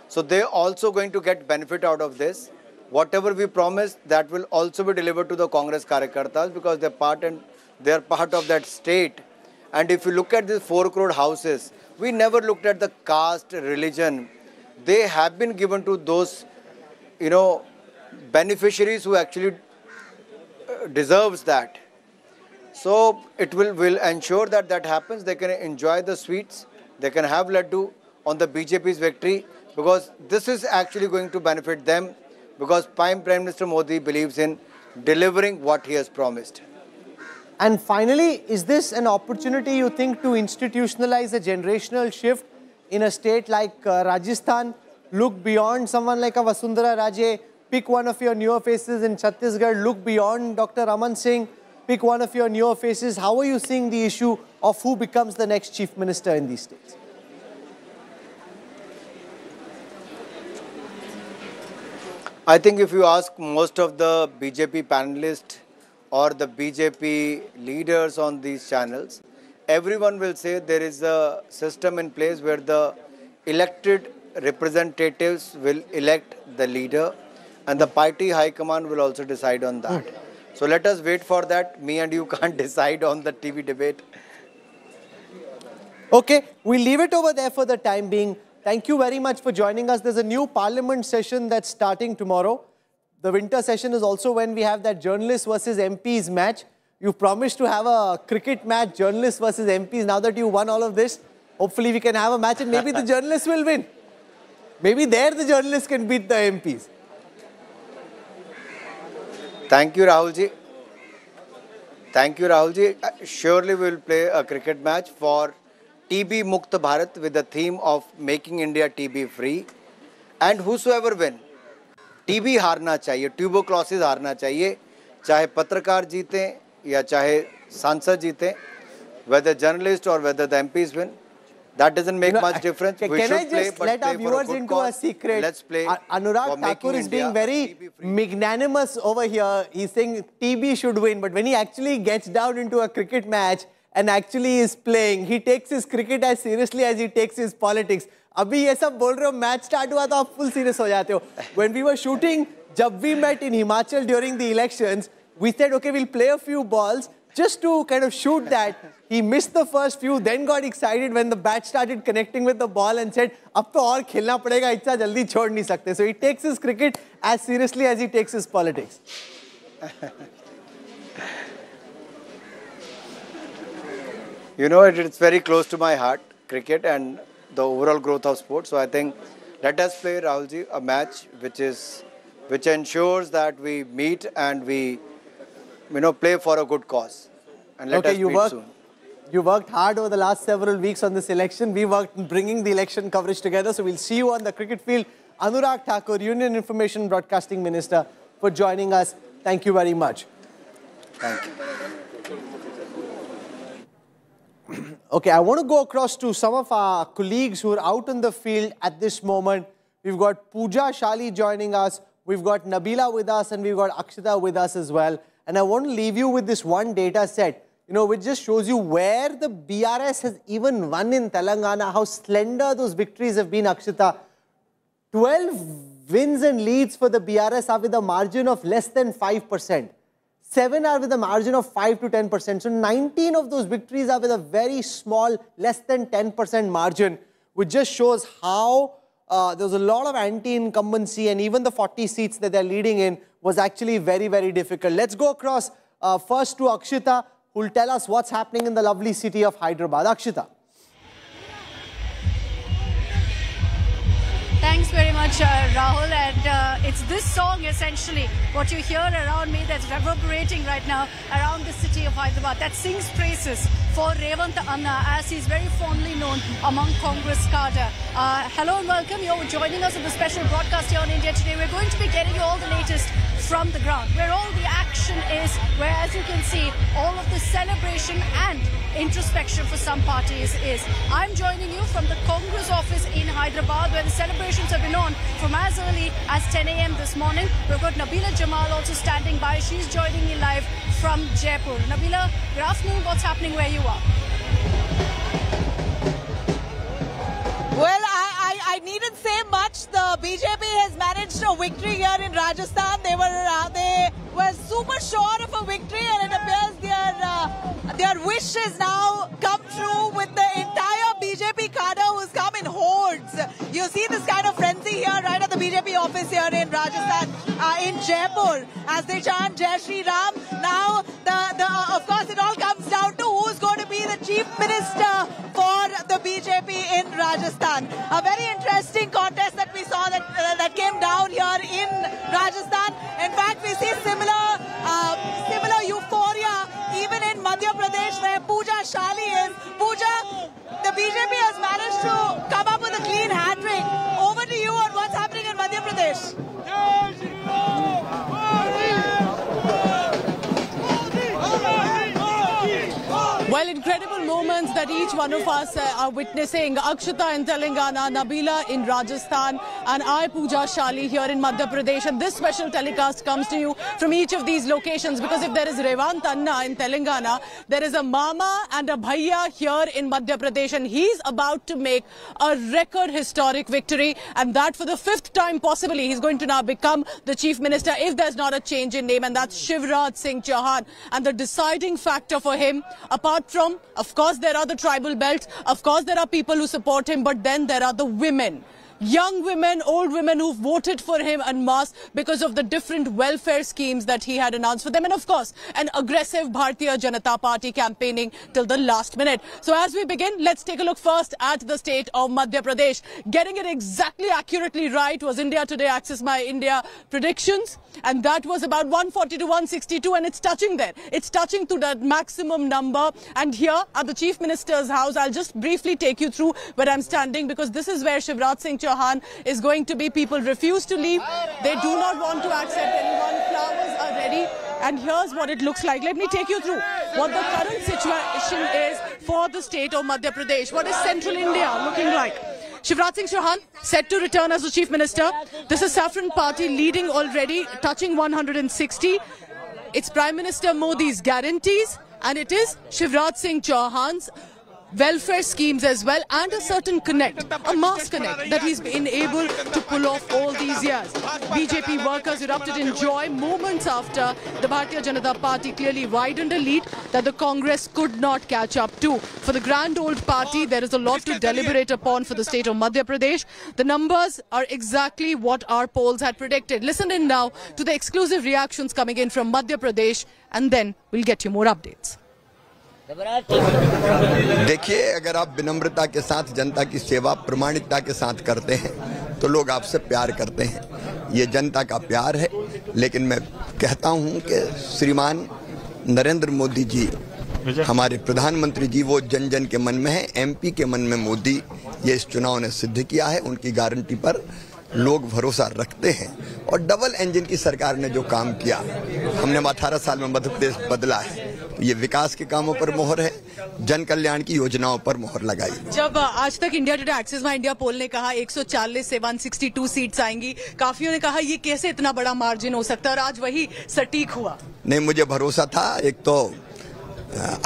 So they are also going to get benefit out of this. Whatever we promise, that will also be delivered to the Congress Karyakartas because they're part and they're part of that state. And if you look at these four crore houses, we never looked at the caste, religion. They have been given to those, you know, beneficiaries who actually uh, deserves that. So it will, will ensure that that happens. They can enjoy the sweets. They can have laddu on the BJP's victory because this is actually going to benefit them because Prime Prime Minister Modi believes in delivering what he has promised. And finally, is this an opportunity you think to institutionalize a generational shift in a state like uh, Rajasthan? Look beyond someone like a Vasundhara Raje, pick one of your newer faces in Chhattisgarh, look beyond Dr. Raman Singh, pick one of your newer faces. How are you seeing the issue of who becomes the next chief minister in these states? I think if you ask most of the BJP panelists or the BJP leaders on these channels, everyone will say there is a system in place where the elected representatives will elect the leader and the party high command will also decide on that. So let us wait for that. Me and you can't decide on the TV debate. Okay, we'll leave it over there for the time being. Thank you very much for joining us. There's a new parliament session that's starting tomorrow. The winter session is also when we have that journalists versus MPs match. You promised to have a cricket match, journalists versus MPs. Now that you won all of this, hopefully we can have a match and maybe the journalists will win. Maybe there the journalists can beat the MPs. Thank you, Rahulji. Thank you, Rahulji. Uh, Surely we will play a cricket match for TB Mukt Bharat with the theme of making India TB free. And whosoever win, TB हारना चाहिए tuberculosis हारना चाहिए चाहे पत्रकार जीते या चाहे सांसद जीते whether journalist or whether the MPs win. That doesn't make You know, much difference. Can, we can should I play, just but let play our for viewers good into cause. a secret? Let's play A- for Anurag making Thakur is India being very magnanimous over here. He's saying TB should win, but when he actually gets down into a cricket match and actually is playing, he takes his cricket as seriously as he takes his politics. अभी ये सब बोल रहे हो match start हुआ तो आप full serious हो जाते हो when we were shooting जब we met in Himachal during the elections we said okay we'll play a few balls just to kind of shoot that he missed the first few then got excited when the bat started connecting with the ball and said अब तो और खेलना पड़ेगा इतना जल्दी छोड़ नहीं सकते so he takes his cricket as seriously as he takes his politics You know, it, it's very close to my heart, cricket and the overall growth of sport. So I think let us play, Rahulji, a match which is which ensures that we meet and we, you know, play for a good cause. And let okay, us you meet worked, soon. you worked hard over the last several weeks on this election. We worked in bringing the election coverage together. So we'll see you on the cricket field. Anurag Thakur, Union Information Broadcasting Minister, for joining us. Thank you very much. Thank you. Okay, I want to go across to some of our colleagues who are out in the field at this moment. We've got Pooja Shali joining us, we've got Nabila with us, and we've got Akshita with us as well. And I want to leave you with this one data set, you know, which just shows you where the BRS has even won in Telangana, how slender those victories have been, Akshita. 12 wins and leads for the BRS are with a margin of less than 5%. Seven are with a margin of 5 to 10%. So 19 of those victories are with a very small, less than 10% margin, which just shows how uh, there was a lot of anti-incumbency and even the 40 seats that they're leading in was actually very, very difficult. Let's go across uh, first to Akshita, will tell us what's happening in the lovely city of Hyderabad. Akshita. Thanks very much, uh, Rahul. And uh, it's this song, essentially, what you hear around me that's reverberating right now around the city of Hyderabad that sings praises for Revanth Anna, as he's very fondly known among Congress cadre. Uh, hello and welcome. You're joining us on the special broadcast here on India Today. We're going to be getting you all the latest from the ground, where all the action is, where, as you can see, all of the celebration and introspection for some parties is. I'm joining you from the Congress office in Hyderabad, where the have been on from as early as 10 a.m. this morning. We've got Nabila Jamal also standing by. She's joining me live from Jaipur. Nabila, good afternoon. What's happening where you are? Well, I, I, needn't say much. The BJP has managed a victory here in Rajasthan. They were uh, they were super sure of a victory, and it appears their uh, their wish has now come true with the entire BJP cadre who's come in hordes. You see this kind of frenzy here right at the BJP office here in Rajasthan, uh, in Jaipur, as they chant Jai Shri Ram. Now, the the of course it all comes minister for the BJP in Rajasthan. A very interesting contest that we saw that uh, that came down here in Rajasthan. In fact, we see similar uh, similar euphoria even in Madhya Pradesh where Pooja Shali is. Pooja, the BJP has managed to come up with a clean hat trick. Over to you on what's happening in Madhya Pradesh. Well, incredible moments that each one of us uh, are witnessing. Akshita in Telangana, Nabila in Rajasthan, and I, Pooja Shali, here in Madhya Pradesh. And this special telecast comes to you from each of these locations because if there is Revanth Anna in Telangana, there is a Mama and a Bhaiya here in Madhya Pradesh, and he's about to make a record historic victory, and that for the fifth time possibly. He's going to now become the Chief Minister if there's not a change in name, and that's Shivraj Singh Chauhan. And the deciding factor for him, apart from, of course, there are the tribal belts, of course, there are people who support him, but then there are the women. Young women, old women who voted for him en masse because of the different welfare schemes that he had announced for them. And of course, an aggressive Bharatiya Janata Party campaigning till the last minute. So as we begin, let's take a look first at the state of Madhya Pradesh. Getting it exactly accurately right was India Today Axis My India predictions. And that was about 140 to 162 and it's touching there. It's touching to that maximum number. And here at the Chief Minister's house, I'll just briefly take you through where I'm standing because this is where Shivraj Singh Chauhan is going to be. People refuse to leave. They do not want to accept anyone. Flowers are ready. And here's what it looks like. Let me take you through what the current situation is for the state of Madhya Pradesh. What is central India looking like? Shivraj Singh Chauhan set to return as the chief minister. This is Saffron Party leading already, touching 160. It's Prime Minister Modi's guarantees, and it is Shivraj Singh Chauhan's welfare schemes as well, and a certain connect, a mass connect that he's been able to pull off all these years. BJP workers erupted in joy moments after the Bharatiya Janata Party clearly widened a lead that the Congress could not catch up to. For the grand old party, there is a lot to deliberate upon for the state of Madhya Pradesh. The numbers are exactly what our polls had predicted. Listen in now to the exclusive reactions coming in from Madhya Pradesh, and then we'll get you more updates. देखिए अगर आप विनम्रता के साथ जनता की सेवा प्रमाणिकता के साथ करते हैं तो लोग आपसे प्यार करते हैं। ये जनता का प्यार है लेकिन मैं कहता हूँ कि श्रीमान नरेंद्र मोदी जी हमारे प्रधानमंत्री जी वो जन जन के मन में है एमपी के मन में मोदी ये इस चुनाव ने सिद्ध किया है उनकी गारंटी पर लोग भरोसा रखते हैं और डबल इंजन की सरकार ने जो काम किया हमने अठारह साल में मध्य प्रदेश बदला है। ये विकास के कामों पर मोहर है जन कल्याण की योजनाओं पर मोहर लगाई जब आज तक India Today Axis My India poll ने कहा 140 से 162 सीट्स आएँगी काफियों ने कहा ये कैसे इतना बड़ा मार्जिन हो सकता है और आज वही सटीक हुआ। नहीं मुझे भरोसा था एक तो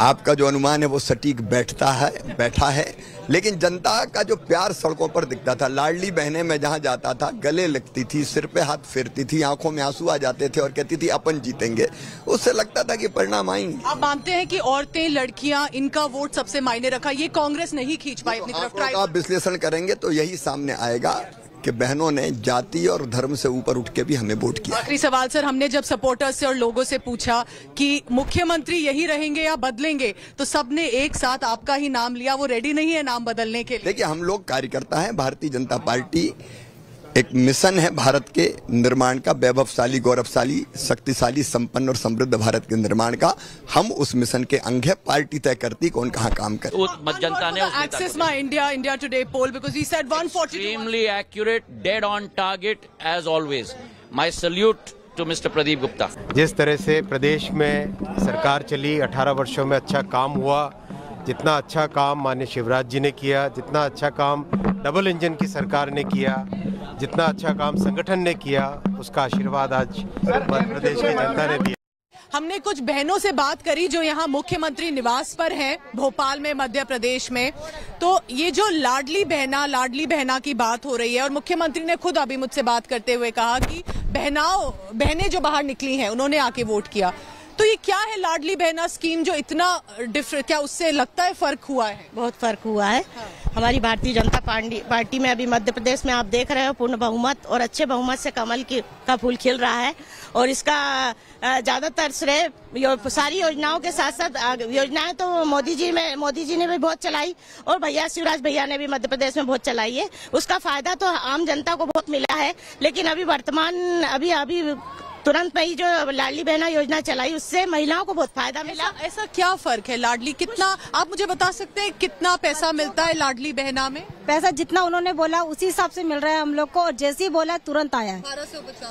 आपका जो अनुमान है वो सटीक बैठता है बैठा है। लेकिन जनता का जो प्यार सड़कों पर दिखता था लाडली बहने में जहाँ जाता था गले लगती थी सिर पे हाथ फेरती थी आँखों में आँसू आ जाते थे और कहती थी अपन जीतेंगे। उससे लगता था कि परिणाम आएँगे। आप मानते हैं कि औरतें लड़कियाँ इनका वोट सबसे मायने रखा? ये कांग्रेस नहीं खींच पाई अपनी तरफ़ आप विश्लेषण करेंगे तो यही सामने आएगा। कि बहनों ने जाति और धर्म से ऊपर उठ के भी हमें वोट किया। आखिरी सवाल सर हमने जब सपोर्टर्स से और लोगों से पूछा कि मुख्यमंत्री यही रहेंगे या बदलेंगे तो सबने एक साथ आपका ही नाम लिया वो रेडी नहीं है नाम बदलने के लिए। देखिए हम लोग कार्यकर्ता हैं भारतीय जनता पार्टी एक मिशन है भारत के निर्माण का वैभवशाली गौरवशाली शक्तिशाली संपन्न और समृद्ध भारत के निर्माण का। हम उस मिशन के अंग है पार्टी तय करती कौन कहाँ काम करे। जनता ने Axis My India India Today poll because he said 140 extremely accurate dead on target as always. My salute to Mr. Pradeep जिस तरह से प्रदेश में सरकार चली 18 वर्षों में अच्छा काम हुआ जितना अच्छा काम माननीय शिवराज जी ने किया, जितना अच्छा काम डबल इंजन की सरकार ने किया, जितना अच्छा काम संगठन ने किया, उसका आशीर्वाद आज मध्य प्रदेश की जनता ने दिया। हमने कुछ बहनों से बात करी जो यहाँ मुख्यमंत्री निवास पर हैं, भोपाल में, मध्य प्रदेश में। तो ये जो लाडली बहना लाडली बहना की बात हो रही है, और मुख्यमंत्री ने खुद अभी मुझसे बात करते हुए कहा कि बहनाओं, बहनें जो बाहर निकली हैं, उन्होंने आके वोट किया। तो ये क्या है लाडली बहना स्कीम जो इतना डिफरेंट क्या उससे लगता है फ़र्क हुआ है? बहुत फ़र्क हुआ है। हाँ। हमारी भारतीय जनता पार्टी पार्टी में अभी मध्य प्रदेश में आप देख रहे हो पूर्ण बहुमत और अच्छे बहुमत से कमल की का फूल खिल रहा है। और इसका ज़्यादातर श्रेय यो, सारी योजनाओं के साथ साथ योजनाएँ तो मोदी जी में मोदी जी ने भी बहुत चलाई और भैया शिवराज भैया ने भी मध्य प्रदेश में बहुत चलाई है। उसका फ़ायदा तो आम जनता को बहुत मिला है लेकिन अभी वर्तमान अभी अभी तुरंत में ही जो लाडली बहना योजना चलाई उससे महिलाओं को बहुत फ़ायदा मिला। ऐसा, ऐसा क्या फ़र्क है लाडली? कितना आप मुझे बता सकते हैं कितना पैसा मिलता है लाडली बहना में? पैसा जितना उन्होंने बोला उसी हिसाब से मिल रहा है हम लोग को और जैसे ही बोला तुरंत आया है।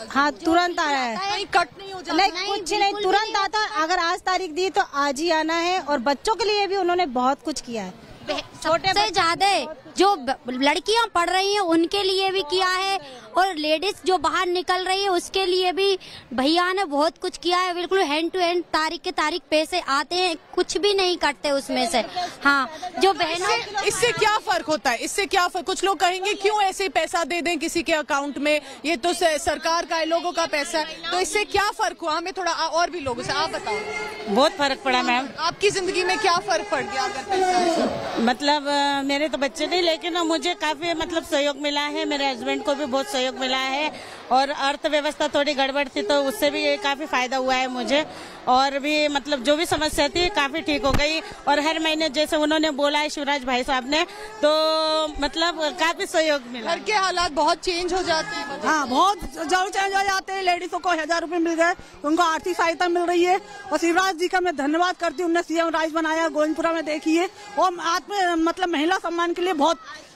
हाँ तुरंत आया है। कहीं कट नहीं हो जाता। नहीं कुछ नहीं तुरंत आता अगर आज तारीख दी तो आज ही आना है और बच्चों के लिए भी उन्होंने बहुत कुछ किया है। छोटे ज़्यादा जो लड़कियाँ पढ़ रही हैं उनके लिए भी किया है और लेडीज़ जो बाहर निकल रही है उसके लिए भी भैया ने बहुत कुछ किया है। बिल्कुल हैंड टू हैंड तारीख के तारीख पैसे आते हैं कुछ भी नहीं कटते उसमें से। हाँ जो बहनों इससे, इससे क्या फ़र्क होता है? इससे क्या फ़र्क? कुछ लोग कहेंगे क्यों ऐसे पैसा दे दें किसी के अकाउंट में? ये तो सरकार का है लोगों का पैसा है। तो इससे क्या फ़र्क हुआ? हमें थोड़ा और भी लोगों से आप बताओ। बहुत फ़र्क पड़ा मैम। आपकी ज़िंदगी में क्या फ़र्क पड़ गया अगर पैसा? मतलब मेरे तो बच्चे नहीं लेकिन मुझे काफ़ी मतलब सहयोग मिला है। मेरे हस्बैंड को भी बहुत सहयोग मिला है। और अर्थव्यवस्था थोड़ी गड़बड़ थी तो उससे भी ये काफ़ी फ़ायदा हुआ है मुझे। और भी मतलब जो भी समस्या थी काफ़ी ठीक हो गई। और हर महीने जैसे उन्होंने बोला है शिवराज भाई साहब ने तो मतलब काफ़ी सहयोग मिला। घर के हालात बहुत चेंज हो जाते हैं। हाँ बहुत ज़रूर चेंज हो जाते हैं। लेडीजों को हज़ार रुपए मिल गए तो उनको आर्थिक सहायता मिल रही है। और शिवराज जी का मैं धन्यवाद करती हूँ। उन्होंने सीएम राइस बनाया गोविंदपुरा में देखिए और आत्म मतलब महिला सम्मान के लिए बहुत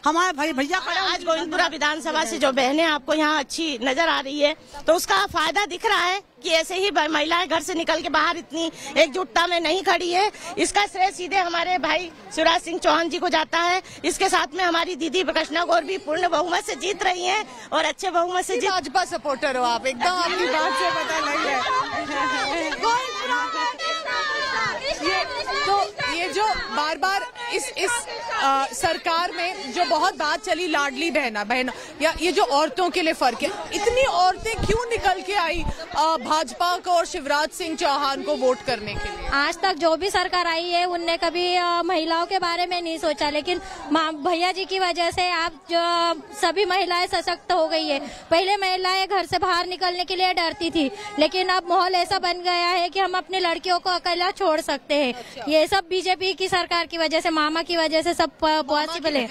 हमारे भाई भैया आज गोविंदपुरा विधानसभा से जो बहनें आपको यहाँ अच्छी नज़र आ रही है तो उसका फ़ायदा दिख रहा है कि ऐसे ही महिलाएँ घर से निकल के बाहर इतनी एकजुटता में नहीं खड़ी है। इसका श्रेय सीधे हमारे भाई शिवराज सिंह चौहान जी को जाता है। इसके साथ में हमारी दीदी कृष्णा गौर भी पूर्ण बहुमत से जीत रही हैं और अच्छे बहुमत से जीत भाजपा सपोर्टर हो आप एकदम आपकी बात से पता लग ये तो ये जो बार बार इस इस आ, सरकार में जो बहुत बात चली लाडली बहना बहना या ये जो औरतों के लिए फ़र्क है इतनी औरतें क्यों निकल के आई आ, भाजपा को और शिवराज सिंह चौहान को वोट करने के लिए? आज तक जो भी सरकार आई है उनने कभी महिलाओं के बारे में नहीं सोचा लेकिन भैया जी की वजह से आप जो सभी महिलाएँ सशक्त हो गई है। पहले महिलाएँ घर से बाहर निकलने के लिए डरती थी लेकिन अब माहौल ऐसा बन गया है कि हम अपनी लड़कियों को अकेला छोड़ सकते हैं। ये सब बीजेपी की सरकार की वजह से मामा की वजह से सब पॉसिबल है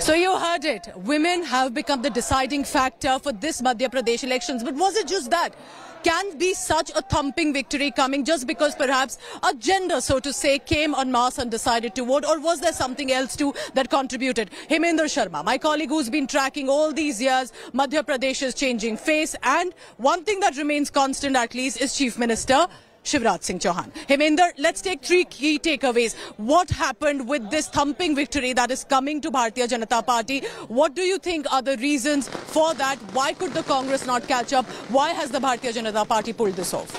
So you heard it. Women have become the deciding factor for this Madhya Pradesh elections. But was it just that? Can be such a thumping victory coming just because perhaps a gender, so to say, came en masse and decided to vote? Or was there something else too that contributed? Hemendra Sharma, my colleague who's been tracking all these years, Madhya Pradesh's changing face. And one thing that remains constant at least is Chief Minister Shivraj Singh Chauhan. Hemender, let's take three key takeaways. What happened with this thumping victory that is coming to Bharatiya Janata Party? What do you think are the reasons for that? Why could the Congress not catch up? Why has the Bharatiya Janata Party pulled this off?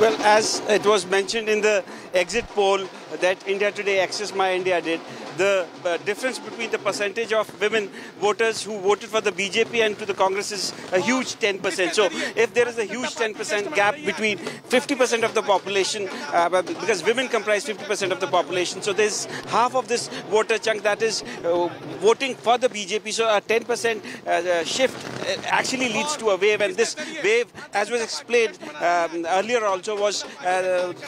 Well, as it was mentioned in the exit poll that India Today, Axis My India did, the uh, difference between the percentage of women voters who voted for the BJP and to the Congress is a huge 10%. So if there is a huge 10% gap between 50% of the population, uh, because women comprise 50% of the population, so there's half of this voter chunk that is uh, voting for the BJP. So a 10% uh, uh, shift uh, actually leads to a wave, and this wave, as was explained um, earlier, also was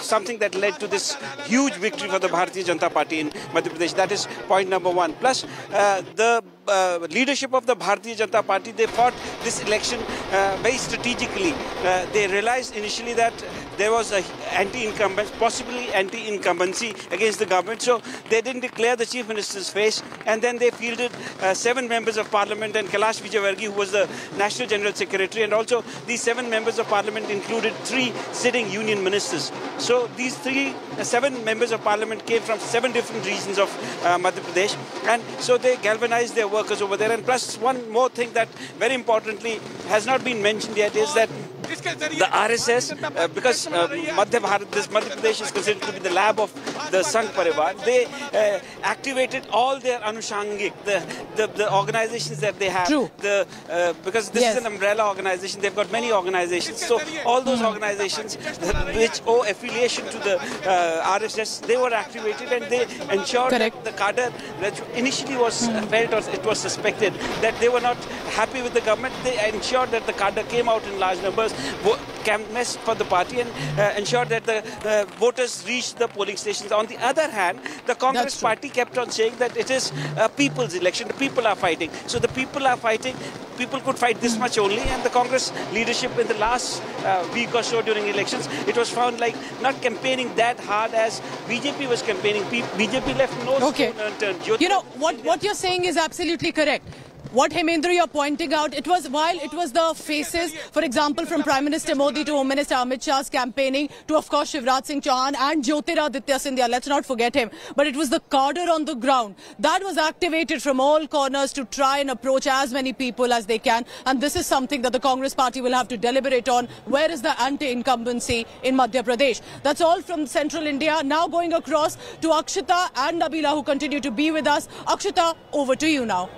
something that led to this huge victory for the Bharatiya Janata Party in Madhya Pradesh. That is point number one. Plus, uh, the uh, leadership of the Bharatiya Janata Party, they fought this election uh, very strategically. Uh, they realized initially that there was a anti-incumbent, possibly anti-incumbency against the government. So they didn't declare the chief minister's face, and then they fielded uh, seven members of parliament and Kailash Vijayvargiya, who was the national general secretary, and also these seven members of parliament included three sitting union ministers. So these three, uh, seven members of parliament came from seven different regions of uh, Madhya Pradesh, and so they galvanized their workers over there. And plus, one more thing that very importantly has not been mentioned yet is that the RSS, uh, because uh, Madhya Bharat, this Madhya Pradesh is considered to be the lab of the Sangh Parivar, they uh, activated all their anushangik, the, the, the organizations that they have. True. The, uh, because this Yes. is an umbrella organization, they've got many organizations. So all those organizations which owe affiliation to the uh, RSS, they were activated and they ensured that the cadre that initially was uh, felt or it was suspected that they were not happy with the government. They ensured that the cadre came out in large numbers, canvassed for the party and uh, ensured that the uh, voters reach the polling stations. On the other hand, the Congress party kept on saying that it is a people's election. The people are fighting. So the people are fighting. People could fight this much only, and the Congress leadership in the last uh, week or so during elections, it was found like not campaigning that hard as BJP was campaigning. P- BJP left no Okay. stone unturned. You know, what, what you're saying is absolutely correct. What Hemendra you're pointing out, it was while it was the faces, for example, from Prime Minister Modi to Home Minister Amit Shah's campaigning to, of course, Shivraj Singh Chauhan and Jyotiraditya Scindia. Let's not forget him. But it was the cadre on the ground that was activated from all corners to try and approach as many people as they can. And this is something that the Congress party will have to deliberate on. Where is the anti-incumbency in Madhya Pradesh? That's all from central India. Now going across to Akshita and Nabila who continue to be with us. Akshita, over to you now.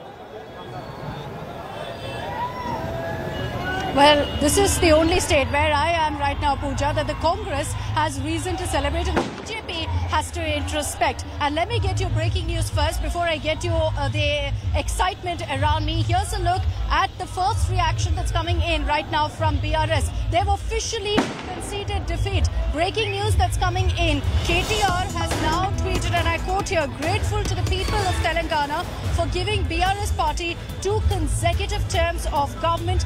Well, this is the only state where I am right now, Pooja, that the Congress has reason to celebrate and the BJP has to introspect. And let me get you breaking news first before I get you uh, the excitement around me. Here's a look at the first reaction that's coming in right now from BRS. They've officially conceded defeat. Breaking news that's coming in. KTR has now tweeted, and I quote here, grateful to the people of Telangana for giving BRS party two consecutive terms of government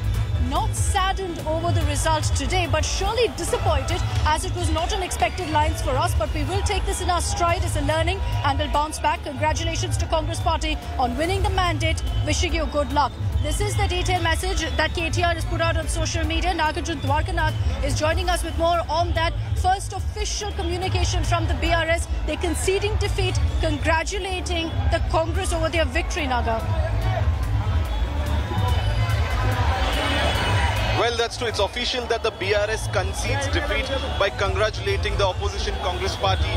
not saddened over the result today, but surely disappointed as it was not an expected lines for us. But we will take this in our stride as a learning and we'll bounce back. Congratulations to Congress Party on winning the mandate. Wishing you good luck. This is the detailed message that KTR has put out on social media. Nagarjun Dwarkanath is joining us with more on that first official communication from the BRS. They're conceding defeat, congratulating the Congress over their victory, Naga. Well, that's true. It's official that the BRS concedes defeat by congratulating the opposition Congress Party.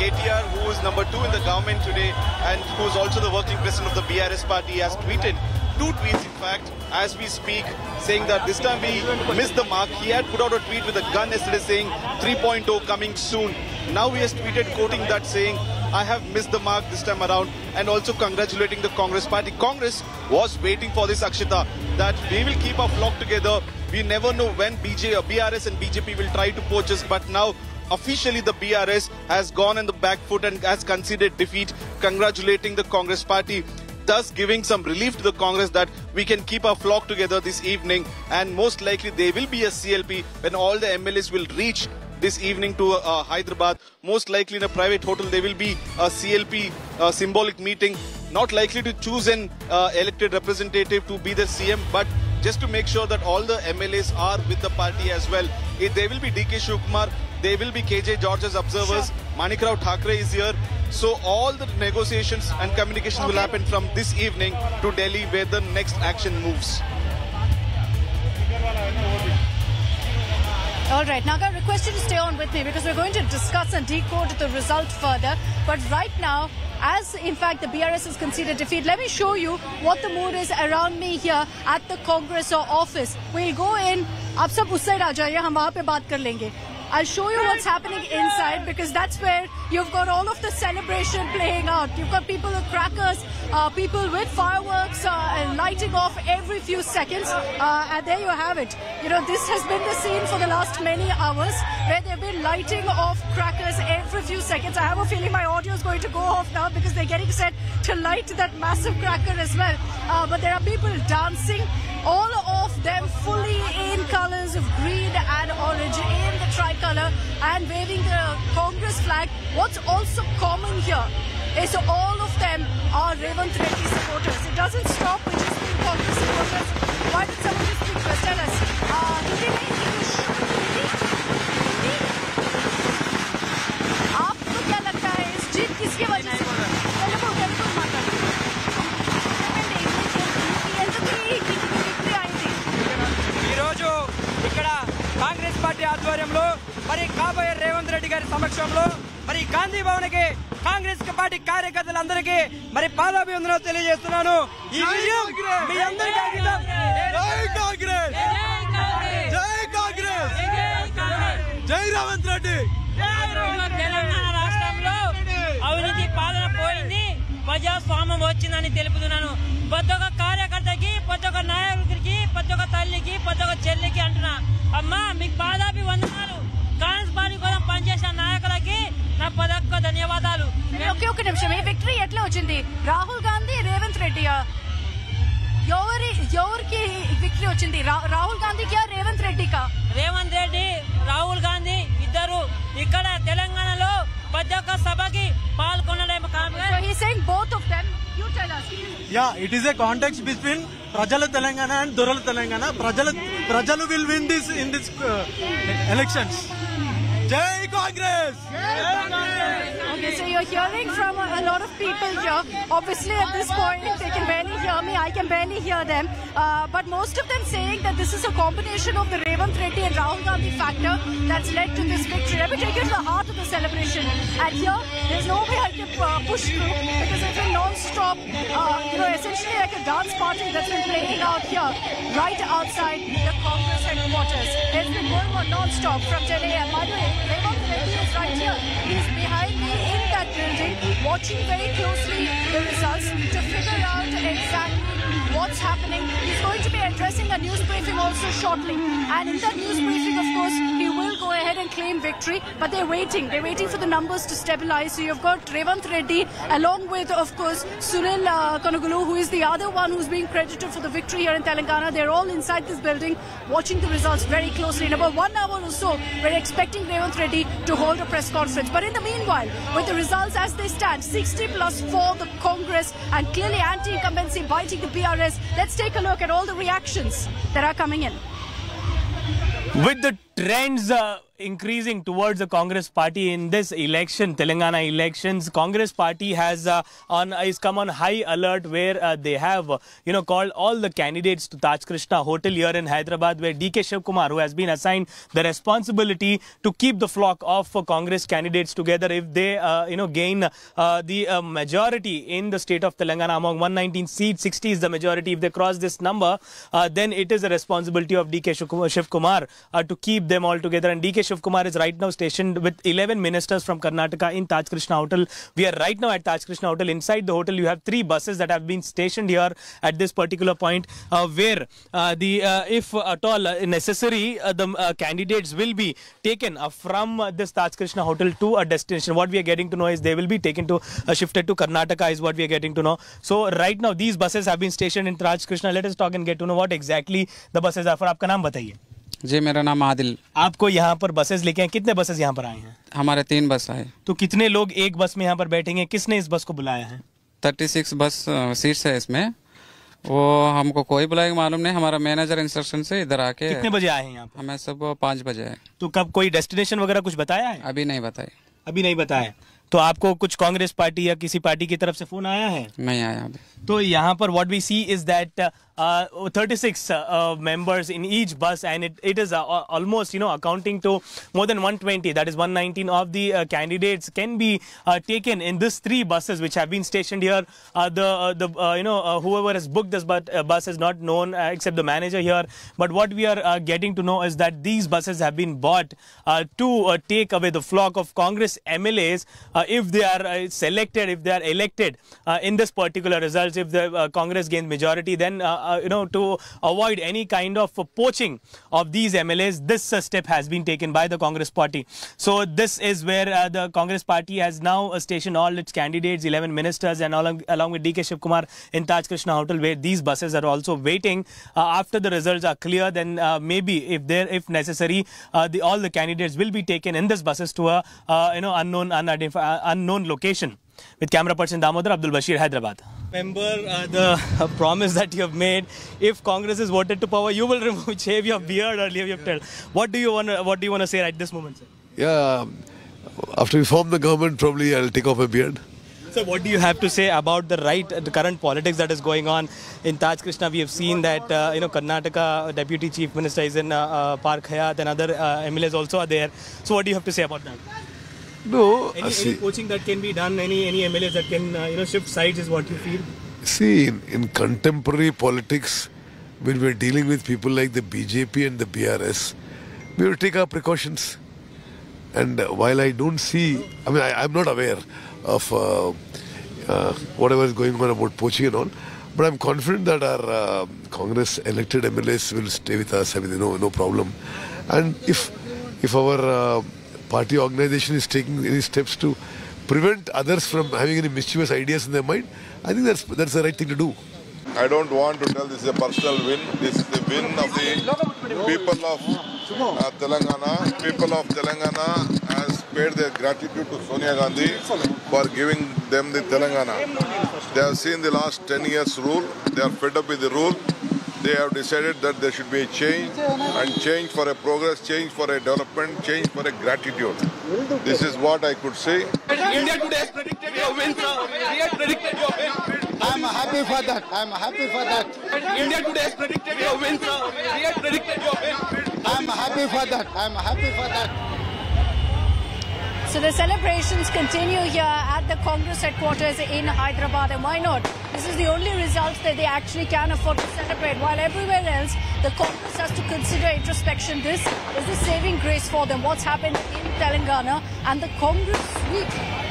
KTR, who is number two in the government today and who is also the working president of the BRS party, has tweeted two tweets, in fact, as we speak, saying that this time we missed the mark. He had put out a tweet with a gun yesterday saying 3.0 coming soon. Now he has tweeted quoting that saying, I have missed the mark this time around and also congratulating the Congress party. Congress was waiting for this Akshita that we will keep our flock together. We never know when BJ, uh, BRS and BJP will try to poach us, but now officially the BRS has gone on the back foot and has conceded defeat, congratulating the Congress party thus giving some relief to the Congress that we can keep our flock together this evening and most likely there will be a CLP when all the MLAs will reach this evening to uh, Hyderabad. Most likely in a private hotel there will be a CLP uh, symbolic meeting. Not likely to choose an uh, elected representative to be the CM, but just to make sure that all the MLAs are with the party as well. If there will be DK Shivkumar, they will be KJ George's observers. Manikrao Thakre is here. So all the negotiations and communications will happen from this evening to Delhi where the next action moves. All right, Naga, I request you to stay on with me because we're going to discuss and decode the result further. But right now, as in fact the BRS has conceded defeat, let me show you what the mood is around me here at the Congress office. We'll go in. आप सब उस side आ जाइए हम वहाँ पे बात कर लेंगे I'll show you what's happening inside because that's where you've got all of the celebration playing out. You've got people with crackers, uh, people with fireworks uh, and lighting off every few seconds. Uh, and there you have it. You know, this has been the scene for the last many hours where they've been lighting off crackers every few seconds. I have a feeling my audio is going to go off now because they're getting set to light that massive cracker as well. Uh, but there are people dancing, all of them fully in colors of green and orange in the tricolor and waving the Congress flag. What's also common here is all of them are Revanth Reddy supporters. It doesn't stop with just being Congress supporters. Why did someone just speak first? Tell us. Uh, आपको क्या చెప్పండి ఎందుకు ఈ victory అయింది ఈరోజు ఇక్కడ కాంగ్రెస్ మరి కాబోయే రేవంత్ రెడ్డి గారి సమక్షంలో మరి గాంధీ భవన్కి కాంగ్రెస్ పార్టీ కార్యకర్తలందరికీ మరి పాదాభివందనం తెలియజేస్తున్నాను. ఈ విజయం మీ అందరికీ అంకితం. జై కాంగ్రెస్! జై కాంగ్రెస్! జై రేవంత్ రెడ్డి! తెలంగాణ రాష్ట్రంలో అవినీతి పాలన పోయింది. ప్రజాస్వామ్యం వచ్చిందని తెలుపుతున్నాను. ప్రతి ఒక్క కార్యకర్తకి ప్రతి ఒక్క నాయకుడికి ప్రతి ఒక్క తల్లికి ప్రతి ఒక్క చెల్లికి అంటున్నా. అమ్మా మీకు పాదాపి వందనాలు కాంగ్రెస్ పార్టీ కోసం పనిచేసిన నాయకులకి నా పదొక్క ధన్యవాదాలు. ఒకే ఒక నిమిషం. ఈ విక్టరీ ఎట్లా వచ్చింది? రాహుల్ గాంధీ రేవంత్ రెడ్డి ఎవరి ఎవరికి విక్టరీ వచ్చింది? రాహుల్ గాంధీకి రేవంత్ రెడ్డికా? రేవంత్ రెడ్డి రాహుల్ గాంధీ ఇద్దరు ఇక్కడ తెలంగాణలో So he's saying both of them. You tell us. Yeah, it is a context between Prajala Telangana and Dorala Telangana. Prajala, Prajala will win this in this uh, elections. Jai Congress! Jai Congress! Okay, so you're hearing from a, a, lot of people here. Obviously, at this point, they can barely hear me. I can barely hear them. Uh, but most of them saying that this is a combination of the Revanth Reddy and Rahul Gandhi factor that's led to this victory. Let me take you to the heart of the celebration. And here, there's no way I can uh, push through because it's been non-stop, uh, you know, essentially like a dance party that's been playing out here, right outside the Congress headquarters. It's been going on non-stop from 10 a.m. By the way, Reddy is right here. He's behind me in that building, watching very closely the results to figure out exactly what's happening. He's going to be addressing a news briefing also shortly. And in that news briefing, of course, he will ahead and claim victory. But they're waiting. They're waiting for the numbers to stabilize. So you've got Revanth Reddy along with, of course, Sunil uh, who is the other one who's being credited for the victory here in Telangana. They're all inside this building watching the results very closely. In about one hour or so, we're expecting Revanth Reddy to hold a press conference. But in the meanwhile, with the results as they stand, 60 plus 4 the Congress and clearly anti-incumbency biting the BRS, let's take a look at all the reactions that are coming in. With the trends uh, increasing towards the Congress party in this election, Telangana elections, Congress party has uh, on is come on high alert where uh, they have you know called all the candidates to Taj Krishna Hotel here in Hyderabad, where DK Shiv Kumar, who has been assigned the responsibility to keep the flock of Congress candidates together, if they uh, you know gain uh, the uh, majority in the state of Telangana among 119 seats, 60 is the majority. If they cross this number, then it is the responsibility of DK Shiv Kumar- to keep them all together. And DK Shiv Kumar is right now stationed with 11 ministers from Karnataka in Taj Krishna Hotel. We are right now at Taj Krishna Hotel. Inside the hotel, you have three buses that have been stationed here at this particular point, uh, where uh, the uh, if at all uh, necessary, uh, the uh, candidates will be taken uh, from uh, this Taj Krishna Hotel to a destination. What we are getting to know is they will be taken to uh, shifted to Karnataka is what we are getting to know. So right now these buses have been stationed in Taj Krishna. Let us talk and get to know what exactly the buses are for. आपका नाम बताइए जी मेरा नाम आदिल। आपको यहाँ पर buses लेके आए कितने बसेस यहाँ पर आए हैं? हमारे तीन बस है तो कितने लोग एक बस में यहाँ पर बैठेंगे? किसने इस बस को बुलाया है? थर्टी सिक्स बस सीट्स है इसमें। वो हमको कोई बुलाएगा मालूम नहीं। हमारा मैनेजर इंस्ट्रक्शन से इधर आके कितने बजे आए हैं यहाँ हमें सब पाँच बजे है तो कब कोई डेस्टिनेशन वगैरह कुछ बताया है? अभी नहीं बताई अभी नहीं बताया तो आपको कुछ कांग्रेस पार्टी या किसी पार्टी की तरफ़ से फ़ोन आया है? नहीं आया अभी। तो यहाँ पर what we see is that uh, 36 uh, members in each bus and it, it is uh, almost you know accounting to more than 120 that is 119 of the uh, candidates can be uh, taken in this three buses which have been stationed here. Uh, the uh, the uh, you know uh, whoever has booked this but, uh, bus is not known uh, except the manager here. But what we are uh, getting to know is that these buses have been bought uh, to uh, take away the flock of congress mlas uh, if they are uh, selected if they are elected uh, in this particular results. If the uh, congress gains majority then uh, uh, you know to avoid any kind of uh, poaching of these mlas this uh, step has been taken by the congress party. So this is where uh, the congress party has now uh, stationed all its candidates 11 ministers and along, along with dk shiv kumar in taj krishna hotel where these buses are also waiting. Uh, after the results are clear then uh, maybe if there if necessary uh, the all the candidates will be taken in this buses to a uh, you know unknown unidentified unknown location. With camera person Damodar Abdul Bashir, Hyderabad. Remember uh, the uh, promise that you have made. If Congress is voted to power, you will remove shave your beard earlier. You have told. What do you want? What do you want to say at this moment, sir? Yeah, after we form the government, probably I'll take off a beard. So, what do you have to say about the right, the current politics that is going on in Taj Krishna? We have seen that uh, you know Karnataka Deputy Chief Minister is in uh, uh, Park Hyatt, and other uh, MLAs also are there. So, what do you have to say about that? No, Any, uh, any coaching that can be done, any any MLAs that can uh, you know shift sides is what you feel. see in, in contemporary politics, when we're dealing with people like the BJP and the BRS, we will take our precautions. And uh, while I don't see, I mean, I, I'm not aware of uh, uh, whatever is going on about poaching and all, but I'm confident that our uh, Congress elected MLAs will stay with us. I mean, no, no problem. And if if our uh, party organization is taking any steps to prevent others from having any mischievous ideas in their mind, I think that's that's the right thing to do. I don't want to tell this is a personal win. This is the win of the people of uh, Telangana. People of Telangana has paid their gratitude to Sonia Gandhi for giving them the Telangana. They have seen the last 10 years rule. They are fed up with the rule. They have decided that there should be a change and change for a progress, change for a development, change for a gratitude. This is what I could say. India today has predicted your win, sir. We had predicted your win. I'm happy for that. I'm happy for that. India today has predicted your win, sir. We had predicted your win. I'm happy for that. I'm happy for that. So the celebrations continue here at the Congress headquarters in Hyderabad. And why not? This is the only result that they actually can afford to celebrate. While everywhere else, the Congress has to consider introspection. This is the saving grace for them. What's happened in Telangana and the Congress sweep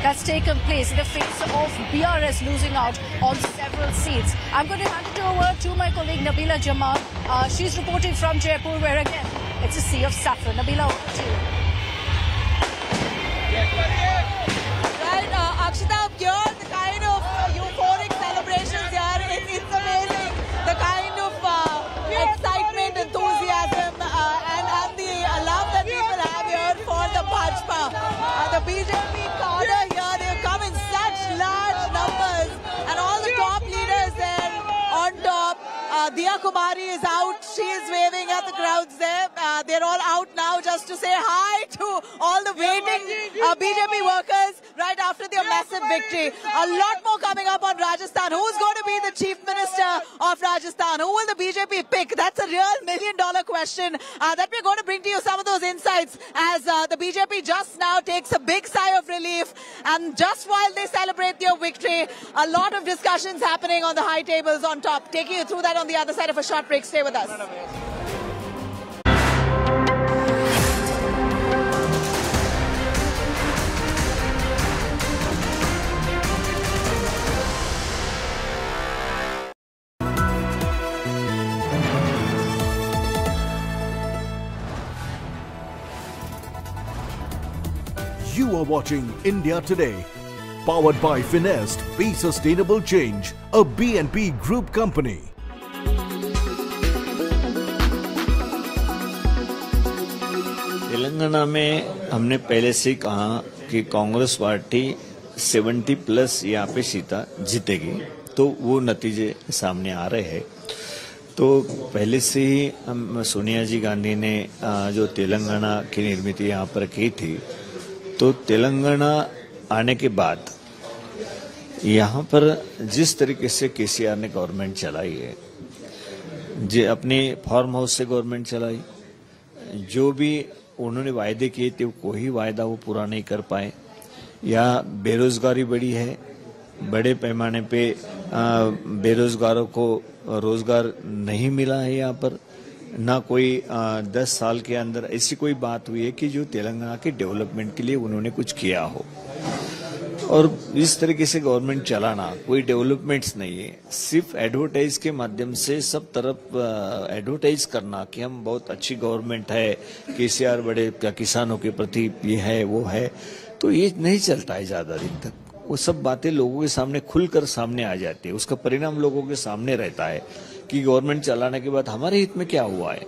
that's taken place in the face of BRS losing out on several seats. I'm going to hand it over to my colleague Nabila Jamal. Uh, she's reporting from Jaipur, where again, it's a sea of saffron. Nabila, over to you. Right, uh, Akshita, here, the kind of uh, euphoric celebrations here, it, it's amazing. The kind of uh, excitement, enthusiasm, and, and the love that people have here for the Bhajpa. Uh, the BJP cadre on top. Uh, Diya Kumari is out. She is waving at the crowds there. Uh, they're all out now just to say hi to all the waiting uh, BJP workers right after their massive victory. A lot more coming up on Rajasthan. Who's going to be the chief minister of Rajasthan? Who will the BJP pick? That's a real million dollar question uh, that we're going to bring to you some of those insights as uh, the BJP just now takes a big sigh of relief. And just while they celebrate their victory, a lot of discussions happening on the high tables on top. Taking you through that on the other side of a short break. Stay with us. You are watching India Today, powered by Finest. Be sustainable change, a BNP Group company. Telangana में हमने पहले से कहा कि Congress party 70 plus यहाँ पे सीता जीतेगी तो वो नतीजे सामने आ रहे हैं तो पहले से ही हम सोनिया जी गांधी ने जो तेलंगाना की निर्मित यहाँ पर की थी तो तेलंगाना आने के बाद यहाँ पर जिस तरीके से केसीआर ने गवर्नमेंट चलाई है, जे अपने फार्म हाउस से गवर्नमेंट चलाई, जो भी उन्होंने वायदे किए थे कोई वायदा वो पूरा नहीं कर पाए। या बेरोजगारी बढ़ी है, बड़े पैमाने पे बेरोजगारों को रोज़गार नहीं मिला है यहाँ पर। ना कोई आ, दस साल के अंदर ऐसी कोई बात हुई है कि जो तेलंगाना के डेवलपमेंट के लिए उन्होंने कुछ किया हो? और इस तरीके से गवर्नमेंट चलाना कोई डेवलपमेंट्स नहीं है। सिर्फ़ एडवर्टाइज के माध्यम से सब तरफ़ एडवर्टाइज करना कि हम बहुत अच्छी गवर्नमेंट है केसीआर बड़े क्या किसानों के प्रति ये है वो है तो ये नहीं चलता है ज़्यादा दिन तक। वो सब बातें लोगों के सामने खुलकर सामने आ जाती है। उसका परिणाम लोगों के सामने रहता है। कि गवर्नमेंट चलाने के बाद हमारे हित में क्या हुआ है?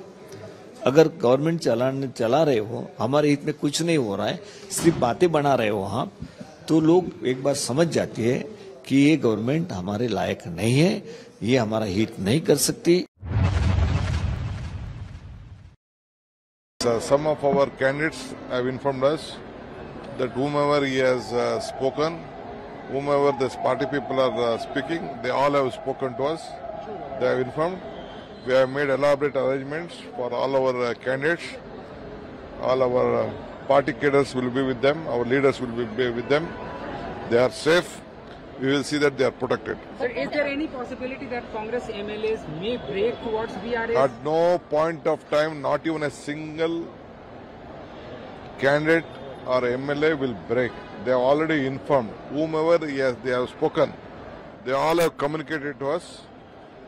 अगर गवर्नमेंट चलाने, चला रहे हो, हमारे हित में कुछ नहीं हो रहा है, सिर्फ़ बातें बना रहे हो हम तो लोग एक बार समझ जाती है कि ये गवर्नमेंट हमारे लायक नहीं है, ये हमारा हित नहीं कर सकती। Some of our candidates have informed us that whomever he has spoken whomever this party people are speaking they all have spoken to us They have informed. We have made elaborate arrangements for all our uh, candidates. All our uh, party cadres will be with them. Our leaders will be, be with them. They are safe. We will see that they are protected. Sir, is there any possibility that Congress MLAs may break towards BRS? At no point of time, not even a single candidate or MLA will break. They have already informed. Whomever yes, they have spoken, they all have communicated to us.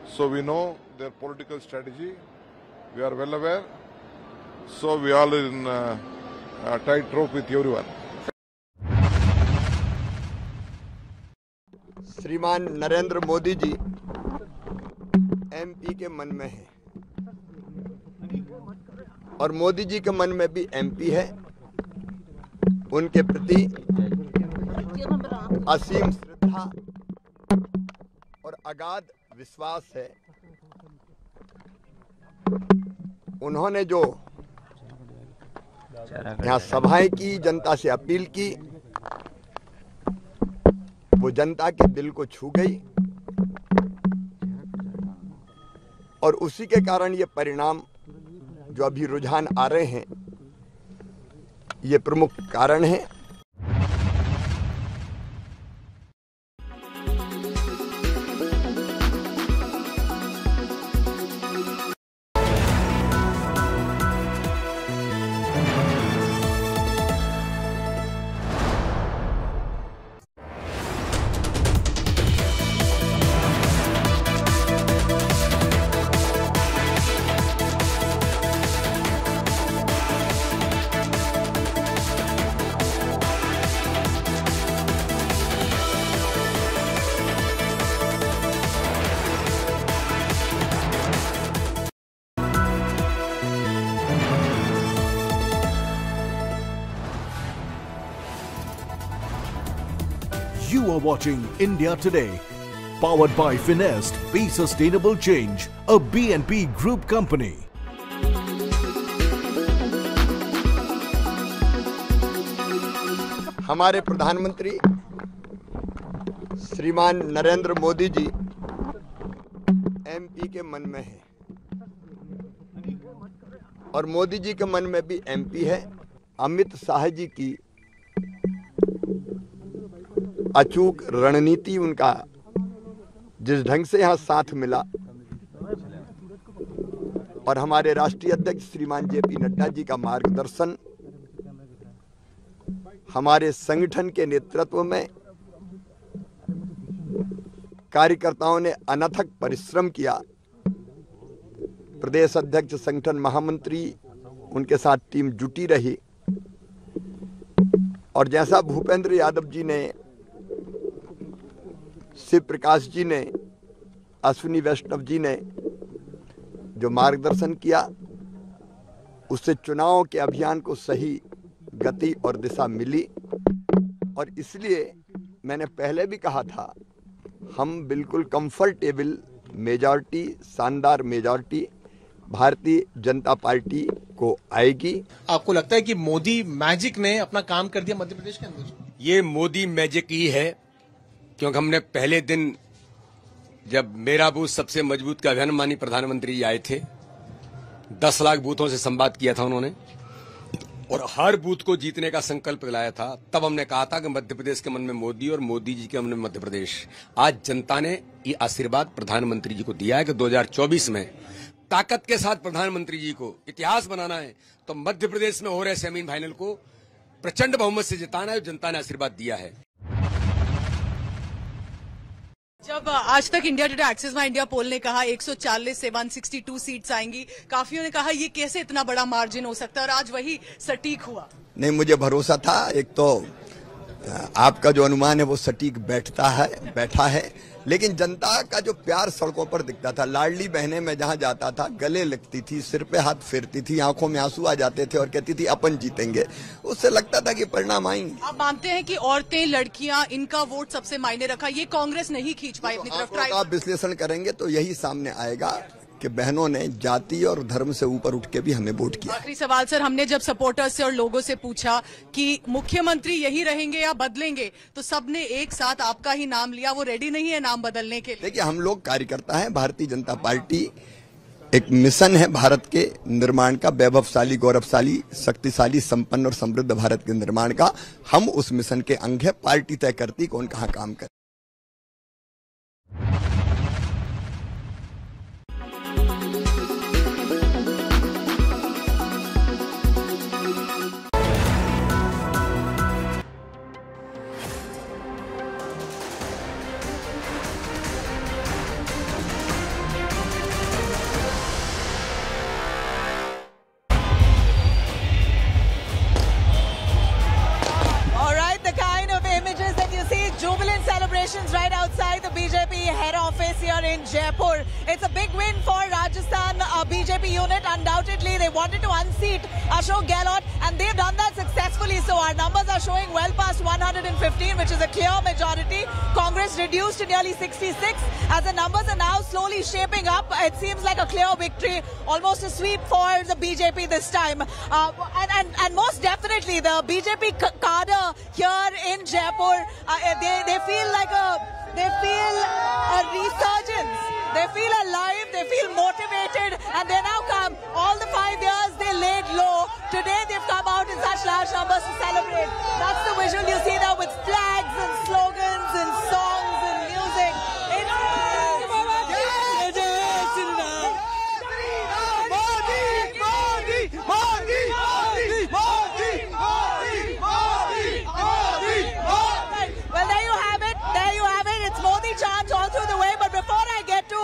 So we know their political strategy. We are well aware. So we all in uh, uh, tight rope with everyone. श्रीमान नरेंद्र मोदी जी MP के मन में है और मोदी जी के मन में भी एमपी है उनके प्रति असीम श्रद्धा और अगाध विश्वास है। उन्होंने जो यहाँ सभाएँ की, जनता से अपील की, वो जनता के दिल को छू गई और उसी के कारण ये परिणाम जो अभी रुझान आ रहे हैं, ये प्रमुख कारण है। Watching India Today, powered by Finest. Be sustainable change, a BNP Group company. हमारे प्रधानमंत्री श्रीमान नरेंद्र मोदी जी एमपी के मन में है और मोदी जी के मन में भी एमपी है अमित शाह जी की अचूक रणनीति उनका, जिस ढंग से यहाँ साथ मिला। और हमारे राष्ट्रीय अध्यक्ष श्रीमान जे पी नड्डा जी का मार्गदर्शन, हमारे संगठन के नेतृत्व में कार्यकर्ताओं ने अनथक परिश्रम किया। प्रदेश अध्यक्ष संगठन महामंत्री, उनके साथ टीम जुटी रही। और जैसा भूपेंद्र यादव जी ने शिव प्रकाश जी ने अश्विनी वैष्णव जी ने जो मार्गदर्शन किया उससे चुनाव के अभियान को सही गति और दिशा मिली। और इसलिए मैंने पहले भी कहा था हम बिल्कुल कंफर्टेबल मेजॉरिटी शानदार मेजॉरिटी भारतीय जनता पार्टी को आएगी। आपको लगता है कि मोदी मैजिक ने अपना काम कर दिया मध्य प्रदेश के अंदर? ये मोदी मैजिक ही है। क्योंकि हमने पहले दिन जब मेरा बूथ सबसे मज़बूत का अभियान मानी प्रधानमंत्री आए थे, दस लाख बूथों से संवाद किया था उन्होंने, और हर बूथ को जीतने का संकल्प दिलाया था, तब हमने कहा था कि मध्य प्रदेश के मन में मोदी और मोदी जी के मन में मध्य प्रदेश। आज जनता ने ये आशीर्वाद प्रधानमंत्री जी को दिया है कि 2024 में ताकत के साथ प्रधानमंत्री जी को इतिहास बनाना है तो मध्य प्रदेश में हो रहे सेमीन फाइनल को प्रचंड बहुमत से जिताना है जनता ने आशीर्वाद दिया है। जब आज तक India Today Axis My India poll ने कहा 140 से 162 सीट्स आएँगी। काफियों ने कहा, ये कैसे इतना बड़ा मार्जिन हो सकता है? और आज वही सटीक हुआ। नहीं, मुझे भरोसा था। एक तो आपका जो अनुमान है, वो सटीक बैठता है, बैठा है। लेकिन जनता का जो प्यार सड़कों पर दिखता था लाडली बहने में जहाँ जाता था गले लगती थी सिर पे हाथ फेरती थी आँखों में आँसू आ जाते थे और कहती थी अपन जीतेंगे। उससे लगता था कि परिणाम आएँगे। आप मानते हैं कि औरतें लड़कियाँ इनका वोट सबसे मायने रखा? ये कांग्रेस नहीं खींच पाई अपनी तरफ़ आप विश्लेषण करेंगे तो यही सामने आएगा। के बहनों ने जाति और धर्म से ऊपर उठ के भी हमें वोट किया। आखिरी सवाल सर हमने जब सपोर्टर्स से और लोगों से पूछा कि मुख्यमंत्री यही रहेंगे या बदलेंगे तो सबने एक साथ आपका ही नाम लिया वो रेडी नहीं है नाम बदलने के लिए। देखिए हम लोग कार्यकर्ता है भारतीय जनता पार्टी एक मिशन है भारत के निर्माण का वैभवशाली गौरवशाली शक्तिशाली संपन्न और समृद्ध भारत के निर्माण का। हम उस मिशन के अंग है पार्टी तय करती कौन कहाँ काम करे। In Jaipur. It's a big win for Rajasthan uh, BJP unit. Undoubtedly, they wanted to unseat Ashok Gehlot, and they've done that successfully. So our numbers are showing well past 115, which is a clear majority. Congress reduced to nearly 66. As the numbers are now slowly shaping up, it seems like a clear victory, almost a sweep for the BJP this time. Uh, and, and, and most definitely, the BJP cadre here in Jaipur, uh, they, they feel like a they feel a resurgence. They feel alive. They feel motivated, and they now come. All the five years they laid low. Today they've come out in such large numbers to celebrate. That's the visual you see now with flags and slogans and songs and music.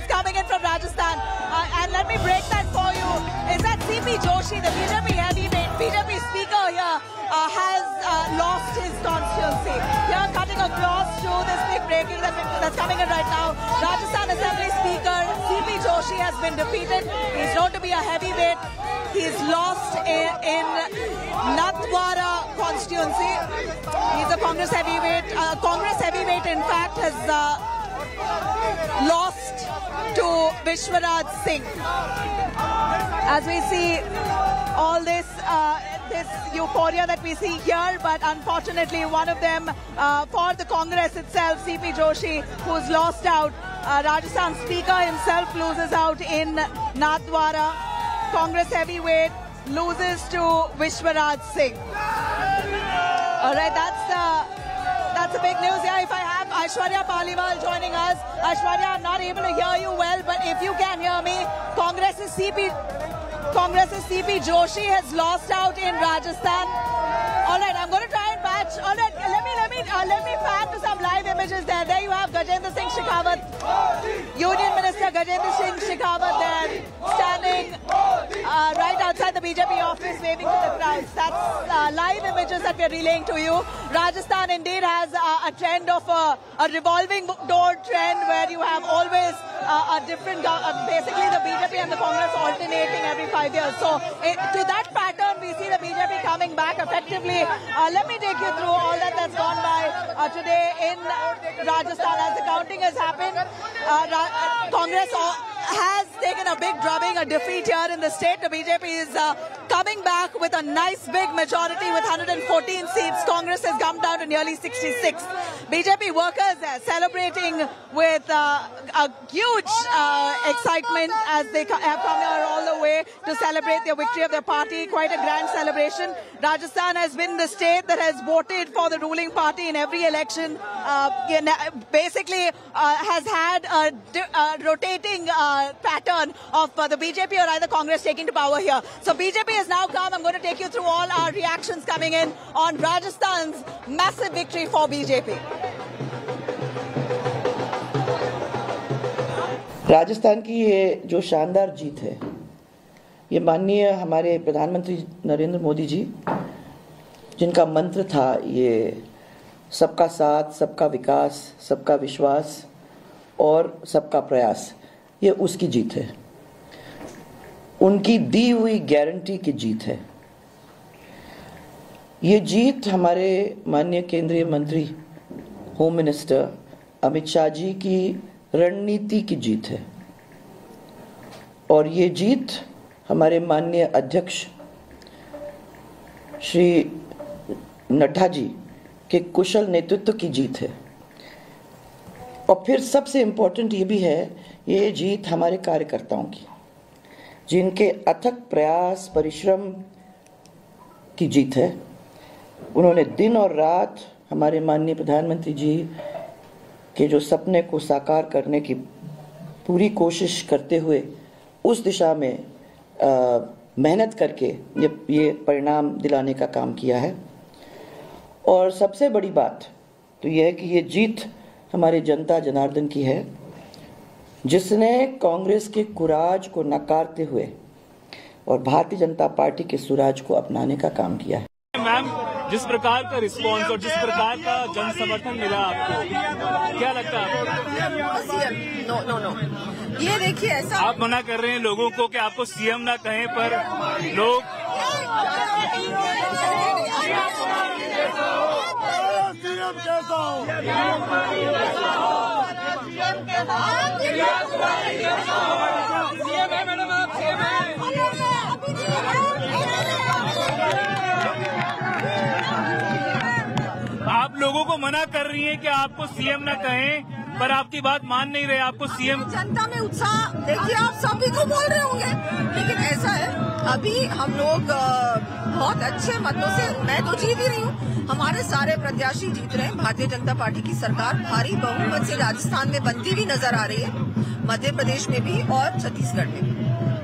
that's coming in from Rajasthan, uh, and let me break that for you, is that CP Joshi, the BJP heavyweight, BJP speaker here, uh, has uh, lost his constituency. Here, cutting across to this big breaking that's, that's coming in right now. Rajasthan Assembly Speaker CP Joshi has been defeated. He's known to be a heavyweight. He's lost in, in constituency. He's a Congress heavyweight. Uh, Congress heavyweight, in fact, has uh, lost to Vishwaraj Singh. As we see all this, uh, this euphoria that we see here, but unfortunately, one of them uh, for the Congress itself, CP Joshi, who's lost out. Uh, Rajasthan Speaker himself loses out in Nathdwara. Congress heavyweight loses to Vishwaraj Singh. All right, that's uh, that's a big news. Yeah, If I have Aishwarya Paliwal joining us, Aishwarya, I'm not able to hear you well, but if you can hear me, Congress's CP Congress's CP Joshi has lost out in Rajasthan. All right, I'm going to try and patch. All right, let me let me uh, let me pan to some live images there. There you have Gajendra Singh Shekhawat, Union Minister Gajendra Singh Shekhawat there, standing uh, right outside the BJP office, waving to the crowds. That's uh, live images that we're relaying to you. Rajasthan indeed has uh, a trend of a, a revolving door trend where you have always uh, a different, uh, basically the BJP and the Congress alternating every five years. So it, to that pattern, we see the BJP coming back effectively. Uh, let me take you through all that that's gone by uh, today in Rajasthan as the counting has happened. Uh, uh, Congress uh, has taken a big drubbing, a defeat here in the state. The BJP is uh, coming back with a nice big majority with 114 seats. Congress has come down to nearly 66. BJP workers are celebrating with uh, a huge uh, excitement as they have come here all the way to celebrate the victory of their party. Quite a grand celebration. Rajasthan has been the state that has voted for the ruling party in every election. Uh, basically, uh, has had a, a rotating uh, pattern of uh, the BJP or either Congress taking to power here. So BJP has now come. I'm going to take you through all our reactions coming in on Rajasthan's massive victory for BJP. Rajasthan की ये जो शानदार जीत है ये माननीय हमारे प्रधानमंत्री नरेंद्र मोदी जी जिनका मंत्र था ये सबका साथ सबका विकास सबका विश्वास और सबका प्रयास ये उसकी जीत है। उनकी दी हुई गारंटी की जीत है। ये जीत हमारे माननीय केंद्रीय मंत्री होम मिनिस्टर अमित शाह जी की रणनीति की जीत है। और ये जीत हमारे माननीय अध्यक्ष श्री नड्डा जी के कुशल नेतृत्व की जीत है। और फिर सबसे इम्पोर्टेंट ये भी है, ये जीत हमारे कार्यकर्ताओं की, जिनके अथक प्रयास, परिश्रम की जीत है। उन्होंने दिन और रात हमारे माननीय प्रधानमंत्री जी के जो सपने को साकार करने की पूरी कोशिश करते हुए उस दिशा में मेहनत करके ये ये परिणाम दिलाने का काम किया है। और सबसे बड़ी बात तो यह है कि ये जीत हमारे जनता जनार्दन की है जिसने कांग्रेस के कुराज को नकारते हुए और भारतीय जनता पार्टी के सुराज को अपनाने का काम किया है। मैम जिस प्रकार का रिस्पांस और जिस प्रकार का जन समर्थन मिला आपको क्या लगता है नो नो नो ये देखिए ऐसा आप मना कर रहे हैं लोगों को कि आपको सीएम ना कहें पर लोग सीएम कैसा हो सीएम है मैडम आप सीएम आप लोगों को मना कर रही हैं कि आपको सीएम न कहें। पर आपकी बात मान नहीं रहे आपको सीएम जनता में उत्साह देखिए आप सभी को बोल रहे होंगे लेकिन ऐसा है अभी हम लोग बहुत अच्छे मतों से मैं तो जीत ही रही हूँ। हमारे सारे प्रत्याशी जीत रहे हैं भारतीय जनता पार्टी की सरकार भारी बहुमत से राजस्थान में बनती हुई नज़र आ रही है मध्य प्रदेश में भी और छत्तीसगढ़ में भी।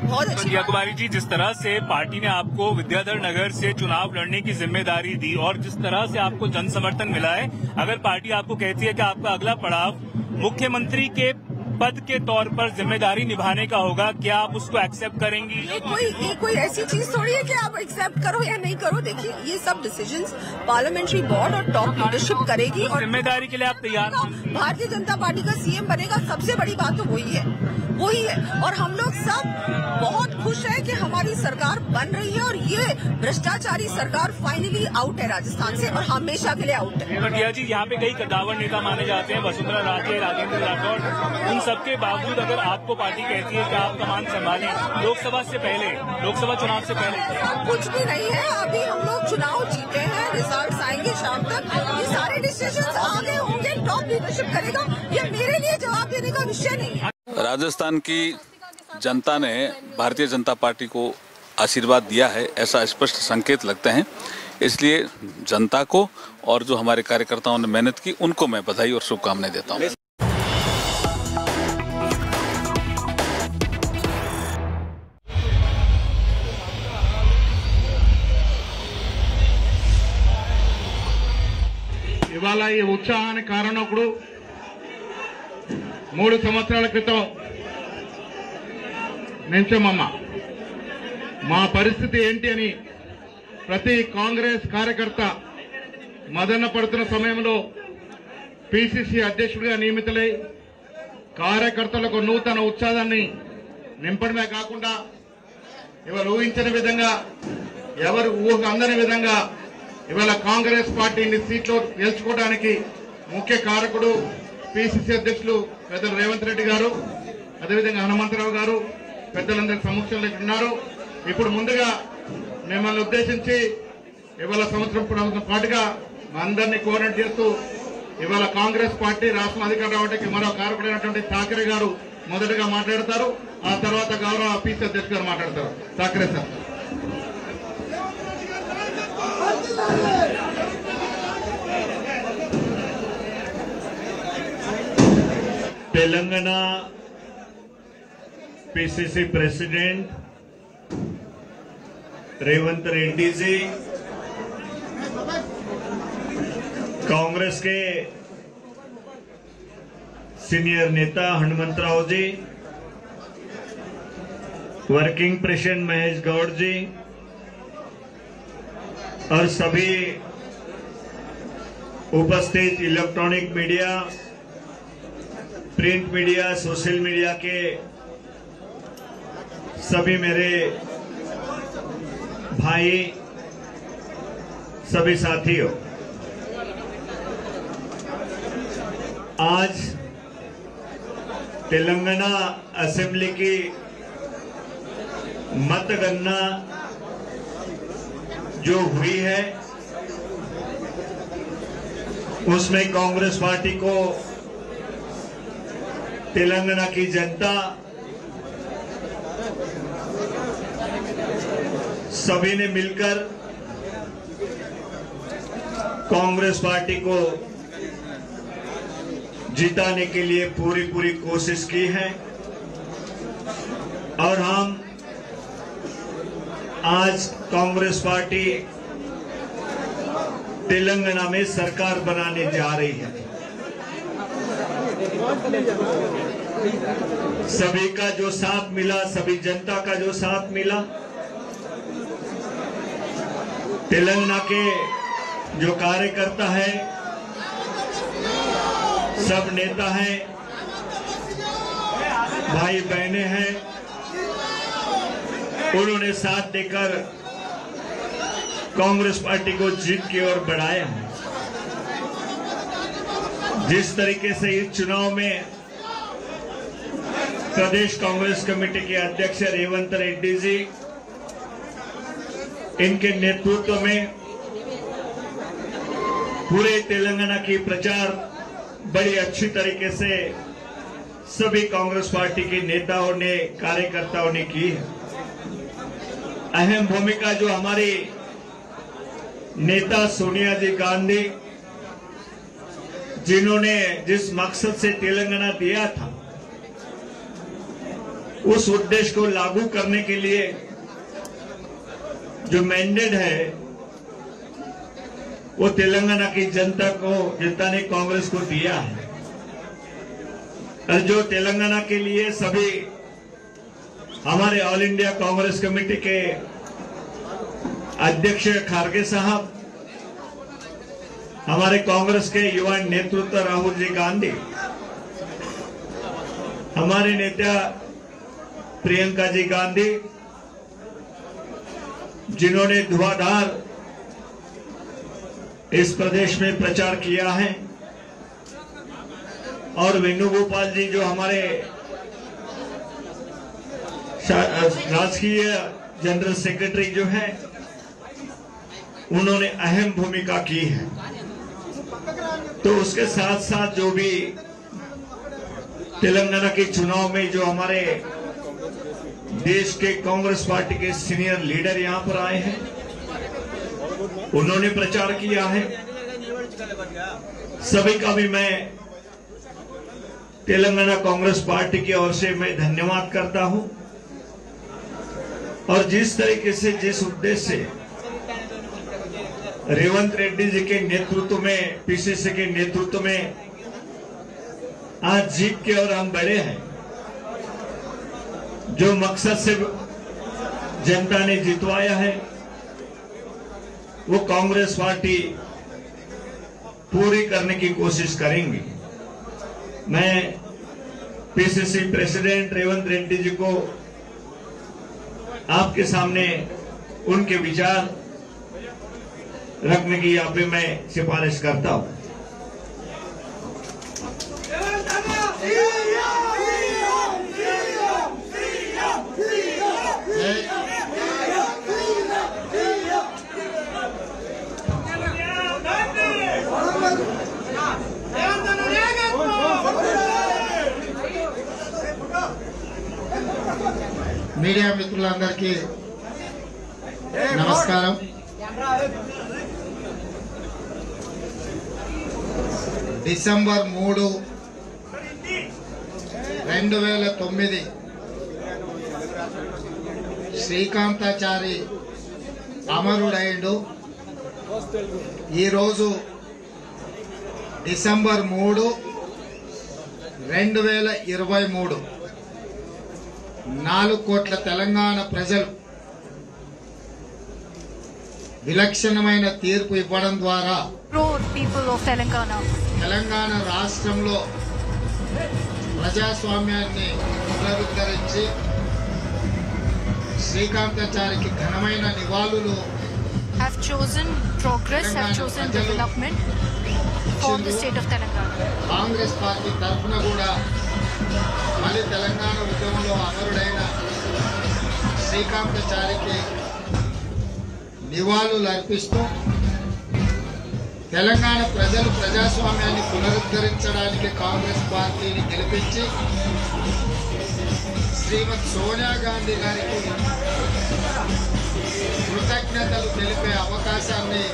बहुत प्रिया कुमारी जी जिस तरह से पार्टी ने आपको विद्याधर नगर से चुनाव लड़ने की ज़िम्मेदारी दी और जिस तरह से आपको जन समर्थन मिला है अगर पार्टी आपको कहती है कि आपका अगला पड़ाव मुख्यमंत्री के पद के तौर पर ज़िम्मेदारी निभाने का होगा क्या आप उसको एक्सेप्ट करेंगी? ये कोई ये कोई ऐसी चीज़ थोड़ी है कि आप एक्सेप्ट करो या नहीं करो? देखिए ये सब डिसीज़न पार्लियामेंट्री बोर्ड और टॉप लीडरशिप करेगी और ज़िम्मेदारी के लिए आप तैयार हैं भारतीय जनता पार्टी का सीएम बनेगा सबसे बड़ी बात तो वही है वही है। और हम लोग सब बहुत खुश है कि हमारी सरकार बन रही है और ये भ्रष्टाचारी सरकार फाइनली आउट है राजस्थान से और हमेशा के लिए आउट है। जी यहाँ पे कई कदावर नेता माने जाते हैं वसुंधरा राजे राजेंद्र राठौर उन सबके बावजूद अगर आपको पार्टी कहती है कि आप कमान संभालें लोकसभा से पहले लोकसभा चुनाव से पहले। कुछ भी नहीं है। अभी हम लोग चुनाव जीते हैं रिज़ल्ट आएँगे शाम तक। ये सारे डिसीज़न आगे होंगे टॉप लीडरशिप करेगा। ये मेरे लिए जवाब देने का विषय नहीं है। राजस्थान की जनता ने भारतीय जनता पार्टी को आशीर्वाद दिया है ऐसा स्पष्ट संकेत लगते हैं। इसलिए जनता को और जो हमारे कार्यकर्ताओं ने मेहनत की उनको मैं बधाई और शुभकामनाएँ देता हूँ। ఇవాళ ఈ ఉత్సాహానికి కారణకుడు మూడు సంవత్సరాల క్రితం నించమమ్మ. మా పరిస్థితి ఏంటి అని ప్రతి కాంగ్రెస్ కార్యకర్త మదన పడుతున్న సమయంలో పిసిసి అధ్యక్షుడిగా నియమితులై కార్యకర్తలకు నూతన ఉత్సాహాన్ని నింపడమే కాకుండా ఇవాళ ఊహించని విధంగా ఎవరు ఊహ అందని విధంగా ఇవాళ కాంగ్రెస్ పార్టీని సీట్లో గెలుచుకోవడానికి ముఖ్య కారకుడు పిసిసి అధ్యక్షులు పెద్దలు రేవంత్ రెడ్డి గారు అదేవిధంగా హనుమంతరావు గారు పెద్దలందరి సమక్షంలో ఇక్కడ ఉన్నారు. ఇప్పుడు ముందుగా మిమ్మల్ని ఉద్దేశించి ఇవాళ సంవత్సరం ప్రభుత్వం పాటుగా మా అందరినీ కోఆర్డినేట్ చేస్తూ ఇవాళ కాంగ్రెస్ పార్టీ రాష్ట్రం అధికారం రావడానికి మరో కారకుడైనటువంటి ఠాకరే గారు మొదటగా మాట్లాడతారు. ఆ తర్వాత గౌరవ పీసీ అధ్యక్షుడు గారు మాట్లాడతారు. Thackeray sir. Telangana PCC president Revanth Reddy ji, Congress के सीनियर नेता हनुमंतराव जी वर्किंग प्रेसिडेंट महेश गौड़ जी और सभी उपस्थित electronic media, print media, social media के सभी मेरे भाई, सभी साथियों। आज तेलंगाना असेंबली की मतगणना जो हुई है, उसमें कांग्रेस पार्टी को तेलंगाना की जनता, सभी ने मिलकर कांग्रेस पार्टी को जिताने के लिए पूरी पूरी कोशिश की है। और हम आज कांग्रेस पार्टी तेलंगाना में सरकार बनाने जा रही है। सभी का जो साथ मिला, सभी जनता का जो साथ मिला, तेलंगाना के जो कार्यकर्ता है, सब नेता हैं भाई बहने हैं उन्होंने साथ देकर कांग्रेस पार्टी को जीत की ओर बढ़ाया है। जिस तरीके से इस चुनाव में प्रदेश कांग्रेस कमेटी के अध्यक्ष रेवंत रेड्डी जी, इनके नेतृत्व में पूरे तेलंगाना की प्रचार बड़ी अच्छी तरीके से सभी कांग्रेस पार्टी के नेताओं ने, कार्यकर्ताओं ने की है। अहम भूमिका जो हमारी नेता सोनिया जी गांधी जिन्होंने जिस मकसद से तेलंगाना दिया था, उस उद्देश्य को लागू करने के लिए जो मैंडेट है, वो तेलंगाना की जनता को, जनता ने कांग्रेस को दिया है। और जो तेलंगाना के लिए सभी हमारे ऑल इंडिया कांग्रेस कमेटी के अध्यक्ष खारगे साहब, हमारे कांग्रेस के युवा नेतृत्व राहुल जी गांधी, हमारे नेता प्रियंका जी गांधी, जिन्होंने धुआंधार इस प्रदेश में प्रचार किया है, और वेणुगोपाल जी जो हमारे राजकीय जनरल सेक्रेटरी जो है, उन्होंने अहम भूमिका की है। तो उसके साथ साथ जो भी तेलंगाना के चुनाव में जो हमारे देश के कांग्रेस पार्टी के सीनियर लीडर यहाँ पर आए हैं, उन्होंने प्रचार किया है। सभी का भी मैं तेलंगाना कांग्रेस पार्टी की ओर से मैं धन्यवाद करता हूँ। और जिस तरीके से, जिस उद्देश्य से रेवंत रेड्डी जी के नेतृत्व में, पीसीसी के नेतृत्व में आज जीत के और हम बड़े हैं, जो मकसद से जनता ने जितवाया है, वो कांग्रेस पार्टी पूरी करने की कोशिश करेंगी। मैं पीसीसी प्रेसिडेंट रेवंत रेड्डी जी को आपके सामने उनके विचार रखने की यहाँ पे मैं सिफारिश करता हूँ। మీడియా మిత్రులందరికీ నమస్కారం. డిసెంబర్ మూడు రెండు వేల తొమ్మిది శ్రీకాంతాచారి అమరుడైండు. ఈరోజు డిసెంబర్ మూడు రెండు వేల ఇరవై మూడు. నాలుగు కోట్ల తెలంగాణ ప్రజలు విలక్షణమైన తీర్పు ఇవ్వడం ద్వారా. తెలంగాణ రాష్ట్రంలో ప్రజాస్వామ్యాన్ని పునరుద్ధరించి శ్రీకాంతాచారికి ఘనమైన నివాళులు have chosen progress, have chosen development for the state of Telangana. Congress party తరఫున కూడా తెలంగాణ ఉద్యమంలో అమరుడైన శ్రీకాంతచారికి నివాళులు అర్పిస్తూ తెలంగాణ ప్రజలు ప్రజాస్వామ్యాన్ని పునరుద్ధరించడానికి కాంగ్రెస్ పార్టీని గెలిపించి శ్రీమతి సోనియా గాంధీ గారికి కృతజ్ఞతలు తెలిపే అవకాశాన్ని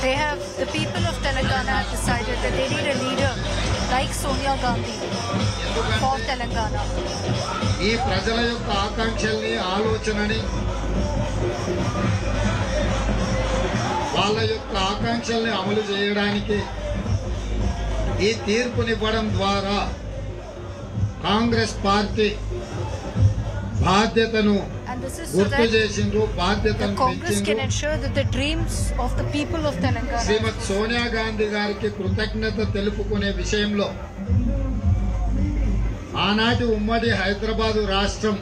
They have, the people of Telangana have decided that they need a leader like Sonia Gandhi for Telangana. ఈ ప్రజల యొక్క ఆకాంక్షల్ని ఆలోచనని వాళ్ళ యొక్క ఆకాంక్షల్ని అమలు చేయడానికి ఈ తీర్పునివ్వడం ద్వారా కాంగ్రెస్ పార్టీ బాధ్యతను గుర్తు చేసిండ్రు బాధ్యతను శ్రీమతి సోనియా గాంధీ గారికి కృతజ్ఞత తెలుపుకునే విషయంలో ఆనాటి ఉమ్మడి హైదరాబాదు రాష్ట్రం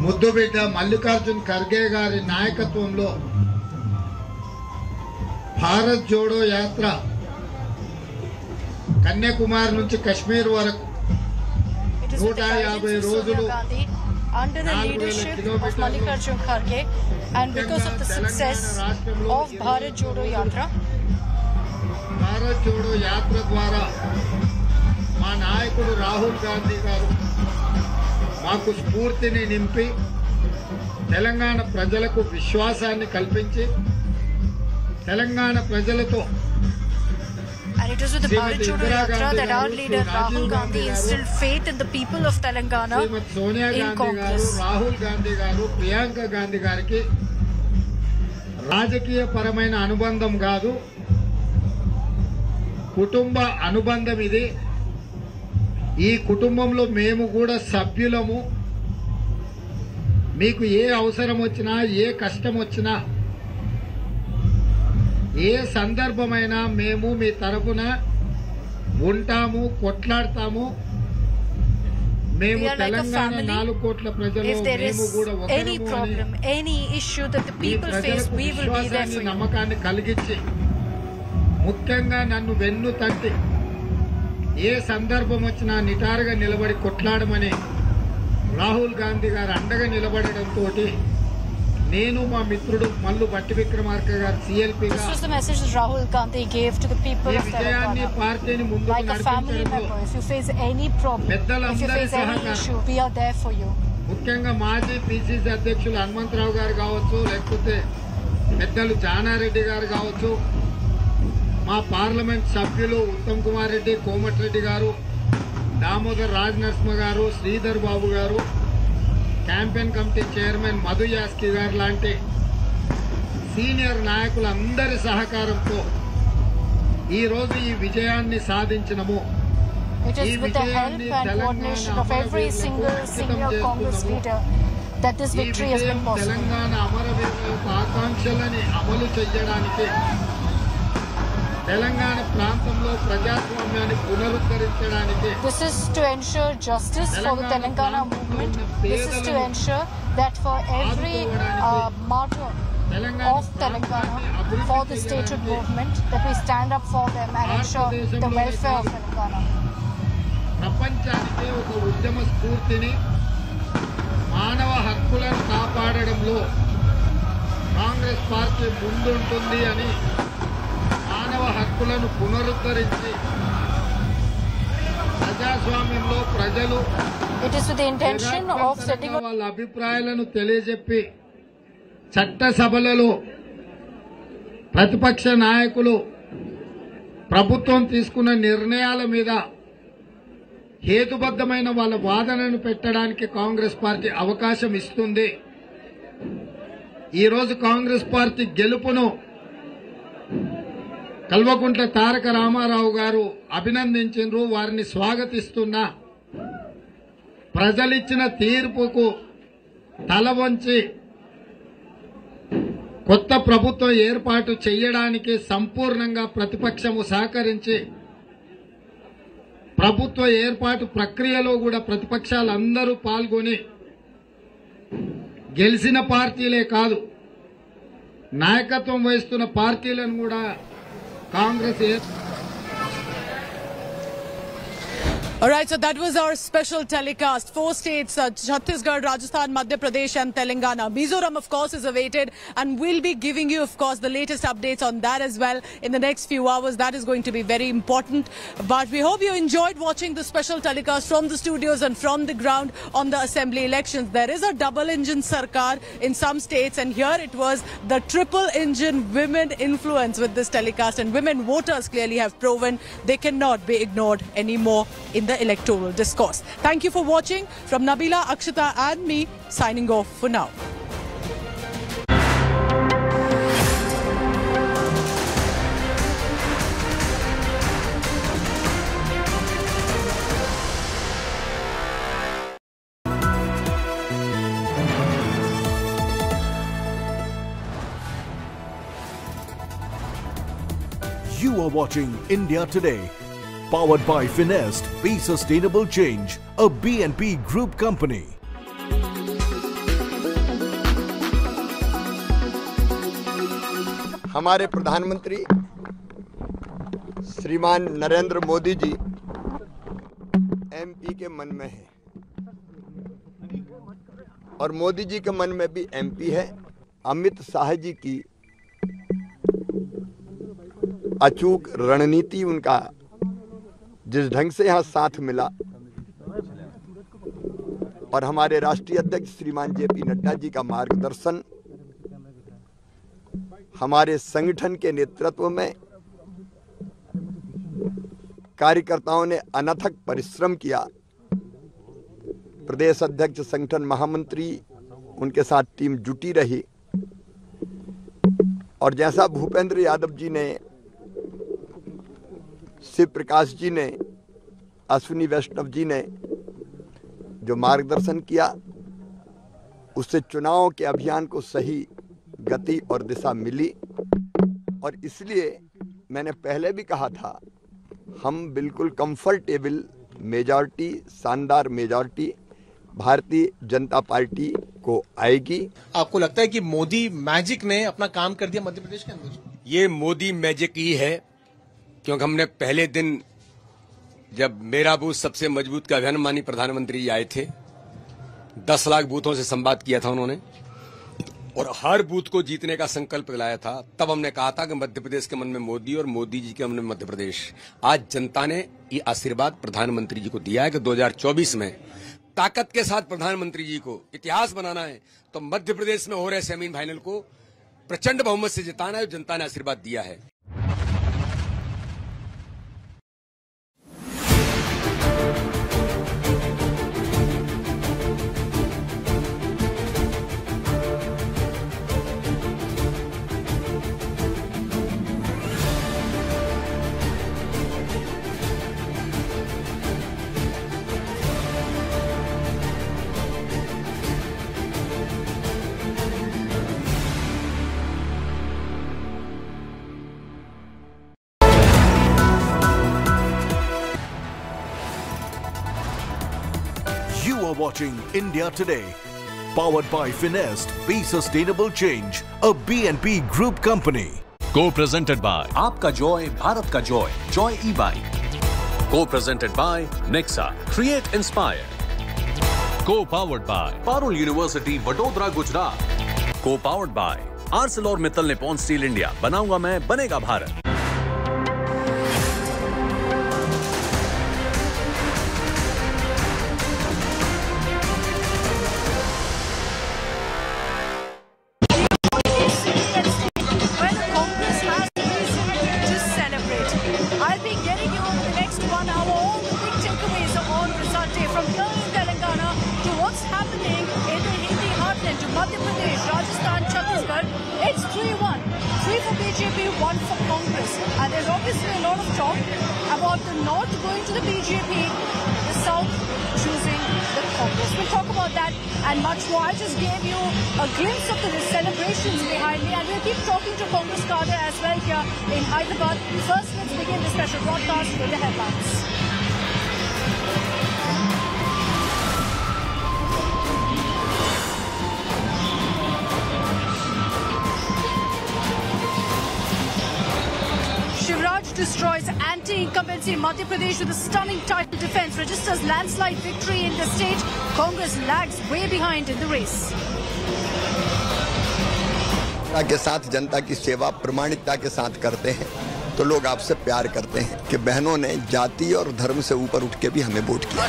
ముద్దుబిడ్డ మల్లికార్జున్ ఖర్గే గారి నాయకత్వంలో భారత్ జోడో యాత్ర కన్యాకుమారి నుంచి కశ్మీర్ వరకు నూట యాభై రోజులు under the leadership of Mallikarjun Kharge and because of the success of Bharat Jodo Yatra, Bharat Jodo Yatra ద్వారా మా నాయకుడు రాహుల్ గాంధీ గారు మాకు స్ఫూర్తిని నింపి తెలంగాణ ప్రజలకు విశ్వాసాన్ని కల్పించి తెలంగాణ ప్రజలతో and it is with the Bharat Indira Yatra Gandhi that our garu, leader Rahul Gandhi Gandhi instilled faith in the people of Telangana in Congress. Rahul Gandhi గారు ప్రియాంక గాంధీ గారికి రాజకీయ పరమైన అనుబంధం కాదు కుటుంబ అనుబంధం ఇది ఈ కుటుంబంలో మేము కూడా సభ్యులము మీకు ఏ అవసరం వచ్చినా ఏ కష్టం వచ్చినా ఏ సందర్భమైనా మేము మీ తరఫున ఉంటాము కొట్లాడతాము. మేము తెలంగాణ నాలుగు కోట్ల ప్రజలు మేము కూడా ప్రజలకు నమ్మకాన్ని కలిగించి ముఖ్యంగా నన్ను వెన్ను తట్టి ఏ సందర్భం వచ్చినా నిటారుగా నిలబడి కొట్లాడమని రాహుల్ గాంధీ గారు అండగా నిలబడడంతో నేను మా మిత్రుడు మల్లు భట్టి విక్రమార్క గారు సిఎల్పీ రాహుల్ గాంధీ పార్టీని ఎనీ ముఖ్యంగా మాజీ పిసిసి అధ్యక్షులు హనుమంతరావు గారు కావచ్చు లేకపోతే పెద్దలు జానారెడ్డి గారు కావచ్చు మా పార్లమెంట్ సభ్యులు ఉత్తమ్ కుమార్ రెడ్డి కోమటిరెడ్డి గారు దామోదర్ రాజ్ నరసింహ గారు శ్రీధర్ బాబు గారు campaign committee chairman Madhu Yaskhi గారు లాంటి సీనియర్ నాయకులందరి సహకారంతో ఈరోజు ఈ విజయాన్ని సాధించినము It ఈ is with the help and Telangana coordination of every single senior Congress leader that this victory has been possible. Telangana ప్రాంతంలో ప్రజాస్వామ్యాన్ని పునరుద్ధరించడానికి this is to ensure justice for Telangana movement this is to ensure that for every martyr Telangana Telangana uh, for the statehood movement that we stand up for them and ensure the welfare of Telangana. ప్రపంచానికి ఒక ఉద్యమ స్ఫూర్తిని మానవ హక్కులను కాపాడడంలో Congress party ముందుంటుంది అని మానవ హక్కులను పునరుద్ధరించి ప్రజాస్వామ్యంలో ప్రజలు వాళ్ళ అభిప్రాయాలను తెలియజెప్పి చట్టసభలలో ప్రతిపక్ష నాయకులు ప్రభుత్వం తీసుకున్న నిర్ణయాల మీద హేతుబద్ధమైన వాళ్ళ వాదనను పెట్టడానికి కాంగ్రెస్ పార్టీ అవకాశం ఇస్తుంది. ఈరోజు కాంగ్రెస్ పార్టీ గెలుపును కల్వకుంట్ల తారక రామారావు గారు అభినందించిండ్రు వారిని స్వాగతిస్తున్నా ప్రజలిచ్చిన తీర్పుకు తల వంచి కొత్త ప్రభుత్వం ఏర్పాటు చేయడానికి సంపూర్ణంగా ప్రతిపక్షము సహకరించి ప్రభుత్వ ఏర్పాటు ప్రక్రియలో కూడా ప్రతిపక్షాలందరూ పాల్గొని గెలిచిన పార్టీలే కాదు నాయకత్వం వహిస్తున్న పార్టీలను కూడా Congress is All right, so that was our special telecast. Four states, uh, Chhattisgarh, Rajasthan, Madhya Pradesh and Telangana. Mizoram, of course, is awaited and we'll be giving you, of course, the latest updates on that as well in the next few hours. That is going to be very important. But we hope you enjoyed watching the special telecast from the studios and from the ground on the assembly elections. There is a double engine sarkar in some states and here it was the triple engine women influence with this telecast and women voters clearly have proven they cannot be ignored anymore in the electoral discourse. Thank you for watching. From Nabila, Akshita and me, signing off for now. You are watching India Today, powered by Finest, Be Sustainable Change, a BNP Group company. हमारे प्रधानमंत्री श्रीमान नरेंद्र मोदी जी MP के मन में है और मोदी जी के मन में भी एमपी है अमित शाह जी की अचूक रणनीति उनका जिस ढंग से यहाँ साथ मिला और हमारे राष्ट्रीय अध्यक्ष श्रीमान जे पी नड्डा जी का मार्गदर्शन, हमारे संगठन के नेतृत्व में कार्यकर्ताओं ने अनथक परिश्रम किया। प्रदेश अध्यक्ष संगठन महामंत्री, उनके साथ टीम जुटी रही। और जैसा भूपेंद्र यादव जी ने शिव प्रकाश जी ने अश्विनी वैष्णव जी ने जो मार्गदर्शन किया उससे चुनाव के अभियान को सही गति और दिशा मिली। और इसलिए मैंने पहले भी कहा था हम बिल्कुल कंफर्टेबल मेजॉरिटी शानदार मेजॉरिटी भारतीय जनता पार्टी को आएगी। आपको लगता है कि मोदी मैजिक ने अपना काम कर दिया मध्य प्रदेश के अंदर? ये मोदी मैजिक ही है। क्योंकि हमने पहले दिन जब मेरा बूथ सबसे मज़बूत का अभियान मानी प्रधानमंत्री आए थे, दस लाख बूथों से संवाद किया था उन्होंने, और हर बूथ को जीतने का संकल्प दिलाया था, तब हमने कहा था कि मध्य प्रदेश के मन में मोदी और मोदी जी के मन में मध्य प्रदेश आज जनता ने ये आशीर्वाद प्रधानमंत्री जी को दिया है कि 2024 में ताकत के साथ प्रधानमंत्री जी को इतिहास बनाना है तो मध्य प्रदेश में हो रहे सेमीन फाइनल को प्रचंड बहुमत से जिताना है जनता ने आशीर्वाद दिया है। Are watching India Today, powered by Finest, Be Sustainable Change, a BNP Group company. Co-presented by आपका जॉय भारत का joy Joy e-bike Co-presented by Nexa Create Inspire Co-powered by Parul University Vadodara Gujarat Co-powered by ArcelorMittal Nippon Steel India बनाऊँगा मैं बनेगा भारत साथ जनता की सेवा प्रमाणिकता के साथ करते हैं तो लोग आपसे प्यार करते हैं कि बहनों ने जाति और धर्म से ऊपर उठ के भी हमें वोट किया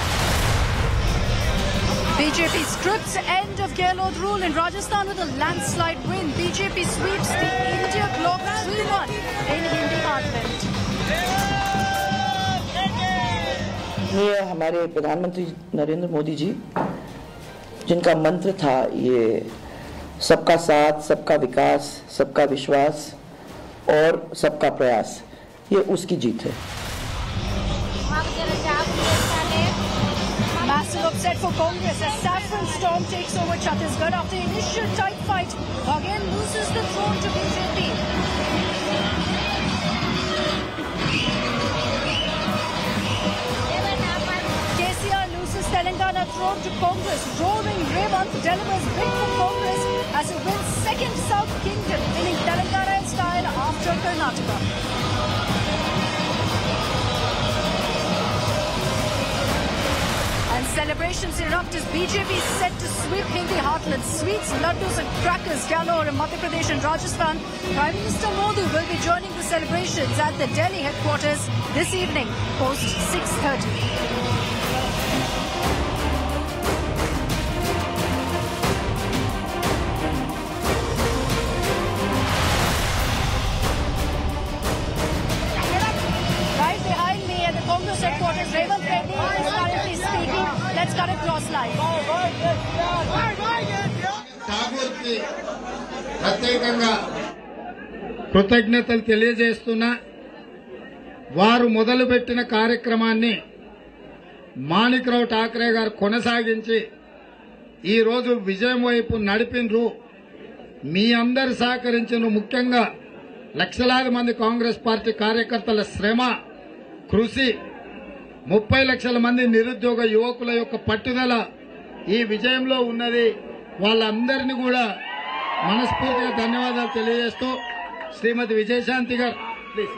BJP strips end of Gehlot rule in Rajasthan with a landslide win. BJP sweeps the India clock 3-1 in Hindi heartland. ये हमारे प्रधानमंत्री नरेंद्र मोदी जी जिनका मंत्र था ये सबका साथ सबका विकास सबका विश्वास और सबका प्रयास ये उसकी जीत है Massive upset for Congress as Saffron Storm takes over Chhattisgarh after initial tight fight. Again loses the throne to BJP. KCR loses Telangana throne to Congress. Roaring Revant delivers big for Congress as it wins second South Kingdom, winning Telangana style after Karnataka. And celebrations erupt as BJP is set to sweep Hindi heartland. Sweets, laddus and crackers galore in Madhya Pradesh and Rajasthan. Prime Minister Modi will be joining the celebrations at the Delhi headquarters this evening, post 6.30. ఠాగూర్కి ప్రత్యేకంగా కృతజ్ఞతలు తెలియజేస్తున్నా వారు మొదలుపెట్టిన కార్యక్రమాన్ని మాణిక్రావు ఠాకరే గారు కొనసాగించి ఈరోజు విజయం వైపు నడిపినరు మీ అందరు సహకరించిన ముఖ్యంగా లక్షలాది మంది కాంగ్రెస్ పార్టీ కార్యకర్తల శ్రమ కృషి ముప్పై లక్షల మంది నిరుద్యోగ యువకుల యొక్క పట్టుదల ఈ విజయంలో ఉన్నది. వాళ్ళందరినీ కూడా మనస్ఫూర్తిగా ధన్యవాదాలు తెలియజేస్తూ శ్రీమతి విజయశాంతి గారు ప్లీజ్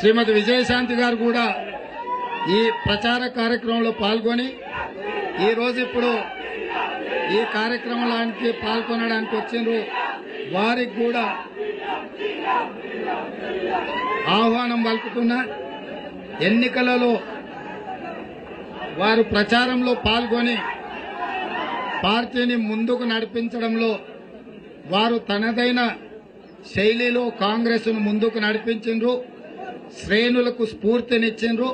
శ్రీమతి విజయశాంతి గారు కూడా ఈ ప్రచార కార్యక్రమంలో పాల్గొని ఈరోజు ఇప్పుడు ఈ కార్యక్రమానికి పాల్గొనడానికి వచ్చిండ్రు. వారికి కూడా ఆహ్వానం పలుకుతున్నా ఎన్నికలలో వారు ప్రచారంలో పాల్గొని పార్టీని ముందుకు నడిపించడంలో వారు తనదైన శైలిలో కాంగ్రెస్ను ముందుకు నడిపించిండ్రు శ్రేణులకు స్ఫూర్తినిచ్చిండ్రు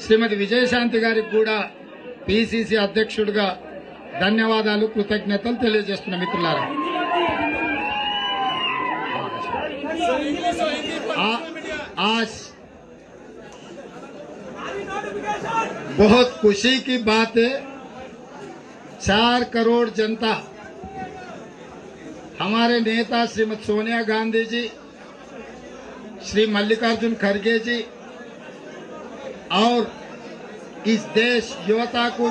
శ్రీమతి విజయశాంతి గారికి కూడా పిసిసి అధ్యక్షుడిగా ధన్యవాదాలు కృతజ్ఞతలు తెలియజేస్తున్న మిత్రులారా आ- आज बहुत खुशी की बात है चार करोड़ जनता। हमारे नेता श्रीमती सोनिया गांधी जी, श्री मल्लिकार्जुन खड़गे जी, और इस देश युवता को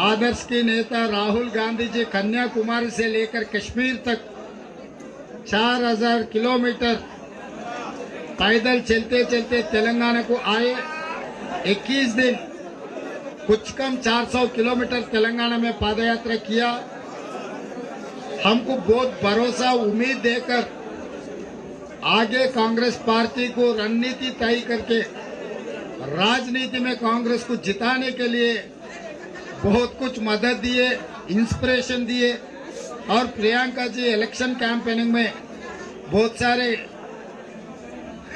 आदर्श के नेता राहुल गांधी जी, कन्याकुमारी से लेकर कश्मीर तक चार हज़ार किलोमीटर पैदल चलते चलते तेलंगाना को आए। 21 दिन कुछ कम 400 किलोमीटर तेलंगाना में पादयात्रा किया। हमको बहुत भरोसा, उम्मीद देकर आगे कांग्रेस पार्टी को रणनीति तय करके, राजनीति में कांग्रेस को जिताने के लिए बहुत कुछ मदद दिए इंस्पिरेशन दिए और प्रियंका जी इलेक्शन कैंपेनिंग में बहुत सारे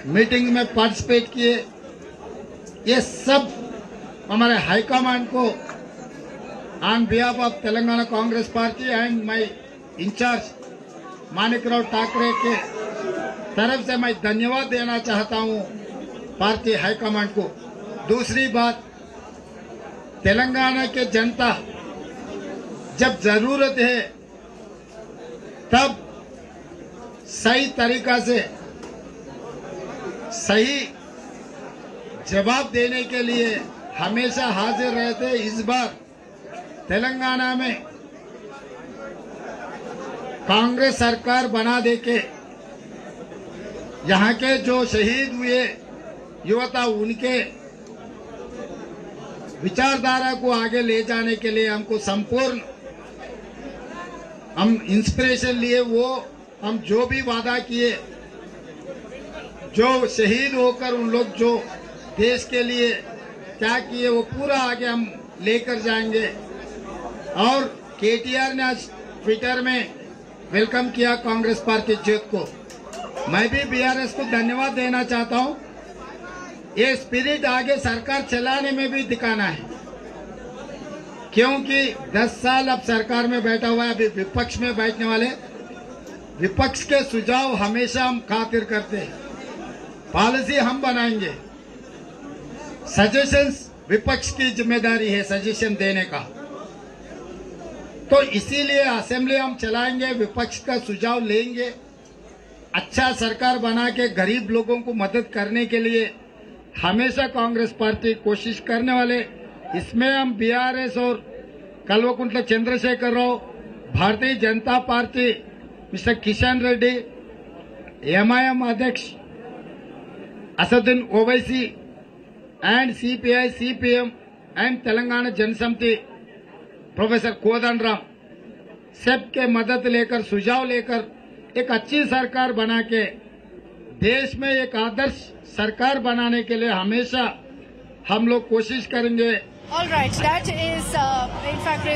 मीटिंग में पार्टिसिपेट किए। ये सब हमारे हाईकमांड को on behalf of Telangana Congress party and my in-charge Manik Rao Thackeray के तरफ़ से मैं धन्यवाद देना चाहता हूँ पार्टी हाईकमांड को दूसरी बात तेलंगाना के जनता जब ज़रूरत है तब सही तरीका से सही जवाब देने के लिए हमेशा हाजिर रहते इस बार तेलंगाना में। कांग्रेस सरकार बना दे के यहाँ के जो शहीद हुए युवता, उनके विचारधारा को आगे ले जाने के लिए हमको संपूर्ण हम इंस्पिरेशन लिए, वो हम जो भी वादा किए, जो शहीद होकर उन लोग, जो देश के लिए क्या किए वो पूरा आगे हम लेकर जाएँगे। और केटीआर ने आज ट्विटर में वेलकम किया कांग्रेस पार्टी जीत को। मैं भी बीआरएस को धन्यवाद देना चाहता हूँ। ये स्पिरिट आगे सरकार चलाने में भी दिखाना है। क्योंकि 10 साल अब सरकार में बैठा हुआ है, अभी विपक्ष में बैठने वाले। विपक्ष के सुझाव हमेशा हम खातिर करते हैं। पॉलिसी हम बनाएँगे। सजेशंस विपक्ष की ज़िम्मेदारी है सजेशन देने का। तो इसीलिए असेंबली हम चलाएँगे, विपक्ष का सुझाव लेंगे। अच्छा सरकार बना के गरीब लोगों को मदद करने के लिए हमेशा कांग्रेस पार्टी कोशिश करने वाले, इसमें हम बीआरएस और Kalvakuntla Chandrashekar Rao, Bharatiya Janata Party, mister Kishan Reddy MIM अध्यक्ष, Asaduddin Owaisi and CPI, CPM and Telangana Jana Samithi professor Kodanda Ram सब के मदद लेकर सुझाव लेकर एक अच्छी सरकार बना के देश में एक आदर्श सरकार बनाने के लिए हमेशा हम लोग कोशिश करेंगे। All right, that is uh, in fact